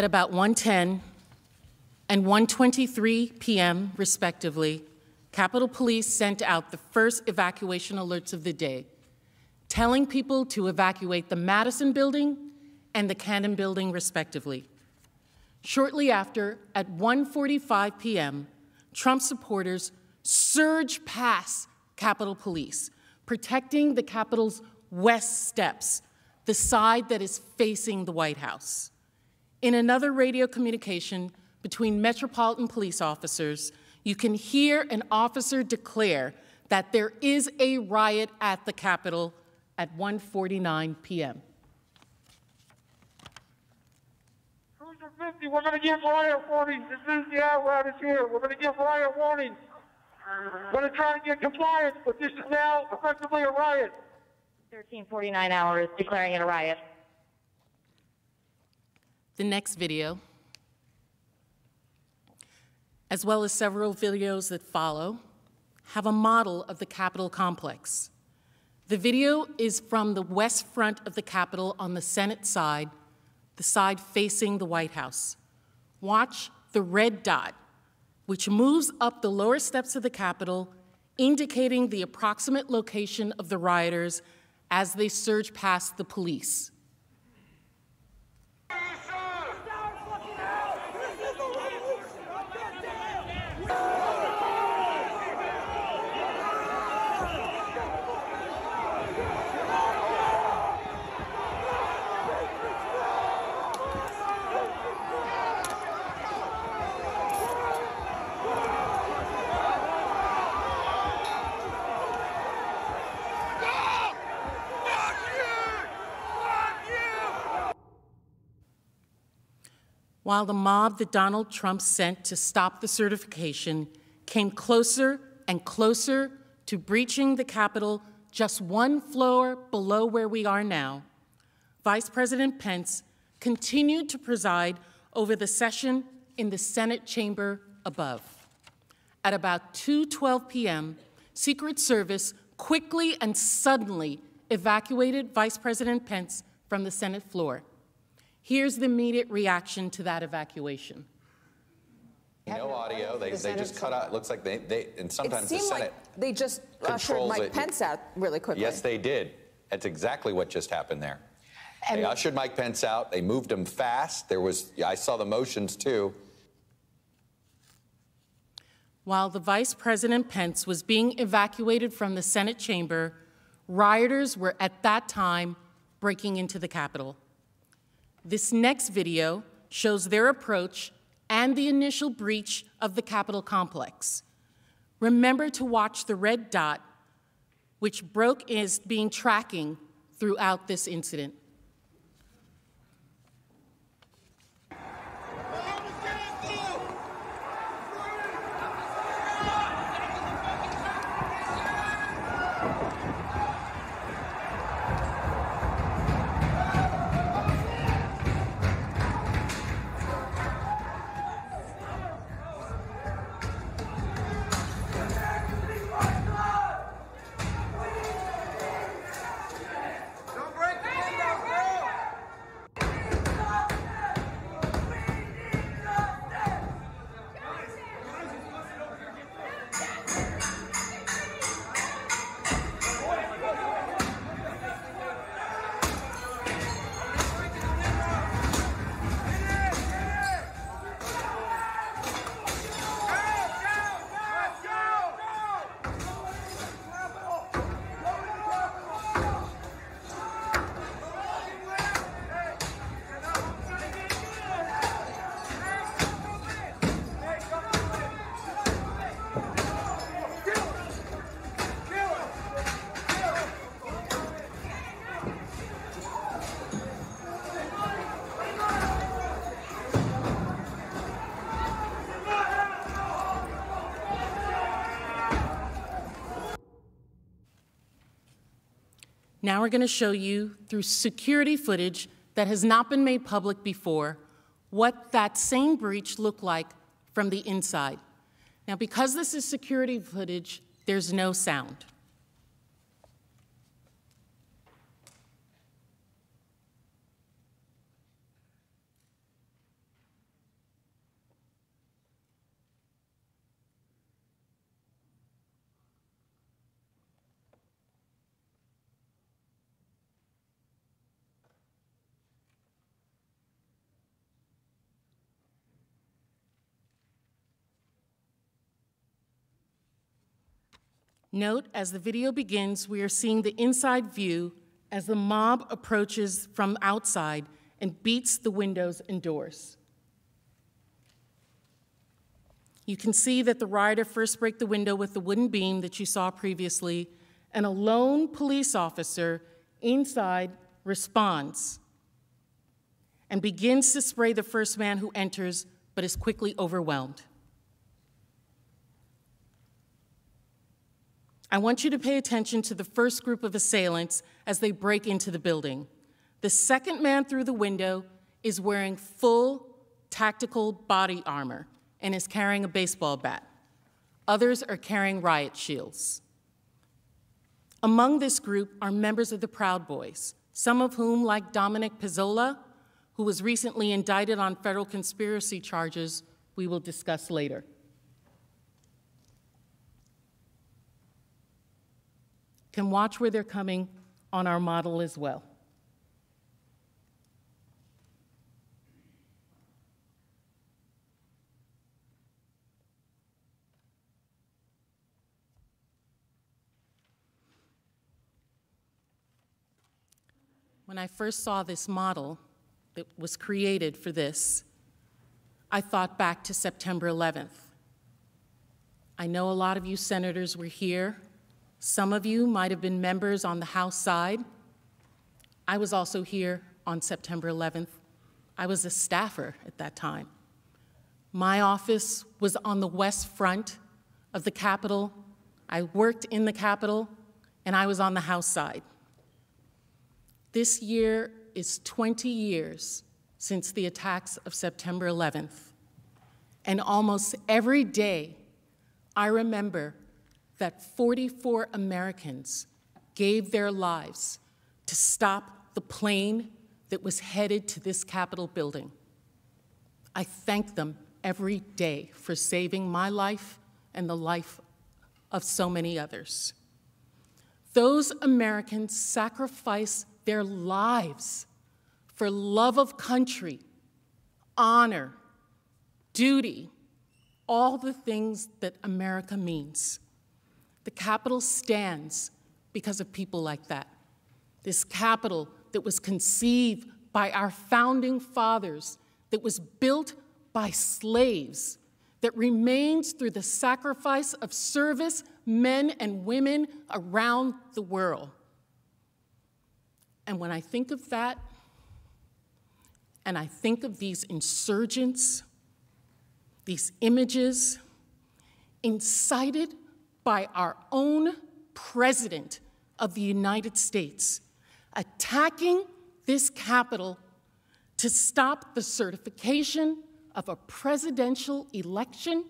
At about 1:10 and 1:23 p.m., respectively, Capitol Police sent out the first evacuation alerts of the day, telling people to evacuate the Madison Building and the Cannon Building, respectively. Shortly after, at 1:45 p.m., Trump supporters surged past Capitol Police, protecting the Capitol's west steps, the side that is facing the White House. In another radio communication between Metropolitan Police officers, you can hear an officer declare that there is a riot at the Capitol at 1:49 p.m. We're going to give riot warnings as soon as the apparatus here. We're going to give riot warnings. We're going to try to get compliance, but this is now effectively a riot. 1349 hours declaring it a riot. The next video, as well as several videos that follow, have a model of the Capitol complex. The video is from the west front of the Capitol on the Senate side, the side facing the White House. Watch the red dot, which moves up the lower steps of the Capitol, indicating the approximate location of the rioters as they surge past the police. While the mob that Donald Trump sent to stop the certification came closer and closer to breaching the Capitol just one floor below where we are now, Vice President Pence continued to preside over the session in the Senate chamber above. At about 2:12 p.m., Secret Service quickly and suddenly evacuated Vice President Pence from the Senate floor. Here's the immediate reaction to that evacuation. No audio. They, The they just cut out. It looks like they, they and sometimes it the seemed Senate like they just ushered Mike it. Pence out really quickly. Yes, they did. That's exactly what just happened there. And- they ushered Mike Pence out. They moved him fast. There was, I saw the motions too. While the Vice President Pence was being evacuated from the Senate chamber, rioters were at that time breaking into the Capitol. This next video shows their approach and the initial breach of the Capitol complex. Remember to watch the red dot, which Broke is being tracking throughout this incident. Now we're going to show you through security footage that has not been made public before what that same breach looked like from the inside. Now, because this is security footage, there's no sound. Note, as the video begins, we are seeing the inside view as the mob approaches from outside and beats the windows and doors. You can see that the rioter first break the window with the wooden beam that you saw previously, and a lone police officer inside responds and begins to spray the first man who enters, but is quickly overwhelmed. I want you to pay attention to the first group of assailants as they break into the building. The second man through the window is wearing full tactical body armor and is carrying a baseball bat. Others are carrying riot shields. Among this group are members of the Proud Boys, some of whom, like Dominic Pezzola, who was recently indicted on federal conspiracy charges, we will discuss later. Can watch where they're coming on our model as well. When I first saw this model that was created for this, I thought back to September 11th. I know a lot of you senators were here some of you might have been members on the House side. I was also here on September 11th. I was a staffer at that time. My office was on the west front of the Capitol. I worked in the Capitol, and I was on the House side. This year is 20 years since the attacks of September 11th, and almost every day I remember that 44 Americans gave their lives to stop the plane that was headed to this Capitol building. I thank them every day for saving my life and the life of so many others. Those Americans sacrificed their lives for love of country, honor, duty, all the things that America means. The Capitol stands because of people like that. This Capitol that was conceived by our founding fathers, that was built by slaves, that remains through the sacrifice of service men and women around the world. And when I think of that, and I think of these insurgents, these images, incited by our own President of the United States, attacking this Capitol to stop the certification of a presidential election,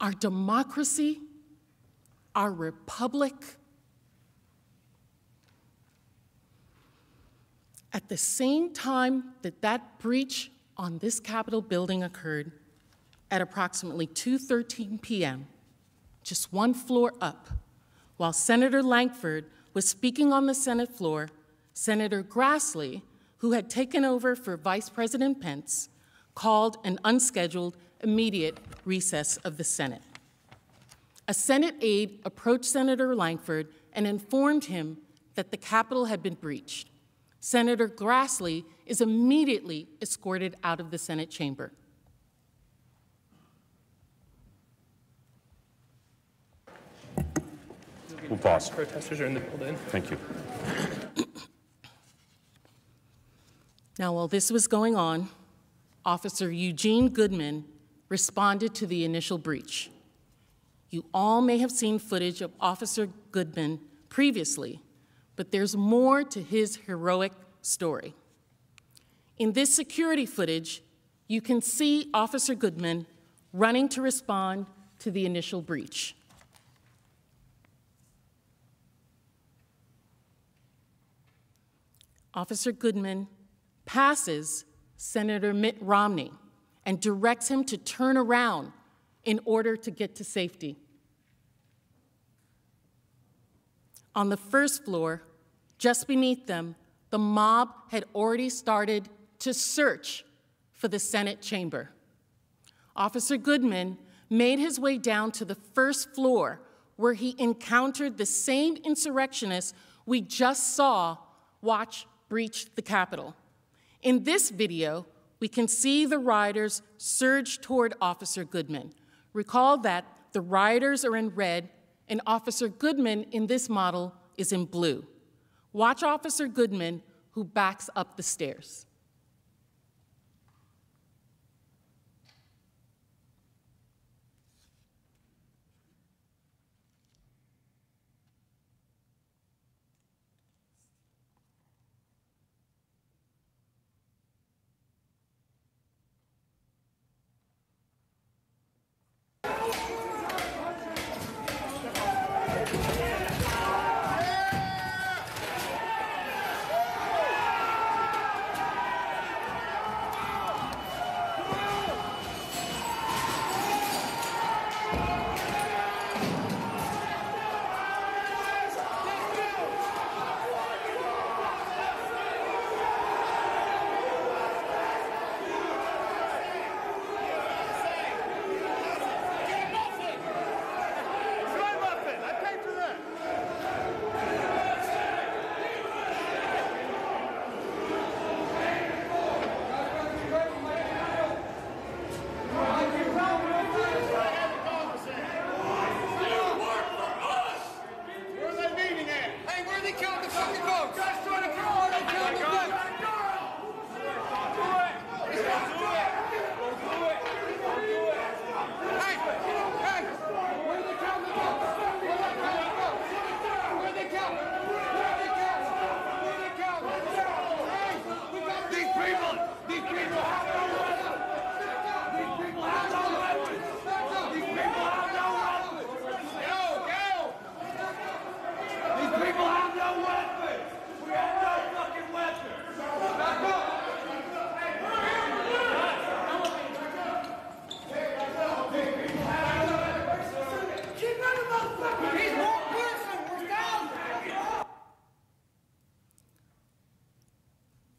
our democracy, our republic. At the same time that that breach on this Capitol building occurred, at approximately 2:13 p.m., just one floor up, while Senator Lankford was speaking on the Senate floor, Senator Grassley, who had taken over for Vice President Pence, called an unscheduled immediate recess of the Senate. A Senate aide approached Senator Lankford and informed him that the Capitol had been breached. Senator Grassley is immediately escorted out of the Senate chamber. We'll pause. Protesters are in the building. Thank you. Now, while this was going on, Officer Eugene Goodman responded to the initial breach. You all may have seen footage of Officer Goodman previously, but there's more to his heroic story. In this security footage, you can see Officer Goodman running to respond to the initial breach. Officer Goodman passes Senator Mitt Romney and directs him to turn around in order to get to safety. On the first floor, just beneath them, the mob had already started to search for the Senate chamber. Officer Goodman made his way down to the first floor where he encountered the same insurrectionists we just saw watch breach the Capitol. In this video, we can see the rioters surge toward Officer Goodman. Recall that the rioters are in red and Officer Goodman in this model is in blue. Watch Officer Goodman who backs up the stairs.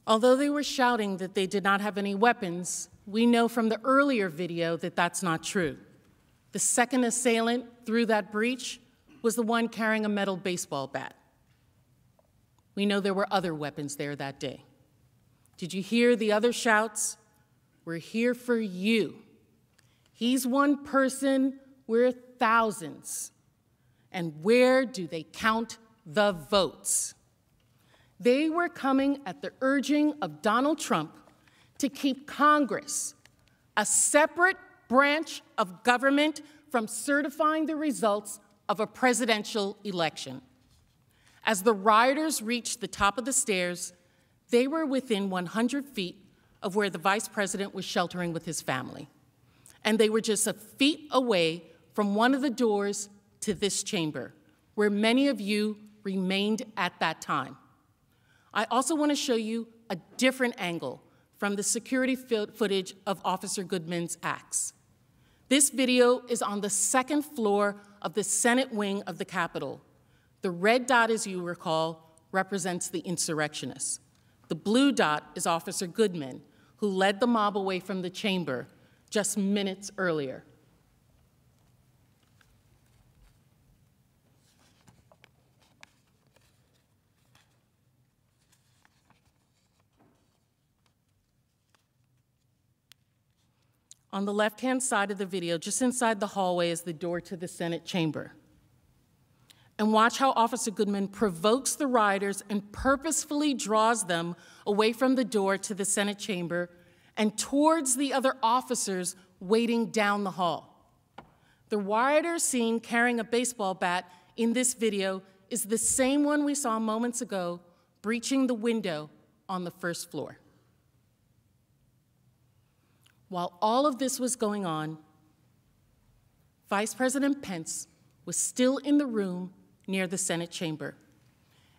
Although they were shouting that they did not have any weapons, we know from the earlier video that that's not true. The second assailant through that breach was the one carrying a metal baseball bat. We know there were other weapons there that day. Did you hear the other shouts? We're here for you. He's one person, we're thousands. And where do they count the votes? They were coming at the urging of Donald Trump to keep Congress, a separate branch of government, from certifying the results of a presidential election. As the rioters reached the top of the stairs, they were within 100 feet of where the vice president was sheltering with his family. And they were just a feet away from one of the doors to this chamber, where many of you remained at that time. I also want to show you a different angle from the security footage of Officer Goodman's acts. This video is on the second floor of the Senate wing of the Capitol. The red dot, as you recall, represents the insurrectionists. The blue dot is Officer Goodman, who led the mob away from the chamber just minutes earlier. On the left hand side of the video, just inside the hallway, is the door to the Senate chamber. And watch how Officer Goodman provokes the rioters and purposefully draws them away from the door to the Senate chamber and towards the other officers waiting down the hall. The rioter seen carrying a baseball bat in this video is the same one we saw moments ago breaching the window on the first floor. While all of this was going on, Vice President Pence was still in the room near the Senate chamber.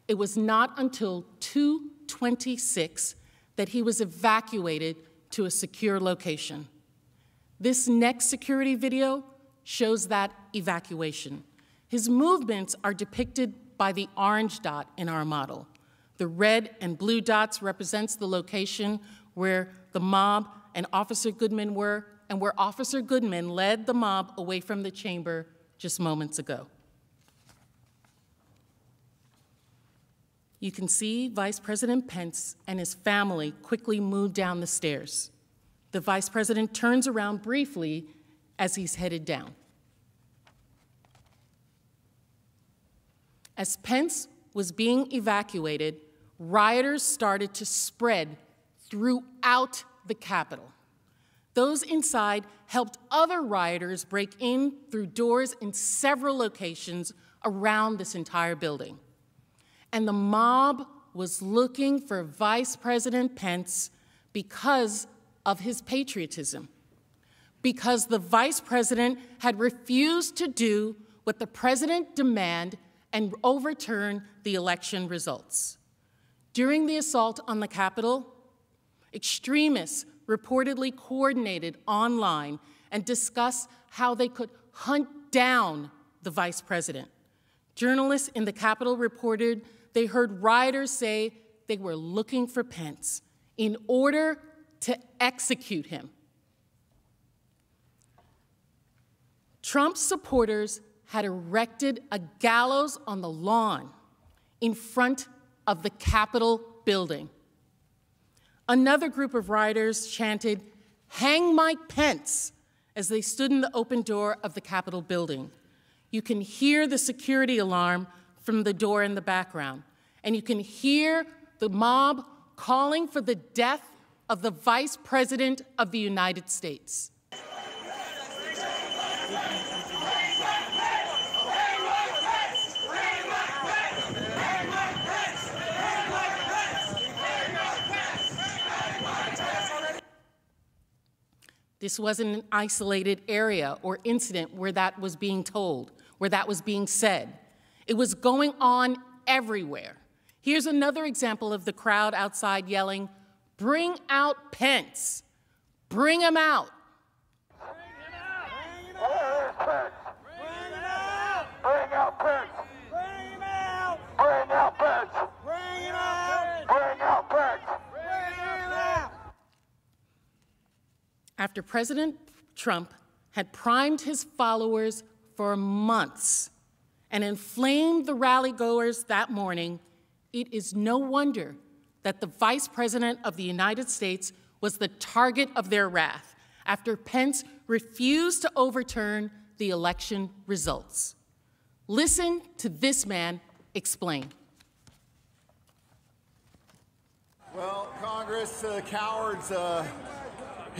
It was not until 226 that he was evacuated to a secure location. This next security video shows that evacuation. His movements are depicted by the orange dot in our model. The red and blue dots represents the location where the mob and Officer Goodman were, and where Officer Goodman led the mob away from the chamber just moments ago. You can see Vice President Pence and his family quickly move down the stairs. The Vice President turns around briefly as he's headed down. As Pence was being evacuated, rioters started to spread throughout the Capitol. Those inside helped other rioters break in through doors in several locations around this entire building. And the mob was looking for Vice President Pence because of his patriotism, because the vice president had refused to do what the president demanded and overturn the election results. During the assault on the Capitol, Extremists reportedly coordinated online and discussed how they could hunt down the vice president. Journalists in the Capitol reported they heard rioters say they were looking for Pence in order to execute him. Trump's supporters had erected a gallows on the lawn in front of the Capitol building. Another group of rioters chanted, Hang Mike Pence, as they stood in the open door of the Capitol building. You can hear the security alarm from the door in the background, and you can hear the mob calling for the death of the Vice President of the United States. This wasn't an isolated area or incident where that was being told, where that was being said. It was going on everywhere. Here's another example of the crowd outside yelling, Bring out Pence! Bring him out! Bring out! Out! Bring out Pence! Bring out! Bring out Pence! Bring him out! Bring out Pence! Bring after President Trump had primed his followers for months and inflamed the rally goers that morning, it is no wonder that the Vice President of the United States was the target of their wrath after Pence refused to overturn the election results. Listen to this man explain. Well, Congress, uh, cowards uh,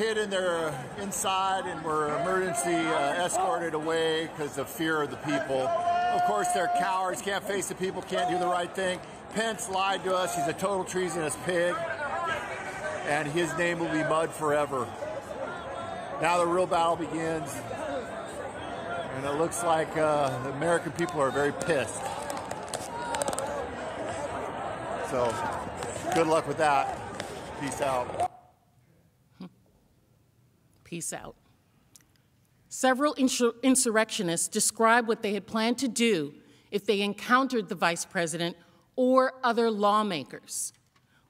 hid in their uh, inside and were emergency uh, escorted away because of fear of the people. Of course, they're cowards, can't face the people, can't do the right thing. Pence lied to us. He's a total treasonous pig, and his name will be mud forever. Now the real battle begins, and it looks like uh, the American people are very pissed. So, good luck with that. Peace out. Peace out. Several insur- insurrectionists described what they had planned to do if they encountered the vice president or other lawmakers.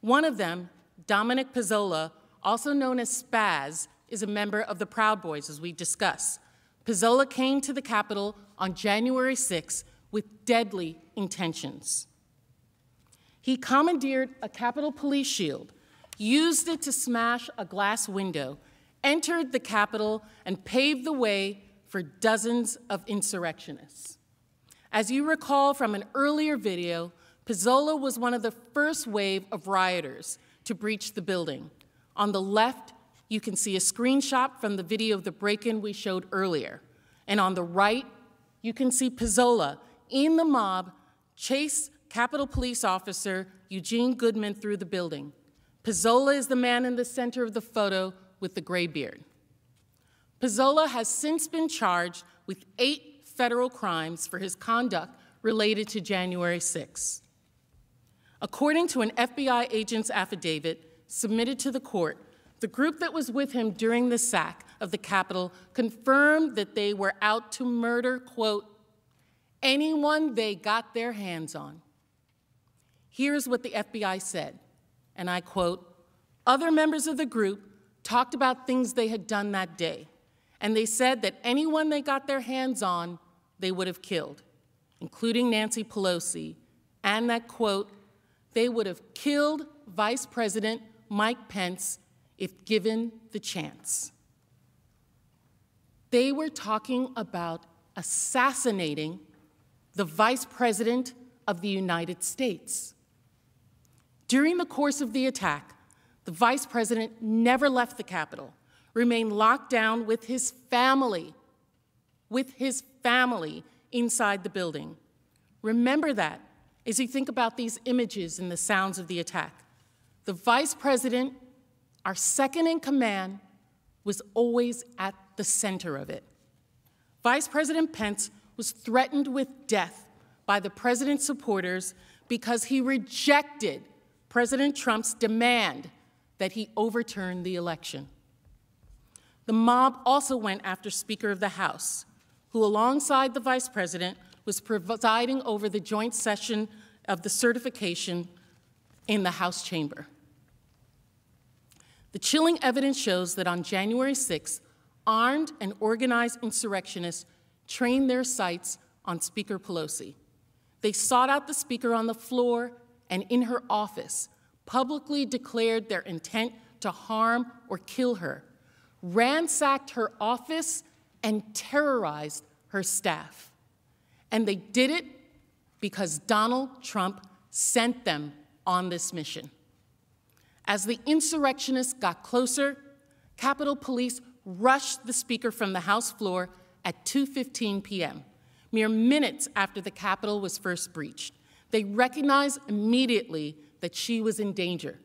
One of them, Dominic Pezzola, also known as Spaz, is a member of the Proud Boys, as we discussed. Pezzola came to the Capitol on January 6 with deadly intentions. He commandeered a Capitol police shield, used it to smash a glass window, entered the Capitol, and paved the way for dozens of insurrectionists. As you recall from an earlier video, Pezzola was one of the first wave of rioters to breach the building. On the left, you can see a screenshot from the video of the break in we showed earlier. And on the right, you can see Pezzola in the mob chase Capitol Police Officer Eugene Goodman through the building. Pezzola is the man in the center of the photo with the gray beard. Pezzola has since been charged with eight federal crimes for his conduct related to January 6. According to an FBI agent's affidavit submitted to the court, the group that was with him during the sack of the Capitol confirmed that they were out to murder, quote, anyone they got their hands on. Here's what the FBI said, and I quote Other members of the group talked about things they had done that day, and they said that anyone they got their hands on, they would have killed, including Nancy Pelosi, and that, quote, they would have killed Vice President Mike Pence if given the chance. They were talking about assassinating the Vice President of the United States. During the course of the attack, the Vice President never left the Capitol, remained locked down with his family, with his family inside the building. Remember that as you think about these images and the sounds of the attack. The Vice President, our second in command, was always at the center of it. Vice President Pence was threatened with death by the president's supporters because he rejected President Trump's demand that he overturned the election. The mob also went after Speaker of the House, who, alongside the vice president, was presiding over the joint session of the certification in the House chamber. The chilling evidence shows that on January 6, armed and organized insurrectionists trained their sights on Speaker Pelosi. They sought out the Speaker on the floor and in her office, publicly declared their intent to harm or kill her, ransacked her office, and terrorized her staff. And they did it because Donald Trump sent them on this mission. As the insurrectionists got closer, Capitol Police rushed the speaker from the House floor at 2:15 p.m., mere minutes after the Capitol was first breached. They recognized immediately that she was in danger.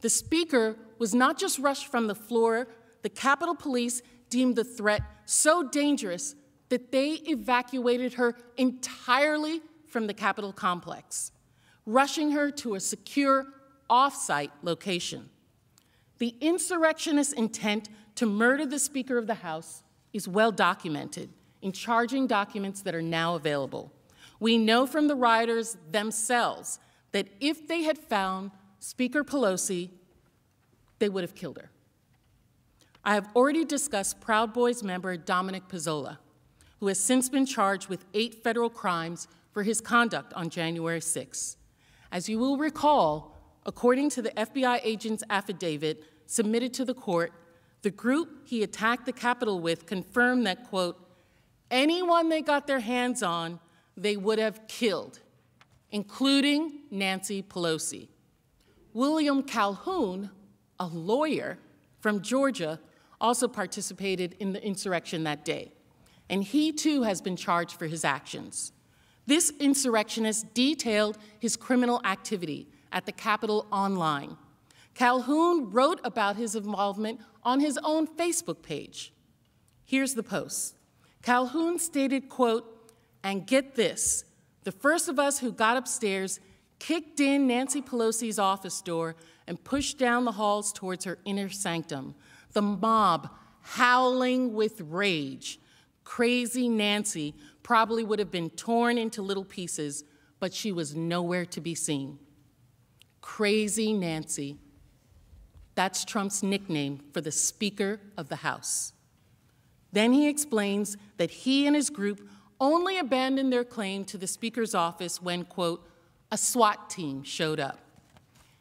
The speaker was not just rushed from the floor, the Capitol Police deemed the threat so dangerous that they evacuated her entirely from the Capitol complex, rushing her to a secure off-site location. The insurrectionist intent to murder the Speaker of the House is well documented in charging documents that are now available. We know from the rioters themselves that if they had found Speaker Pelosi, they would have killed her. I have already discussed Proud Boys member Dominic Pezzola, who has since been charged with eight federal crimes for his conduct on January 6. As you will recall, according to the FBI agent's affidavit submitted to the court, the group he attacked the Capitol with confirmed that, quote, anyone they got their hands on, they would have killed, including Nancy Pelosi. William Calhoun, a lawyer from Georgia, also participated in the insurrection that day, and he too has been charged for his actions. This insurrectionist detailed his criminal activity at the Capitol online. Calhoun wrote about his involvement on his own Facebook page. Here's the post. Calhoun stated, quote, and get this, the first of us who got upstairs kicked in Nancy Pelosi's office door and pushed down the halls towards her inner sanctum. The mob howling with rage. Crazy Nancy probably would have been torn into little pieces, but she was nowhere to be seen. Crazy Nancy. That's Trump's nickname for the Speaker of the House. Then he explains that he and his group only abandoned their claim to the Speaker's office when, quote, a SWAT team showed up.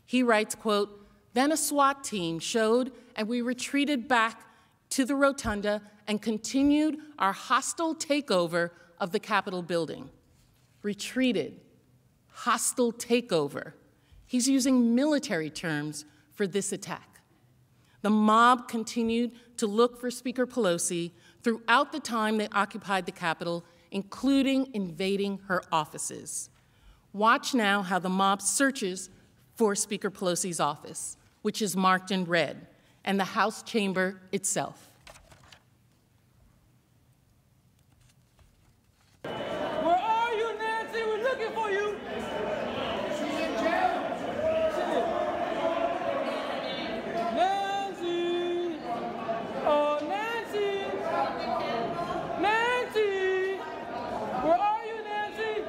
He writes, quote, then a SWAT team showed and we retreated back to the rotunda and continued our hostile takeover of the Capitol building. Retreated, hostile takeover. He's using military terms for this attack. The mob continued to look for Speaker Pelosi throughout the time they occupied the Capitol, including invading her offices. Watch now how the mob searches for Speaker Pelosi's office, which is marked in red, and the House chamber itself. Where are you, Nancy? We're looking for you. She's in jail. Nancy. Oh, Nancy. Nancy. Where are you, Nancy?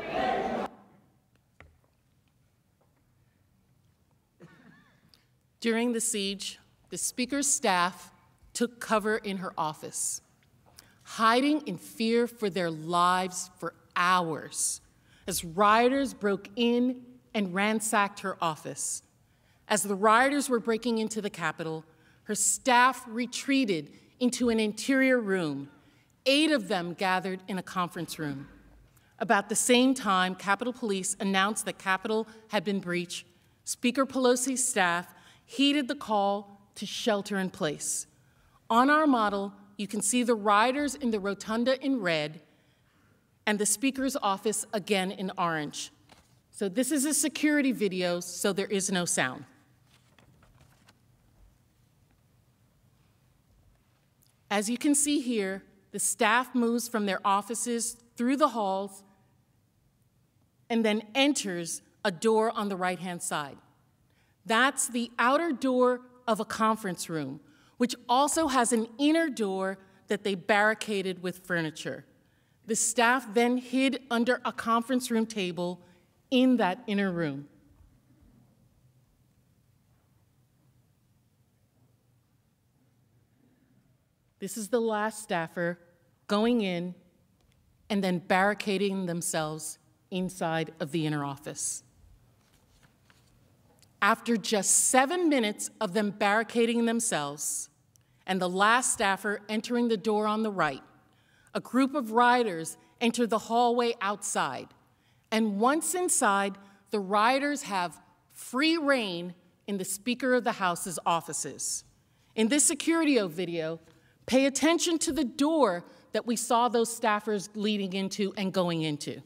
During the siege, the Speaker's staff took cover in her office, hiding in fear for their lives for hours as rioters broke in and ransacked her office. As the rioters were breaking into the Capitol, her staff retreated into an interior room. Eight of them gathered in a conference room. About the same time, Capitol Police announced that Capitol had been breached. Speaker Pelosi's staff heeded the call to shelter in place. On our model, you can see the riders in the rotunda in red and the Speaker's office again in orange. So this is a security video, so there is no sound. As you can see here, the staff moves from their offices through the halls and then enters a door on the right hand side. That's the outer door of a conference room, which also has an inner door that they barricaded with furniture. The staff then hid under a conference room table in that inner room. This is the last staffer going in and then barricading themselves inside of the inner office. After just seven minutes of them barricading themselves and the last staffer entering the door on the right, a group of rioters enter the hallway outside. And once inside, the rioters have free reign in the Speaker of the House's offices. In this security video, pay attention to the door that we saw those staffers leading into and going into.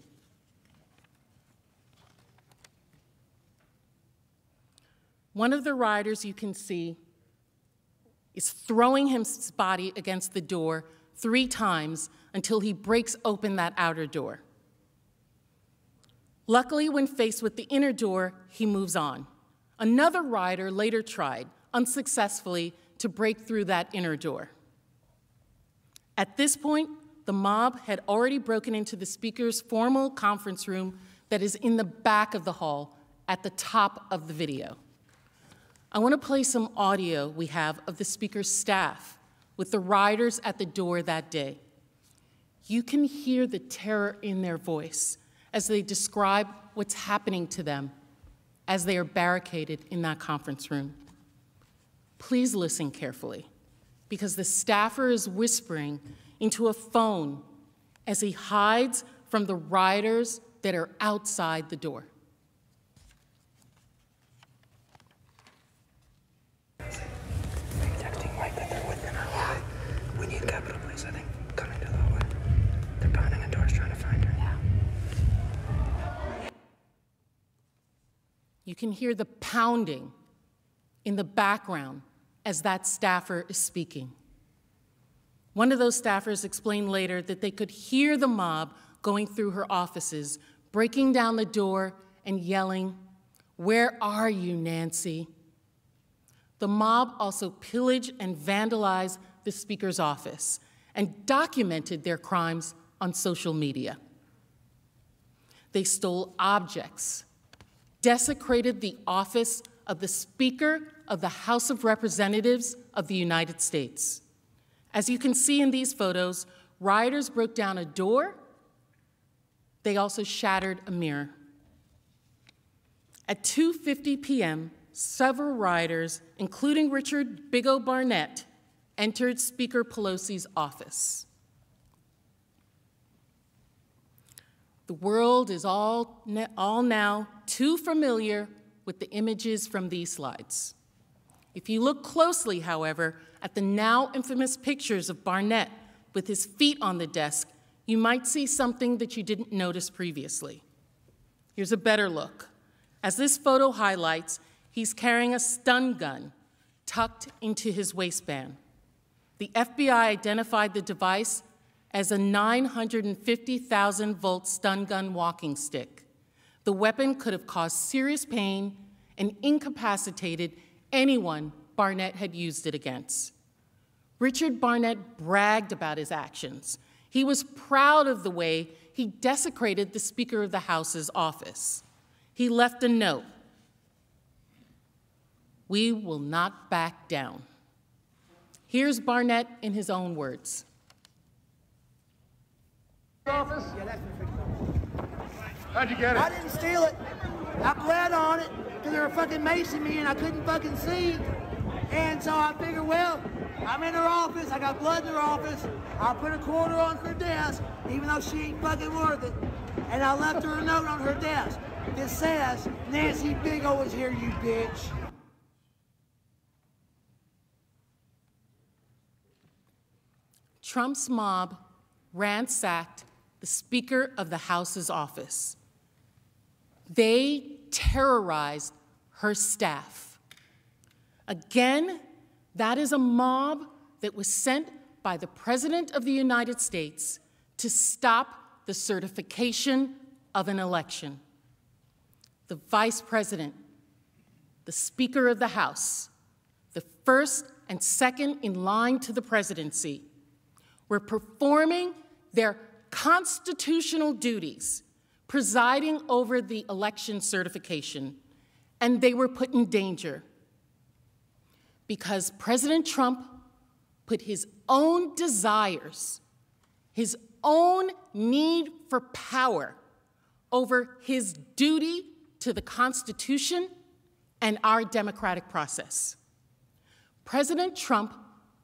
One of the riders you can see is throwing his body against the door three times until he breaks open that outer door. Luckily, when faced with the inner door, he moves on. Another rider later tried, unsuccessfully, to break through that inner door. At this point, the mob had already broken into the speaker's formal conference room that is in the back of the hall at the top of the video. I want to play some audio we have of the speaker's staff with the riders at the door that day. You can hear the terror in their voice as they describe what's happening to them as they are barricaded in that conference room. Please listen carefully because the staffer is whispering into a phone as he hides from the riders that are outside the door. Texting Mike that they're within our hallway. We need Capitol Police, I think, coming to the hallway. They're pounding on doors trying to find her. Yeah. You can hear the pounding in the background as that staffer is speaking. One of those staffers explained later that they could hear the mob going through her offices, breaking down the door and yelling, Where are you, Nancy? The mob also pillaged and vandalized the Speaker's office and documented their crimes on social media. They stole objects, desecrated the office of the Speaker of the House of Representatives of the United States. As you can see in these photos, rioters broke down a door. They also shattered a mirror. At 2:50 p.m., several rioters, including Richard Big O Barnett, entered Speaker Pelosi's office. The world is all, all now too familiar with the images from these slides. If you look closely, however, at the now infamous pictures of Barnett with his feet on the desk, you might see something that you didn't notice previously. Here's a better look. As this photo highlights, he's carrying a stun gun tucked into his waistband. The FBI identified the device as a 950,000 volt stun gun walking stick. The weapon could have caused serious pain and incapacitated anyone Barnett had used it against. Richard Barnett bragged about his actions. He was proud of the way he desecrated the Speaker of the House's office. He left a note We will not back down. Here's Barnett in his own words. Office? How'd you get it? I didn't steal it. I bled on it because they were fucking macing me and I couldn't fucking see. And so I figured, well, I'm in her office. I got blood in her office. I'll put a quarter on her desk, even though she ain't fucking worth it. And I left her a note on her desk that says, Nancy Big O is here, you bitch. Trump's mob ransacked the Speaker of the House's office. They terrorized her staff. Again, that is a mob that was sent by the President of the United States to stop the certification of an election. The Vice President, the Speaker of the House, the first and second in line to the presidency, were performing their constitutional duties, presiding over the election certification, and they were put in danger because President Trump put his own desires, his own need for power over his duty to the Constitution and our democratic process. President Trump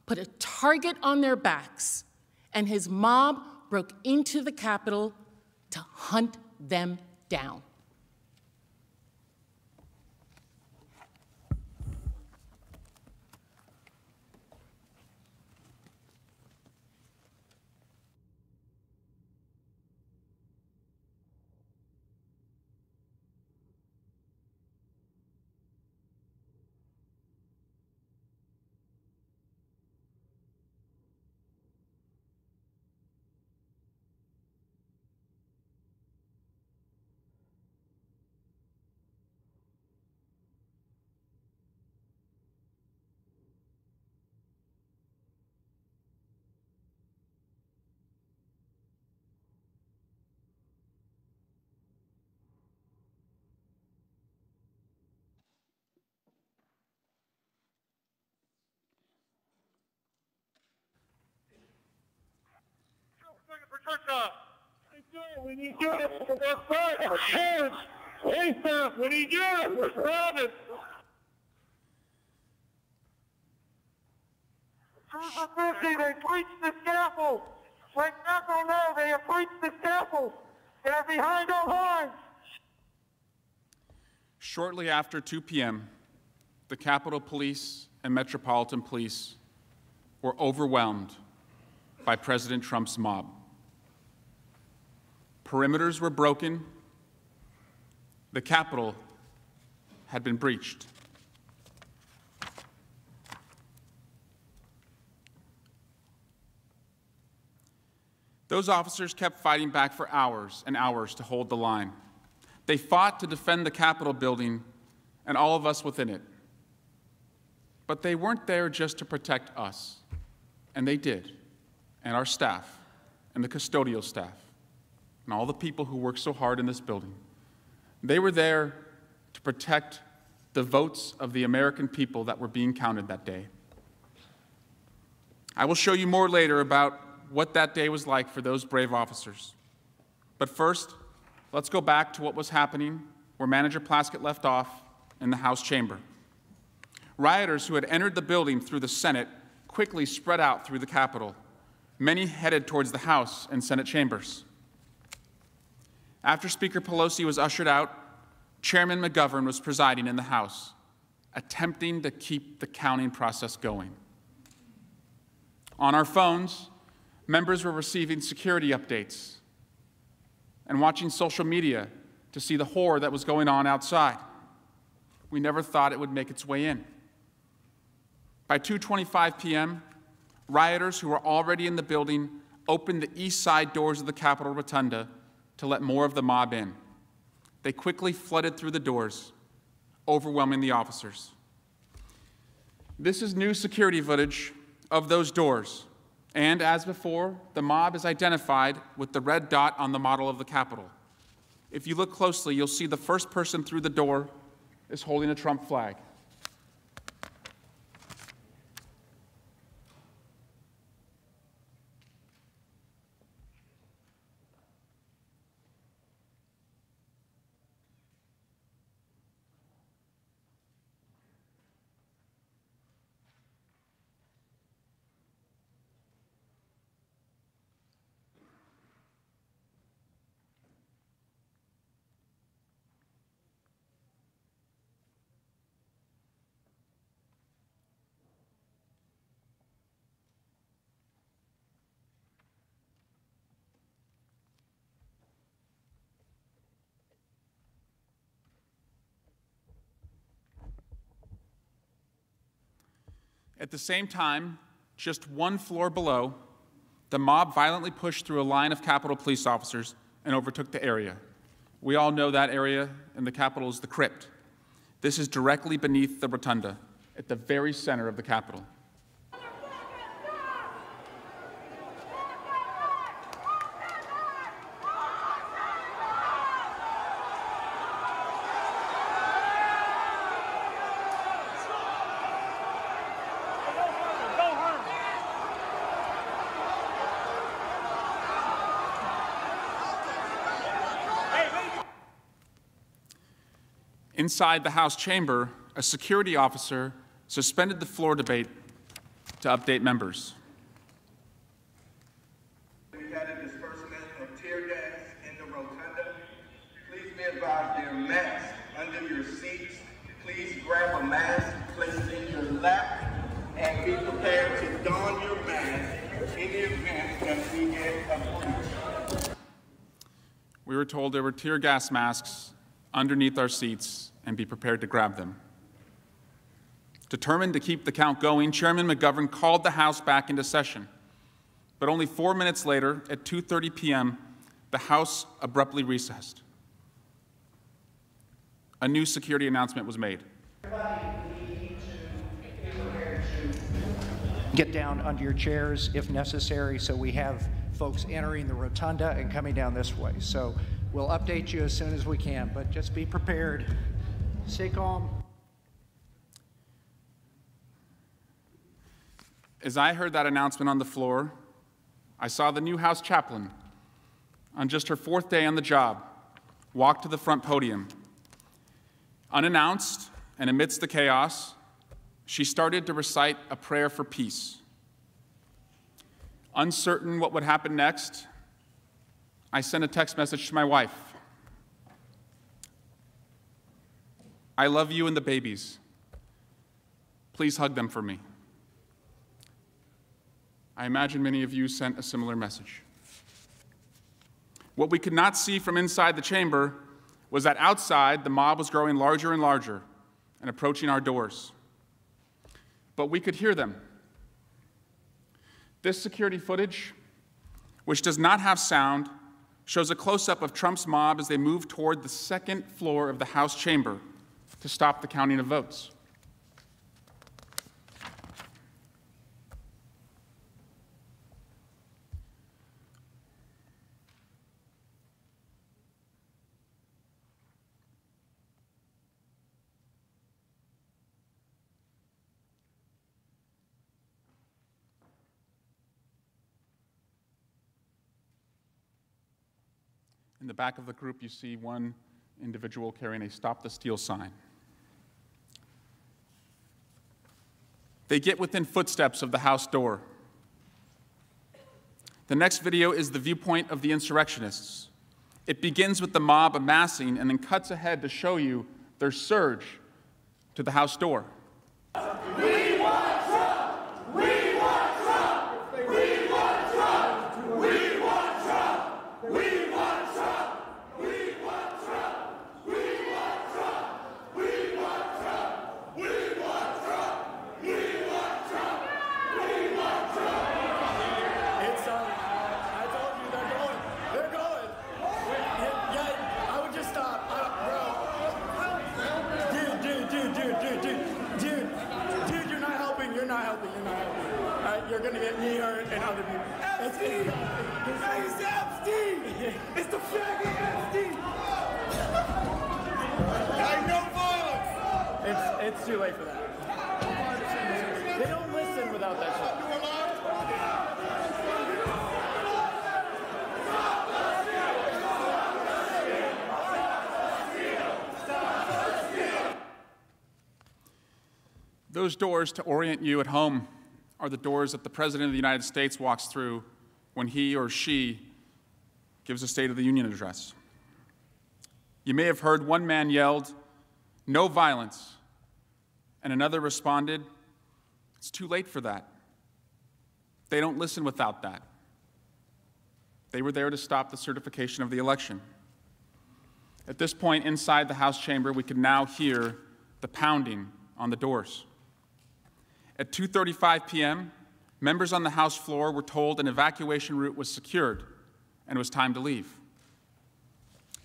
put a target on their backs, and his mob broke into the Capitol to hunt them down. Africa. We need units for their fight, our parents, ASAP. We need units. We're surrounded. Susan Fifty, they breached the scaffold. Like nothing know, they have breached the scaffold. They're behind our lines. Shortly after 2 p.m., the Capitol Police and Metropolitan Police were overwhelmed by President Trump's mob. Perimeters were broken. The Capitol had been breached. Those officers kept fighting back for hours and hours to hold the line. They fought to defend the Capitol building and all of us within it. But they weren't there just to protect us, and they did, and our staff, and the custodial staff, and all the people who worked so hard in this building. They were there to protect the votes of the American people that were being counted that day. I will show you more later about what that day was like for those brave officers. But first, let's go back to what was happening where Manager Plaskett left off in the House chamber. Rioters who had entered the building through the Senate quickly spread out through the Capitol. Many headed towards the House and Senate chambers. After Speaker Pelosi was ushered out, Chairman McGovern was presiding in the House, attempting to keep the counting process going. On our phones, members were receiving security updates and watching social media to see the horror that was going on outside. We never thought it would make its way in. By 2:25 p.m., rioters who were already in the building opened the east side doors of the Capitol Rotunda to let more of the mob in. They quickly flooded through the doors, overwhelming the officers. This is new security footage of those doors. And as before, the mob is identified with the red dot on the model of the Capitol. If you look closely, you'll see the first person through the door is holding a Trump flag. The same time, just one floor below, the mob violently pushed through a line of Capitol police officers and overtook the area. We all know that area in the Capitol is the crypt. This is directly beneath the rotunda, at the very center of the Capitol. Inside the House chamber, a security officer suspended the floor debate to update members. We had a disbursement of tear gas in the rotunda. Please be advised there are masks under your seats. Please grab a mask, place it in your lap, and be prepared to don your mask in the event that we get a breach. We were told there were tear gas masks underneath our seats and be prepared to grab them. Determined to keep the count going, Chairman McGovern called the House back into session. But only four minutes later, at 2.30 p.m., the House abruptly recessed. A new security announcement was made. Get down under your chairs if necessary, so we have folks entering the rotunda and coming down this way. So we'll update you as soon as we can, but just be prepared. Stay calm. As I heard that announcement on the floor, I saw the new House chaplain on just her fourth day on the job, walk to the front podium. Unannounced and amidst the chaos, she started to recite a prayer for peace. Uncertain what would happen next, I sent a text message to my wife. I love you and the babies. Please hug them for me. I imagine many of you sent a similar message. What we could not see from inside the chamber was that outside the mob was growing larger and larger and approaching our doors. But we could hear them. This security footage, which does not have sound, shows a close up of Trump's mob as they move toward the second floor of the House chamber to stop the counting of votes. In the back of the group, you see one individual carrying a Stop the Steal sign. They get within footsteps of the house door. The next video is the viewpoint of the insurrectionists. It begins with the mob amassing and then cuts ahead to show you their surge to the house door. It's too late for that. They don't listen without that. Those doors to orient you at home are the doors that the President of the United States walks through when he or she gives a State of the Union address. You may have heard one man yelled, No violence, and another responded, It's too late for that. They don't listen without that. They were there to stop the certification of the election. At this point inside the House chamber, we could now hear the pounding on the doors. At 2:35 p.m., members on the House floor were told an evacuation route was secured and it was time to leave.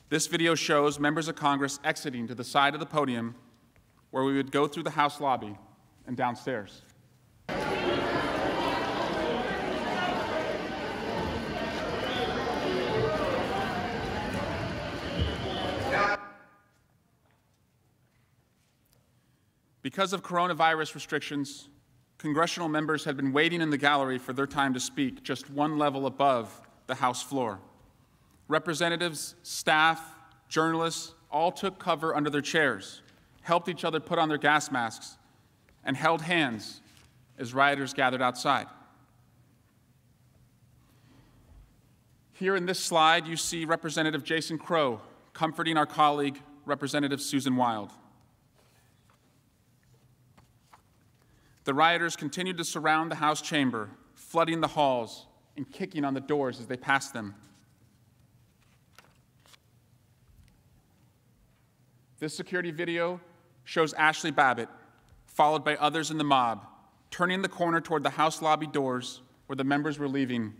This video shows members of Congress exiting to the side of the podium where we would go through the House lobby and downstairs. Because of coronavirus restrictions, congressional members had been waiting in the gallery for their time to speak, just one level above the House floor. Representatives, staff, journalists all took cover under their chairs, helped each other put on their gas masks, and held hands as rioters gathered outside. Here in this slide, you see Representative Jason Crow comforting our colleague, Representative Susan Wild. The rioters continued to surround the House chamber, flooding the halls and kicking on the doors as they passed them. This security video shows Ashli Babbitt, followed by others in the mob, turning the corner toward the House lobby doors where the members were leaving.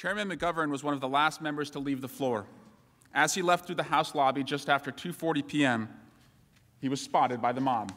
Chairman McGovern was one of the last members to leave the floor. As he left through the House lobby just after 2:40 p.m., he was spotted by the mob.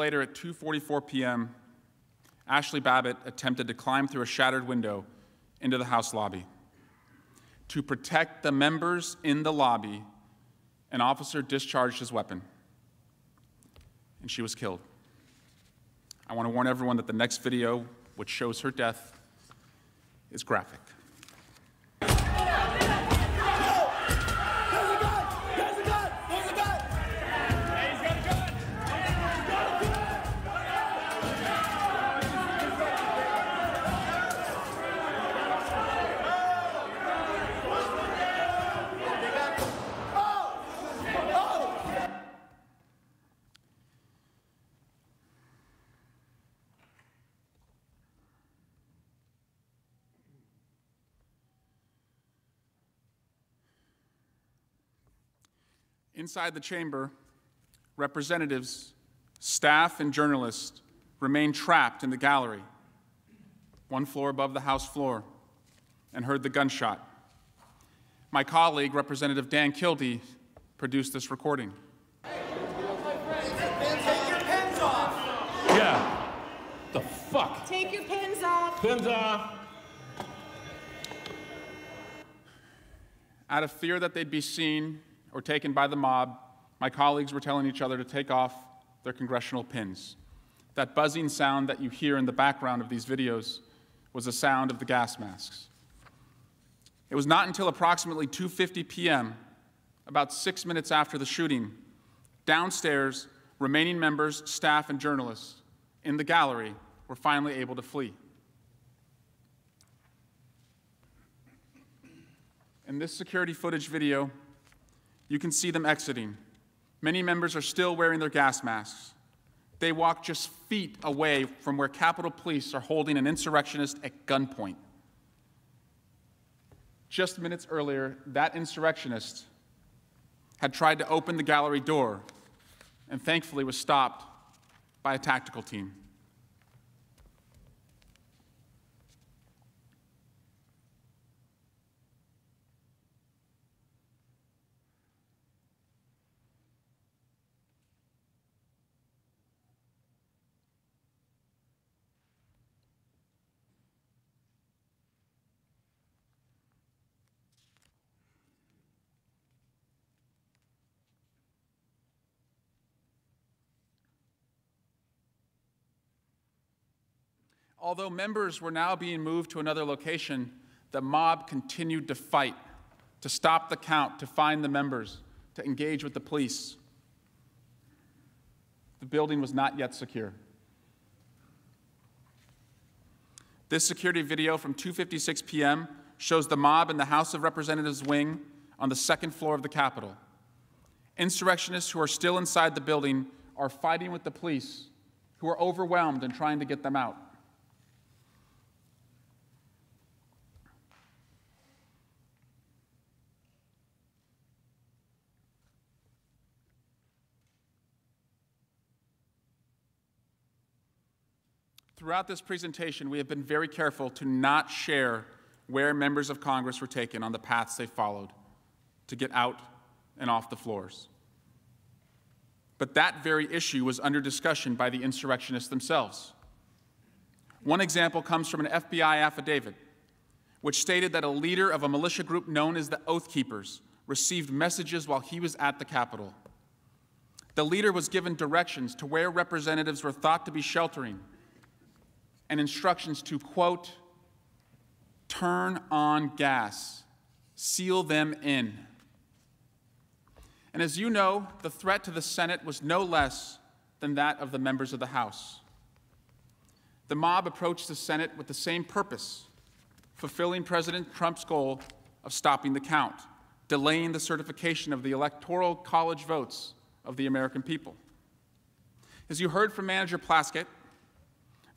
Later, at 2:44 p.m., Ashli Babbitt attempted to climb through a shattered window into the House lobby. To protect the members in the lobby, an officer discharged his weapon, and she was killed. I want to warn everyone that the next video, which shows her death, is graphic. Inside the chamber, representatives, staff, and journalists remained trapped in the gallery, one floor above the House floor, and heard the gunshot. My colleague, Representative Dan Kildee, produced this recording. Yeah. The fuck? Take your pins off. Pins off. Out of fear that they'd be seen or taken by the mob, my colleagues were telling each other to take off their congressional pins. That buzzing sound that you hear in the background of these videos was the sound of the gas masks. It was not until approximately 2:50 p.m., about 6 minutes after the shooting, downstairs, remaining members, staff, and journalists in the gallery were finally able to flee. In this security footage video, you can see them exiting. Many members are still wearing their gas masks. They walk just feet away from where Capitol Police are holding an insurrectionist at gunpoint. Just minutes earlier, that insurrectionist had tried to open the gallery door and thankfully was stopped by a tactical team. Although members were now being moved to another location, the mob continued to fight, to stop the count, to find the members, to engage with the police. The building was not yet secure. This security video from 2:56 p.m. shows the mob in the House of Representatives wing on the second floor of the Capitol. Insurrectionists who are still inside the building are fighting with the police, who are overwhelmed and trying to get them out. Throughout this presentation, we have been very careful to not share where members of Congress were taken on the paths they followed to get out and off the floors. But that very issue was under discussion by the insurrectionists themselves. One example comes from an FBI affidavit, which stated that a leader of a militia group known as the Oath Keepers received messages while he was at the Capitol. The leader was given directions to where representatives were thought to be sheltering and instructions to, quote, turn on gas, seal them in. And as you know, the threat to the Senate was no less than that of the members of the House. The mob approached the Senate with the same purpose fulfilling President Trump's goal of stopping the count, delaying the certification of the Electoral College votes of the American people. As you heard from Manager Plaskett,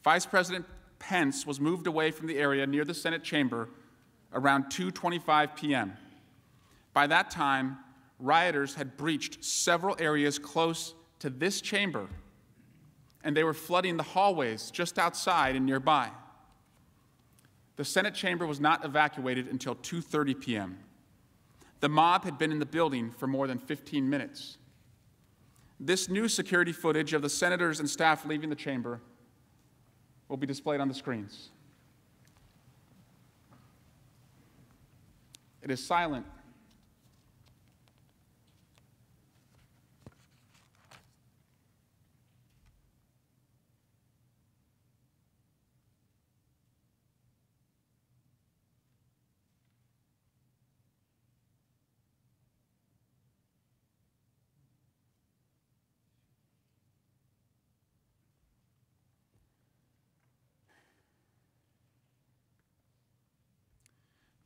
Vice President Pence was moved away from the area near the Senate chamber around 2:25 p.m. By that time, rioters had breached several areas close to this chamber, and they were flooding the hallways just outside and nearby. The Senate chamber was not evacuated until 2:30 p.m. The mob had been in the building for more than 15 minutes. This new security footage of the senators and staff leaving the chamber will be displayed on the screens. It is silent.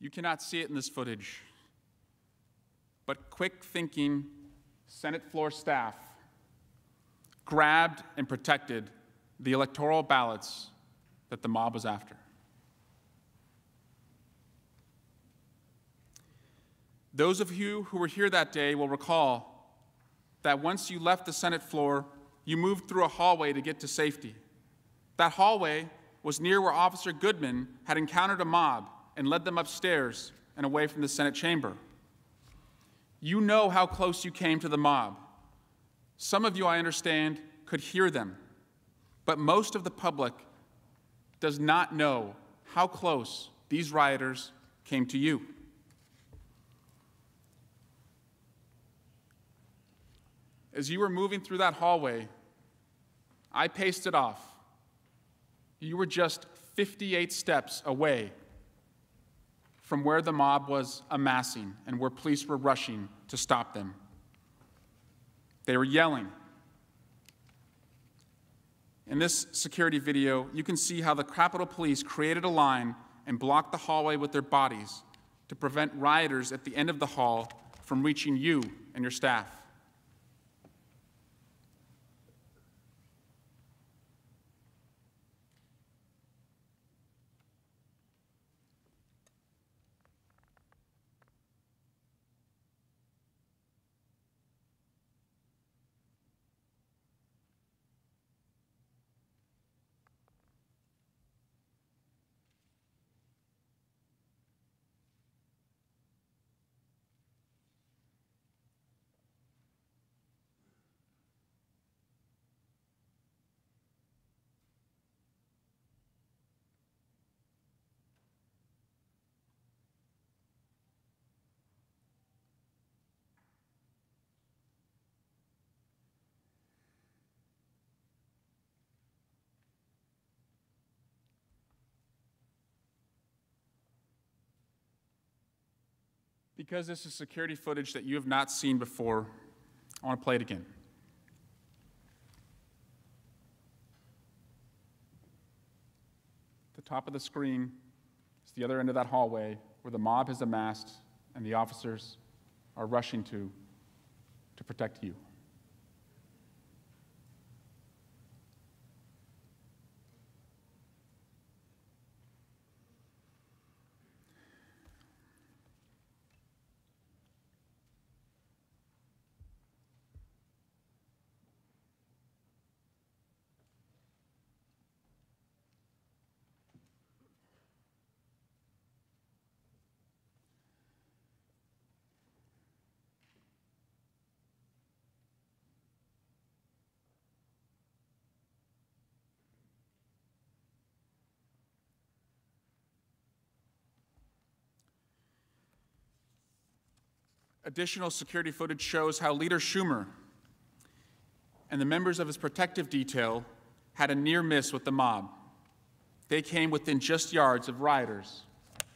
You cannot see it in this footage, but quick thinking Senate floor staff grabbed and protected the electoral ballots that the mob was after. Those of you who were here that day will recall that once you left the Senate floor, you moved through a hallway to get to safety. That hallway was near where Officer Goodman had encountered a mob and led them upstairs and away from the Senate chamber. You know how close you came to the mob. Some of you, I understand, could hear them, but most of the public does not know how close these rioters came to you. As you were moving through that hallway, I paced it off. You were just 58 steps away from where the mob was amassing and where police were rushing to stop them. They were yelling. In this security video, you can see how the Capitol Police created a line and blocked the hallway with their bodies to prevent rioters at the end of the hall from reaching you and your staff. Because this is security footage that you have not seen before, I want to play it again. The top of the screen is the other end of that hallway where the mob has amassed and the officers are rushing to to protect you. Additional security footage shows how Leader Schumer and the members of his protective detail had a near miss with the mob. They came within just yards of rioters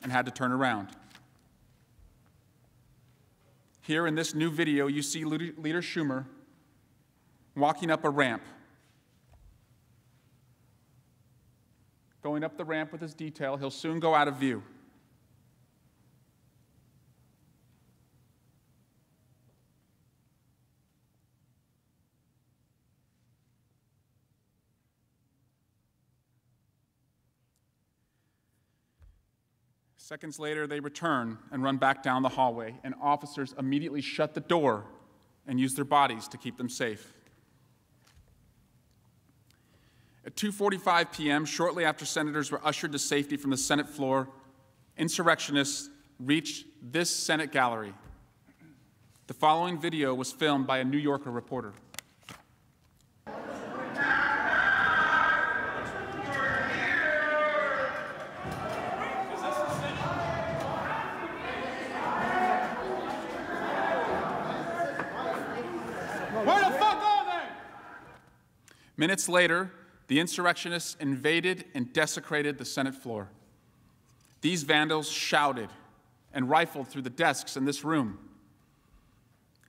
and had to turn around. Here in this new video, you see Leader Schumer walking up a ramp. Going up the ramp with his detail, he'll soon go out of view. Seconds later, they return and run back down the hallway, and officers immediately shut the door and use their bodies to keep them safe. At 2:45 p.m., shortly after senators were ushered to safety from the Senate floor, insurrectionists reached this Senate gallery. The following video was filmed by a New Yorker reporter. Minutes later, the insurrectionists invaded and desecrated the Senate floor. These vandals shouted and rifled through the desks in this room.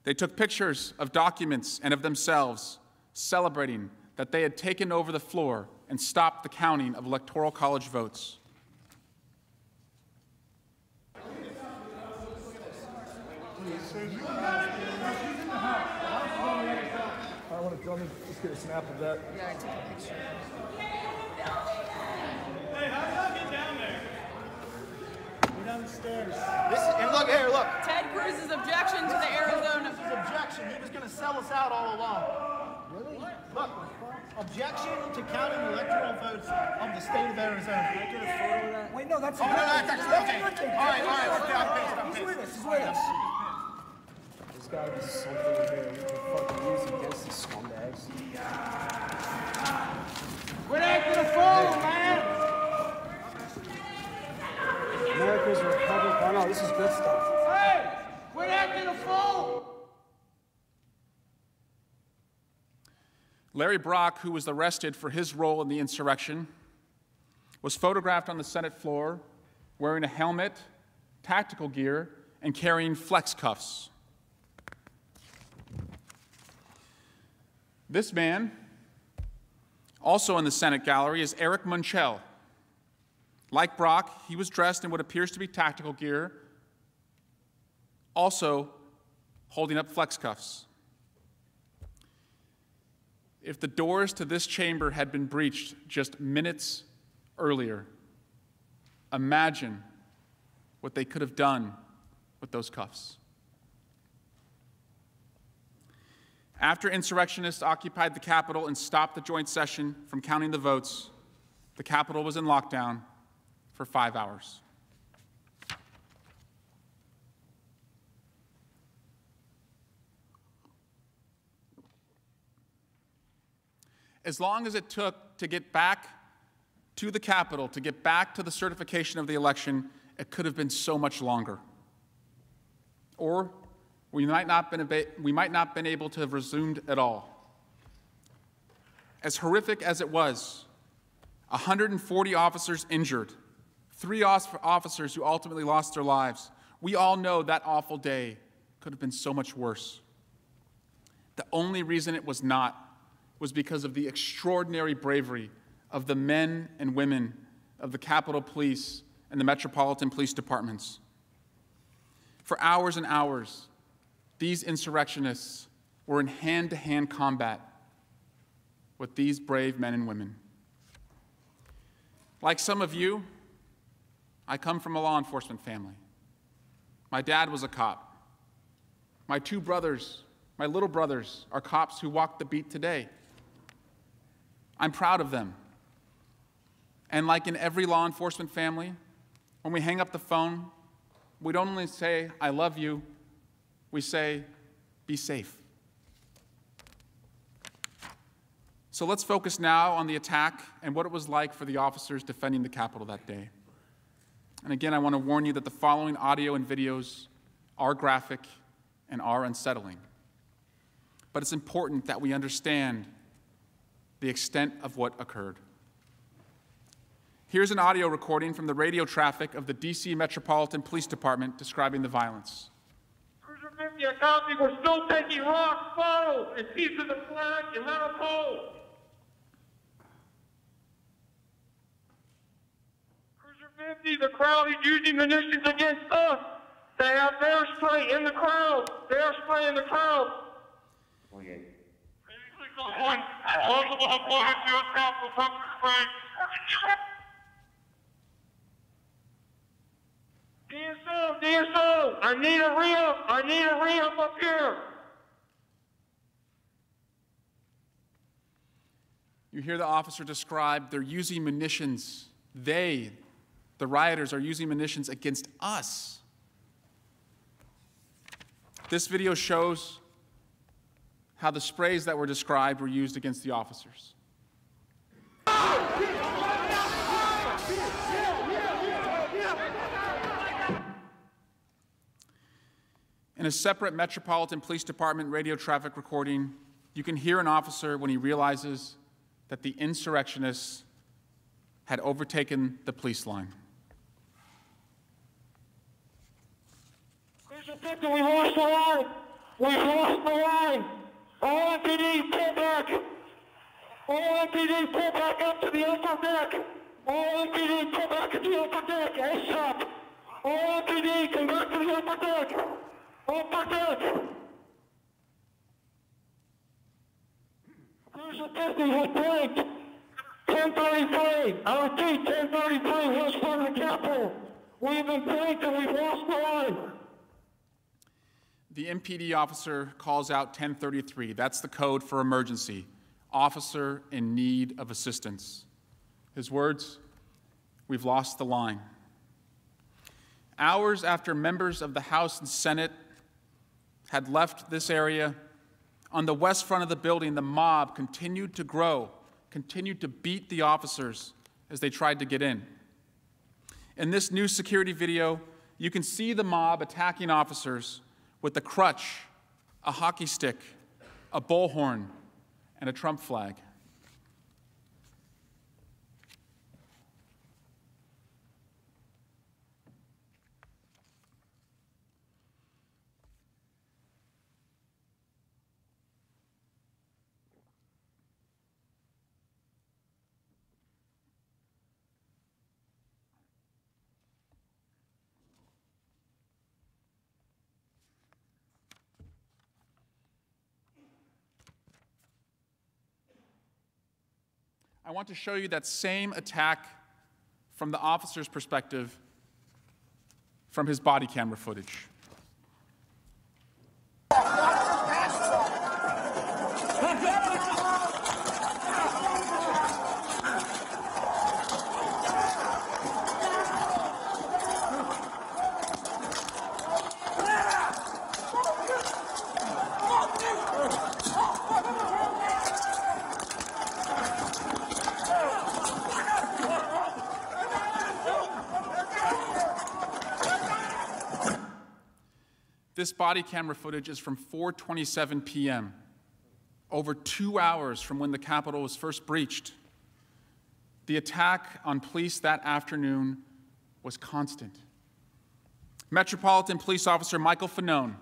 They took pictures of documents and of themselves, celebrating that they had taken over the floor and stopped the counting of Electoral College votes. I want to, get a snap of that. Yeah, I took a picture. Hey, how did I get down there? We're down the stairs. This is, and look here, look. Ted Cruz's objection to the Arizona. This is objection. He was going to sell us out all along. Really? Look, objection to counting electoral votes of the state of Arizona. Can I get a photo of that? Wait, no, that's Oh, no, that's that's okay. a good thing. All right, all right. Okay, I'm pissed. I'm He's pissed. with us. He's with us. There's got to be something in here we can fucking use against these scumbags. Quit acting a fool, man! America's republic. Oh no, this is good stuff. Hey! Quit acting a fool! Larry Brock, who was arrested for his role in the insurrection, was photographed on the Senate floor wearing a helmet, tactical gear, and carrying flex cuffs. This man, also in the Senate gallery, is Eric Munchel. Like Brock, he was dressed in what appears to be tactical gear, also holding up flex cuffs. If the doors to this chamber had been breached just minutes earlier, imagine what they could have done with those cuffs. After insurrectionists occupied the Capitol and stopped the joint session from counting the votes, the Capitol was in lockdown for five hours. As long as it took to get back to the Capitol, to get back to the certification of the election, it could have been so much longer. Or we might not been we might not been able to have resumed at all. As horrific as it was, 140 officers injured, three officers who ultimately lost their lives. We all know that awful day could have been so much worse. The only reason it was not was because of the extraordinary bravery of the men and women of the Capitol Police and the Metropolitan Police Departments. For hours and hours, these insurrectionists were in hand to hand combat with these brave men and women. Like some of you, I come from a law enforcement family. My dad was a cop. My two brothers, my little brothers, are cops who walk the beat today. I'm proud of them. And like in every law enforcement family, when we hang up the phone, we don't only say, I love you, we say, be safe. So let's focus now on the attack and what it was like for the officers defending the Capitol that day. And again, I want to warn you that the following audio and videos are graphic and are unsettling. But it's important that we understand the extent of what occurred. Here's an audio recording from the radio traffic of the DC Metropolitan Police Department describing the violence. Cruiser 50 and copy, we're still taking rocks, bottles, and pieces of flag and metal poles. Cruiser 50, the crowd is using munitions against us. They have bear spray in the crowd. Bear spray in the crowd. One, multiple employees U.S. Capitol pepper spray. DSO, I need a re-up. I need a re-up up here. You hear the officer describe they're using munitions. They, the rioters, are using munitions against us. This video shows how the sprays that were described were used against the officers. Oh, In a separate Metropolitan Police Department radio traffic recording, you can hear an officer when he realizes that the insurrectionists had overtaken the police line. A. We lost the line. We lost the line. All MPD, pull back. All MPD, pull back up to the upper deck. All MPD, pull back to the upper deck. ASAP. All MPD, come back to the upper deck. There's a victim who's blanked. 1033. I repeat, 1033, west front of the Capitol. We've been blanked and we've lost the line. The MPD officer calls out 1033. That's the code for emergency. Officer in need of assistance. His words We've lost the line. Hours after members of the House and Senate had left this area, on the west front of the building, the mob continued to grow, continued to beat the officers as they tried to get in. In this new security video, you can see the mob attacking officers with a crutch, a hockey stick, a bullhorn, and a Trump flag. Want to show you that same attack from the officer's perspective from his body camera footage. Body camera footage is from 4:27 p.m., over 2 hours from when the Capitol was first breached. The attack on police that afternoon was constant. Metropolitan Police Officer Michael Fanone,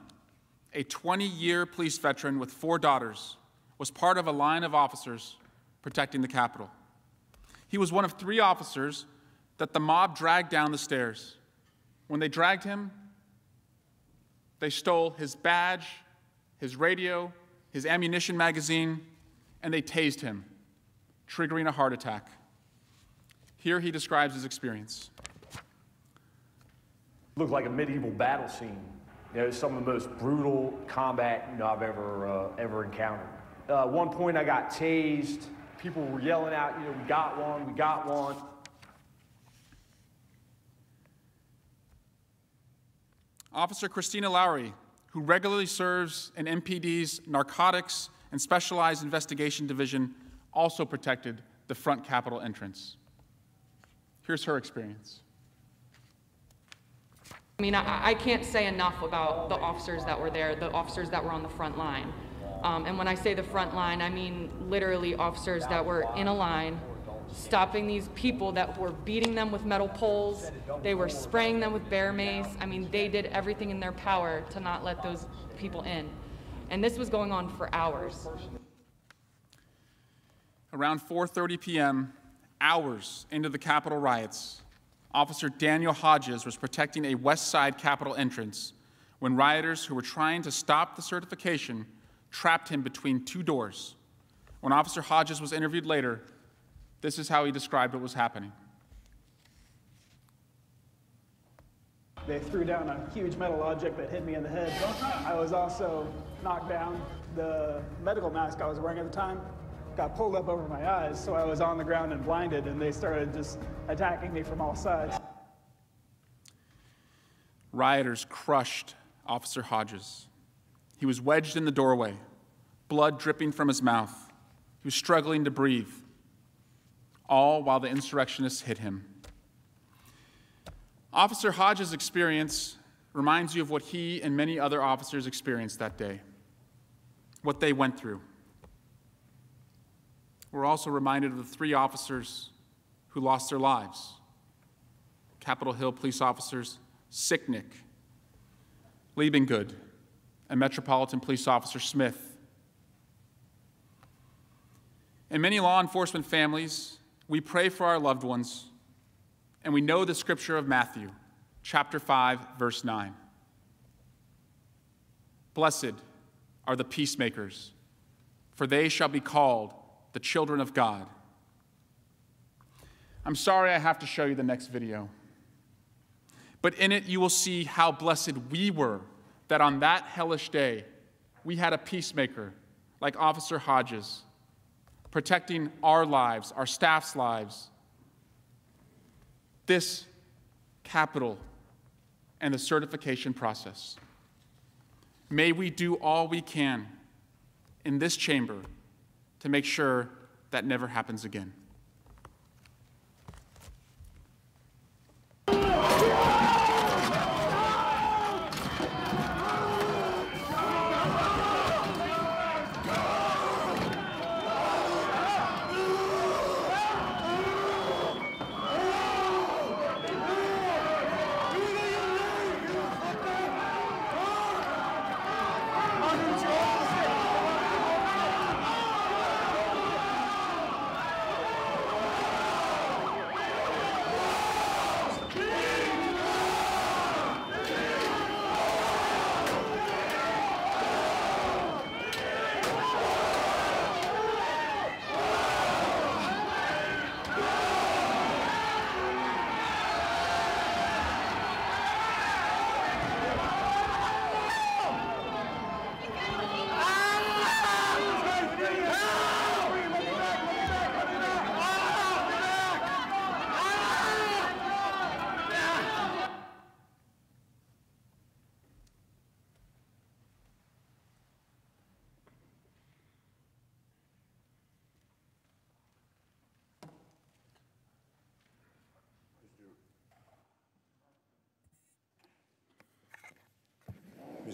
a 20-year police veteran with four daughters, was part of a line of officers protecting the Capitol. He was one of three officers that the mob dragged down the stairs. When they dragged him, they stole his badge, his radio, his ammunition magazine, and they tased him, triggering a heart attack. Here he describes his experience. Looked like a medieval battle scene. You know, some of the most brutal combat you know, I've ever uh, ever encountered. Uh, one point, I got tased. People were yelling out, you know, we got one, we got one. Officer Christina Laury, who regularly serves in MPD's Narcotics and Specialized Investigation Division, also protected the front Capitol entrance. Here's her experience. I mean, I, I, can't say enough about the officers that were there, the officers that were on the front line. Um, and when I say the front line, I mean literally officers that were in a line, stopping these people that were beating them with metal poles. They were spraying them with bear mace. I mean, they did everything in their power to not let those people in. And this was going on for hours. Around 4:30 p.m., hours into the Capitol riots, Officer Daniel Hodges was protecting a West Side Capitol entrance when rioters who were trying to stop the certification trapped him between two doors. When Officer Hodges was interviewed later, this is how he described what was happening. They threw down a huge metal object that hit me in the head. I was also knocked down. The medical mask I was wearing at the time got pulled up over my eyes, so I was on the ground and blinded, and they started just attacking me from all sides. Rioters crushed Officer Hodges. He was wedged in the doorway, blood dripping from his mouth. He was struggling to breathe, all while the insurrectionists hit him. Officer Hodges' experience reminds you of what he and many other officers experienced that day, what they went through. We're also reminded of the three officers who lost their lives Capitol Hill police officers Sicknick, Liebengood, and Metropolitan Police Officer Smith. And many law enforcement families, we pray for our loved ones, and we know the scripture of Matthew, chapter 5, verse 9. Blessed are the peacemakers, for they shall be called the children of God. I'm sorry I have to show you the next video. But in it, you will see how blessed we were that on that hellish day, we had a peacemaker like Officer Hodges, protecting our lives, our staff's lives. This Capitol and the certification process. May we do all we can in this chamber to make sure that never happens again.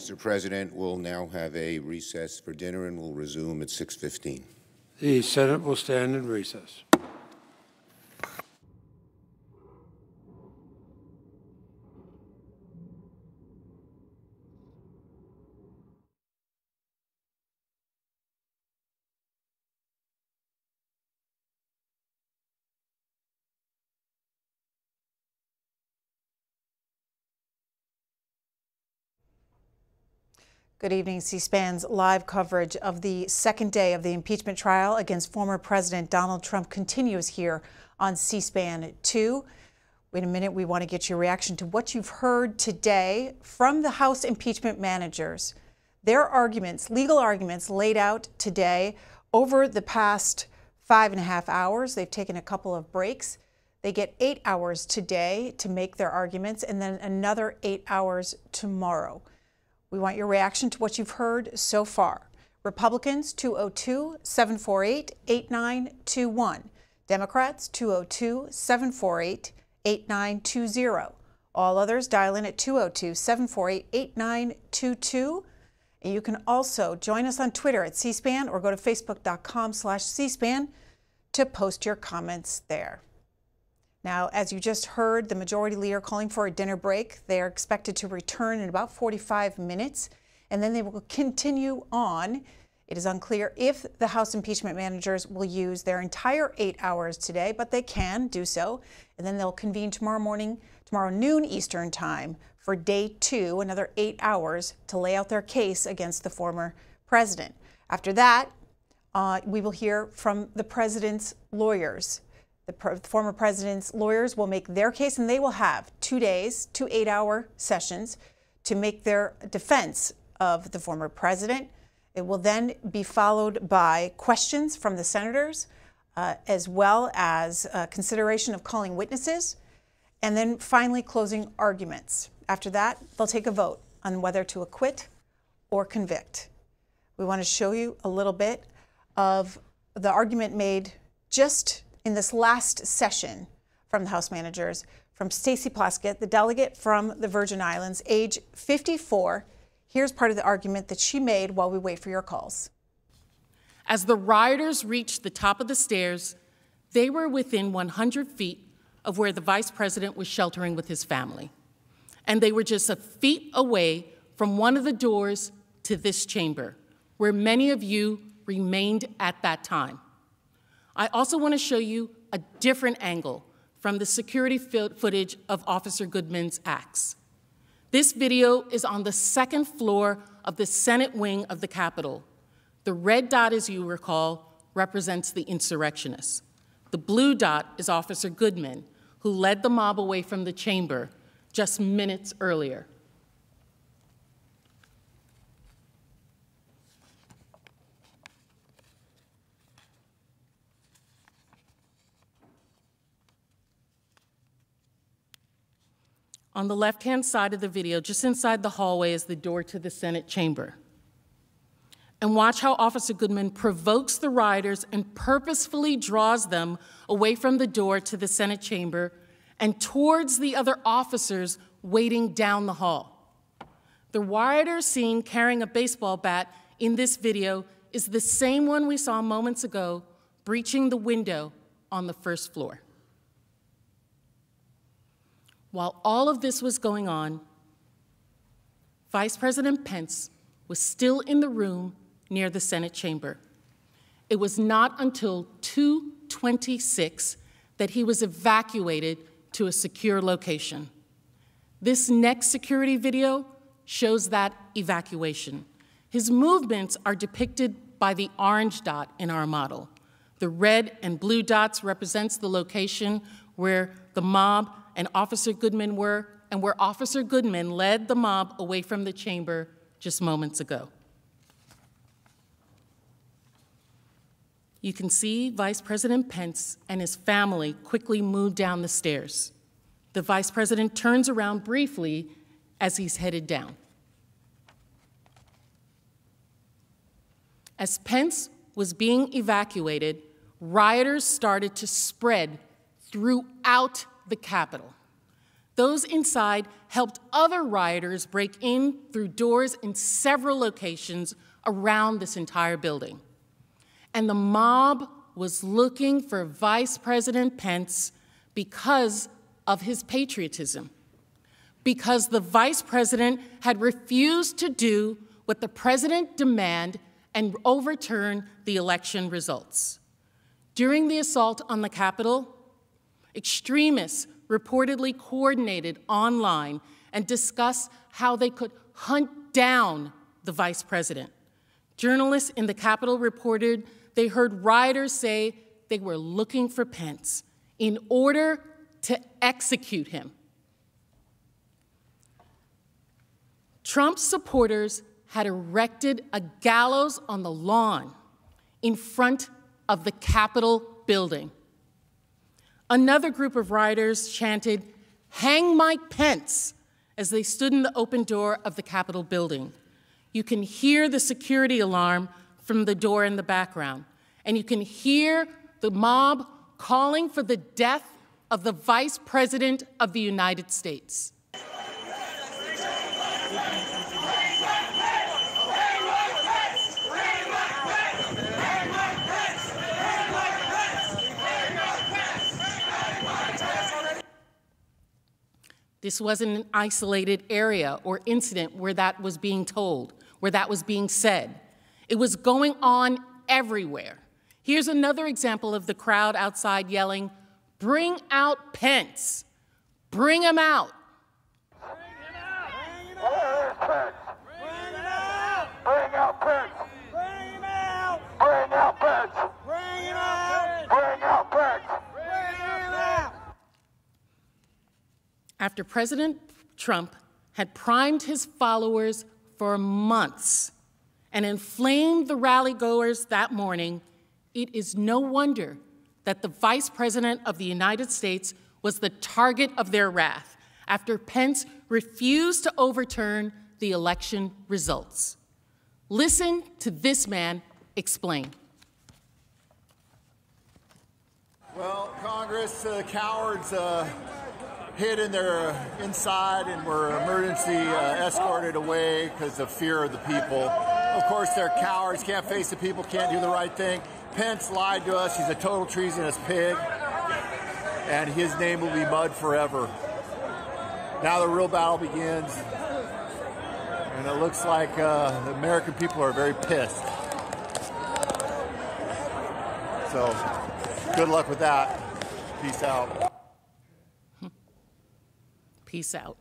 Mr. President, we'll now have a recess for dinner and we'll resume at 6:15. The Senate will stand in recess. Good evening. C SPAN's live coverage of the second day of the impeachment trial against former President Donald Trump continues here on C SPAN 2. Wait a minute, we want to get your reaction to what you've heard today from the House impeachment managers. Their arguments, legal arguments, laid out today over the past five and a half hours. They've taken a couple of breaks. They get eight hours today to make their arguments, and then another eight hours tomorrow. We want your reaction to what you've heard so far. Republicans 202 748 8921. Democrats 202 748 8920. All others dial in at 202 748 8922. And you can also join us on Twitter at C-SPAN or go to facebook.com slash C-SPAN to post your comments there. Now, as you just heard, the majority leader calling for a dinner break. They are expected to return in about 45 minutes, and then they will continue on. It is unclear if the House impeachment managers will use their entire eight hours today, but they can do so. And then they'll convene tomorrow morning, tomorrow noon Eastern Time, for day two, another eight hours, to lay out their case against the former president. After that, uh, we will hear from the president's lawyers The former president's lawyers will make their case, and they will have two days, two eight hour sessions to make their defense of the former president. It will then be followed by questions from the senators, uh, as well as uh, consideration of calling witnesses, and then finally closing arguments. After that, they'll take a vote on whether to acquit or convict. We want to show you a little bit of the argument made just in this last session from the House managers from Stacey Plaskett, the delegate from the Virgin Islands, age 54. Here's part of the argument that she made while we wait for your calls. As the rioters reached the top of the stairs, they were within 100 feet of where the vice president was sheltering with his family. And they were just a feet away from one of the doors to this chamber, where many of you remained at that time. I also want to show you a different angle from the security footage of Officer Goodman's acts. This video is on the second floor of the Senate wing of the Capitol. The red dot, as you recall, represents the insurrectionists. The blue dot is Officer Goodman, who led the mob away from the chamber just minutes earlier. On the left hand side of the video, just inside the hallway, is the door to the Senate chamber. And watch how Officer Goodman provokes the rioters and purposefully draws them away from the door to the Senate chamber and towards the other officers waiting down the hall. The rioter seen carrying a baseball bat in this video is the same one we saw moments ago breaching the window on the first floor. While all of this was going on, Vice President Pence was still in the room near the Senate chamber. It was not until 226 that he was evacuated to a secure location. This next security video shows that evacuation. His movements are depicted by the orange dot in our model. The red and blue dots represents the location where the mob and Officer Goodman were, and where Officer Goodman led the mob away from the chamber just moments ago. You can see Vice President Pence and his family quickly move down the stairs. The Vice President turns around briefly as he's headed down. As Pence was being evacuated, rioters started to spread throughout the Capitol. Those inside helped other rioters break in through doors in several locations around this entire building. And the mob was looking for Vice President Pence because of his patriotism, because the vice president had refused to do what the president demanded and overturn the election results. During the assault on the Capitol, Extremists reportedly coordinated online and discussed how they could hunt down the vice president. Journalists in the Capitol reported they heard rioters say they were looking for Pence in order to execute him. Trump's supporters had erected a gallows on the lawn in front of the Capitol building. Another group of rioters chanted, Hang Mike Pence, as they stood in the open door of the Capitol building. You can hear the security alarm from the door in the background, and you can hear the mob calling for the death of the Vice President of the United States. This wasn't an isolated area or incident where that was being told, where that was being said. It was going on everywhere. Here's another example of the crowd outside yelling, Bring out Pence! Bring him out! Bring out Pence! Bring out! Bring out Pence! Bring him out! Bring out Pence! Bring him after President Trump had primed his followers for months and inflamed the rally goers that morning, it is no wonder that the Vice President of the United States was the target of their wrath after Pence refused to overturn the election results. Listen to this man explain. Well, Congress, uh, cowards uh, hid in their inside and were emergency uh, escorted away because of fear of the people. Of course, they're cowards, can't face the people, can't do the right thing. Pence lied to us. He's a total treasonous pig, and his name will be mud forever. Now the real battle begins, and it looks like uh, the American people are very pissed. So, good luck with that. Peace out. Peace out.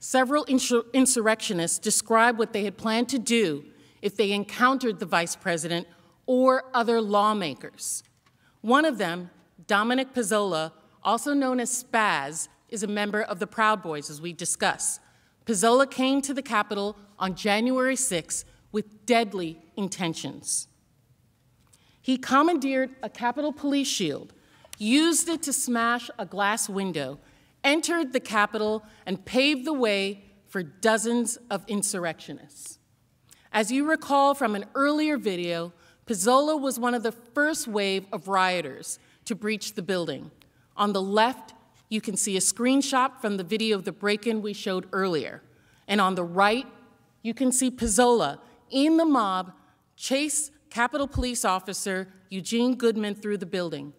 Several insur- insurrectionists described what they had planned to do if they encountered the vice president or other lawmakers. One of them, Dominic Pezzola, also known as Spaz, is a member of the Proud Boys, as we discuss. Pezzola came to the Capitol on January 6 with deadly intentions. He commandeered a Capitol police shield, used it to smash a glass window, entered the Capitol, and paved the way for dozens of insurrectionists. As you recall from an earlier video, Pezzola was one of the first wave of rioters to breach the building. On the left, you can see a screenshot from the video of the break in we showed earlier. And on the right, you can see Pezzola in the mob chase Capitol Police Officer Eugene Goodman through the building.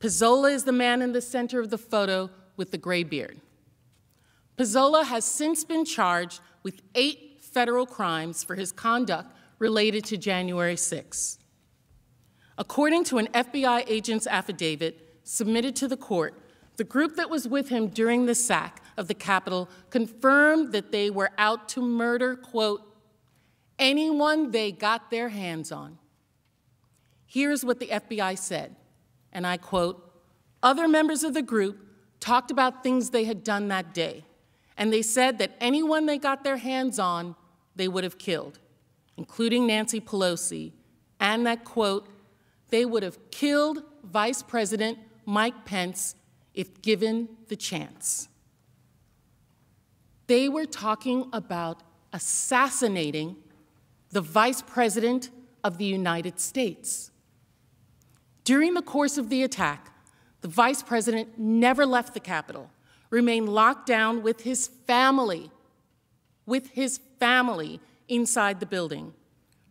Pezzola is the man in the center of the photo with the gray beard. Pezzola has since been charged with eight federal crimes for his conduct related to January 6. According to an FBI agent's affidavit submitted to the court, the group that was with him during the sack of the Capitol confirmed that they were out to murder, quote, anyone they got their hands on. Here's what the FBI said, and I quote Other members of the group talked about things they had done that day, and they said that anyone they got their hands on, they would have killed, including Nancy Pelosi, and that, quote, they would have killed Vice President Mike Pence if given the chance. They were talking about assassinating the Vice President of the United States. During the course of the attack, the Vice President never left the Capitol, remained locked down with his family, with his family inside the building.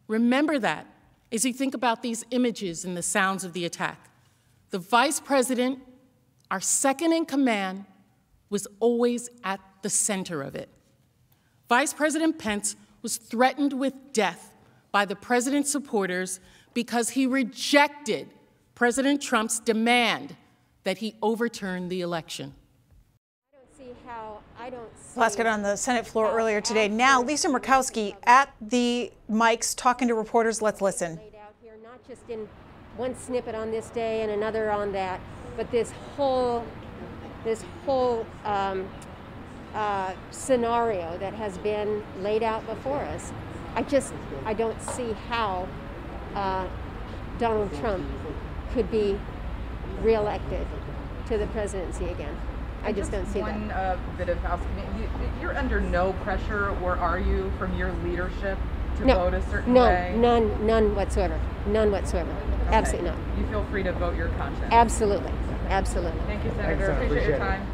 Remember that as you think about these images and the sounds of the attack. The Vice President our second in command was always at the center of it. Vice President Pence was threatened with death by the president's supporters because he rejected President Trump's demand that he overturn the election. Last got on the Senate floor earlier today. Now, Lisa Murkowski at the mics talking to reporters. Let's listen. Not just in one snippet on this day and another on that but this whole this whole um, uh, scenario that has been laid out before us. I just I don't see how uh, Donald Trump could be reelected to the presidency again. I just, don't see one, that. One uh, bit of housekeeping. You, you're under no pressure, or are you, from your leadership to no, vote a certain none, way? None, none whatsoever. None whatsoever. Okay. Absolutely not. You feel free to vote your conscience. Absolutely. Absolutely. Thank you, Senator. Thanks, Appreciate, Appreciate your time.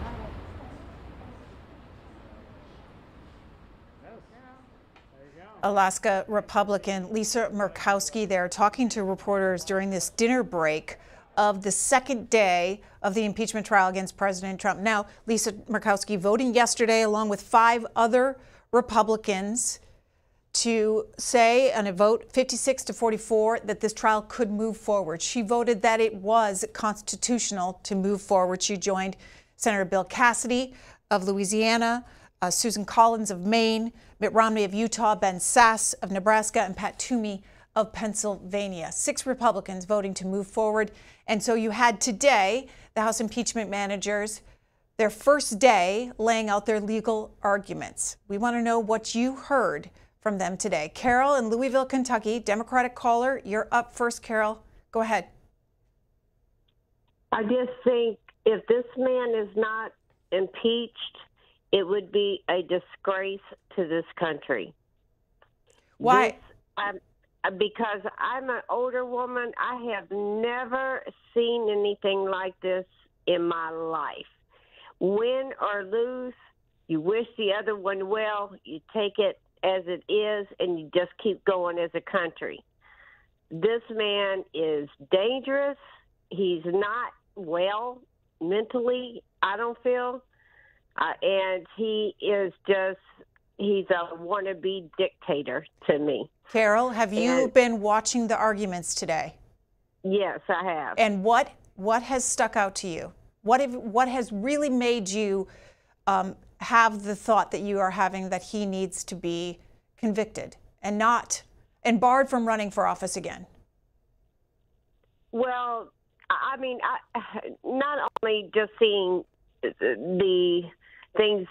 Alaska Republican Lisa Murkowski there talking to reporters during this dinner break of the second day of the impeachment trial against President Trump. Now, Lisa Murkowski voting yesterday along with five other Republicans to say on a vote 56 to 44 that this trial could move forward. She voted that it was constitutional to move forward. She joined Senator Bill Cassidy of Louisiana, uh, Susan Collins of Maine, Mitt Romney of Utah, Ben Sasse of Nebraska, and Pat Toomey of Pennsylvania. Six Republicans voting to move forward. And so you had today the House impeachment managers their first day laying out their legal arguments. We want to know what you heard from them today. Carol in Louisville, Kentucky, Democratic caller, you're up first, Carol. Go ahead. I just think if this man is not impeached, it would be a disgrace to this country. Why? This, because I'm an older woman, I have never seen anything like this in my life. Win or lose, you wish the other one well, you take it as it is, and you just keep going as a country. This man is dangerous. He's not well mentally, I don't feel. Uh, and he is just, he's a wannabe dictator to me. Carol, have you And- been watching the arguments today? Yes, I have. And what what has stuck out to you? What have, what has really made you um, have the thought that you are having that he needs to be convicted and not and barred from running for office again? Well, I I mean, I, not only just seeing the things,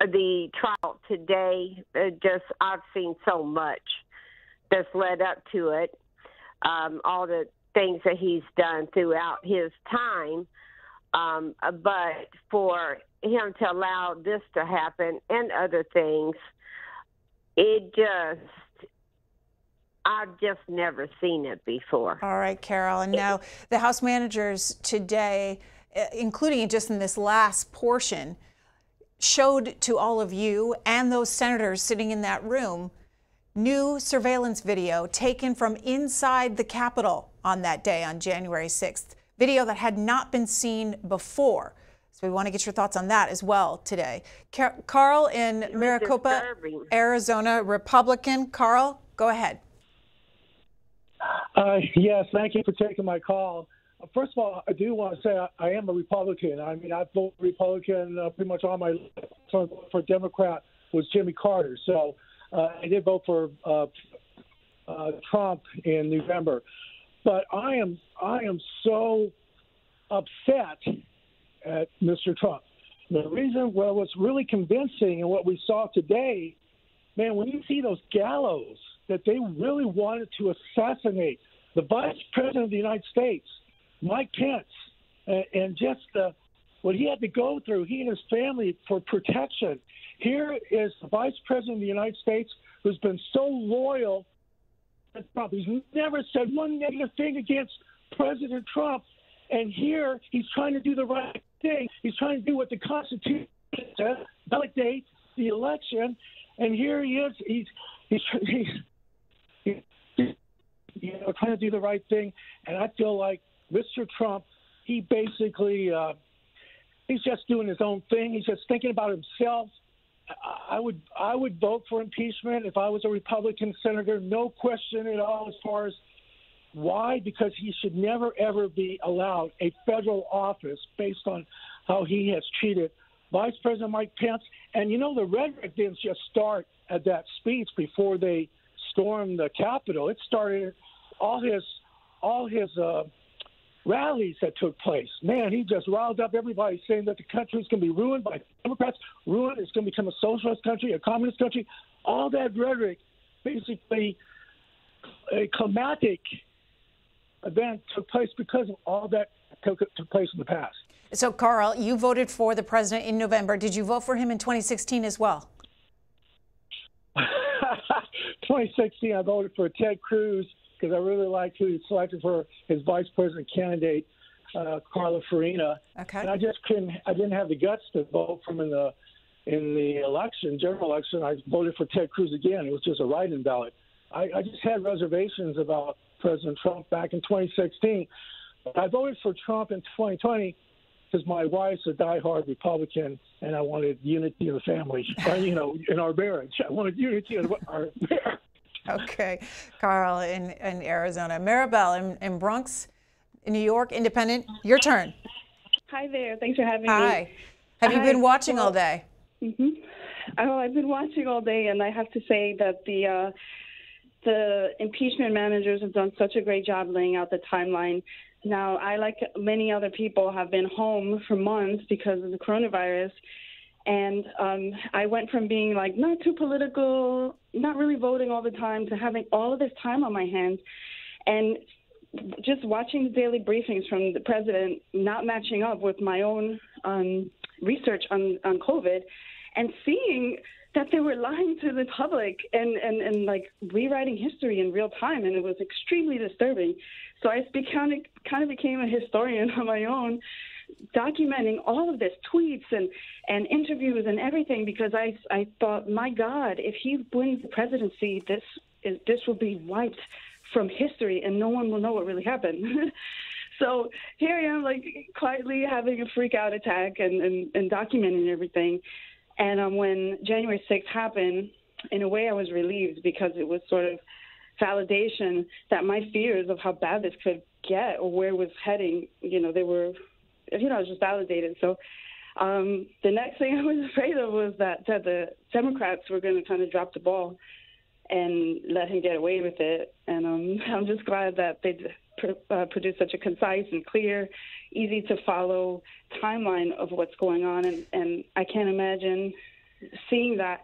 the trial today, uh, just I've seen so much that's led up to it. Um, all the things that he's done throughout his time, um, but for him to allow this to happen and other things, it just. I've just never seen it before. All right, Carol. And now the House managers today, uh, including just in this last portion, showed to all of you and those senators sitting in that room new surveillance video taken from inside the Capitol on that day, on January 6th. Video that had not been seen before. So we want to get your thoughts on that as well today. Car- Carl in Maricopa, disturbing. Arizona, Republican. Carl, go ahead. Uh, yes, thank you for taking my call. Uh, First of all, I do want to say I, I am a Republican. I mean, I voted Republican uh, pretty much all my life. So for Democrat was Jimmy Carter. So uh, I did vote for uh, uh, Trump in November. But I am I am so upset at Mr. Trump. The reason, well, what's really convincing and what we saw today, man, when you see those gallows that they really wanted to assassinate the Vice President of the United States, Mike Pence, and, and just uh, what he had to go through, he and his family for protection. Here is the Vice President of the United States who's been so loyal to Trump. He's never said one negative thing against President Trump. And here he's trying to do the right thing. He's trying to do what the Constitution says, validate the election. And here he is. He's he's he's, he's you know trying to do the right thing. And I feel like Mr. Trump, he basically uh, he's just doing his own thing. He's just thinking about himself. I- would I would vote for impeachment if I was a Republican senator, no question at all. As far as why, because he should never ever be allowed a federal office based on how he has treated Vice President Mike Pence. And you know the rhetoric didn't just start at that speech before they stormed the Capitol. It started all his all his uh, rallies that took place. Man, he just riled up everybody saying that the country's going to be ruined by Democrats, ruined, it's going to become a socialist country, a communist country. All that rhetoric, basically, a climatic event took place because of all that took, took place in the past. So, Carl, you voted for the president in November. Did you vote for him in 2016 as well? 2016, I voted for Ted Cruz because I really liked who he selected for his vice president candidate, uh, Carly Fiorina. Okay. And I just couldn't. I didn't have the guts to vote for him in the in the election, general election. I voted for Ted Cruz again. It was just a write-in ballot. I, I just had reservations about President Trump back in 2016. But I voted for Trump in 2020 because my wife's a diehard Republican, and I wanted unity in the family. uh, you know, in our marriage, I wanted unity in our marriage. Okay. Carl in, in Arizona. Maribel in, in Bronx, New York, Independent. Your turn. Hi there. Thanks for having me. Hi. Have you Hi. been watching all day? hmm Oh, I've been watching all day, and I have to say that the uh, the impeachment managers have done such a great job laying out the timeline. now, I, like many other people, have been home for months because of the coronavirus. And um, I went from being like not too political, not really voting all the time, to having all of this time on my hands. And just watching the daily briefings from the president not matching up with my own um, research on, on COVID and seeing that they were lying to the public and, and, and like rewriting history in real time. And it was extremely disturbing. So I kind of, kind of became a historian on my own, documenting all of this tweets and, and interviews and everything because I, I thought, my God, if he wins the presidency, this, is, this will be wiped from history and no one will know what really happened. so here I am, like quietly having a freak out attack and, and, and documenting everything. And um, when January 6th happened, in a way, I was relieved because it was sort of validation that my fears of how bad this could get or where it was heading, you know, they were, you know, just validated. So um, the next thing I was afraid of was that, that the Democrats were going to kind of drop the ball and let him get away with it. And um, I'm just glad that they pr- uh, produced such a concise and clear, easy to follow timeline of what's going on. And, and I can't imagine seeing that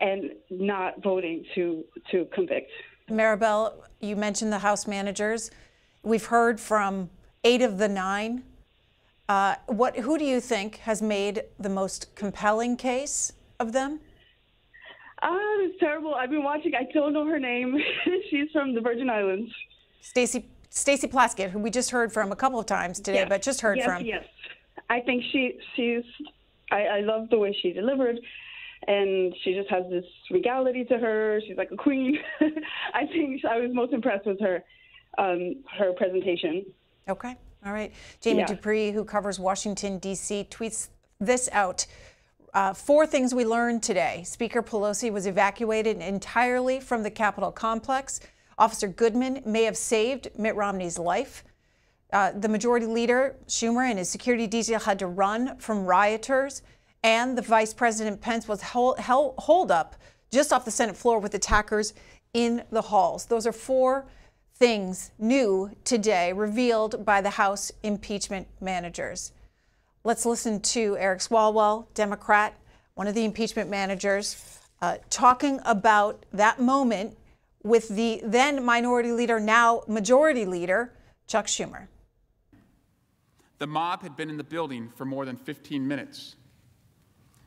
and not voting to to convict. Maribel, you mentioned the House managers. We've heard from eight of the nine. Uh, what? Who do you think has made the most compelling case of them? Oh, it's terrible. I've been watching. I don't know her name. She's from the Virgin Islands. Stacey Stacey Plaskett, who we just heard from a couple of times today, yes. but just heard yes, from. Yes, I think she she's. I, I love the way she delivered, and she just has this regality to her. She's like a queen. I think I was most impressed with her um, her presentation. Okay, all right. Jamie Yeah. Dupree, who covers Washington D.C., tweets this out. Uh, four things we learned today. Speaker Pelosi was evacuated entirely from the Capitol complex. Officer Goodman may have saved Mitt Romney's life. Uh, the majority leader, Schumer, and his security detail had to run from rioters. And the Vice President Pence was held, held, holed up just off the Senate floor with attackers in the halls. Those are four things new today revealed by the House impeachment managers. Let's listen to Eric Swalwell, Democrat, one of the impeachment managers, uh, talking about that moment with the then minority leader, now majority leader, Chuck Schumer. The mob had been in the building for more than 15 minutes.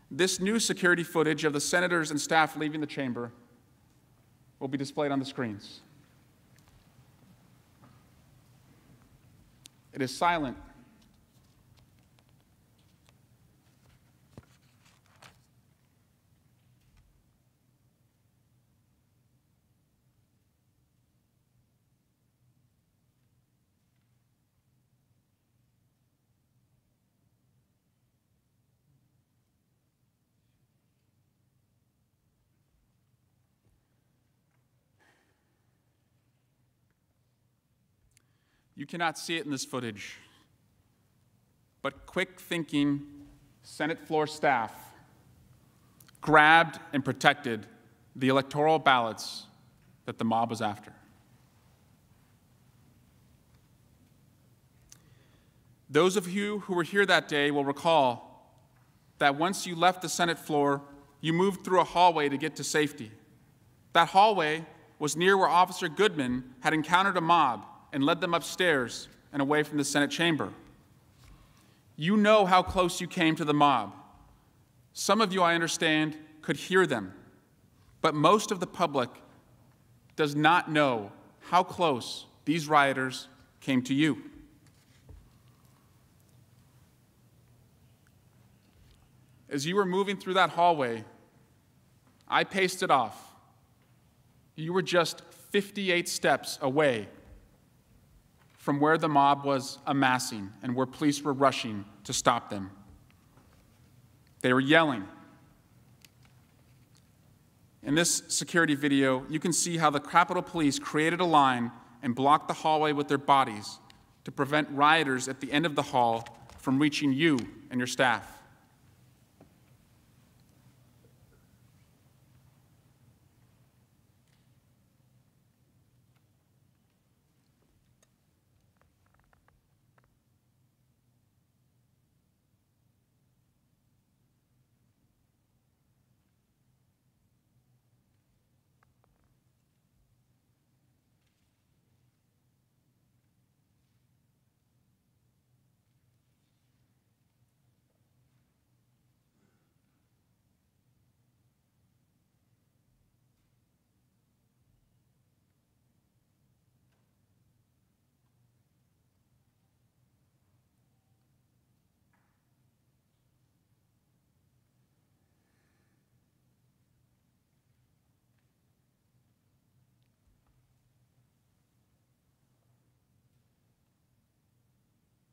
This new security footage of the senators and staff leaving the chamber will be displayed on the screens. It is silent. Cannot see it in this footage, but quick thinking Senate floor staff grabbed and protected the electoral ballots that the mob was after. Those of you who were here that day will recall that once you left the Senate floor, you moved through a hallway to get to safety. That hallway was near where Officer Goodman had encountered a mob and led them upstairs and away from the Senate chamber. You know how close you came to the mob. Some of you, I understand, could hear them, but most of the public does not know how close these rioters came to you. As you were moving through that hallway, I paced it off. You were just 58 steps away from where the mob was amassing and where police were rushing to stop them. They were yelling. In this security video, you can see how the Capitol Police created a line and blocked the hallway with their bodies to prevent rioters at the end of the hall from reaching you and your staff.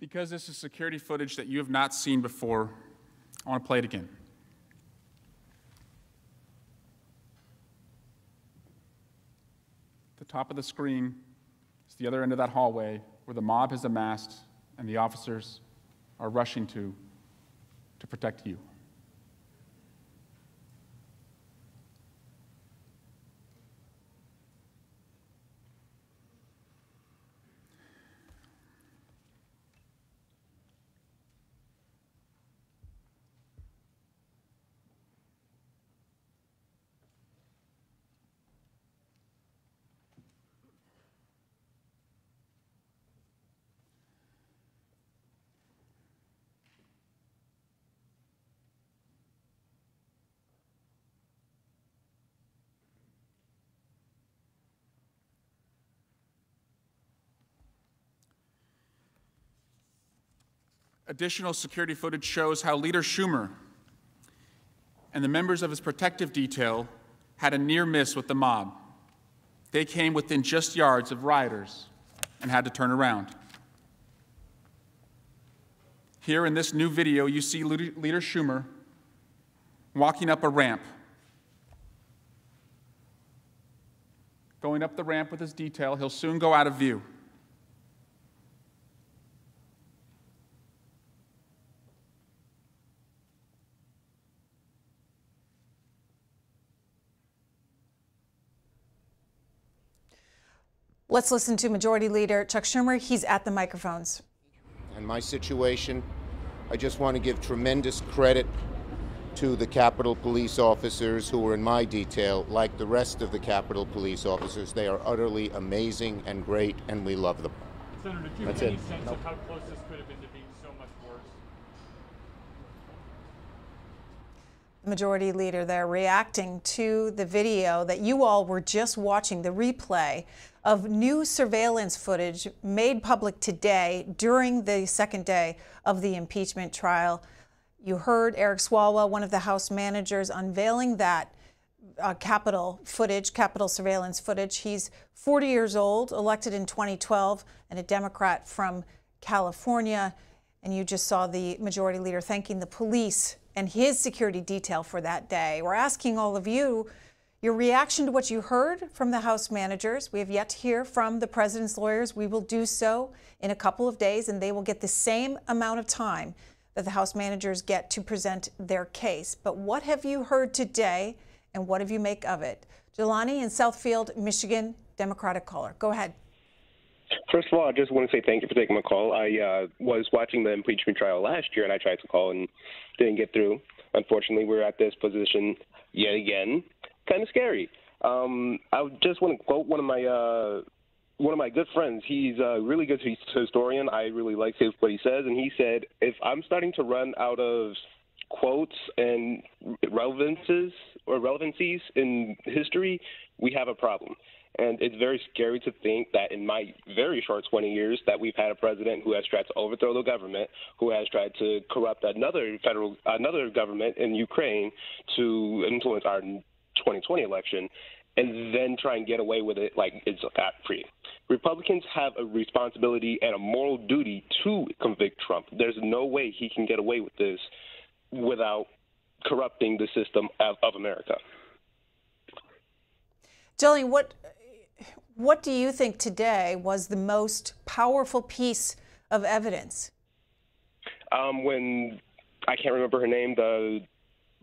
Because this is security footage that you have not seen before, I want to play it again. The top of the screen is the other end of that hallway where the mob has amassed and the officers are rushing to to protect you. Additional security footage shows how Leader Schumer and the members of his protective detail had a near miss with the mob. They came within just yards of rioters and had to turn around. Here in this new video, you see Leader Schumer walking up a ramp. Going up the ramp with his detail, he'll soon go out of view. Let's listen to Majority Leader Chuck Schumer. He's at the microphones. And my situation, I just want to give tremendous credit to the Capitol Police officers who were in my detail. Like the rest of the Capitol Police officers, they are utterly amazing and great, and we love them. Senator, do you That's have any it. sense Nope. of how close this could have been to being so much worse? The Majority Leader there reacting to the video that you all were just watching, the replay of new surveillance footage made public today during the second day of the impeachment trial. You heard Eric Swalwell, one of the House managers, unveiling that uh, Capitol footage, Capitol surveillance footage. He's 40 years old, elected in 2012, and a Democrat from California. And you just saw the majority leader thanking the police and his security detail for that day. We're asking all of you your reaction to what you heard from the House managers. We have yet to hear from the president's lawyers. We will do so in a couple of days, and they will get the same amount of time that the House managers get to present their case. But what have you heard today, and what have you make of it? Jelani in Southfield, Michigan, Democratic caller. Go ahead. First of all, I just want to say thank you for taking my call. I uh, was watching the impeachment trial last year, and I tried to call and didn't get through. Unfortunately, we're at this position yet again. Kind of scary. Um, I just want to quote one of my uh, one of my good friends. He's a really good his- historian. I really like his, what he says, and he said, "If I'm starting to run out of quotes and relevances or relevancies in history, we have a problem." And it's very scary to think that in my very short 20 years that we've had a president who has tried to overthrow the government, who has tried to corrupt another federal another government in Ukraine to influence our 2020 election and then try and get away with it like it's that free. Republicans have a responsibility and a moral duty to convict Trump. There's no way he can get away with this without corrupting the system of, of America. Jillian, what what do you think today was the most powerful piece of evidence? Um, when I can't remember her name, the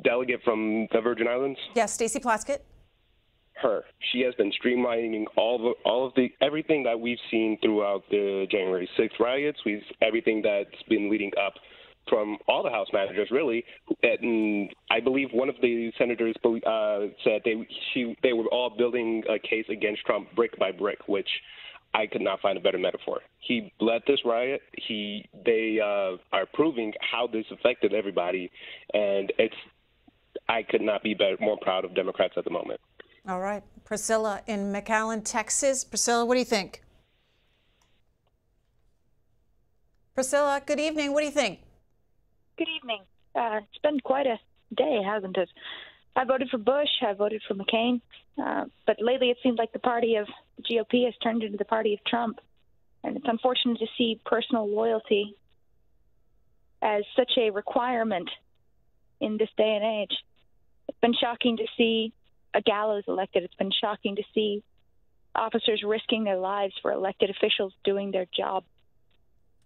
delegate from the Virgin Islands, Yes, Stacey Plaskett. her. She has been streamlining all of all of the everything that we've seen throughout the January 6th riots. We've everything that's been leading up from all the House managers, really. And I believe one of the senators uh, said they she they were all building a case against Trump brick by brick, which I could not find a better metaphor. He led this riot. He they uh, are proving how this affected everybody, and it's I could not be better, more proud of Democrats at the moment. All right. Priscilla in McAllen, Texas. Priscilla, what do you think? Priscilla, good evening. What do you think? Good evening. Uh, it's been quite a day, hasn't it? I voted for Bush. I voted for McCain. Uh, but lately, it seems like the party of the GOP has turned into the party of Trump. And it's unfortunate to see personal loyalty as such a requirement in this day and age. It's been shocking to see a gallows elected. It's been shocking to see officers risking their lives for elected officials doing their job.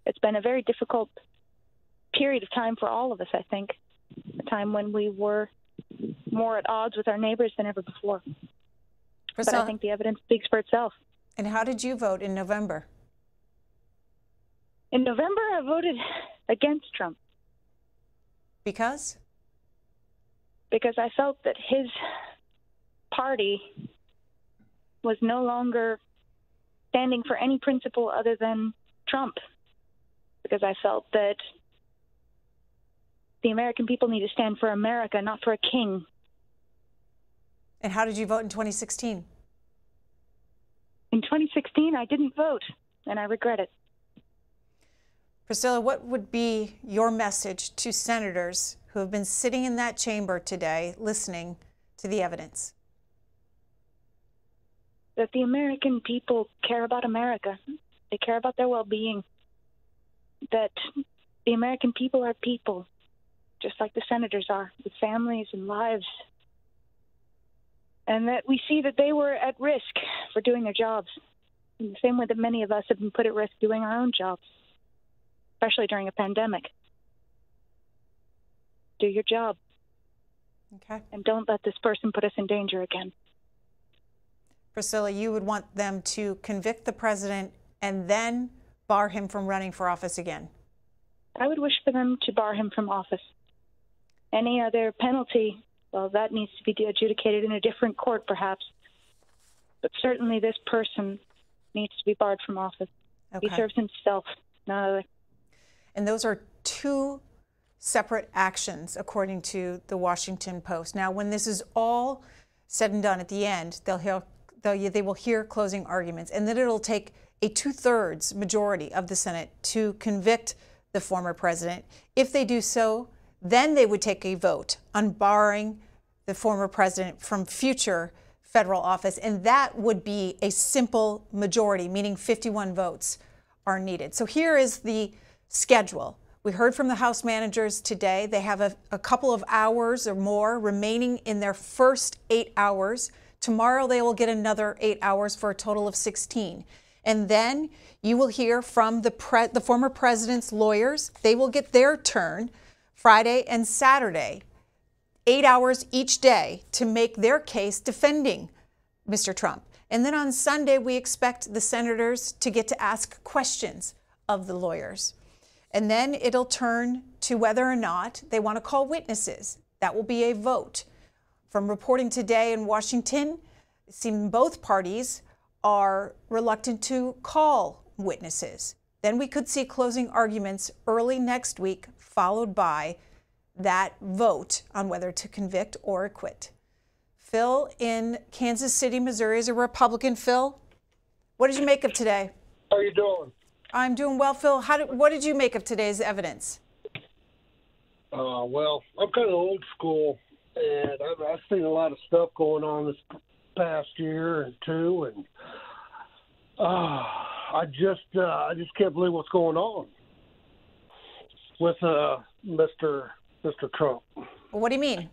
It's been a very difficult period of time for all of us, I think. A time when we were more at odds with our neighbors than ever before. but I think the evidence speaks for itself. And how did you vote in November? In November, I voted against Trump Because? Because I felt that his party was no longer standing for any principle other than Trump. Because I felt that the American people need to stand for America, not for a king. And how did you vote in 2016? In 2016, I didn't vote, and I regret it. Priscilla, what would be your message to senators who have been sitting in that chamber today listening to the evidence? That the American people care about America, they care about their well being, that the American people are people, just like the senators are, with families and lives. And that we see that they were at risk for doing their jobs, in the same way that many of us have been put at risk doing our own jobs, especially during a pandemic. Do your job. Okay. And don't let this person put us in danger again. Priscilla, you would want them to convict the president and then bar him from running for office again. I would wish for them to bar him from office. Any other penalty, well, that needs to be adjudicated in a different court, perhaps. But certainly this person needs to be barred from office. He serves himself, not. And those are two separate actions, according to the Washington Post. Now, when this is all said and done at the end, they'll hear, they'll, they will hear closing arguments, and then it'll take a two thirds majority of the Senate to convict the former president. If they do so, then they would take a vote on barring the former president from future federal office, and that would be a simple majority, meaning 51 votes are needed. So here is the schedule. We heard from the House managers today. They have a, a couple of hours or more remaining in their first eight hours. Tomorrow they will get another eight hours for a total of 16. And then you will hear from the, the former president's lawyers. They will get their turn Friday and Saturday, eight hours each day to make their case defending Mr. Trump. And then on Sunday, we expect the senators to get to ask questions of the lawyers. And then it'll turn to whether or not they want to call witnesses. That will be a vote. From reporting today in Washington, it seems both parties are reluctant to call witnesses. Then we could see closing arguments early next week, followed by that vote on whether to convict or acquit. Phil in Kansas City, Missouri is a Republican. Phil, what did you make of today? How are you doing? I'm doing well, Phil. How did, what did you make of today's evidence? Uh, well, I'm kind of old school, and I've, I've seen a lot of stuff going on this past year and two, and uh, I just uh, I just can't believe what's going on with uh, Mr. Mr. Trump. What do you mean?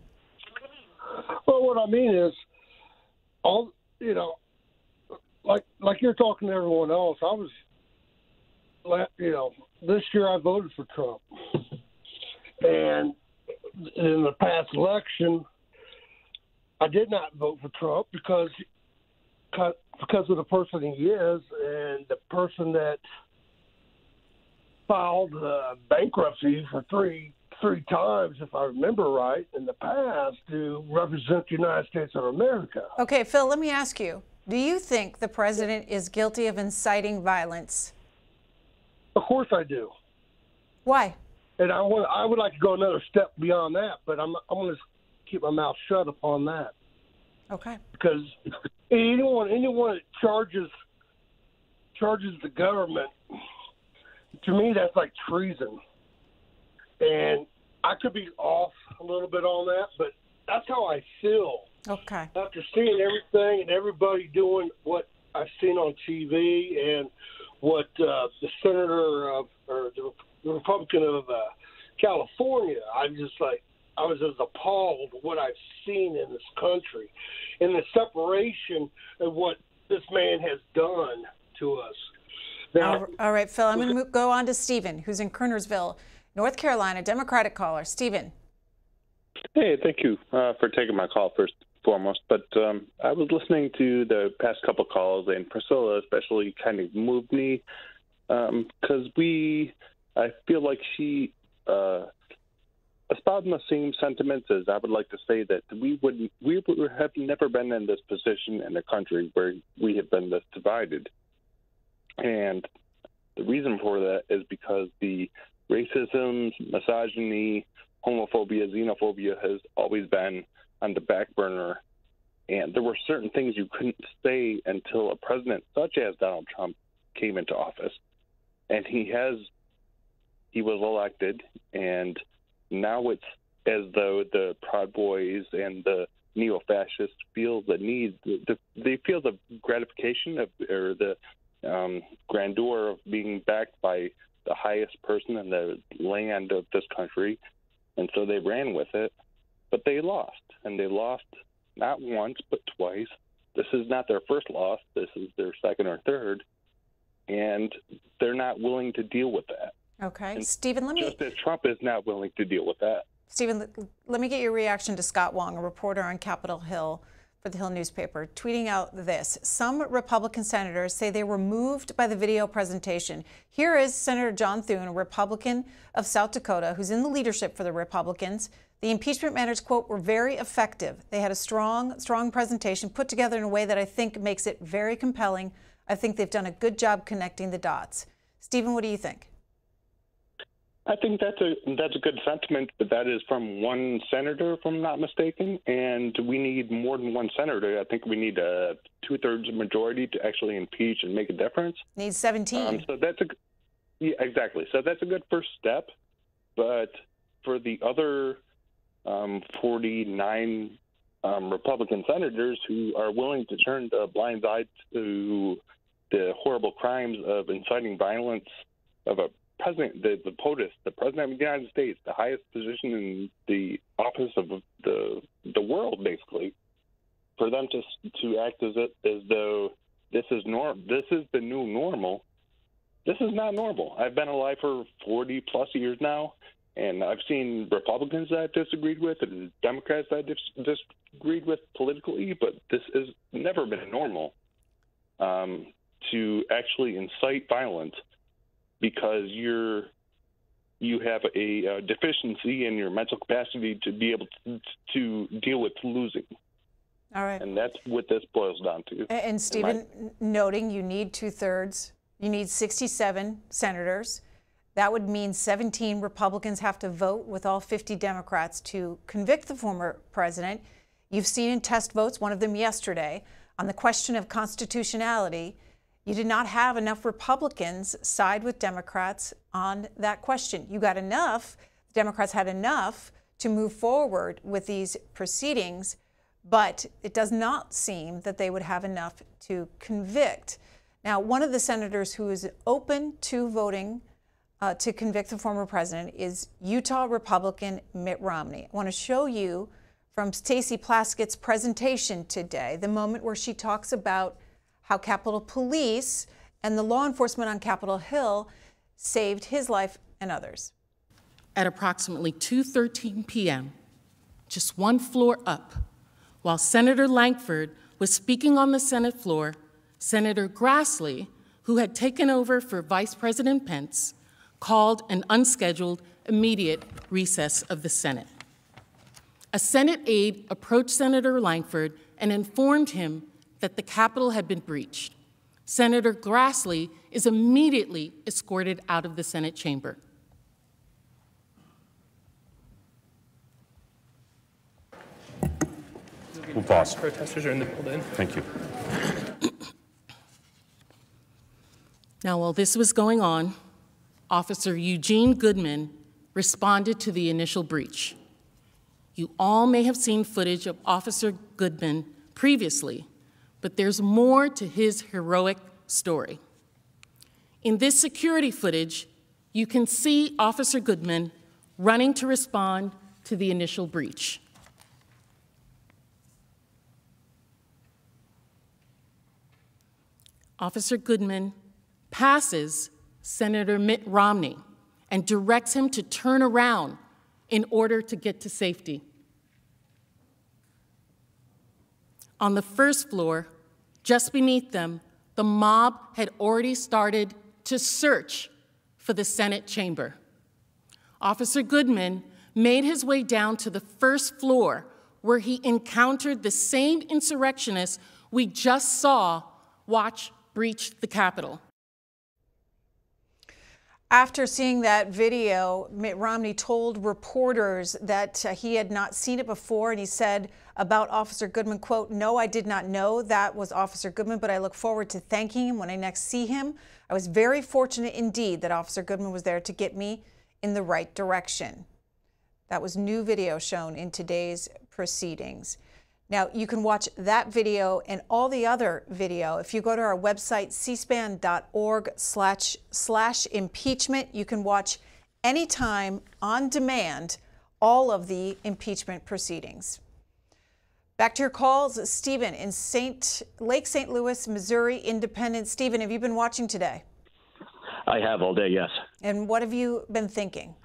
Well, what I mean is, all you know, like like you're talking to everyone else. I was, you know, this year I voted for Trump, and in the past election, I did not vote for Trump because because of the person he is and the person that filed uh, bankruptcy for three three times, if I remember right, in the past to represent the United States of America. Okay, Phil, let me ask you Do you think the president is guilty of inciting violence? Of course, I do. Why? And I want I would like to go another step beyond that, but I'm I'm going to keep my mouth shut upon that Okay. because anyone anyone that charges charges the government to me that's like treason and i could be off a little bit on that but that's how i feel Okay. after seeing everything and everybody doing what i've seen on tv and what uh, the senator of or the, the republican of uh, California, I'm just like, I was as appalled what I've seen in this country, in the separation of what this man has done to us. Now, all, all right, Phil, I'm going to go on to Stephen, who's in Kernersville, North Carolina, Democratic caller. Stephen. Hey, thank you uh, for taking my call first and foremost. But um, I was listening to the past couple calls, and Priscilla especially kind of moved me because um, we, I feel like she uh, espousing the same sentiments as I would like to say that we would we would have never been in this position in a country where we have been this divided, and the reason for that is because the racism, misogyny, homophobia, xenophobia has always been on the back burner, and there were certain things you couldn't say until a president such as Donald Trump came into office, and he has he was elected and now it's as though the Proud Boys and the neo-fascists feel the need, the, they feel the gratification of or the um, grandeur of being backed by the highest person in the land of this country, and so they ran with it, but they lost, and they lost not once but twice. This is not their first loss. This is their second or third, and they're not willing to deal with that. Okay, and Stephen, let me. Just as Trump is not willing to deal with that. Stephen, let me get your reaction to Scott Wong, a reporter on Capitol Hill for the Hill newspaper, tweeting out this. Some Republican senators say they were moved by the video presentation. Here is Senator John Thune, a Republican of South Dakota, who's in the leadership for the Republicans. The impeachment matters, quote, were very effective. They had a strong, strong presentation put together in a way that I think makes it very compelling. I think they've done a good job connecting the dots. Stephen, what do you think? I think that's a that's a good sentiment, but that is from one senator, if I'm not mistaken, and we need more than one senator. I think we need a two thirds majority to actually impeach and make a difference. Needs 17. Um, so that's a yeah, exactly. So that's a good first step, but for the other um, 49 um, Republican senators who are willing to turn a blind eye to the horrible crimes of inciting violence of a president, the, the POTUS, the president of the United States, the highest position in the office of the the world, basically, for them to to act as it as though this is norm, this is the new normal. This is not normal. I've been alive for 40 plus years now, and I've seen Republicans that I've disagreed with and Democrats that I've dis- disagreed with politically, but this has never been normal um, to actually incite violence because you're you have a, a deficiency in your mental capacity to be able to, to deal with losing. All right. And that's what this boils down to. And, and Stephen, my... noting you need two thirds, you need 67 senators. That would mean 17 Republicans have to vote with all 50 Democrats to convict the former president. You've seen in test votes, one of them yesterday, on the question of constitutionality. You did not have enough Republicans side with Democrats on that question. You got enough, the Democrats had enough to move forward with these proceedings, but it does not seem that they would have enough to convict. Now, one of the senators who is open to voting uh, to convict the former president is Utah Republican Mitt Romney. I want to show you from Stacey Plaskett's presentation today the moment where she talks about how Capitol Police and the law enforcement on Capitol Hill saved his life and others. At approximately 2:13 p.m., just one floor up, while Senator Lankford was speaking on the Senate floor, Senator Grassley, who had taken over for Vice President Pence, called an unscheduled immediate recess of the Senate. A Senate aide approached Senator Lankford and informed him that the Capitol had been breached. Senator Grassley is immediately escorted out of the Senate chamber. We'll pause. Protesters are in the building. Thank you. Now, while this was going on, Officer Eugene Goodman responded to the initial breach. You all may have seen footage of Officer Goodman previously but there's more to his heroic story. In this security footage, you can see Officer Goodman running to respond to the initial breach. Officer Goodman passes Senator Mitt Romney and directs him to turn around in order to get to safety. On the first floor, just beneath them, the mob had already started to search for the Senate chamber. Officer Goodman made his way down to the first floor where he encountered the same insurrectionists we just saw watch breach the Capitol. After seeing that video, Mitt Romney told reporters that uh, he had not seen it before, and he said about Officer Goodman, quote, no, I did not know that was Officer Goodman, but I look forward to thanking him when I next see him. I was very fortunate indeed that Officer Goodman was there to get me in the right direction. That was new video shown in today's proceedings. Now, you can watch that video and all the other video. If you go to our website, cspan.org slash, slash impeachment, you can watch anytime on demand all of the impeachment proceedings. Back to your calls. Stephen in St. Lake St. Louis, Missouri, Independent. Stephen, have you been watching today? I have all day, yes. And what have you been thinking?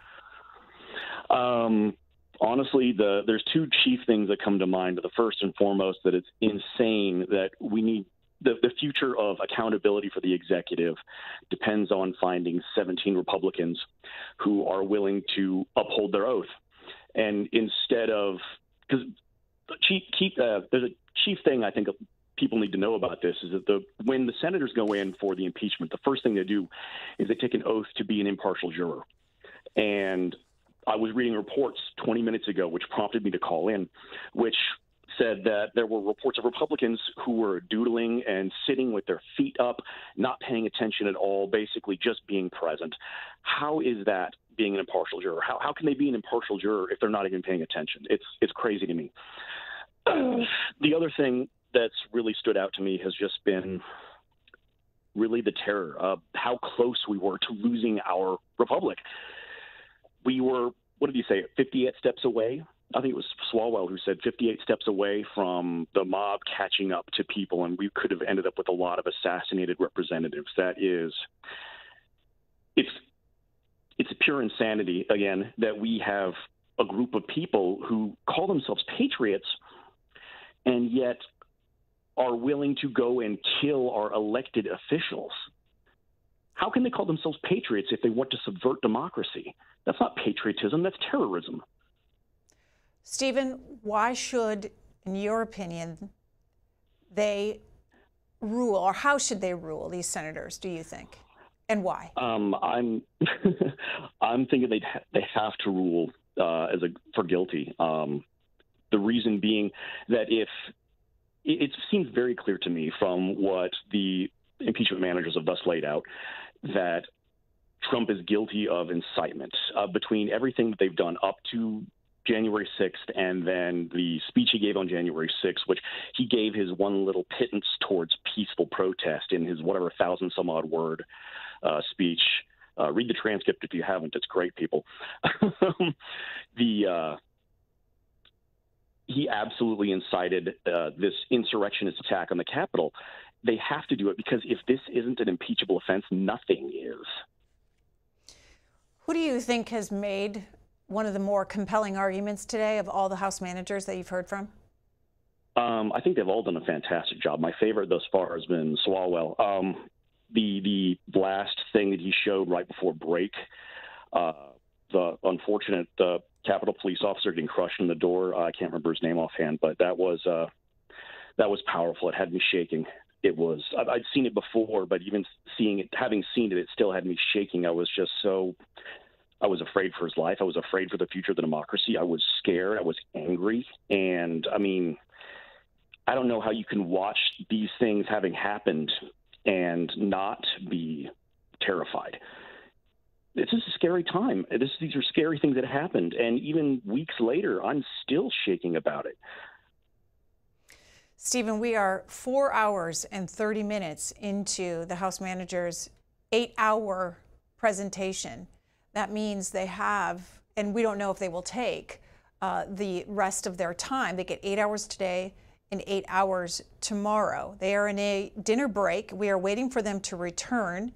Um, honestly, the there's two chief things that come to mind. The first and foremost that it's insane that we need the, the future of accountability for the executive depends on finding 17 Republicans who are willing to uphold their oath. And instead of because uh, there's a chief thing I think people need to know about this is that the when the senators go in for the impeachment, the first thing they do is they take an oath to be an impartial juror. And I was reading reports 20 minutes ago, which prompted me to call in, which said that there were reports of Republicans who were doodling and sitting with their feet up, not paying attention at all, basically just being present. How is that being an impartial juror? How, how can they be an impartial juror if they're not even paying attention? It's it's crazy to me. the other thing that's really stood out to me has just been really the terror of how close we were to losing our republic we were, what did you say, 58 steps away? I think it was Swalwell who said 58 steps away from the mob catching up to people, and we could have ended up with a lot of assassinated representatives. That is, it's it's pure insanity again that we have a group of people who call themselves patriots, and yet are willing to go and kill our elected officials. How can they call themselves patriots if they want to subvert democracy? That's not patriotism, that's terrorism. Stephen, why should, in your opinion, they rule, or how should they rule these senators, do you think? And why? Um, I'm I'm thinking they ha- they have to rule uh, as a for guilty. Um, the reason being that if it, it seems very clear to me from what the impeachment managers have thus laid out that Trump is guilty of incitement uh, between everything that they've done up to January 6th and then the speech he gave on January 6th, which he gave his one little pittance towards peaceful protest in his whatever thousand some odd word uh, speech. Uh, read the transcript if you haven't. It's great, people. the uh, he absolutely incited uh, this insurrectionist attack on the Capitol. They have to do it because if this isn't an impeachable offense, nothing is. Who do you think has made one of the more compelling arguments today of all the House managers that you've heard from? Um, I think they've all done a fantastic job. My favorite thus far has been Swalwell. Um, the the last thing that he showed right before break, uh, the unfortunate uh, Capitol Police officer getting crushed in the door. Uh, I can't remember his name offhand, but that was uh, that was powerful. It had me shaking it was I'd seen it before, but even seeing it, having seen it, it still had me shaking. I was just so I was afraid for his life. I was afraid for the future of the democracy. I was scared. I was angry, and I mean, I don't know how you can watch these things having happened and not be terrified. This is a scary time. This, these are scary things that happened, and even weeks later, I'm still shaking about it. Stephen, we are four hours and 30 minutes into the House manager's eight hour presentation. That means they have and we don't know if they will take uh, the rest of their time. They get eight hours today and eight hours tomorrow. They are in a dinner break. We are waiting for them to return.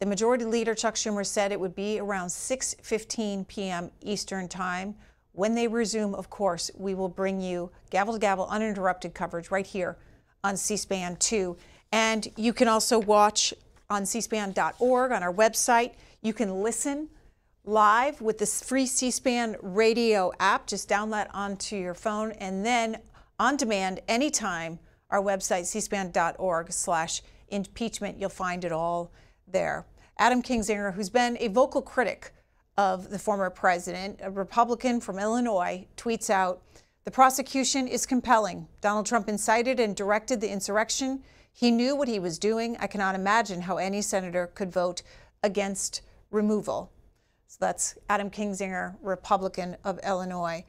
The majority leader Chuck Schumer said it would be around 6:15 p.m. Eastern Time. When they resume, of course, we will bring you gavel to gavel uninterrupted coverage right here on C-SPAN 2. And you can also watch on cspan.org on our website. You can listen live with this free C-SPAN radio app. Just download onto your phone and then on demand anytime. Our website, cspan.org slash impeachment. You'll find it all there. Adam Kinzinger, who's been a vocal critic of the former president, a Republican from Illinois, tweets out, the prosecution is compelling. Donald Trump incited and directed the insurrection. He knew what he was doing. I cannot imagine how any senator could vote against removal. So that's Adam Kinzinger, Republican of Illinois.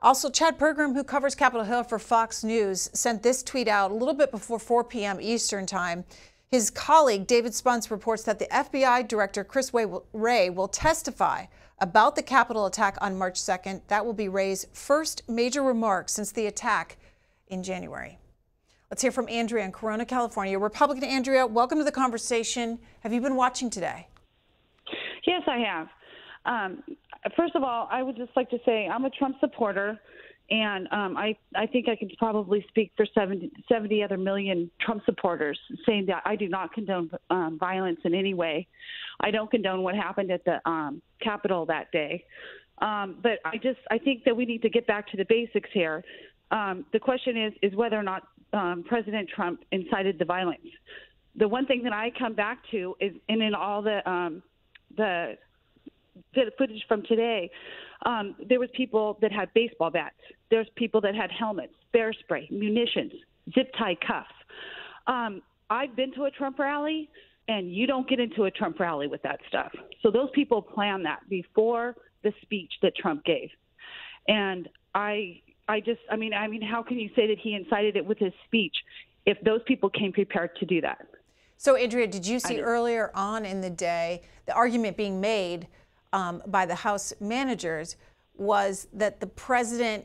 Also, Chad Pergram, who covers Capitol Hill for Fox News, sent this tweet out a little bit before 4 p.m. Eastern Time. His colleague, David Spunt, reports that the FBI Director Chris Wray will testify about the Capitol attack on March 2nd. That will be Wray's first major remark since the attack in January. Let's hear from Andrea in Corona, California. Republican Andrea, welcome to the conversation. Have you been watching today? Yes, I have. Um, first of all, I would just like to say I'm a Trump supporter, and um, I I think I can probably speak for 70, 70 other million Trump supporters, saying that I do not condone um, violence in any way. I don't condone what happened at the um, Capitol that day. Um, but I just I think that we need to get back to the basics here. Um, the question is is whether or not um, President Trump incited the violence. The one thing that I come back to is, and in all the um, the footage from today, um, there was people that had baseball bats. There's people that had helmets, bear spray, munitions, zip tie cuffs. Um, I've been to a Trump rally, and you don't get into a Trump rally with that stuff. So those people planned that before the speech that Trump gave, and I, I just, I mean, I mean, how can you say that he incited it with his speech if those people came prepared to do that? So, Andrea, did you see earlier on in the day the argument being made um, by the House managers was that the president,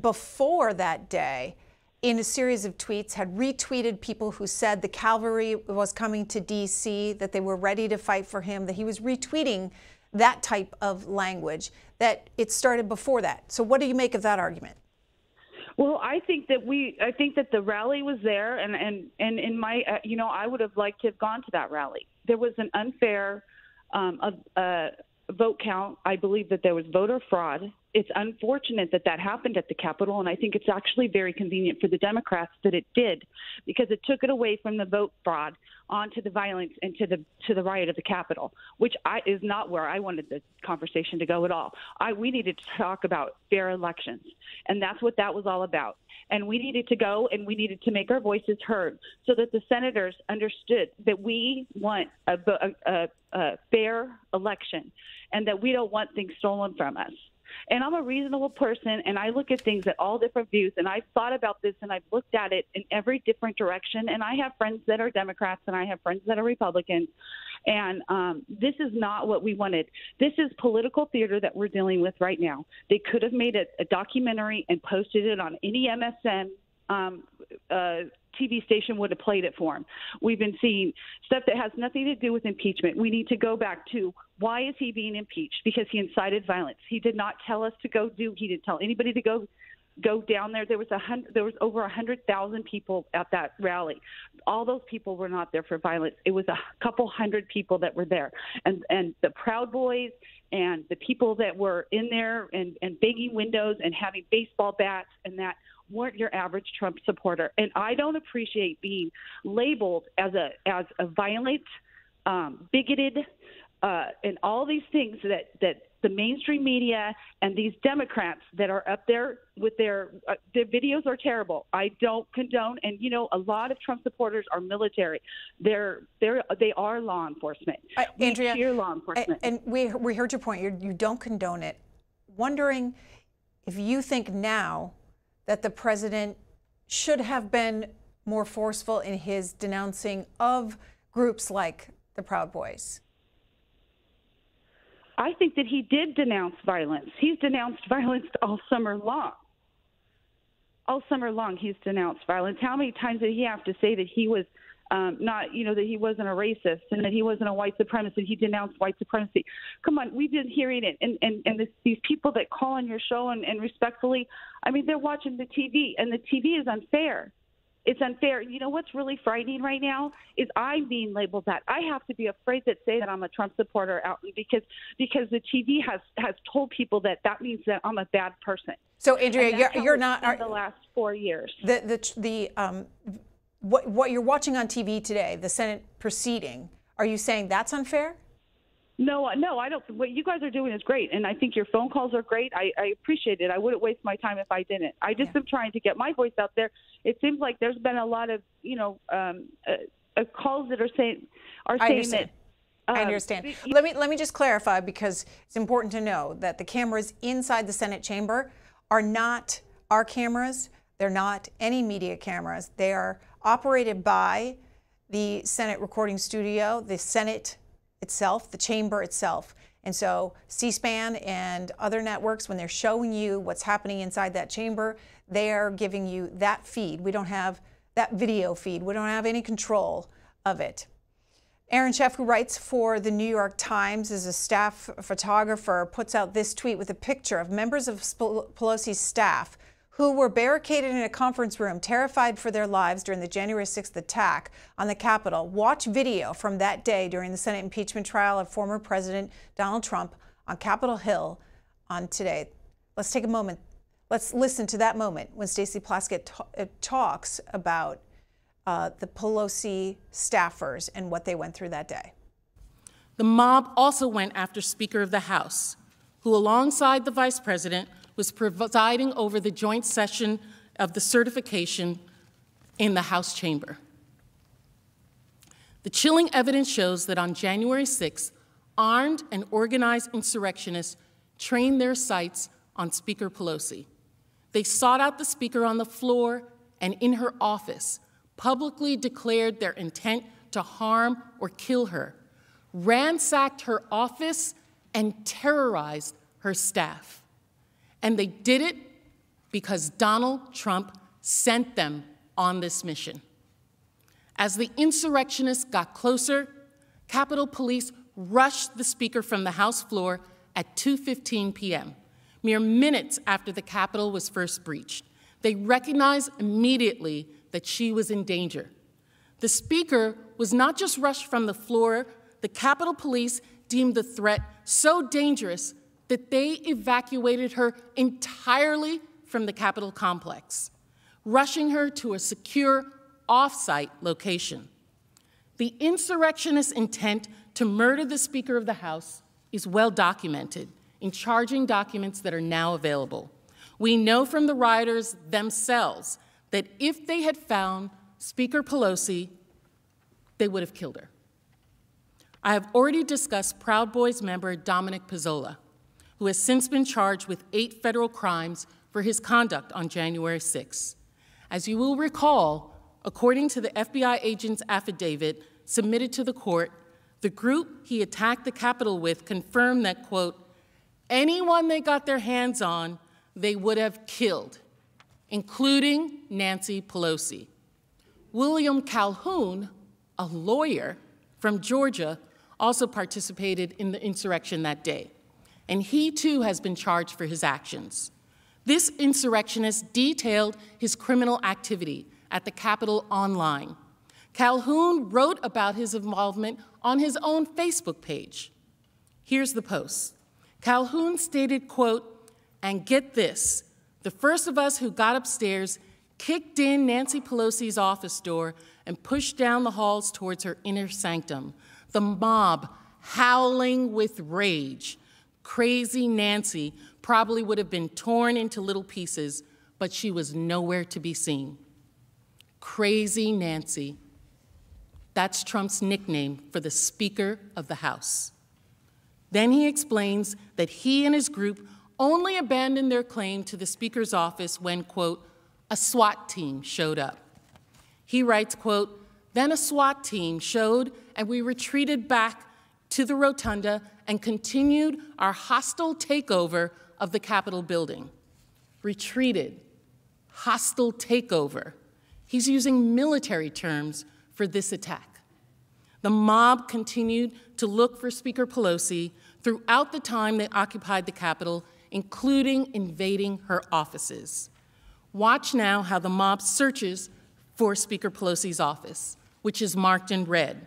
before that day, in a series of tweets, had retweeted people who said the cavalry was coming to D.C., that they were ready to fight for him, that he was retweeting that type of language, that it started before that. So, what do you make of that argument? Well, I think that we, I think that the rally was there, and and and in my, uh, you know, I would have liked to have gone to that rally. There was an unfair, um, uh, vote count. I believe that there was voter fraud. It's unfortunate that that happened at the Capitol, and I think it's actually very convenient for the Democrats that it did, because it took it away from the vote fraud onto the violence and to the to the riot of the Capitol, which I, is not where I wanted the conversation to go at all. I we needed to talk about fair elections, and that's what that was all about. And we needed to go and we needed to make our voices heard so that the senators understood that we want a, a, a, a fair election and that we don't want things stolen from us. And I'm a reasonable person and I look at things at all different views and I've thought about this and I've looked at it in every different direction. And I have friends that are Democrats and I have friends that are Republicans. And um, this is not what we wanted. This is political theater that we're dealing with right now. They could have made a, a documentary and posted it on any MSN um, uh, TV station would have played it for him. We've been seeing stuff that has nothing to do with impeachment. We need to go back to why is he being impeached? Because he incited violence. He did not tell us to go do. He didn't tell anybody to go go down there. There was a hundred. There was over a hundred thousand people at that rally. All those people were not there for violence. It was a couple hundred people that were there, and and the Proud Boys and the people that were in there and and banging windows and having baseball bats and that weren't your average Trump supporter. And I don't appreciate being labeled as a as a violent, um, bigoted, uh, and all these things that that the mainstream media and these Democrats that are up there with their uh, their videos are terrible. I don't condone, and you know, a lot of Trump supporters are military. They're they're they are law enforcement. Uh, Andrea, cheer law enforcement, and we we heard your point. You're, you do not condone it. Wondering if you think now that the president should have been more forceful in his denouncing of groups like the Proud Boys? I think that he did denounce violence. He's denounced violence all summer long. All summer long, he's denounced violence. How many times did he have to say that he was um, not, you know, that he wasn't a racist and that he wasn't a white supremacist? He denounced white supremacy. Come on, we've been hearing it. And, and, and this, these people that call on your show and, and respectfully, I mean, they're watching the TV, and the TV is unfair it's unfair. You know what's really frightening right now is I'm being labeled that. I have to be afraid to say that I'm a Trump supporter out because because the TV has has told people that that means that I'm a bad person. So Andrea, you're, you're not are, the last four years. The the the um what what you're watching on TV today, the Senate proceeding. Are you saying that's unfair? No, no, I don't. What you guys are doing is great, and I think your phone calls are great. I, I appreciate it. I wouldn't waste my time if I didn't. I just yeah. am trying to get my voice out there. It seems like there's been a lot of, you know, um, uh, uh, calls that are saying are saying that. Um, I understand. let me let me just clarify because it's important to know that the cameras inside the Senate chamber are not our cameras. They're not any media cameras. They are operated by the Senate recording studio, the Senate itself, the chamber itself. And so C-SPAN and other networks, when they're showing you what's happening inside that chamber, they are giving you that feed. We don't have that video feed. We don't have any control of it. Erin Schaff, who writes for the New York Times, as a staff photographer, puts out this tweet with a picture of members of Pelosi's staff who were barricaded in a conference room, terrified for their lives during the January 6th attack on the Capitol. Watch video from that day during the Senate impeachment trial of former President Donald Trump on Capitol Hill on today. Let's take a moment. Let's listen to that moment when Stacey Plaskett uh, talks about uh, the Pelosi staffers and what they went through that day. The mob also went after Speaker of the House, who, alongside the Vice President, was presiding over the joint session of the certification in the House chamber. The chilling evidence shows that on January 6, armed and organized insurrectionists trained their sights on Speaker Pelosi. They sought out the Speaker on the floor and in her office, publicly declared their intent to harm or kill her, ransacked her office, and terrorized her staff. And they did it because Donald Trump sent them on this mission. As the insurrectionists got closer, Capitol Police rushed the speaker from the House floor at 2:15 p.m., mere minutes after the Capitol was first breached. They recognized immediately that she was in danger. The speaker was not just rushed from the floor, the Capitol Police deemed the threat so dangerous that they evacuated her entirely from the Capitol complex, rushing her to a secure off-site location. The insurrectionist intent to murder the Speaker of the House is well documented in charging documents that are now available. We know from the rioters themselves that if they had found Speaker Pelosi, they would have killed her. I have already discussed Proud Boys member Dominic Pezzola who has since been charged with eight federal crimes for his conduct on January 6. As you will recall, according to the FBI agent's affidavit submitted to the court, the group he attacked the Capitol with confirmed that, quote, anyone they got their hands on, they would have killed, including Nancy Pelosi. William Calhoun, a lawyer from Georgia, also participated in the insurrection that day and he too has been charged for his actions. This insurrectionist detailed his criminal activity at the Capitol online. Calhoun wrote about his involvement on his own Facebook page. Here's the post. Calhoun stated, quote, and get this, the first of us who got upstairs kicked in Nancy Pelosi's office door and pushed down the halls towards her inner sanctum. The mob, howling with rage, Crazy Nancy probably would have been torn into little pieces, but she was nowhere to be seen. Crazy Nancy. That's Trump's nickname for the Speaker of the House. Then he explains that he and his group only abandoned their claim to the Speaker's office when, quote, a SWAT team showed up. He writes, quote, then a SWAT team showed and we retreated back to the rotunda and continued our hostile takeover of the Capitol building. Retreated, hostile takeover. He's using military terms for this attack. The mob continued to look for Speaker Pelosi throughout the time they occupied the Capitol, including invading her offices. Watch now how the mob searches for Speaker Pelosi's office, which is marked in red,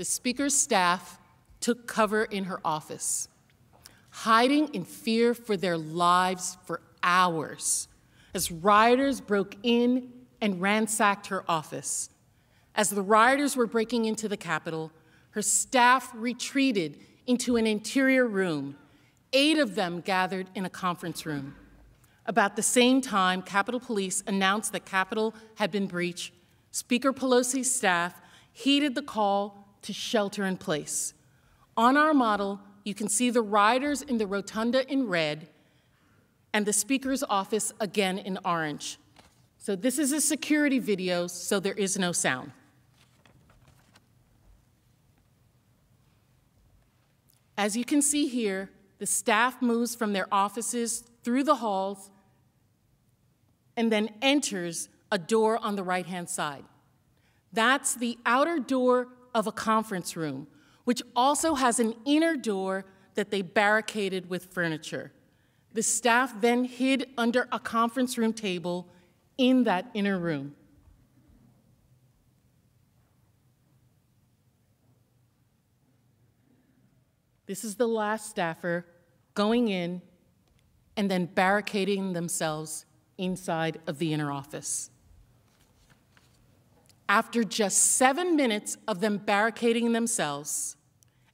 the Speaker's staff took cover in her office, hiding in fear for their lives for hours as rioters broke in and ransacked her office. As the rioters were breaking into the Capitol, her staff retreated into an interior room. Eight of them gathered in a conference room. About the same time, Capitol Police announced that Capitol had been breached. Speaker Pelosi's staff heeded the call to shelter in place. On our model, you can see the riders in the rotunda in red and the speaker's office again in orange. So this is a security video, so there is no sound. As you can see here, the staff moves from their offices through the halls and then enters a door on the right-hand side. That's the outer door of a conference room, which also has an inner door that they barricaded with furniture. The staff then hid under a conference room table in that inner room. This is the last staffer going in and then barricading themselves inside of the inner office. After just seven minutes of them barricading themselves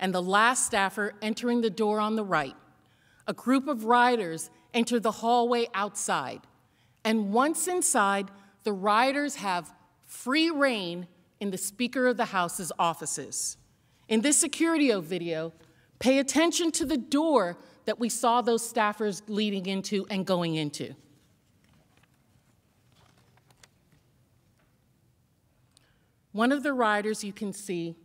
and the last staffer entering the door on the right, a group of rioters enter the hallway outside. And once inside, the rioters have free reign in the Speaker of the House's offices. In this security video, pay attention to the door that we saw those staffers leading into and going into. One of the riders you can see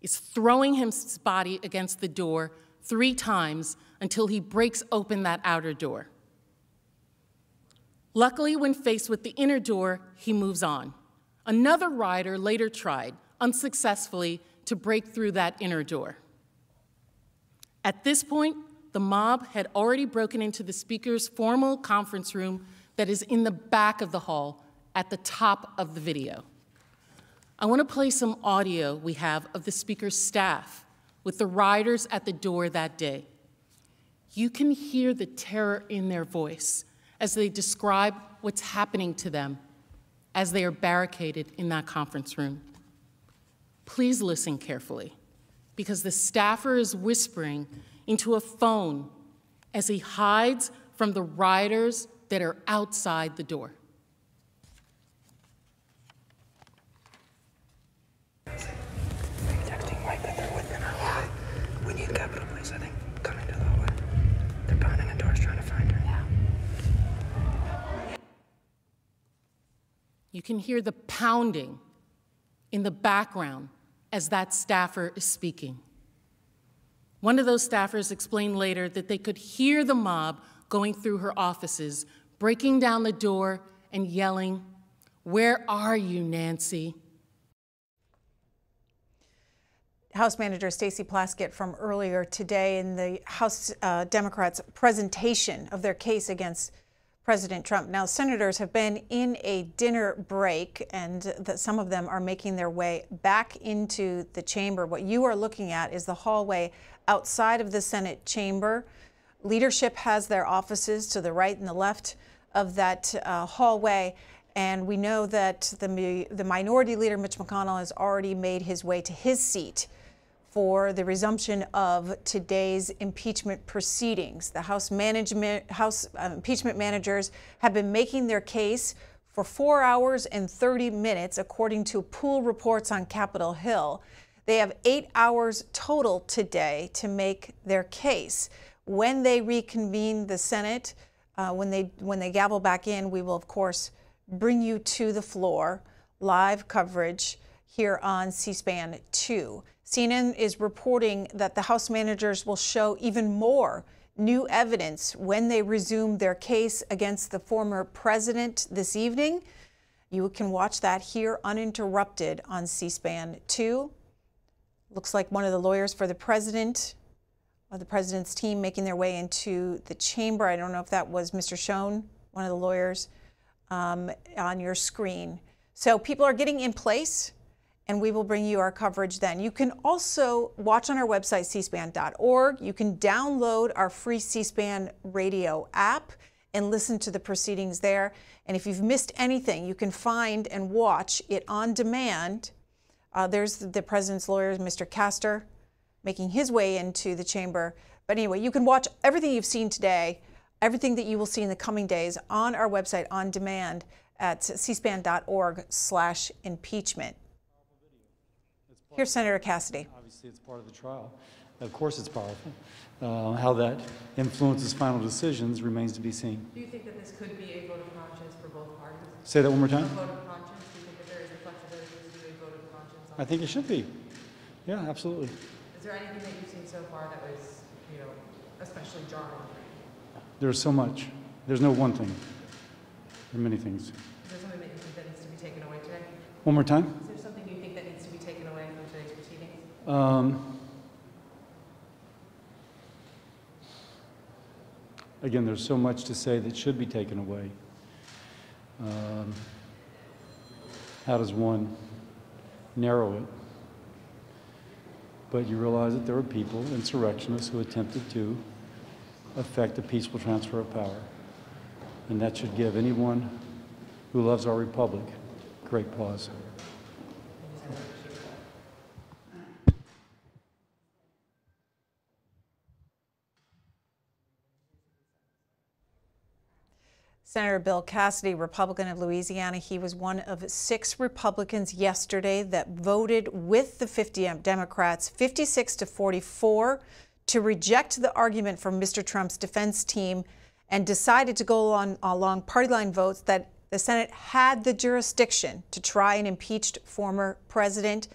is throwing his body against the door three times until he breaks open that outer door. Luckily, when faced with the inner door, he moves on. Another rider later tried, unsuccessfully, to break through that inner door. At this point, the mob had already broken into the speaker's formal conference room that is in the back of the hall at the top of the video. I want to play some audio we have of the speaker's staff with the riders at the door that day. You can hear the terror in their voice as they describe what's happening to them as they are barricaded in that conference room. Please listen carefully because the staffer is whispering into a phone as he hides from the riders that are outside the door. You can hear the pounding in the background as that staffer is speaking. One of those staffers explained later that they could hear the mob going through her offices, breaking down the door and yelling, Where are you, Nancy? House Manager Stacey Plaskett from earlier today in the House uh, Democrats' presentation of their case against President Trump. Now, senators have been in a dinner break, and that some of them are making their way back into the chamber. What you are looking at is the hallway outside of the Senate chamber. Leadership has their offices to the right and the left of that uh, hallway. And we know that the, the minority leader, Mitch McConnell, has already made his way to his seat for the resumption of today's impeachment proceedings. The House management House uh, impeachment managers have been making their case for 4 hours and 30 minutes according to pool reports on Capitol Hill. They have 8 hours total today to make their case. When they reconvene the Senate, uh, when they when they gavel back in, we will of course bring you to the floor live coverage here on C-SPAN 2. CNN is reporting that the House managers will show even more new evidence when they resume their case against the former president this evening. You can watch that here uninterrupted on C SPAN 2. Looks like one of the lawyers for the president, or the president's team, making their way into the chamber. I don't know if that was Mr. Schoen, one of the lawyers, um, on your screen. So people are getting in place and we will bring you our coverage then. You can also watch on our website, cspan.org. You can download our free C-SPAN radio app and listen to the proceedings there. And if you've missed anything, you can find and watch it on demand. Uh, there's the president's lawyer, Mr. Castor, making his way into the chamber. But anyway, you can watch everything you've seen today, everything that you will see in the coming days on our website on demand at cspan.org slash impeachment. Here's Senator Cassidy. Obviously, it's part of the trial. Of course, it's powerful. Uh, how that influences final decisions remains to be seen. Do you think that this could be a vote of conscience for both parties? Say that one more time. A vote of conscience? Do you think that there is a flexibility to a vote of conscience? I think it should be. Yeah, absolutely. Is there anything that you've seen so far that was, you know, especially jarring? There's so much. There's no one thing. There are many things. Is there something that you think that needs to be taken away today? One more time. Is there something you think that needs to be taken away from today's proceedings? Um, again, there's so much to say that should be taken away. Um, how does one narrow it? But you realize that there were people, insurrectionists, who attempted to affect a peaceful transfer of power. And that should give anyone who loves our republic great pause. Senator Bill Cassidy, Republican of Louisiana, he was one of six Republicans yesterday that voted with the 50 Democrats, 56 to 44, to reject the argument from Mr. Trump's defense team and decided to go on along party line votes that the Senate had the jurisdiction to try and impeach former president.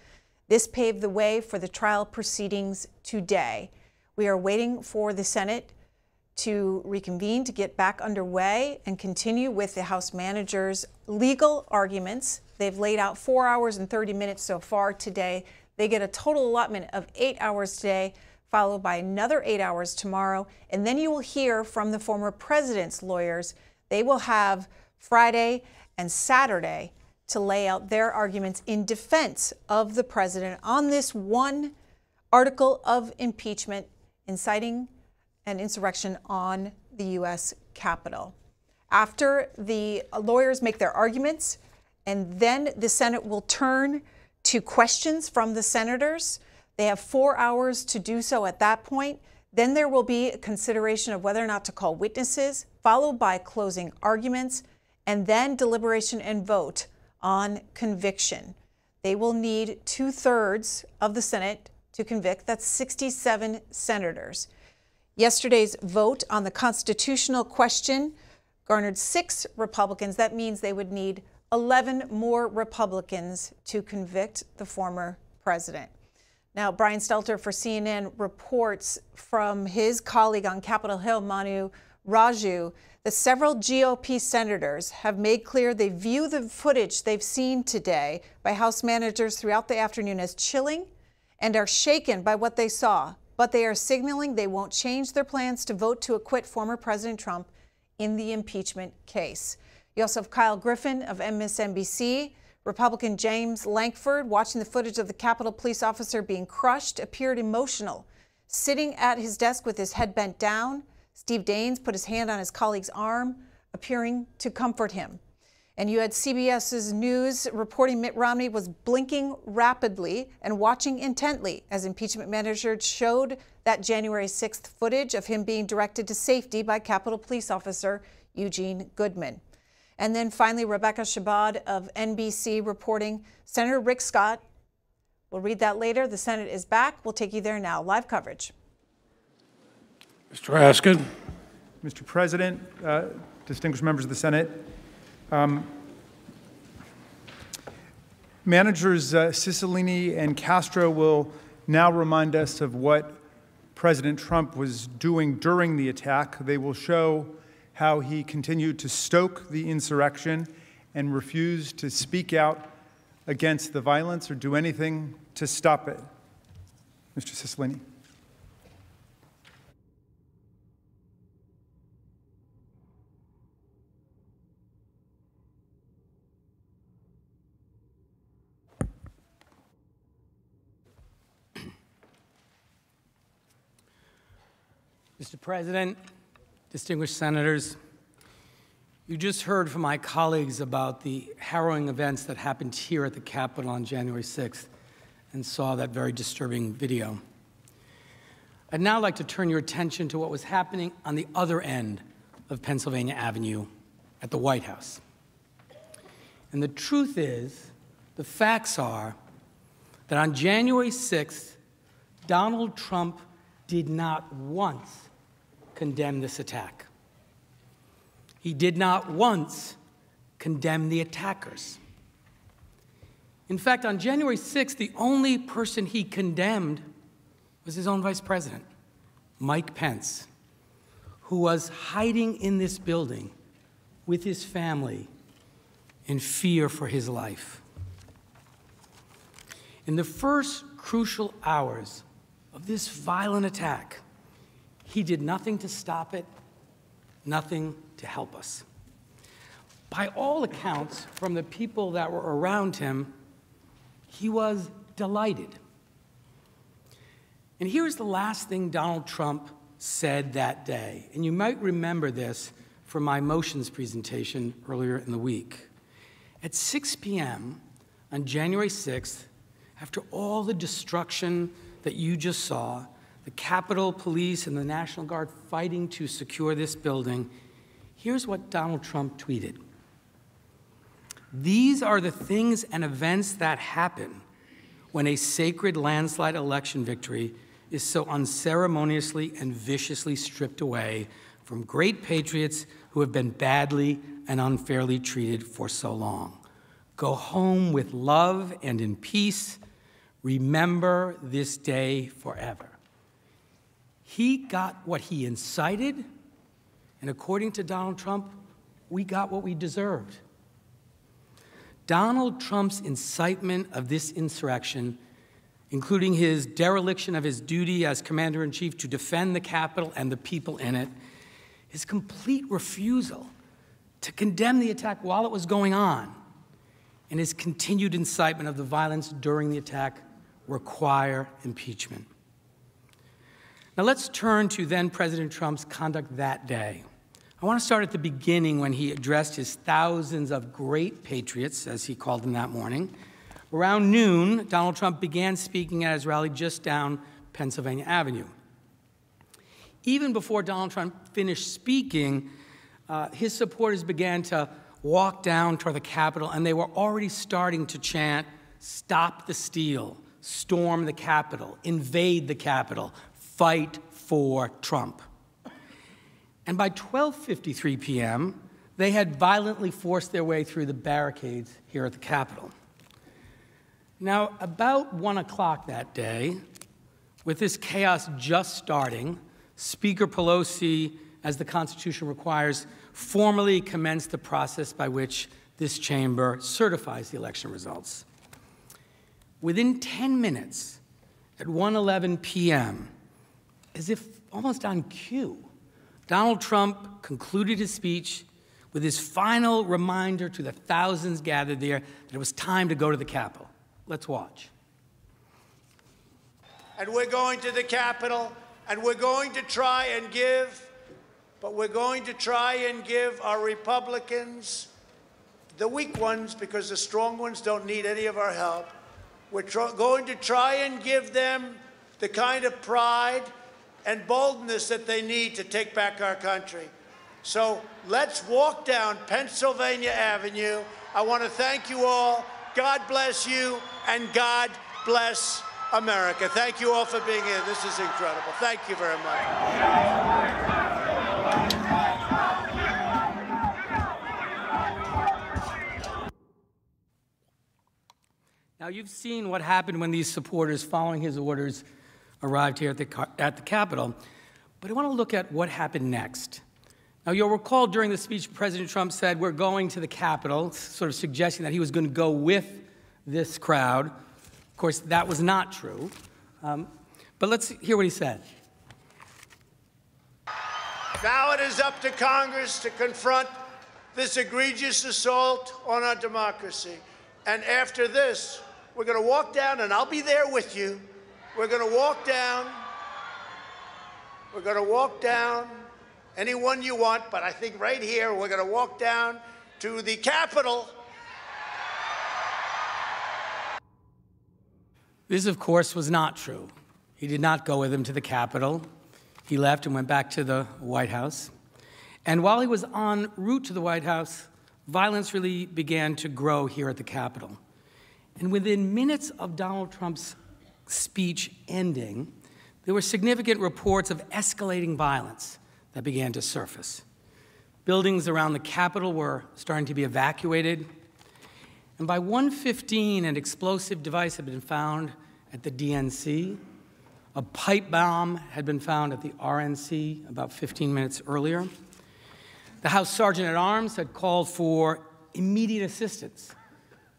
This paved the way for the trial proceedings today. We are waiting for the Senate to reconvene to get back underway and continue with the House manager's legal arguments. They've laid out four hours and 30 minutes so far today. They get a total allotment of eight hours today, followed by another eight hours tomorrow. And then you will hear from the former president's lawyers. They will have Friday and Saturday to lay out their arguments in defense of the president on this one article of impeachment inciting an insurrection on the U.S. Capitol. After the lawyers make their arguments, and then the Senate will turn to questions from the senators. They have four hours to do so at that point. Then there will be a consideration of whether or not to call witnesses, followed by closing arguments, and then deliberation and vote on conviction. They will need two thirds of the Senate to convict. That's 67 senators. Yesterday's vote on the constitutional question garnered six Republicans. That means they would need 11 more Republicans to convict the former president. Now, Brian Stelter for CNN reports from his colleague on Capitol Hill, Manu Raju, that several GOP senators have made clear they view the footage they've seen today by House managers throughout the afternoon as chilling and are shaken by what they saw but they are signaling they won't change their plans to vote to acquit former President Trump in the impeachment case. You also have Kyle Griffin of MSNBC. Republican James Lankford, watching the footage of the Capitol police officer being crushed, appeared emotional, sitting at his desk with his head bent down. Steve Daines put his hand on his colleague's arm, appearing to comfort him. And you had CBS's news reporting Mitt Romney was blinking rapidly and watching intently as impeachment managers showed that January 6th footage of him being directed to safety by Capitol Police Officer Eugene Goodman. And then finally, Rebecca Shabad of NBC reporting Senator Rick Scott. We'll read that later. The Senate is back. We'll take you there now. Live coverage. Mr. Raskin. Mr. President, uh, distinguished members of the Senate, um, managers uh, Cicilline and Castro will now remind us of what President Trump was doing during the attack. They will show how he continued to stoke the insurrection and refused to speak out against the violence or do anything to stop it. Mr. Cicilline. Mr. President, distinguished senators, you just heard from my colleagues about the harrowing events that happened here at the Capitol on January 6th and saw that very disturbing video. I'd now like to turn your attention to what was happening on the other end of Pennsylvania Avenue at the White House. And the truth is, the facts are that on January 6th, Donald Trump did not once condemn this attack. He did not once condemn the attackers. In fact, on January 6th, the only person he condemned was his own vice president, Mike Pence, who was hiding in this building with his family in fear for his life. In the first crucial hours of this violent attack, he did nothing to stop it, nothing to help us. By all accounts, from the people that were around him, he was delighted. And here's the last thing Donald Trump said that day. And you might remember this from my motions presentation earlier in the week. At 6 p.m. on January 6th, after all the destruction that you just saw, the Capitol Police and the National Guard fighting to secure this building, here's what Donald Trump tweeted These are the things and events that happen when a sacred landslide election victory is so unceremoniously and viciously stripped away from great patriots who have been badly and unfairly treated for so long. Go home with love and in peace. Remember this day forever. He got what he incited, and according to Donald Trump, we got what we deserved. Donald Trump's incitement of this insurrection, including his dereliction of his duty as commander in chief to defend the Capitol and the people in it, his complete refusal to condemn the attack while it was going on, and his continued incitement of the violence during the attack require impeachment. Now let's turn to then President Trump's conduct that day. I want to start at the beginning when he addressed his thousands of great patriots, as he called them that morning. Around noon, Donald Trump began speaking at his rally just down Pennsylvania Avenue. Even before Donald Trump finished speaking, uh, his supporters began to walk down toward the Capitol, and they were already starting to chant, Stop the steal, storm the Capitol, invade the Capitol, fight for Trump. And by 12:53 p.m., they had violently forced their way through the barricades here at the Capitol. Now, about one o'clock that day, with this chaos just starting, Speaker Pelosi, as the Constitution requires, formally commenced the process by which this chamber certifies the election results. Within 10 minutes, at 1:11 p.m., as if almost on cue, Donald Trump concluded his speech with his final reminder to the thousands gathered there that it was time to go to the Capitol. Let's watch. And we're going to the Capitol, and we're going to try and give, but we're going to try and give our Republicans the weak ones because the strong ones don't need any of our help. We're going to try and give them the kind of pride and boldness that they need to take back our country. So let's walk down Pennsylvania Avenue. I want to thank you all. God bless you, and God bless America. Thank you all for being here. This is incredible. Thank you very much. Now, you've seen what happened when these supporters, following his orders, arrived here at the, at the Capitol. But I want to look at what happened next. Now, you'll recall during the speech, President Trump said, We're going to the Capitol, sort of suggesting that he was going to go with this crowd. Of course, that was not true. Um, but let's hear what he said. Now it is up to Congress to confront this egregious assault on our democracy. And after this, we're going to walk down, and I'll be there with you. We're going to walk down. We're going to walk down anyone you want, but I think right here, we're going to walk down to the Capitol. This, of course, was not true. He did not go with him to the Capitol. He left and went back to the White House. And while he was en route to the White House, violence really began to grow here at the Capitol. And within minutes of Donald Trump's speech ending, there were significant reports of escalating violence that began to surface. Buildings around the Capitol were starting to be evacuated. And by 1:15, an explosive device had been found at the DNC. A pipe bomb had been found at the RNC about 15 minutes earlier. The House Sergeant at Arms had called for immediate assistance.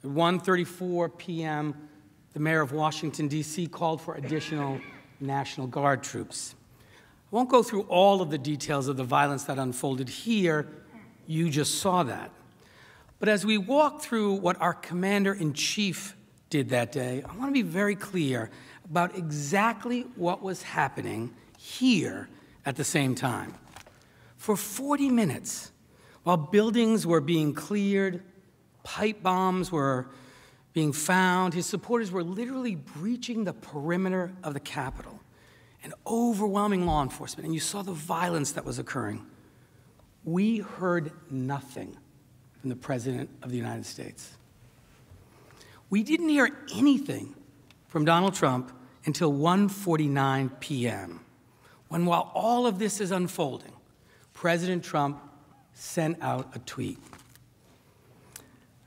At 1:34 p.m., the mayor of Washington D.C. called for additional National Guard troops. I won't go through all of the details of the violence that unfolded here. You just saw that. But as we walk through what our commander in chief did that day, I want to be very clear about exactly what was happening here at the same time. For 40 minutes, while buildings were being cleared, pipe bombs were being found, his supporters were literally breaching the perimeter of the Capitol and overwhelming law enforcement, and you saw the violence that was occurring. We heard nothing from the President of the United States. We didn't hear anything from Donald Trump until 1:49 p.m. when while all of this is unfolding, President Trump sent out a tweet.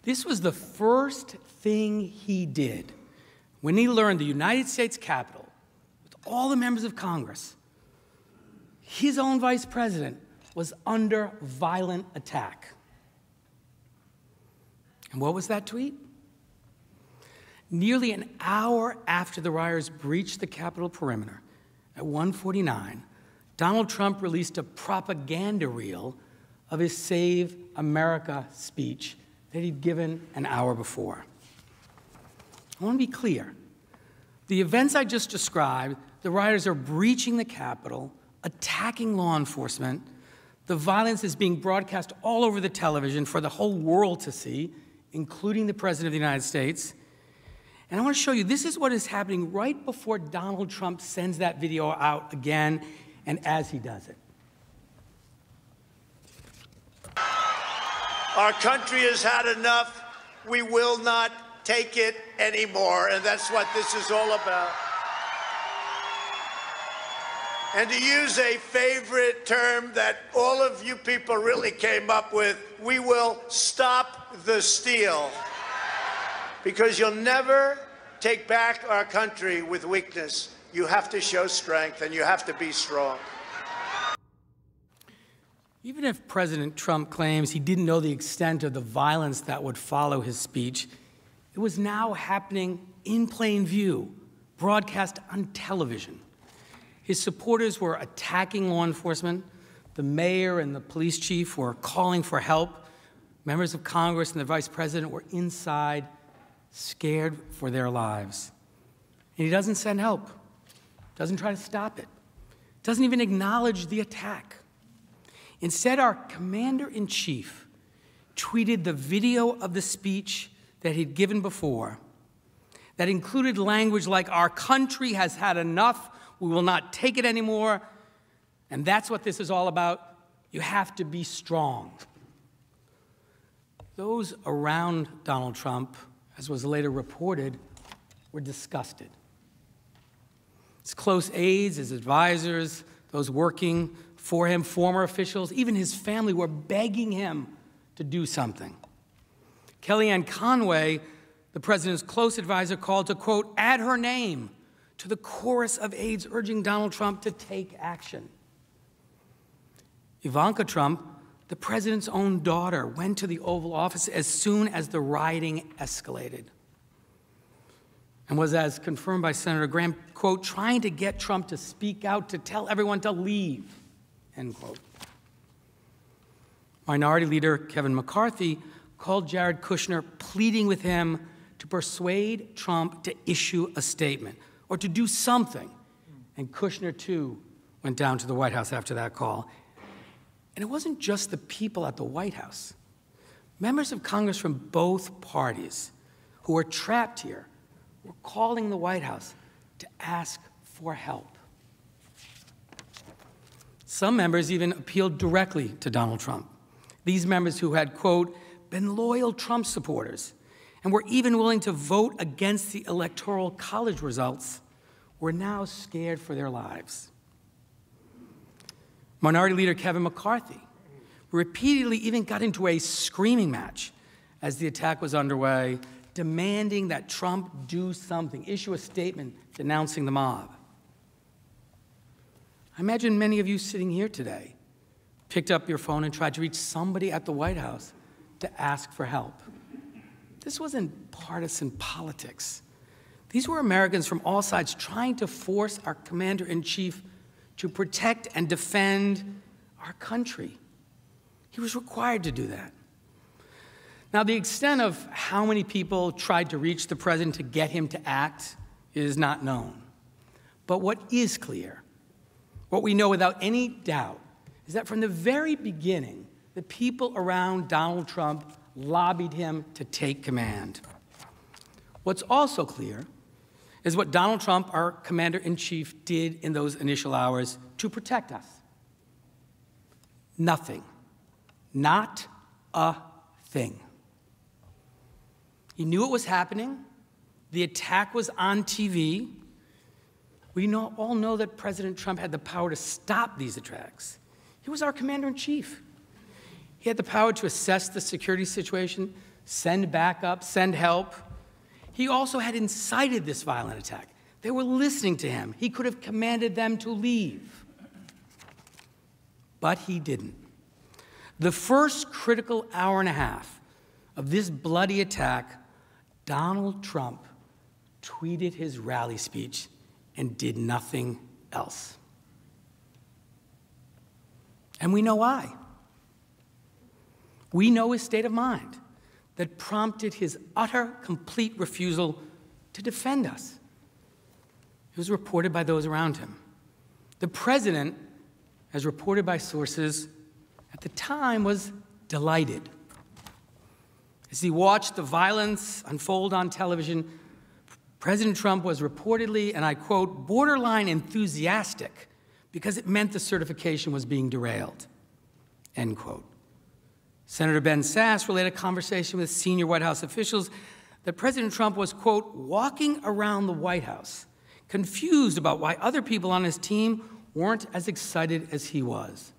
This was the first thing he did when he learned the United States Capitol, with all the members of Congress, his own vice president was under violent attack. And what was that tweet? Nearly an hour after the rioters breached the Capitol perimeter, at 1:49, Donald Trump released a propaganda reel of his Save America speech that he'd given an hour before. I want to be clear. The events I just described, the rioters are breaching the Capitol, attacking law enforcement. The violence is being broadcast all over the television for the whole world to see, including the President of the United States. And I want to show you this is what is happening right before Donald Trump sends that video out again and as he does it. Our country has had enough. We will not take it anymore. And that's what this is all about. And to use a favorite term that all of you people really came up with, we will stop the steal. Because you'll never take back our country with weakness. You have to show strength and you have to be strong. Even if President Trump claims he didn't know the extent of the violence that would follow his speech, it was now happening in plain view, broadcast on television. His supporters were attacking law enforcement. The mayor and the police chief were calling for help. Members of Congress and the vice president were inside, scared for their lives. And he doesn't send help, doesn't try to stop it, doesn't even acknowledge the attack. Instead, our commander in chief tweeted the video of the speech that he'd given before that included language like, Our country has had enough, we will not take it anymore, and that's what this is all about. You have to be strong. Those around Donald Trump, as was later reported, were disgusted. His close aides, his advisors, those working for him, former officials, even his family were begging him to do something. Kellyanne Conway, the president's close advisor, called to, quote, add her name to the chorus of aides urging Donald Trump to take action. Ivanka Trump, the president's own daughter, went to the Oval Office as soon as the rioting escalated and was, as confirmed by Senator Graham, quote, trying to get Trump to speak out, to tell everyone to leave, end quote. Minority Leader Kevin McCarthy called Jared Kushner, pleading with him to persuade Trump to issue a statement or to do something. And Kushner, too, went down to the White House after that call. And it wasn't just the people at the White House. Members of Congress from both parties who were trapped here were calling the White House to ask for help. Some members even appealed directly to Donald Trump. These members who had, quote, been loyal Trump supporters and were even willing to vote against the Electoral College results were now scared for their lives. Minority Leader Kevin McCarthy repeatedly even got into a screaming match as the attack was underway, demanding that Trump do something, issue a statement denouncing the mob. I imagine many of you sitting here today picked up your phone and tried to reach somebody at the White House to ask for help. This wasn't partisan politics. These were Americans from all sides trying to force our commander in chief to protect and defend our country. He was required to do that. Now, the extent of how many people tried to reach the president to get him to act is not known. But what is clear, what we know without any doubt, is that from the very beginning, the people around Donald Trump lobbied him to take command. What's also clear is what Donald Trump, our commander in chief, did in those initial hours to protect us. Nothing. Not a thing. He knew what was happening. The attack was on TV. We know, all know that President Trump had the power to stop these attacks. He was our commander in chief. He had the power to assess the security situation, send backup, send help. He also had incited this violent attack. They were listening to him. He could have commanded them to leave. But he didn't. The first critical hour and a half of this bloody attack, Donald Trump tweeted his rally speech and did nothing else. And we know why. We know his state of mind that prompted his utter, complete refusal to defend us. It was reported by those around him. The president, as reported by sources, at the time was delighted. As he watched the violence unfold on television, President Trump was reportedly, and I quote, borderline enthusiastic because it meant the certification was being derailed, end quote. Senator Ben Sasse relayed a conversation with senior White House officials that President Trump was, quote, walking around the White House, confused about why other people on his team weren't as excited as he was,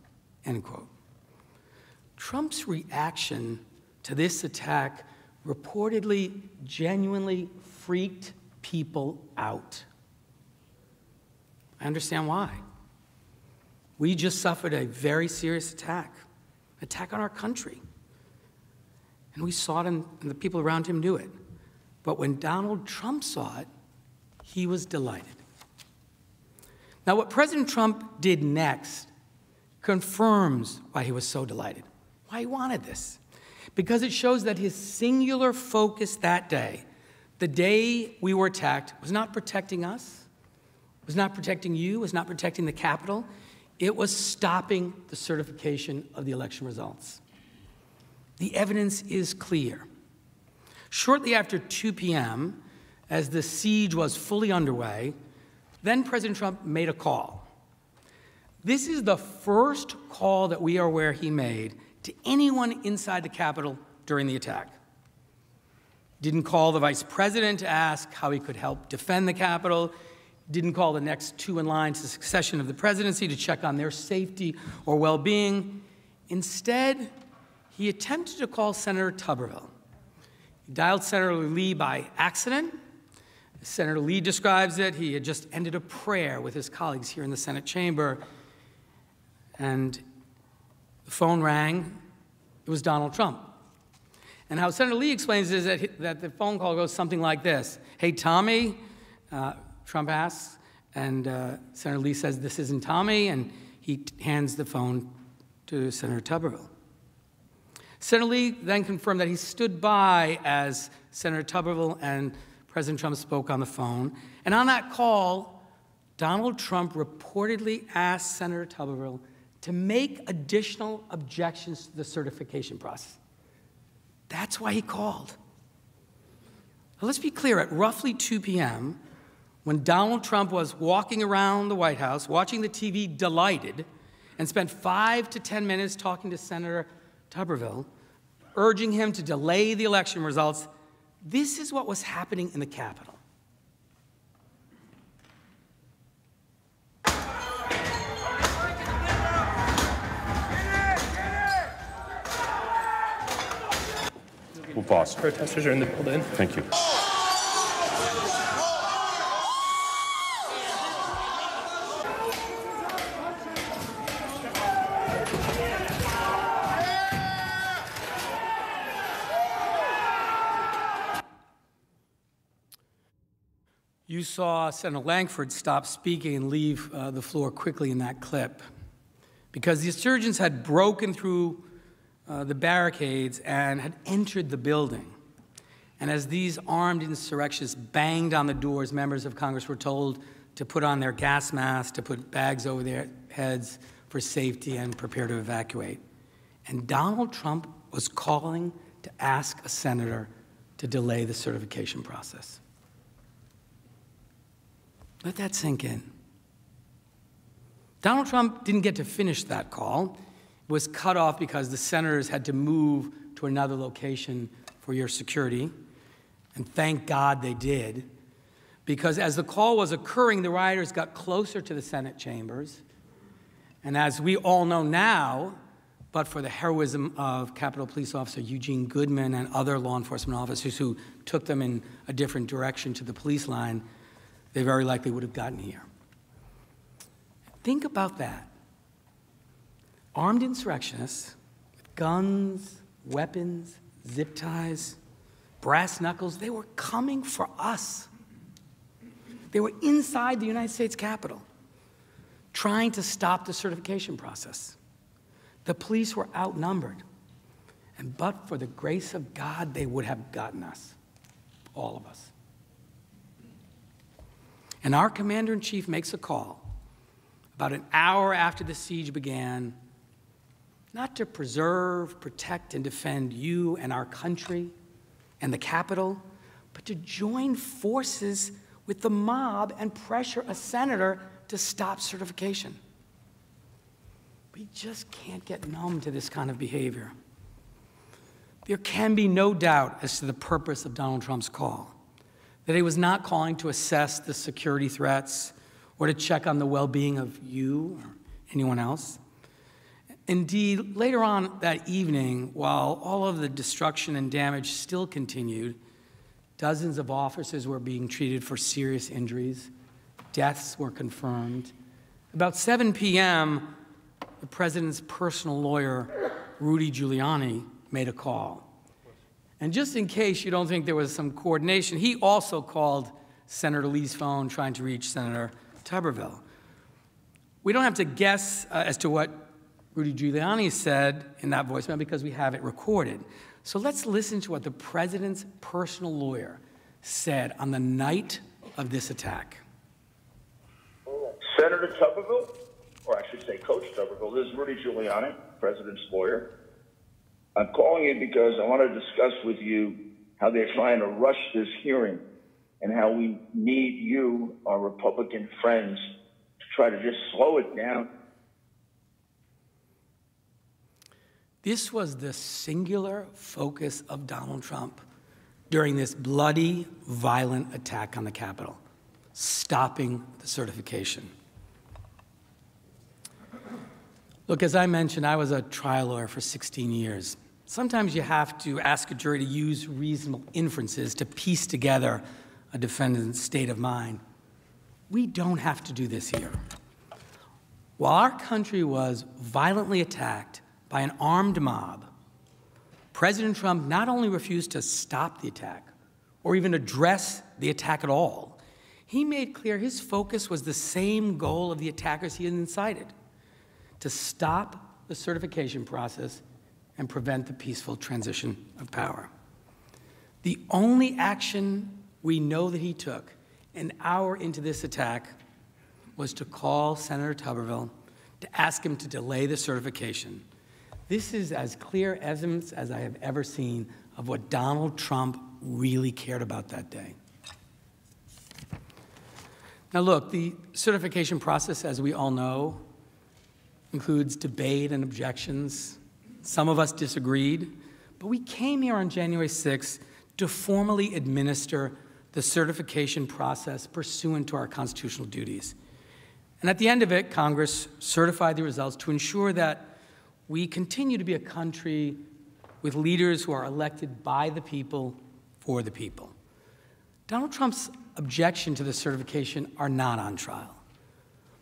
end quote. Trump's reaction to this attack reportedly genuinely freaked people out. I understand why. We just suffered a very serious attack attack on our country. And we saw it, and, the people around him knew it. But when Donald Trump saw it, he was delighted. Now, what President Trump did next confirms why he was so delighted, why he wanted this. Because it shows that his singular focus that day, the day we were attacked, was not protecting us, was not protecting you, was not protecting the Capitol. It was stopping the certification of the election results. The evidence is clear. Shortly after 2 p.m., as the siege was fully underway, then President Trump made a call. This is the first call that we are aware he made to anyone inside the Capitol during the attack. Didn't call the vice president to ask how he could help defend the Capitol. Didn't call the next two in line to succession of the presidency to check on their safety or well being. Instead, he attempted to call Senator Tuberville. He dialed Senator Lee by accident. Senator Lee describes it. He had just ended a prayer with his colleagues here in the Senate chamber, and the phone rang. It was Donald Trump. And how Senator Lee explains is that, that the phone call goes something like this Hey, Tommy, uh, Trump asks, and uh, Senator Lee says, This isn't Tommy, and he hands the phone to Senator Tuberville. Senator Lee then confirmed that he stood by as Senator Tuberville and President Trump spoke on the phone. And on that call, Donald Trump reportedly asked Senator Tuberville to make additional objections to the certification process. That's why he called. Now, let's be clear at roughly 2 p.m., when Donald Trump was walking around the White House, watching the TV delighted, and spent five to 10 minutes talking to Senator Tuberville, urging him to delay the election results, this is what was happening in the Capitol. We'll pause. Protesters are in the building. Thank you. You saw Senator Lankford stop speaking and leave uh, the floor quickly in that clip because the insurgents had broken through uh, the barricades and had entered the building. And as these armed insurrectionists banged on the doors, members of Congress were told to put on their gas masks, to put bags over their heads for safety, and prepare to evacuate. And Donald Trump was calling to ask a senator to delay the certification process. Let that sink in. Donald Trump didn't get to finish that call It was cut off because the senators had to move to another location for your security. And thank God they did. Because as the call was occurring, the rioters got closer to the Senate chambers. And as we all know now, but for the heroism of Capitol Police Officer Eugene Goodman and other law enforcement officers who took them in a different direction to the police line, they very likely would have gotten here. Think about that armed insurrectionists with guns, weapons, zip ties, brass knuckles, they were coming for us. They were inside the United States Capitol trying to stop the certification process. The police were outnumbered. And but for the grace of God, they would have gotten us, all of us. And our commander in chief makes a call about an hour after the siege began not to preserve, protect, and defend you and our country and the Capitol, but to join forces with the mob and pressure a senator to stop certification. We just can't get numb to this kind of behavior. There can be no doubt as to the purpose of Donald Trump's call that he was not calling to assess the security threats or to check on the well being of you or anyone else. Indeed, later on that evening, while all of the destruction and damage still continued, dozens of officers were being treated for serious injuries. Deaths were confirmed. About 7 p.m., the president's personal lawyer, Rudy Giuliani, made a call. And just in case you don't think there was some coordination, he also called Senator Lee's phone trying to reach Senator Tuberville. We don't have to guess uh, as to what Rudy Giuliani said in that voicemail because we have it recorded. So let's listen to what the president's personal lawyer said on the night of this attack. Senator Tuberville, or I should say Coach Tuberville, this is Rudy Giuliani, president's lawyer. I'm calling you because I want to discuss with you how they're trying to rush this hearing and how we need you, our Republican friends, to try to just slow it down. This was the singular focus of Donald Trump during this bloody, violent attack on the Capitol stopping the certification. Look, as I mentioned, I was a trial lawyer for 16 years. Sometimes you have to ask a jury to use reasonable inferences to piece together a defendant's state of mind. We don't have to do this here. While our country was violently attacked by an armed mob, President Trump not only refused to stop the attack or even address the attack at all, he made clear his focus was the same goal of the attackers he had incited to stop the certification process and prevent the peaceful transition of power. The only action we know that he took an hour into this attack was to call Senator Tuberville to ask him to delay the certification. This is as clear evidence as I have ever seen of what Donald Trump really cared about that day. Now, look, the certification process, as we all know, includes debate and objections. Some of us disagreed, but we came here on January 6th to formally administer the certification process pursuant to our constitutional duties. And at the end of it, Congress certified the results to ensure that we continue to be a country with leaders who are elected by the people for the people. Donald Trump's objection to the certification are not on trial.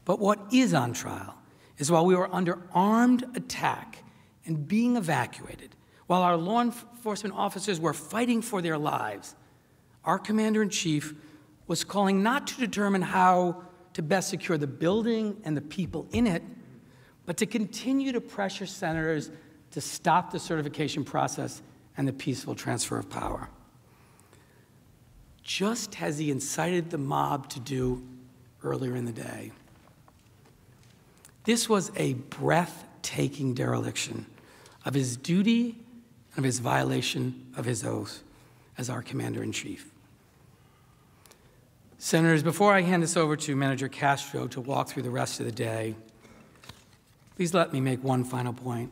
But what is on trial is while we were under armed attack and being evacuated, while our law enforcement officers were fighting for their lives, our commander in chief was calling not to determine how to best secure the building and the people in it, but to continue to pressure senators to stop the certification process and the peaceful transfer of power just as he incited the mob to do earlier in the day. This was a breathtaking dereliction of his duty and of his violation of his oath as our commander in chief. Senators, before I hand this over to Manager Castro to walk through the rest of the day, please let me make one final point.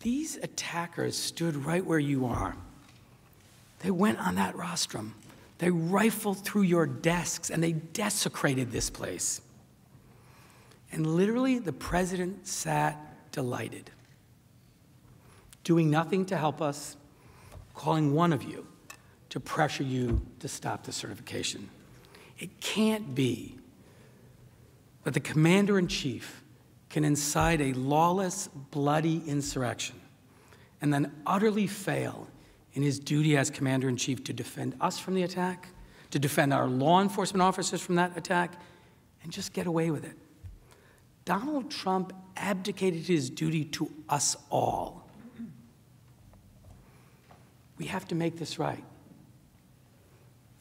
These attackers stood right where you are they went on that rostrum. They rifled through your desks and they desecrated this place. And literally, the president sat delighted, doing nothing to help us, calling one of you to pressure you to stop the certification. It can't be that the commander in chief can incite a lawless, bloody insurrection and then utterly fail in his duty as commander in chief to defend us from the attack, to defend our law enforcement officers from that attack, and just get away with it. Donald Trump abdicated his duty to us all. We have to make this right,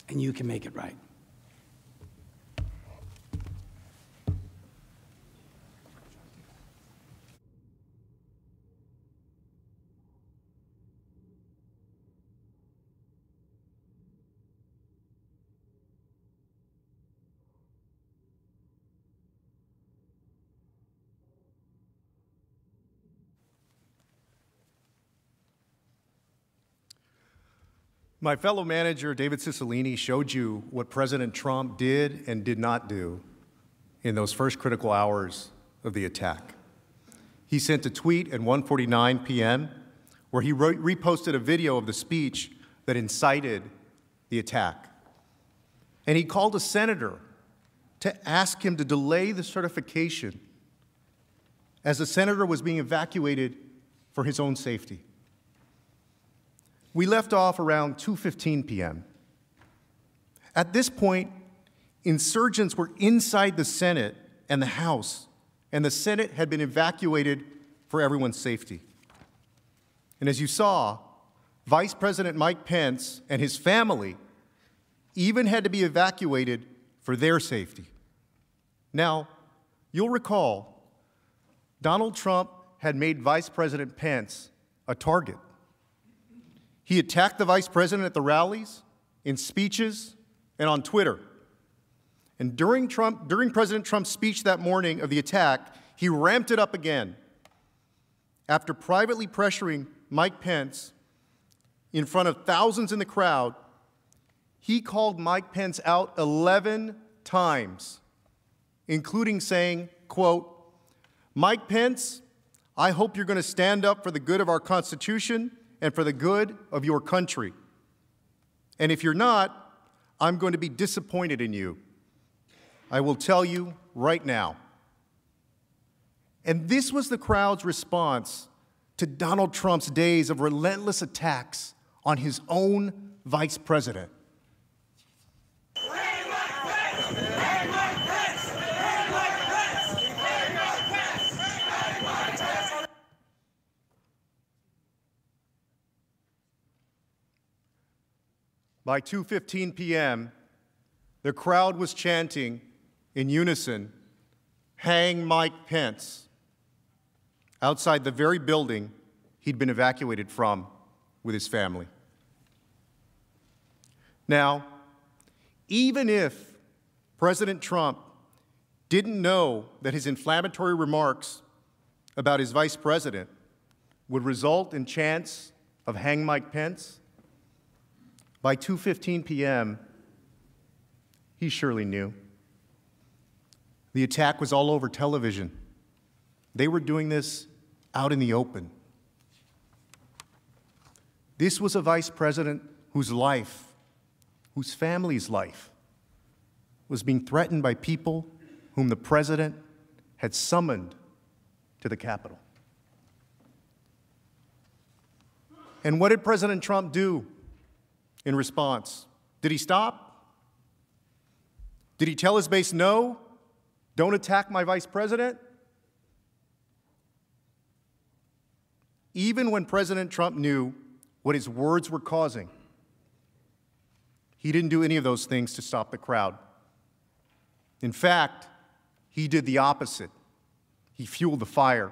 and you can make it right. My fellow manager, David Cicilline, showed you what President Trump did and did not do in those first critical hours of the attack. He sent a tweet at 1:49 p.m. where he re reposted a video of the speech that incited the attack. And he called a senator to ask him to delay the certification as the senator was being evacuated for his own safety. We left off around 2:15 p.m. At this point, insurgents were inside the Senate and the House, and the Senate had been evacuated for everyone's safety. And as you saw, Vice President Mike Pence and his family even had to be evacuated for their safety. Now, you'll recall Donald Trump had made Vice President Pence a target. He attacked the vice president at the rallies, in speeches, and on Twitter. And during, Trump, during President Trump's speech that morning of the attack, he ramped it up again after privately pressuring Mike Pence in front of thousands in the crowd. He called Mike Pence out 11 times, including saying, quote, Mike Pence, I hope you're going to stand up for the good of our Constitution and for the good of your country. And if you're not, I'm going to be disappointed in you. I will tell you right now. And this was the crowd's response to Donald Trump's days of relentless attacks on his own vice president. By 2:15 p.m., the crowd was chanting in unison, "Hang Mike Pence." outside the very building he'd been evacuated from with his family. Now, even if President Trump didn't know that his inflammatory remarks about his vice president would result in chance of hang Mike Pence, by 2:15 p.m., he surely knew. The attack was all over television. They were doing this out in the open. This was a vice president whose life, whose family's life, was being threatened by people whom the president had summoned to the Capitol. And what did President Trump do in response? Did he stop? Did he tell his base, no, don't attack my vice president? even when President Trump knew what his words were causing. He didn't do any of those things to stop the crowd. In fact, he did the opposite. He fueled the fire.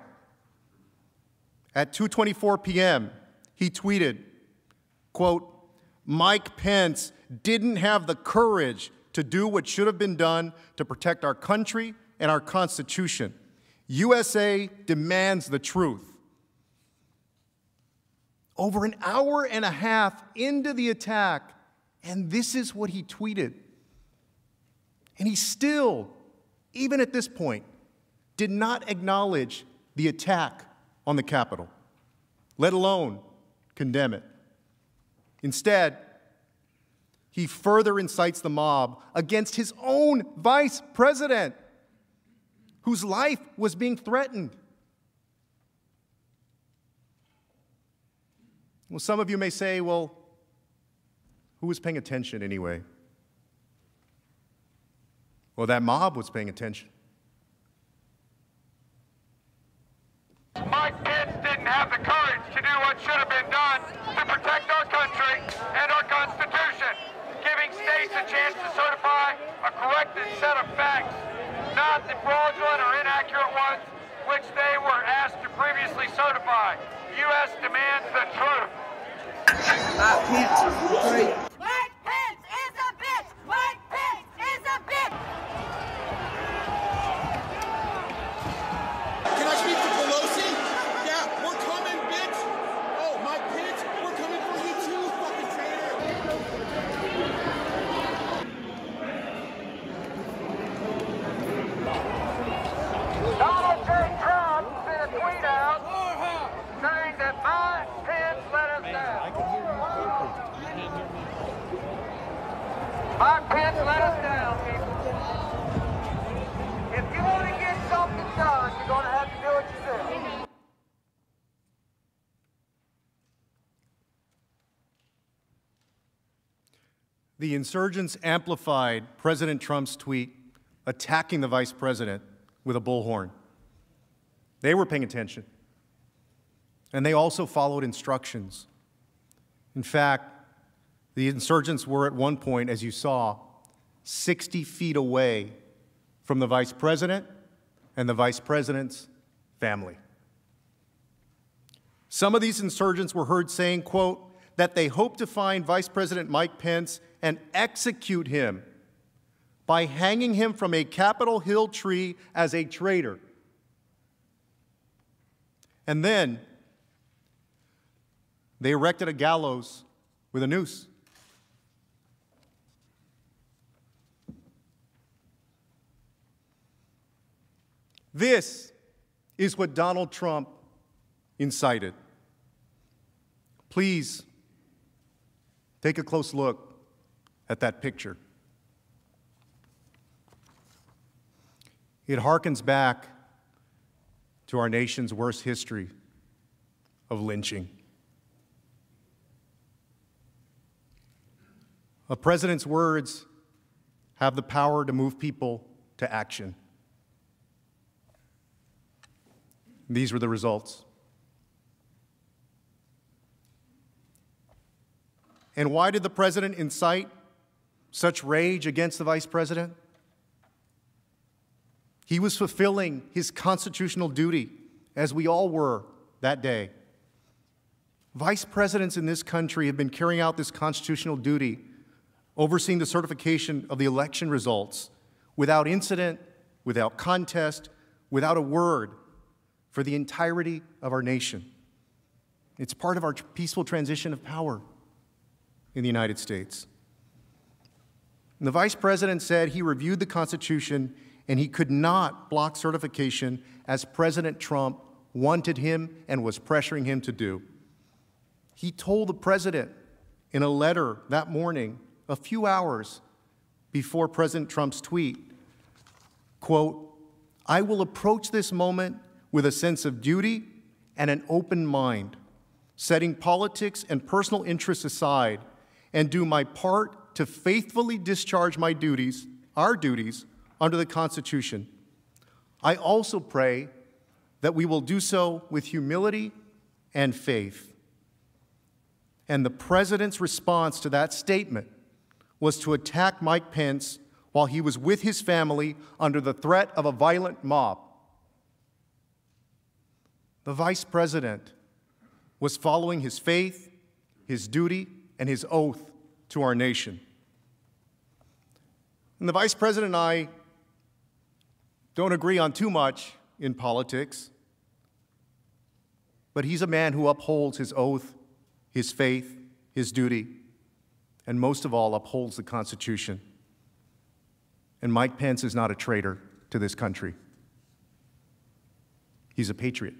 At 2:24 p.m., he tweeted, quote, "Mike Pence didn't have the courage to do what should have been done to protect our country and our Constitution. USA demands the truth over an hour and a half into the attack, and this is what he tweeted. And he still, even at this point, did not acknowledge the attack on the Capitol, let alone condemn it. Instead, he further incites the mob against his own vice president, whose life was being threatened. Well, some of you may say, well, who was paying attention anyway? Well, that mob was paying attention. Didn't have the courage to do what should have been done to protect our country and our Constitution, giving states a chance to certify a corrected set of facts, not the fraudulent or inaccurate ones which they were asked to previously certify. U.S. demands the truth. Mike Pence is a bitch! Mike Pence is a bitch! Can I speak to Pelosi? Yeah, we're coming, bitch! Oh, Mike Pence, we're coming for you too, fucking traitor! Donald J. Trump sent a tweet out saying that Mike Pence let us down. The insurgents amplified President Trump's tweet attacking the vice president with a bullhorn. They were paying attention. And they also followed instructions. In fact, the insurgents were at one point, as you saw, 60 feet away from the vice president and the vice president's family. Some of these insurgents were heard saying, quote, that they hope to find Vice President Mike Pence and execute him by hanging him from a Capitol Hill tree as a traitor. And then they erected a gallows with a noose. This is what Donald Trump incited. Please take a close look at that picture. It harkens back to our nation's worst history of lynching. A president's words have the power to move people to action. These were the results. And why did the president incite such rage against the vice president? He was fulfilling his constitutional duty, as we all were that day. Vice presidents in this country have been carrying out this constitutional duty, overseeing the certification of the election results without incident, without contest, without a word for the entirety of our nation. It's part of our peaceful transition of power in the United States. And the vice president said he reviewed the Constitution and he could not block certification as President Trump wanted him and was pressuring him to do. He told the president in a letter that morning, a few hours before President Trump's tweet, quote, I will approach this moment with a sense of duty and an open mind, setting politics and personal interests aside, and do my part to faithfully discharge my duties, our duties, under the Constitution. I also pray that we will do so with humility and faith. And the president's response to that statement was to attack Mike Pence while he was with his family under the threat of a violent mob. The vice president was following his faith, his duty, and his oath to our nation. And the vice president and I don't agree on too much in politics, but he's a man who upholds his oath, his faith, his duty, and most of all, upholds the Constitution. And Mike Pence is not a traitor to this country, he's a patriot.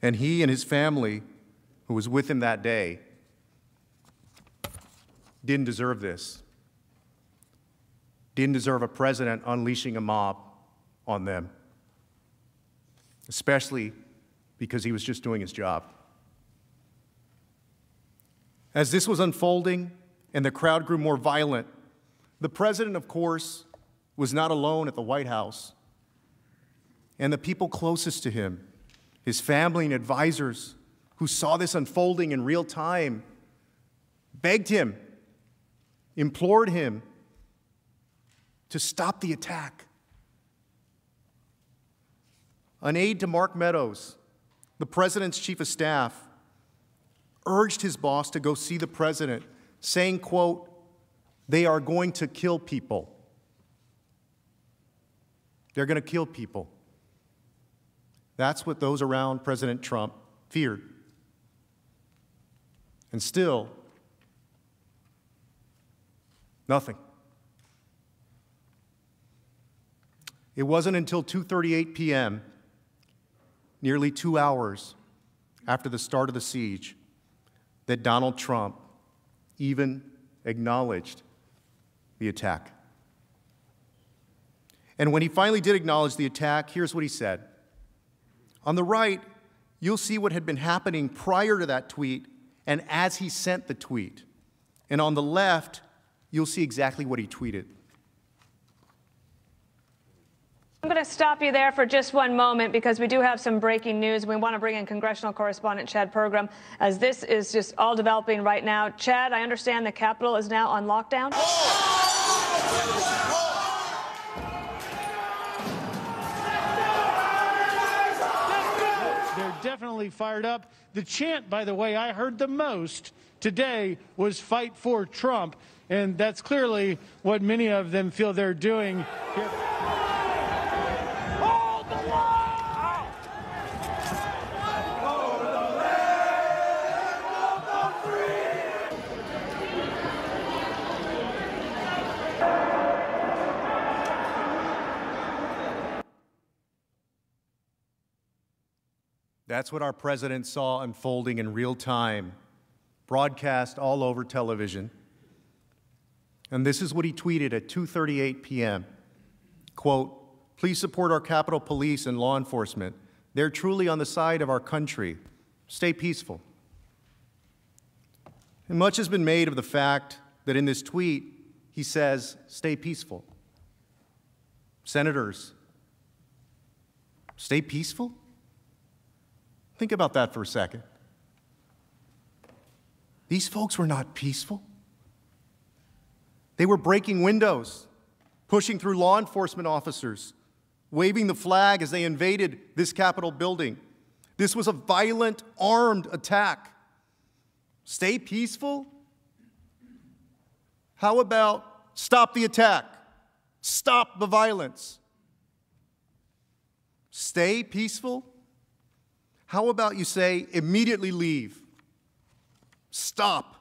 And he and his family, who was with him that day, didn't deserve this didn't deserve a president unleashing a mob on them, especially because he was just doing his job. As this was unfolding and the crowd grew more violent, the president, of course, was not alone at the White House. And the people closest to him, his family and advisors who saw this unfolding in real time, begged him, implored him to stop the attack. An aide to Mark Meadows, the president's chief of staff, urged his boss to go see the president, saying, quote, they are going to kill people. They're going to kill people. That's what those around President Trump feared. And still, nothing. It wasn't until 2:38 p.m., nearly 2 hours after the start of the siege, that Donald Trump even acknowledged the attack. And when he finally did acknowledge the attack, here's what he said. On the right, you'll see what had been happening prior to that tweet and as he sent the tweet. And on the left, you'll see exactly what he tweeted. I'm going to stop you there for just one moment because we do have some breaking news. We want to bring in congressional correspondent Chad Pergram as this is just all developing right now. Chad, I understand the Capitol is now on lockdown. They're definitely fired up. The chant, by the way, I heard the most today was fight for Trump. And that's clearly what many of them feel they're doing here. That's what our president saw unfolding in real time, broadcast all over television. And this is what he tweeted at 2:38 p.m. Quote, "Please support our Capitol Police and law enforcement. They're truly on the side of our country. Stay peaceful." And much has been made of the fact that in this tweet he says, "Stay peaceful." Senators, stay peaceful? Think about that for a second. These folks were not peaceful. They were breaking windows, pushing through law enforcement officers, waving the flag as they invaded this Capitol building. This was a violent, armed attack. Stay peaceful? How about stop the attack? Stop the violence. Stay peaceful? How about you say, immediately leave? Stop.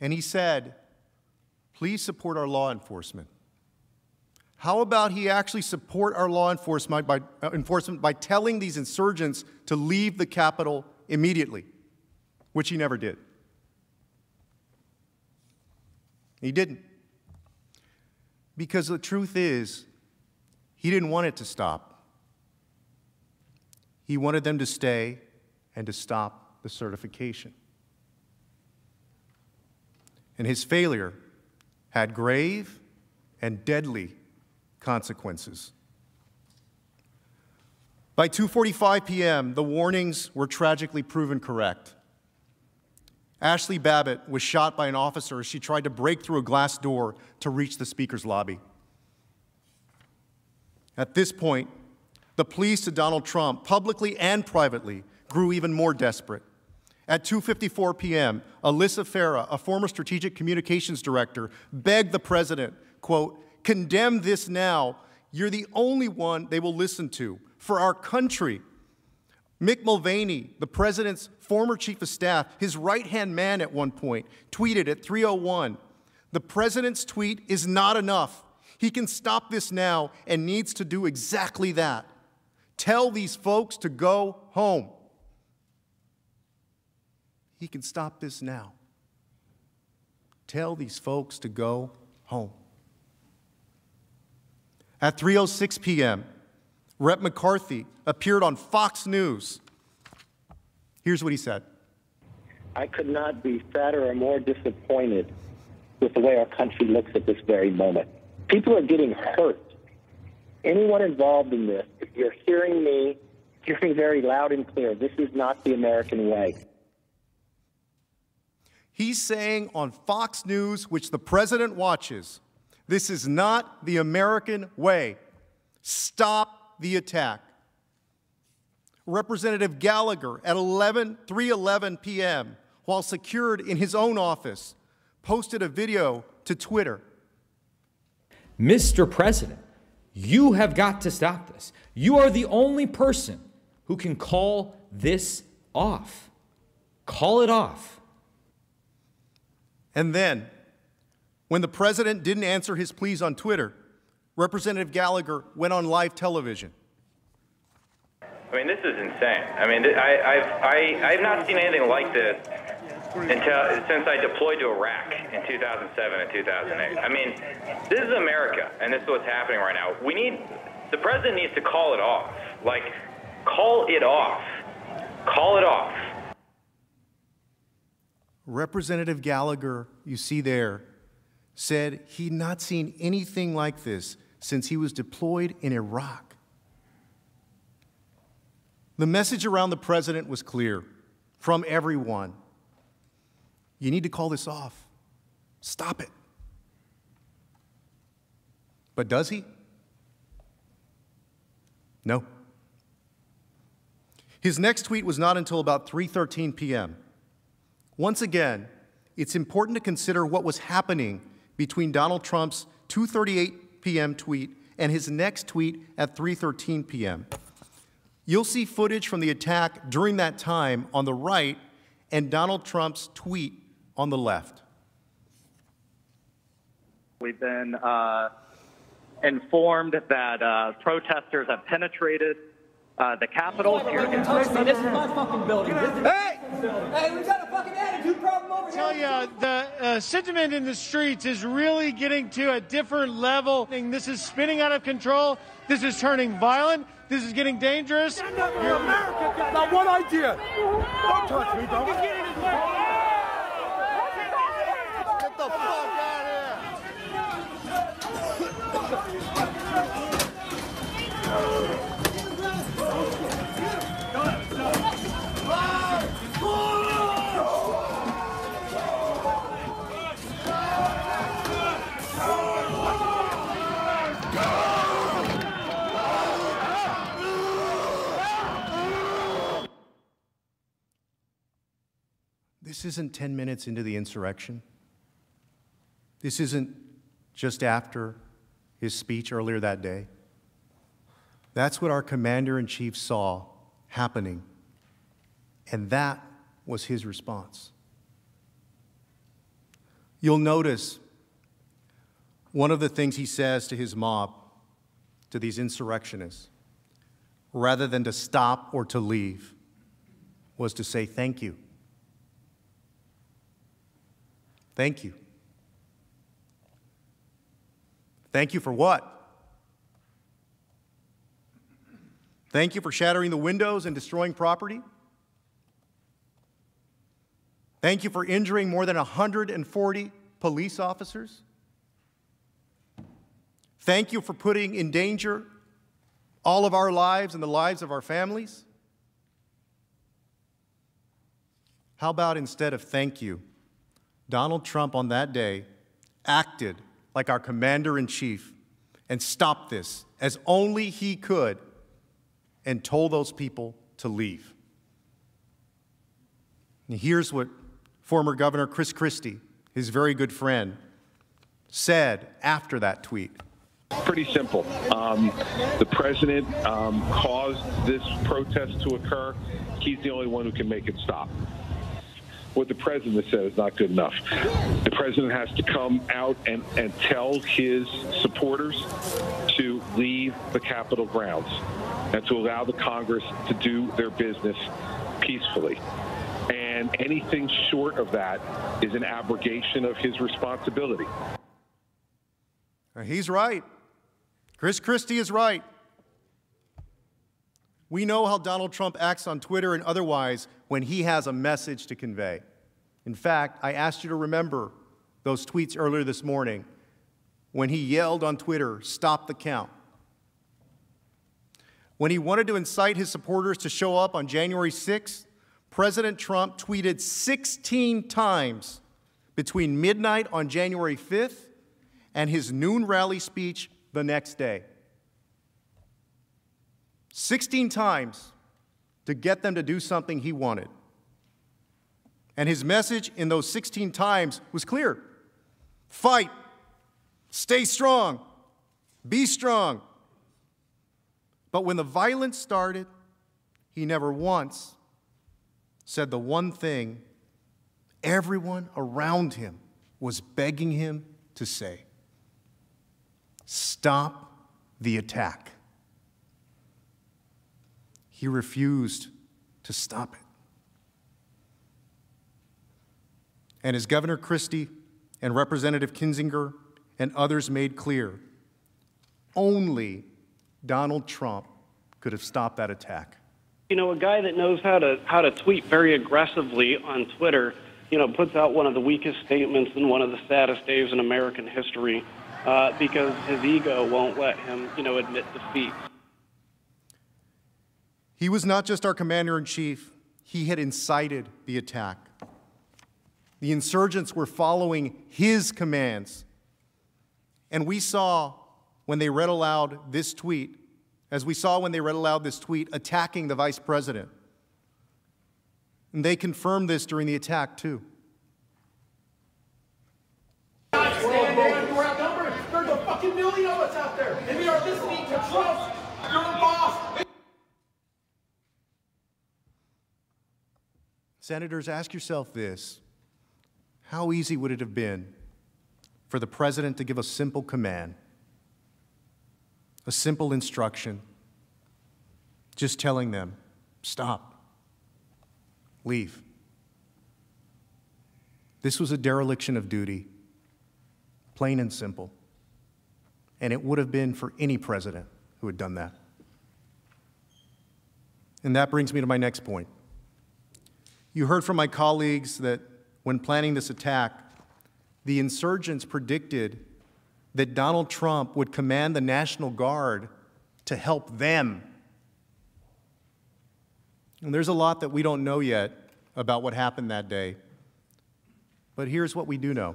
And he said, please support our law enforcement. How about he actually support our law enforcement by, uh, enforcement by telling these insurgents to leave the Capitol immediately, which he never did? He didn't. Because the truth is, he didn't want it to stop. He wanted them to stay and to stop the certification. And his failure had grave and deadly consequences. By 2:45 p.m., the warnings were tragically proven correct. Ashli Babbitt was shot by an officer as she tried to break through a glass door to reach the speaker's lobby. At this point, the pleas to Donald Trump, publicly and privately, grew even more desperate. At 2:54 p.m., Alyssa Farah, a former strategic communications director, begged the president, quote, "Condemn this now. You're the only one they will listen to for our country." Mick Mulvaney, the president's former chief of staff, his right-hand man at one point, tweeted at 301, "The president's tweet is not enough. He can stop this now and needs to do exactly that." Tell these folks to go home. He can stop this now. Tell these folks to go home. At 3:06 p.m., Rep McCarthy appeared on Fox News. Here's what he said. I could not be sadder or more disappointed with the way our country looks at this very moment. People are getting hurt anyone involved in this, if you're hearing me, hearing very loud and clear, this is not the American way. He's saying on Fox News, which the president watches, this is not the American way. Stop the attack. Representative Gallagher at 11, 3:11 p.m., while secured in his own office, posted a video to Twitter. Mr. President, you have got to stop this. You are the only person who can call this off. Call it off. And then, when the president didn't answer his pleas on Twitter, Representative Gallagher went on live television. I mean, this is insane. I mean, I, I've, I, I've not seen anything like this until since I deployed to Iraq in 2007 and 2008. I mean, this is America, and this is what's happening right now. We need the president needs to call it off. Like, call it off. Call it off. Representative Gallagher, you see there, said he'd not seen anything like this since he was deployed in Iraq. The message around the president was clear from everyone. You need to call this off. Stop it. But does he? No. His next tweet was not until about 3:13 p.m. Once again, it's important to consider what was happening between Donald Trump's 2:38 p.m. tweet and his next tweet at 3:13 p.m. You'll see footage from the attack during that time on the right and Donald Trump's tweet on the left. We've been uh, informed that uh, protesters have penetrated uh, the Capitol. This is my fucking building. Hey! Hey, we got a fucking attitude problem over here. I tell you, the uh, sentiment in the streets is really getting to a different level. This is spinning out of control. This is turning violent. This is getting dangerous. Stand up for America. Now, one idea. Don't touch me, don't. The fuck out This isn't 10 minutes into the insurrection. This isn't just after his speech earlier that day. That's what our commander in chief saw happening. And that was his response. You'll notice one of the things he says to his mob, to these insurrectionists, rather than to stop or to leave, was to say thank you. Thank you. Thank you for what? Thank you for shattering the windows and destroying property. Thank you for injuring more than 140 police officers. Thank you for putting in danger all of our lives and the lives of our families. How about instead of thank you, Donald Trump on that day acted like our commander in chief and stopped this as only he could and told those people to leave. And here's what former Governor Chris Christie, his very good friend, said after that tweet. Pretty simple. Um, the president um, caused this protest to occur. He's the only one who can make it stop what the president said is not good enough. The president has to come out and, and tell his supporters to leave the Capitol grounds and to allow the Congress to do their business peacefully. And anything short of that is an abrogation of his responsibility. Uh, he's right. Chris Christie is right. We know how Donald Trump acts on Twitter and otherwise when he has a message to convey. In fact, I asked you to remember those tweets earlier this morning when he yelled on Twitter, Stop the count. When he wanted to incite his supporters to show up on January 6th, President Trump tweeted 16 times between midnight on January 5th and his noon rally speech the next day. 16 times to get them to do something he wanted. And his message in those 16 times was clear fight, stay strong, be strong. But when the violence started, he never once said the one thing everyone around him was begging him to say stop the attack. He refused to stop it. And as Governor Christie and Representative Kinzinger and others made clear, only Donald Trump could have stopped that attack. You know, a guy that knows how to how to tweet very aggressively on Twitter, you know, puts out one of the weakest statements in one of the saddest days in American history uh, because his ego won't let him, you know, admit defeat. He was not just our commander in chief, he had incited the attack. The insurgents were following his commands. And we saw when they read aloud this tweet, as we saw when they read aloud this tweet attacking the vice president, And they confirmed this during the attack, too. Stand there, you're outnumbered. There's a fucking million of us out there, and we are listening to Trump's, your boss. Senators, ask yourself this How easy would it have been for the president to give a simple command, a simple instruction, just telling them, stop, leave? This was a dereliction of duty, plain and simple. And it would have been for any president who had done that. And that brings me to my next point. You heard from my colleagues that when planning this attack, the insurgents predicted that Donald Trump would command the National Guard to help them. And there's a lot that we don't know yet about what happened that day. But here's what we do know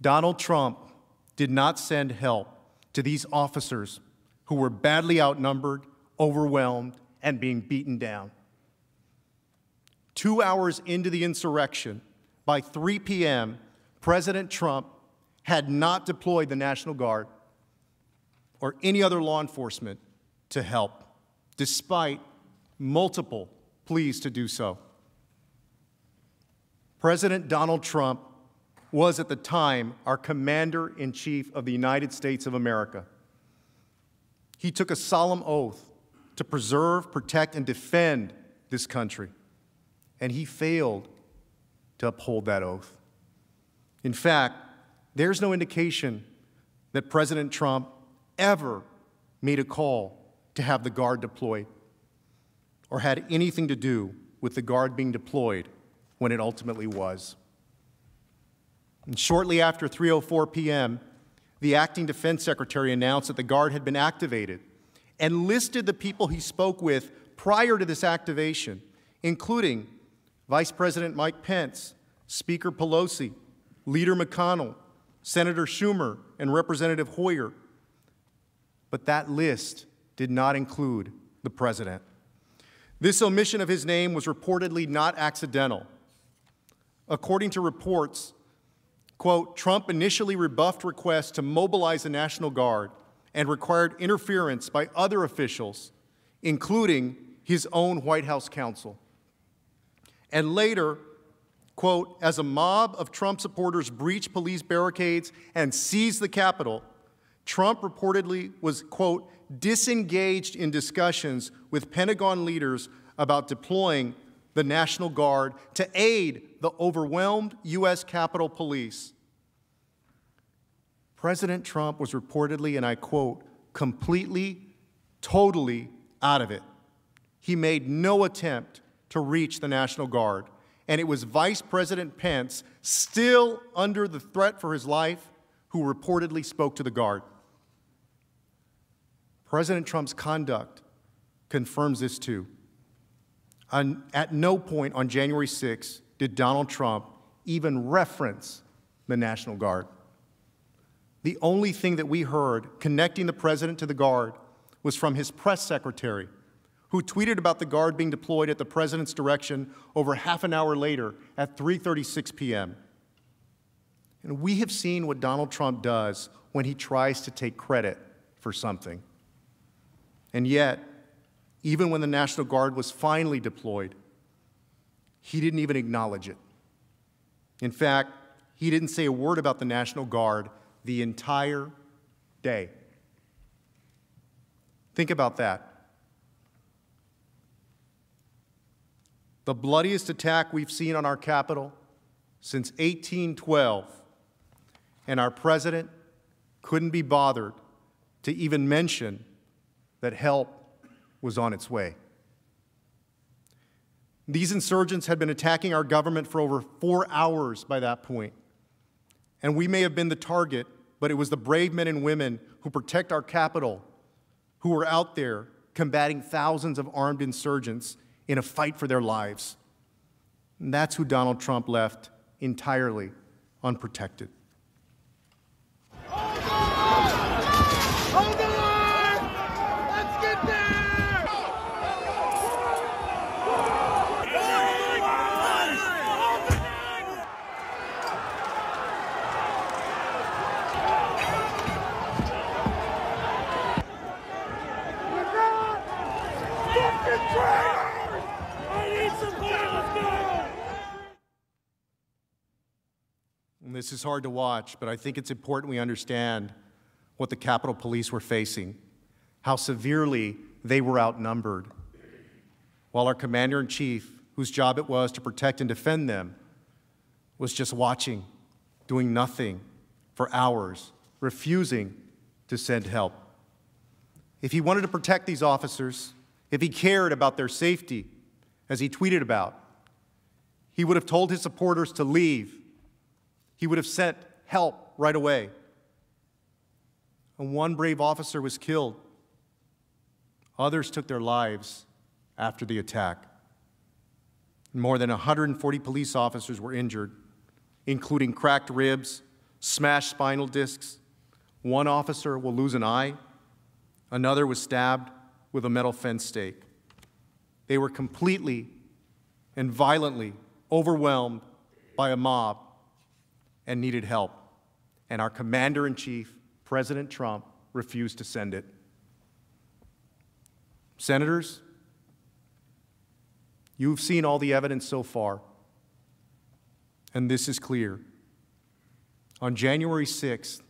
Donald Trump did not send help to these officers who were badly outnumbered, overwhelmed, and being beaten down. Two hours into the insurrection, by 3 p.m., President Trump had not deployed the National Guard or any other law enforcement to help, despite multiple pleas to do so. President Donald Trump was at the time our commander in chief of the United States of America. He took a solemn oath to preserve, protect, and defend this country, and he failed to uphold that oath. In fact, there's no indication that President Trump ever made a call to have the Guard deployed or had anything to do with the Guard being deployed when it ultimately was. And shortly after 3:04 p.m., the acting defense secretary announced that the Guard had been activated and listed the people he spoke with prior to this activation, including Vice President Mike Pence, Speaker Pelosi, Leader McConnell, Senator Schumer, and Representative Hoyer. But that list did not include the president. This omission of his name was reportedly not accidental. According to reports, quote, Trump initially rebuffed requests to mobilize the National Guard and required interference by other officials, including his own White House counsel. And later, quote, as a mob of Trump supporters breached police barricades and seized the Capitol, Trump reportedly was, quote, disengaged in discussions with Pentagon leaders about deploying the National Guard to aid the overwhelmed U.S. Capitol Police. President Trump was reportedly, and I quote, completely, totally out of it. He made no attempt to reach the National Guard. And it was Vice President Pence, still under the threat for his life, who reportedly spoke to the Guard. President Trump's conduct confirms this too. At no point on January 6 did Donald Trump even reference the National Guard. The only thing that we heard connecting the president to the Guard was from his press secretary, who tweeted about the Guard being deployed at the president's direction over half an hour later at 3:36 p.m. And we have seen what Donald Trump does when he tries to take credit for something. And yet, even when the National Guard was finally deployed, he didn't even acknowledge it. In fact, he didn't say a word about the National Guard the entire day. Think about that. The bloodiest attack we've seen on our capital since 1812, and our president couldn't be bothered to even mention that help was on its way. These insurgents had been attacking our government for over four hours by that. And we may have been the target, but it was the brave men and women who protect our capital who were out there combating thousands of armed insurgents in a fight for their lives. And that's who Donald Trump left entirely unprotected. Hold the line! Let's get there! And this is hard to watch, but I think it's important we understand what the Capitol Police were facing, how severely they were outnumbered, while our commander in chief, whose job it was to protect and defend them, was just watching, doing nothing for hours, refusing to send help. If he wanted to protect these officers, if he cared about their safety, as he tweeted about, he would have told his supporters to leave. He would have sent help right away. And one brave officer was killed. Others took their lives after the attack. More than 140 police officers were injured, including cracked ribs, smashed spinal discs. One officer will lose an eye. Another was stabbed with a metal fence stake. They were completely and violently overwhelmed by a mob and needed help. And our commander in chief, President Trump, refused to send it. Senators, you've seen all the evidence so far, and this is clear. On January 6th,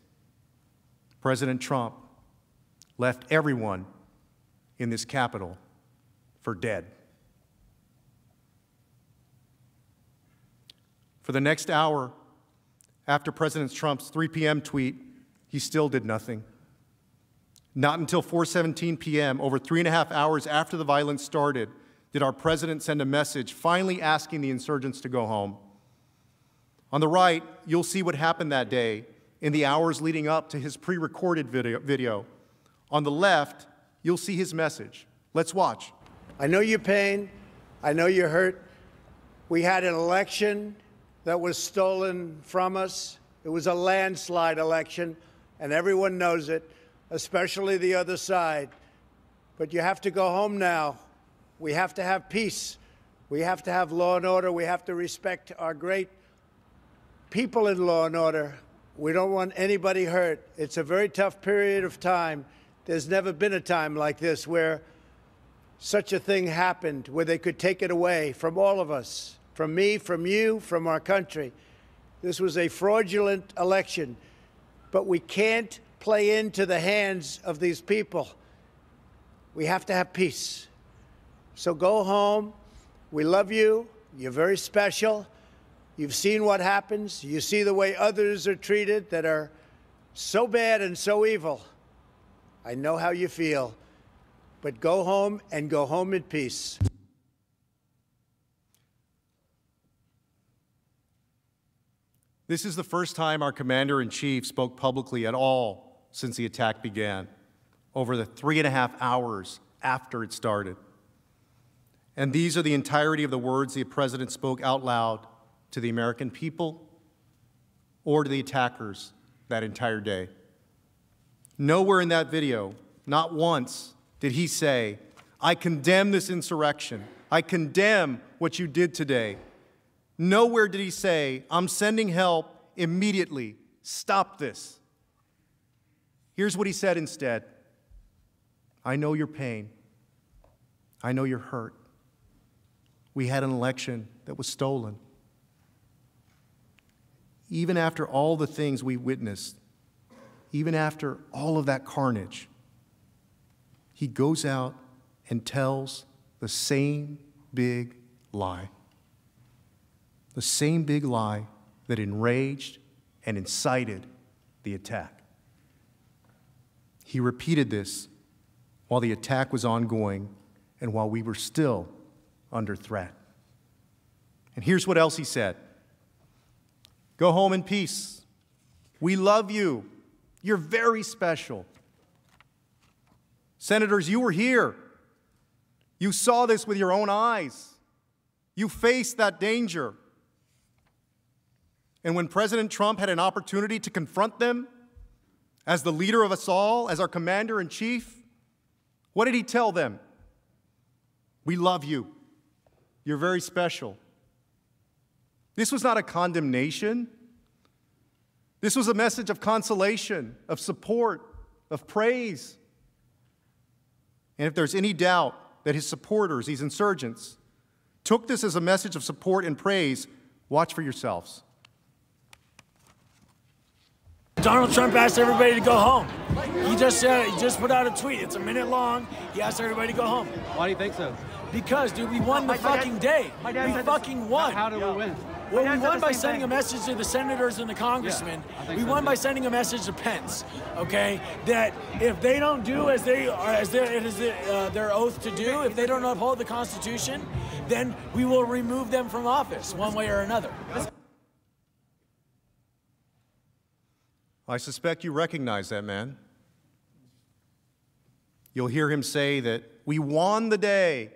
President Trump left everyone in this Capitol for dead. For the next hour after President Trump's 3 p.m. tweet, he still did nothing. Not until 4:17 p.m., over three and a half hours after the violence started, did our president send a message finally asking the insurgents to go home. On the right, you'll see what happened that day in the hours leading up to his pre-recorded video, video. On the left, you'll see his message. Let's watch. I know your pain. I know you're hurt. We had an election that was stolen from us. It was a landslide election, and everyone knows it, especially the other side. But you have to go home now. We have to have peace. We have to have law and order. We have to respect our great people in law and order. We don't want anybody hurt. It's a very tough period of time. There's never been a time like this where such a thing happened, where they could take it away from all of us, from me, from you, from our country. This was a fraudulent election, but we can't play into the hands of these people. We have to have peace. So go home. We love you. You're very special. You've seen what happens. You see the way others are treated that are so bad and so evil. I know how you feel. But go home and go home in peace. This is the first time our commander in chief spoke publicly at all since the attack began, over the three and a half hours after it started. And these are the entirety of the words the president spoke out loud to the American people or to the attackers that entire day. Nowhere in that video, not once, did he say, I condemn this insurrection. I condemn what you did today. Nowhere did he say, I'm sending help immediately. Stop this. Here's what he said instead I know your pain. I know you're hurt. We had an election that was stolen. Even after all the things we witnessed, even after all of that carnage, he goes out and tells the same big lie. The same big lie that enraged and incited the attack. He repeated this while the attack was ongoing and while we were still under threat. And here's what else he said Go home in peace. We love you. You're very special. Senators, you were here. You saw this with your own eyes. You faced that danger. And when President Trump had an opportunity to confront them as the leader of us all, as our commander in chief, what did he tell them? We love you. You're very special. This was not a condemnation. This was a message of consolation, of support, of praise. And if there's any doubt that his supporters, these insurgents, took this as a message of support and praise, watch for yourselves. Donald Trump asked everybody to go home. He just said he just put out a tweet. It's a minute long. He asked everybody to go home. Why do you think so? Because, dude, we won the fucking day. We fucking won. How did we win? Well, we won by sending thing. a message to the senators and the congressmen. I think we so, won too. by sending a message to Pence. Okay, that if they don't do as they are, as their, it is their, uh, their oath to do, if they don't uphold the Constitution, then we will remove them from office, one way or another. I suspect you recognize that man. You'll hear him say that we won the day.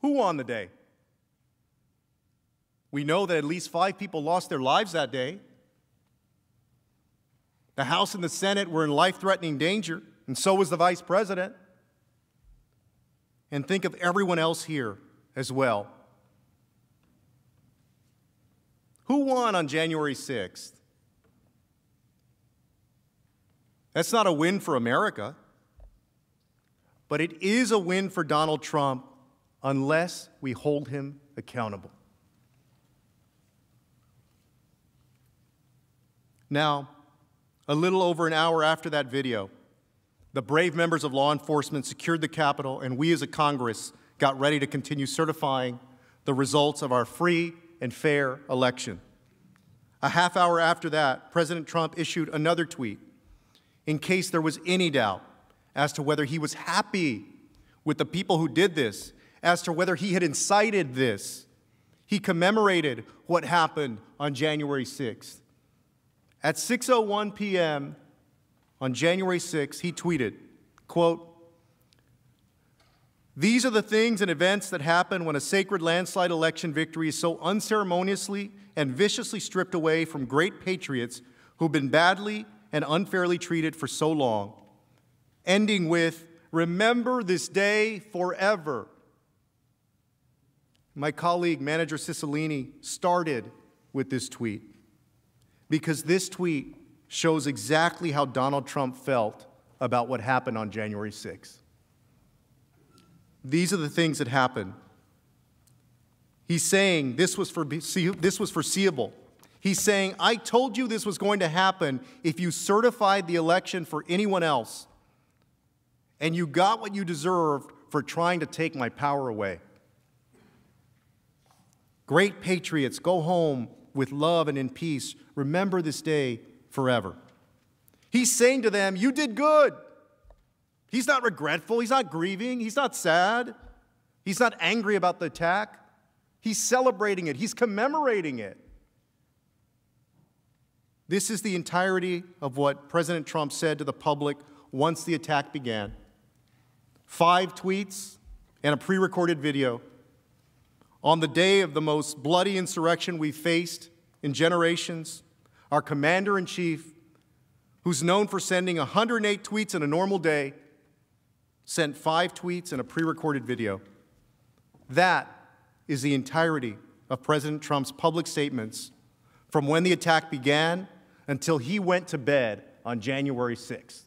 Who won the day? We know that at least five people lost their lives that day. The House and the Senate were in life threatening danger, and so was the Vice President. And think of everyone else here as well. Who won on January 6th? That's not a win for America, but it is a win for Donald Trump unless we hold him accountable. Now, a little over an hour after that video, the brave members of law enforcement secured the Capitol, and we as a Congress got ready to continue certifying the results of our free and fair election. A half hour after that, President Trump issued another tweet in case there was any doubt as to whether he was happy with the people who did this, as to whether he had incited this. He commemorated what happened on January 6th. At 6:01 p.m. on January 6th, he tweeted, quote, these are the things and events that happen when a sacred landslide election victory is so unceremoniously and viciously stripped away from great patriots who've been badly and unfairly treated for so long. Ending with, remember this day forever. My colleague, Manager Cicilline, started with this tweet because this tweet shows exactly how Donald Trump felt about what happened on January 6th. These are the things that happened. He's saying this was, for, this was foreseeable. He's saying, I told you this was going to happen if you certified the election for anyone else, and you got what you deserved for trying to take my power away. Great patriots, go home with love and in peace. Remember this day forever. He's saying to them, You did good. He's not regretful. He's not grieving. He's not sad. He's not angry about the attack. He's celebrating it. He's commemorating it. This is the entirety of what President Trump said to the public once the attack began. Five tweets and a pre recorded video. On the day of the most bloody insurrection we've faced in generations, our commander in chief, who's known for sending 108 tweets in a normal day, sent five tweets and a pre recorded video. That is the entirety of President Trump's public statements from when the attack began until he went to bed on January 6th.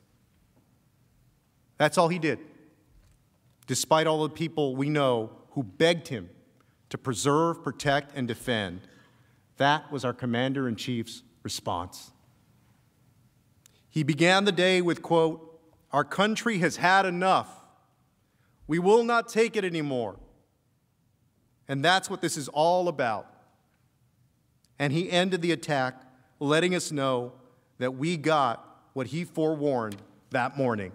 That's all he did, despite all the people we know who begged him to preserve, protect, and defend. That was our commander in chief's response. He began the day with, quote, Our country has had enough. We will not take it anymore. And that's what this is all about. And he ended the attack letting us know that we got what he forewarned that morning.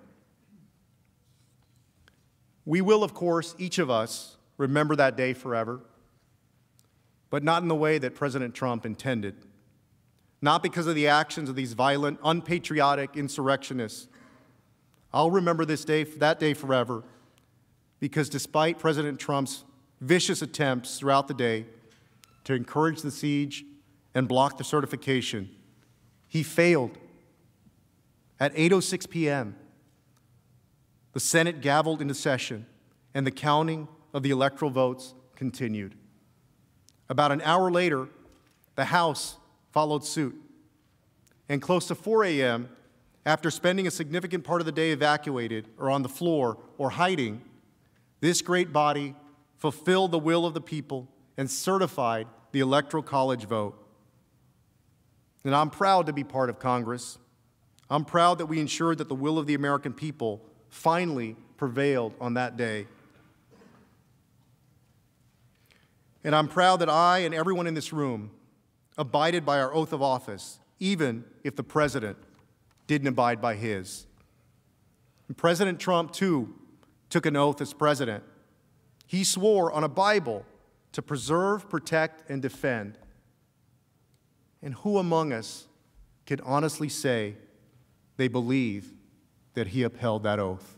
We will, of course, each of us, remember that day forever, but not in the way that President Trump intended. Not because of the actions of these violent, unpatriotic insurrectionists. I'll remember this day, that day forever, because despite President Trump's vicious attempts throughout the day to encourage the siege and block the certification, he failed. At 8:06 p.m., the Senate gavelled into session, and the counting of the electoral votes continued. About an hour later, the House followed suit. And close to 4 a.m., after spending a significant part of the day evacuated or on the floor or hiding, this great body fulfilled the will of the people and certified the Electoral College vote. And I'm proud to be part of Congress. I'm proud that we ensured that the will of the American people finally prevailed on that day. And I'm proud that I and everyone in this room abided by our oath of office, even if the president didn't abide by his. And President Trump, too, took an oath as president. He swore on a Bible to preserve, protect, and defend. And who among us can honestly say they believe that he upheld that oath?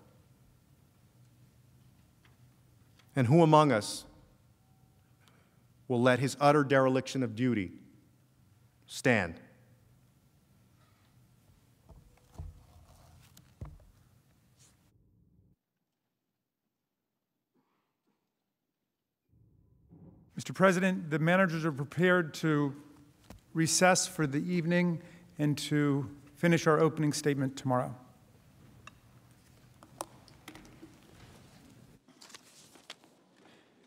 And who among us will let his utter dereliction of duty stand? Mr. President, the managers are prepared to recess for the evening and to finish our opening statement tomorrow.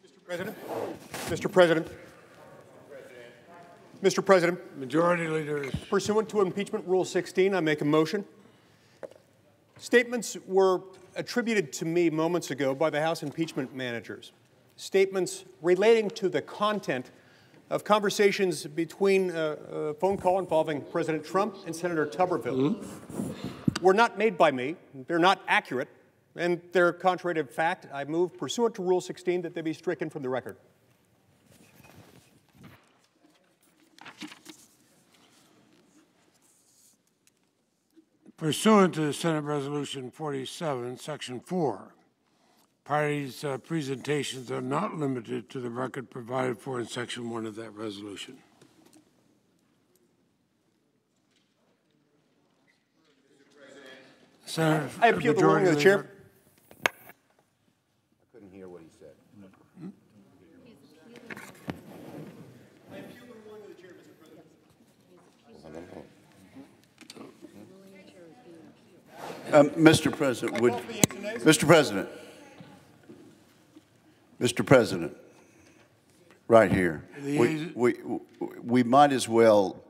Mr. President. Mr. President. Mr. President. Majority leaders. Pursuant to Impeachment Rule 16, I make a motion. Statements were attributed to me moments ago by the House impeachment managers. Statements relating to the content of conversations between uh, a phone call involving President Trump and Senator Tuberville mm-hmm. were not made by me. They're not accurate, and they're contrary to fact. I move, pursuant to Rule 16, that they be stricken from the record. Pursuant to Senate Resolution 47, Section 4, parties' uh, presentations are not limited to the record provided for in Section 1 of that resolution. Senator, I appeal the ruling of the chair. I couldn't hear what he said. Hmm? I appeal the ruling of the chair, Mr. President. Um, Mr. President, would Mr. President, Mr. President, right here, we, we, we might as well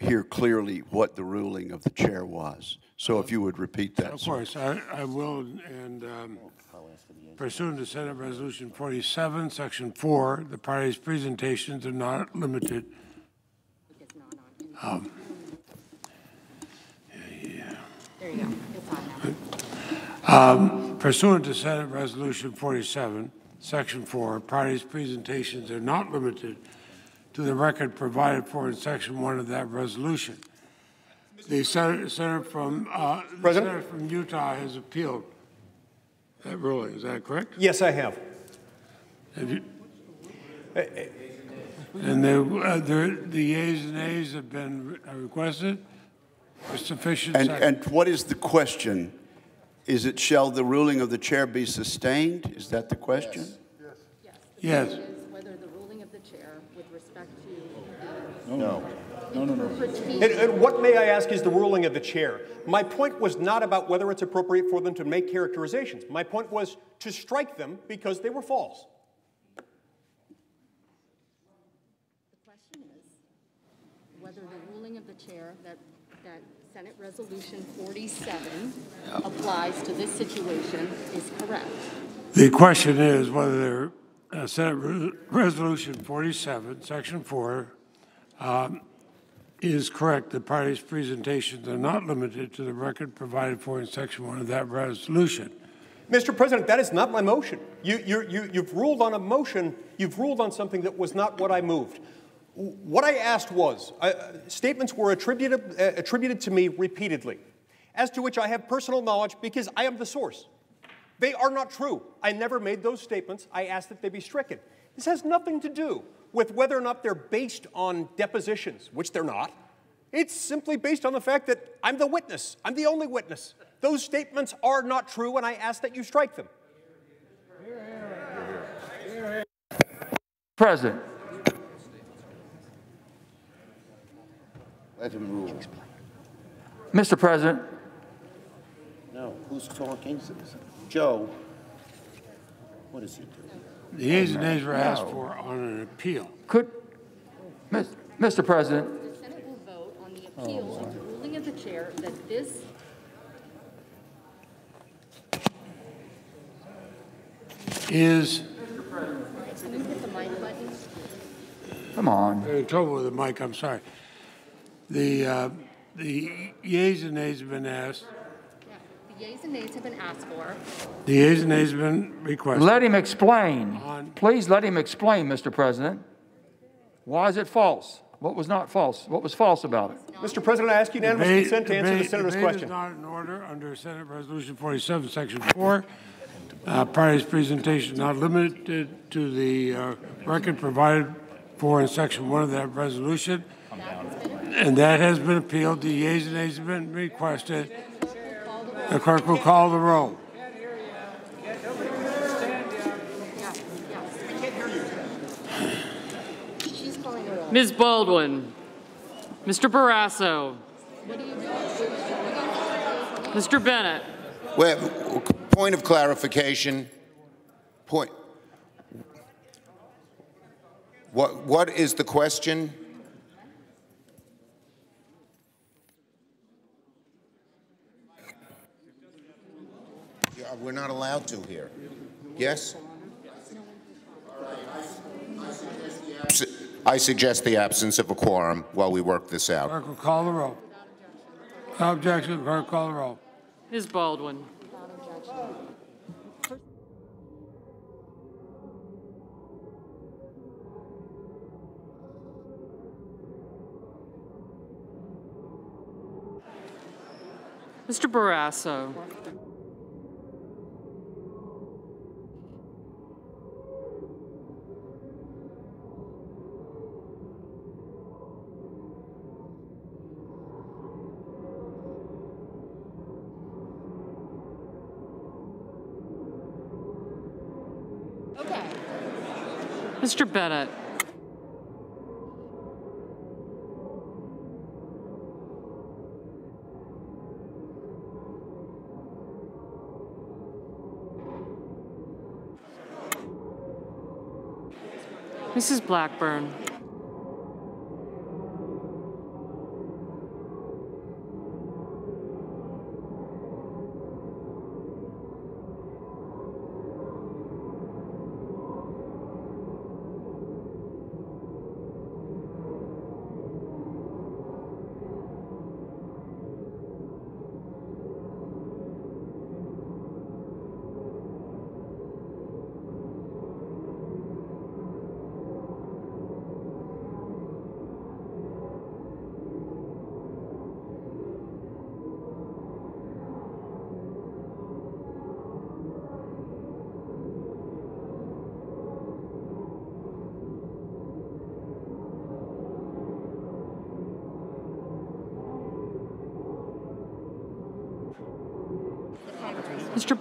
hear clearly what the ruling of the chair was. So if you would repeat that. Of course, I, I will, and um, pursuant to Senate Resolution 47, Section 4, the parties' presentations are not limited. Um, yeah. There you go. Um, pursuant to Senate Resolution 47, Section 4, parties' presentations are not limited to the record provided for in Section 1 of that resolution. The senator, senator from, uh, the senator from Utah has appealed that ruling. Is that correct? Yes, I have. have you, and the, uh, the, the yeas and nays have been requested for sufficient. And, and what is the question? Is it, shall the ruling of the chair be sustained? Is that the question? Yes. Yes. yes. Whether the ruling of the chair with respect to the... No. No, no, no. And, and, what, may I ask, is the ruling of the chair? My point was not about whether it's appropriate for them to make characterizations. My point was to strike them because they were false. The question is whether the ruling of the chair that, that Senate Resolution 47 applies to this situation is correct. The question is whether uh, Senate Re Resolution 47, Section 4, um, is correct. The parties' presentations are not limited to the record provided for in Section 1 of that resolution. Mr. President, that is not my motion. You, you, you, you've ruled on a motion, you've ruled on something that was not what I moved. What I asked was uh, statements were attributed, uh, attributed to me repeatedly, as to which I have personal knowledge because I am the source. They are not true. I never made those statements. I asked that they be stricken. This has nothing to do with whether or not they're based on depositions, which they're not. It's simply based on the fact that I'm the witness. I'm the only witness. Those statements are not true, and I ask that you strike them. President. Let him rule. Mr. President. No, who's talking? Joe. What is he doing? The yeas and nays were asked for on an appeal. Could, Mr. President. The Senate will vote on the appeal of the ruling of the chair that this Is, Can you hit the mic button? Come on. I'm in trouble with the mic, I'm sorry. The, uh, the yeas and nays have been asked, The yeas and nays have been asked for. the yeas and nays have been requested. Let him explain. Please let him explain, Mr. President. Why is it false? What was not false? What was false about it? Mr. President, I ask unanimous Debate- consent to answer the debate- senator's debate question. is not in order under Senate Resolution 47, Section 4. Uh, Party's presentation not limited to the uh, record provided for in Section 1 of that resolution. And that has been appealed. The yeas and nays have been requested. The clerk will call the roll. She's calling her own. Ms. Baldwin. Mr. Barrasso. Mr. Bennet. Wait, point of clarification. Point. What, what is the question? Yeah, We're not allowed to here. Yes? I suggest the absence of a quorum while we work this out. Clerk will call the roll. No objection, clerk call the roll. Ms. Baldwin. Mr. Barrasso. Mr. Bennet. Mrs. Blackburn.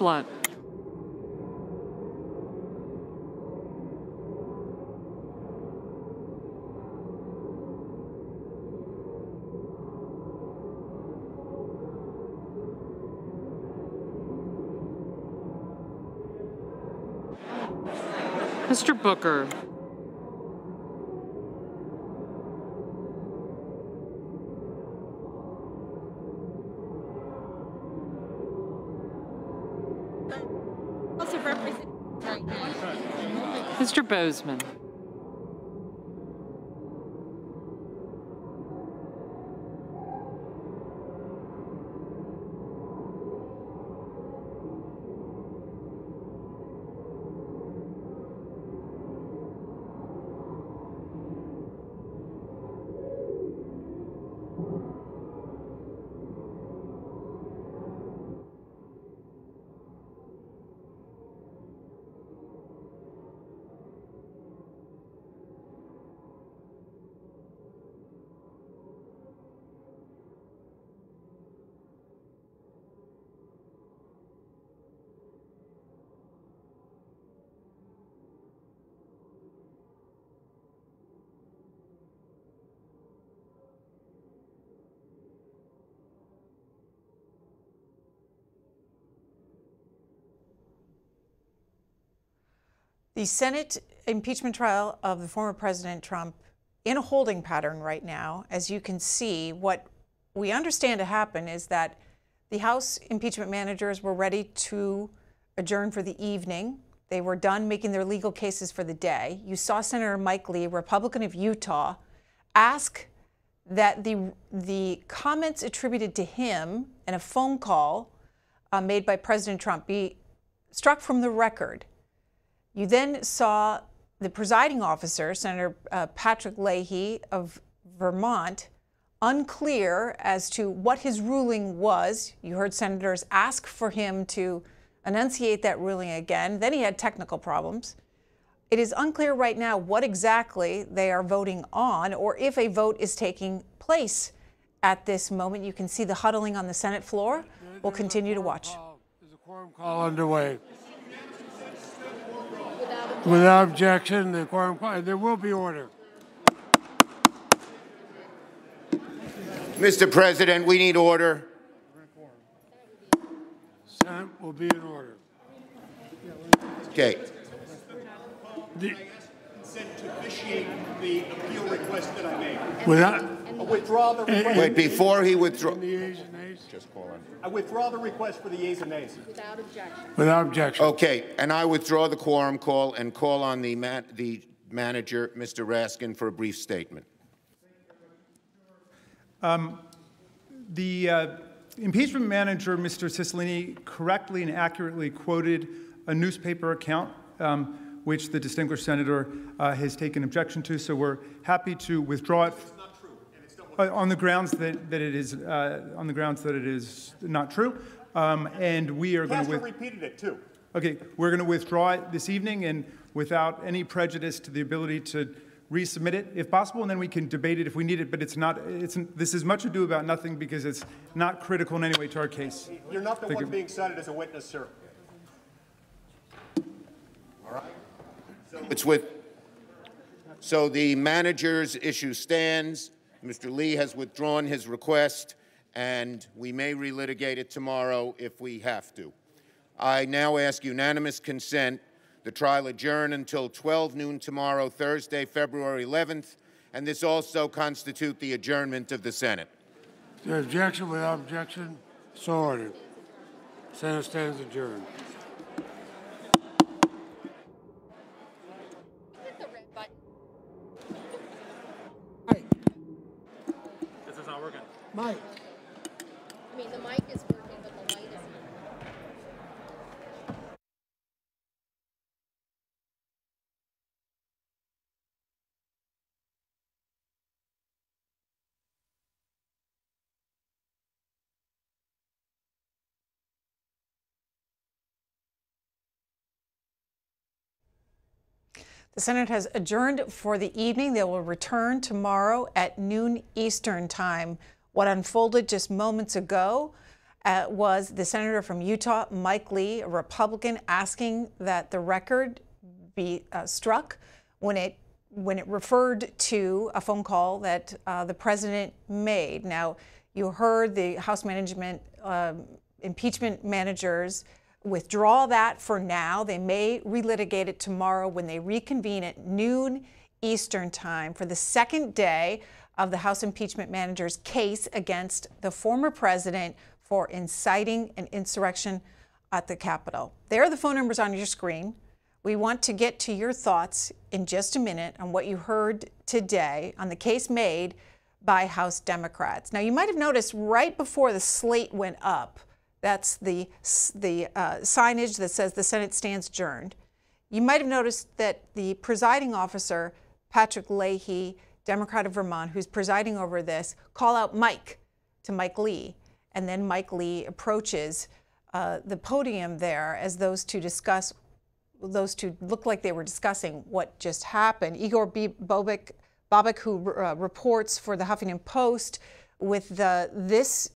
Blunt. Mr. Booker. Mr. Boozman. The Senate impeachment trial of the former President Trump in a holding pattern right now. As you can see, what we understand to happen is that the House impeachment managers were ready to adjourn for the evening. They were done making their legal cases for the day. You saw Senator Mike Lee, Republican of Utah, ask that the, the comments attributed to him in a phone call uh, made by President Trump be struck from the record. You then saw the presiding officer, Senator uh, Patrick Leahy of Vermont, unclear as to what his ruling was. You heard senators ask for him to enunciate that ruling again. Then he had technical problems. It is unclear right now what exactly they are voting on or if a vote is taking place at this moment. You can see the huddling on the Senate floor. We'll continue to watch. There's a quorum call underway. Without objection, the quorum call, there will be order. Mr. President, we need order. Senate will be in order. Okay. The, Consent to officiate the appeal request that I made. Without- withdraw the request. Wait, before he withdraw. Just call in. I withdraw the request for the yeas and nays. Without objection. Without objection. Okay, and I withdraw the quorum call and call on the man, the manager, Mr. Raskin, for a brief statement. Um, the uh, impeachment manager, Mr. Cicilline, correctly and accurately quoted a newspaper account, um, which the distinguished senator uh, has taken objection to. So we're happy to withdraw it uh, on the grounds that, that it is uh, on the grounds that it is not true. Um, and we are going Castro to. repeated it too. Okay, we're going to withdraw it this evening and without any prejudice to the ability to resubmit it if possible, and then we can debate it if we need it. But it's not, it's, this is much ado about nothing because it's not critical in any way to our case. You're not the Thank one you. being cited as a witness, sir. All right. It's with, so the manager's issue stands. Mr. Lee has withdrawn his request, and we may relitigate it tomorrow if we have to. I now ask unanimous consent. The trial adjourn until 12 noon tomorrow, Thursday, February 11th, and this also constitute the adjournment of the Senate. The objection without objection, so ordered. Senate stands adjourned. This is not working. Mike. I mean, the mic is working, but the light isn't. The Senate has adjourned for the evening. They will return tomorrow at noon Eastern Time. What unfolded just moments ago uh, was the senator from Utah, Mike Lee, a Republican, asking that the record be uh, struck when it when it referred to a phone call that uh, the president made. Now, you heard the House Management um, impeachment managers withdraw that for now. They may relitigate it tomorrow when they reconvene at noon Eastern Time for the second day of the House impeachment manager's case against the former president for inciting an insurrection at the Capitol. There are the phone numbers on your screen. We want to get to your thoughts in just a minute on what you heard today on the case made by House Democrats. Now, you might have noticed right before the slate went up, that's the, the uh, signage that says the Senate stands adjourned. You might have noticed that the presiding officer, Patrick Leahy, Democrat of Vermont, who's presiding over this, call out Mike to Mike Lee. And then Mike Lee approaches uh, the podium there as those two discuss, those two look like they were discussing what just happened. Igor B- Bobic, Bobic who uh, reports for the Huffington Post, with the, this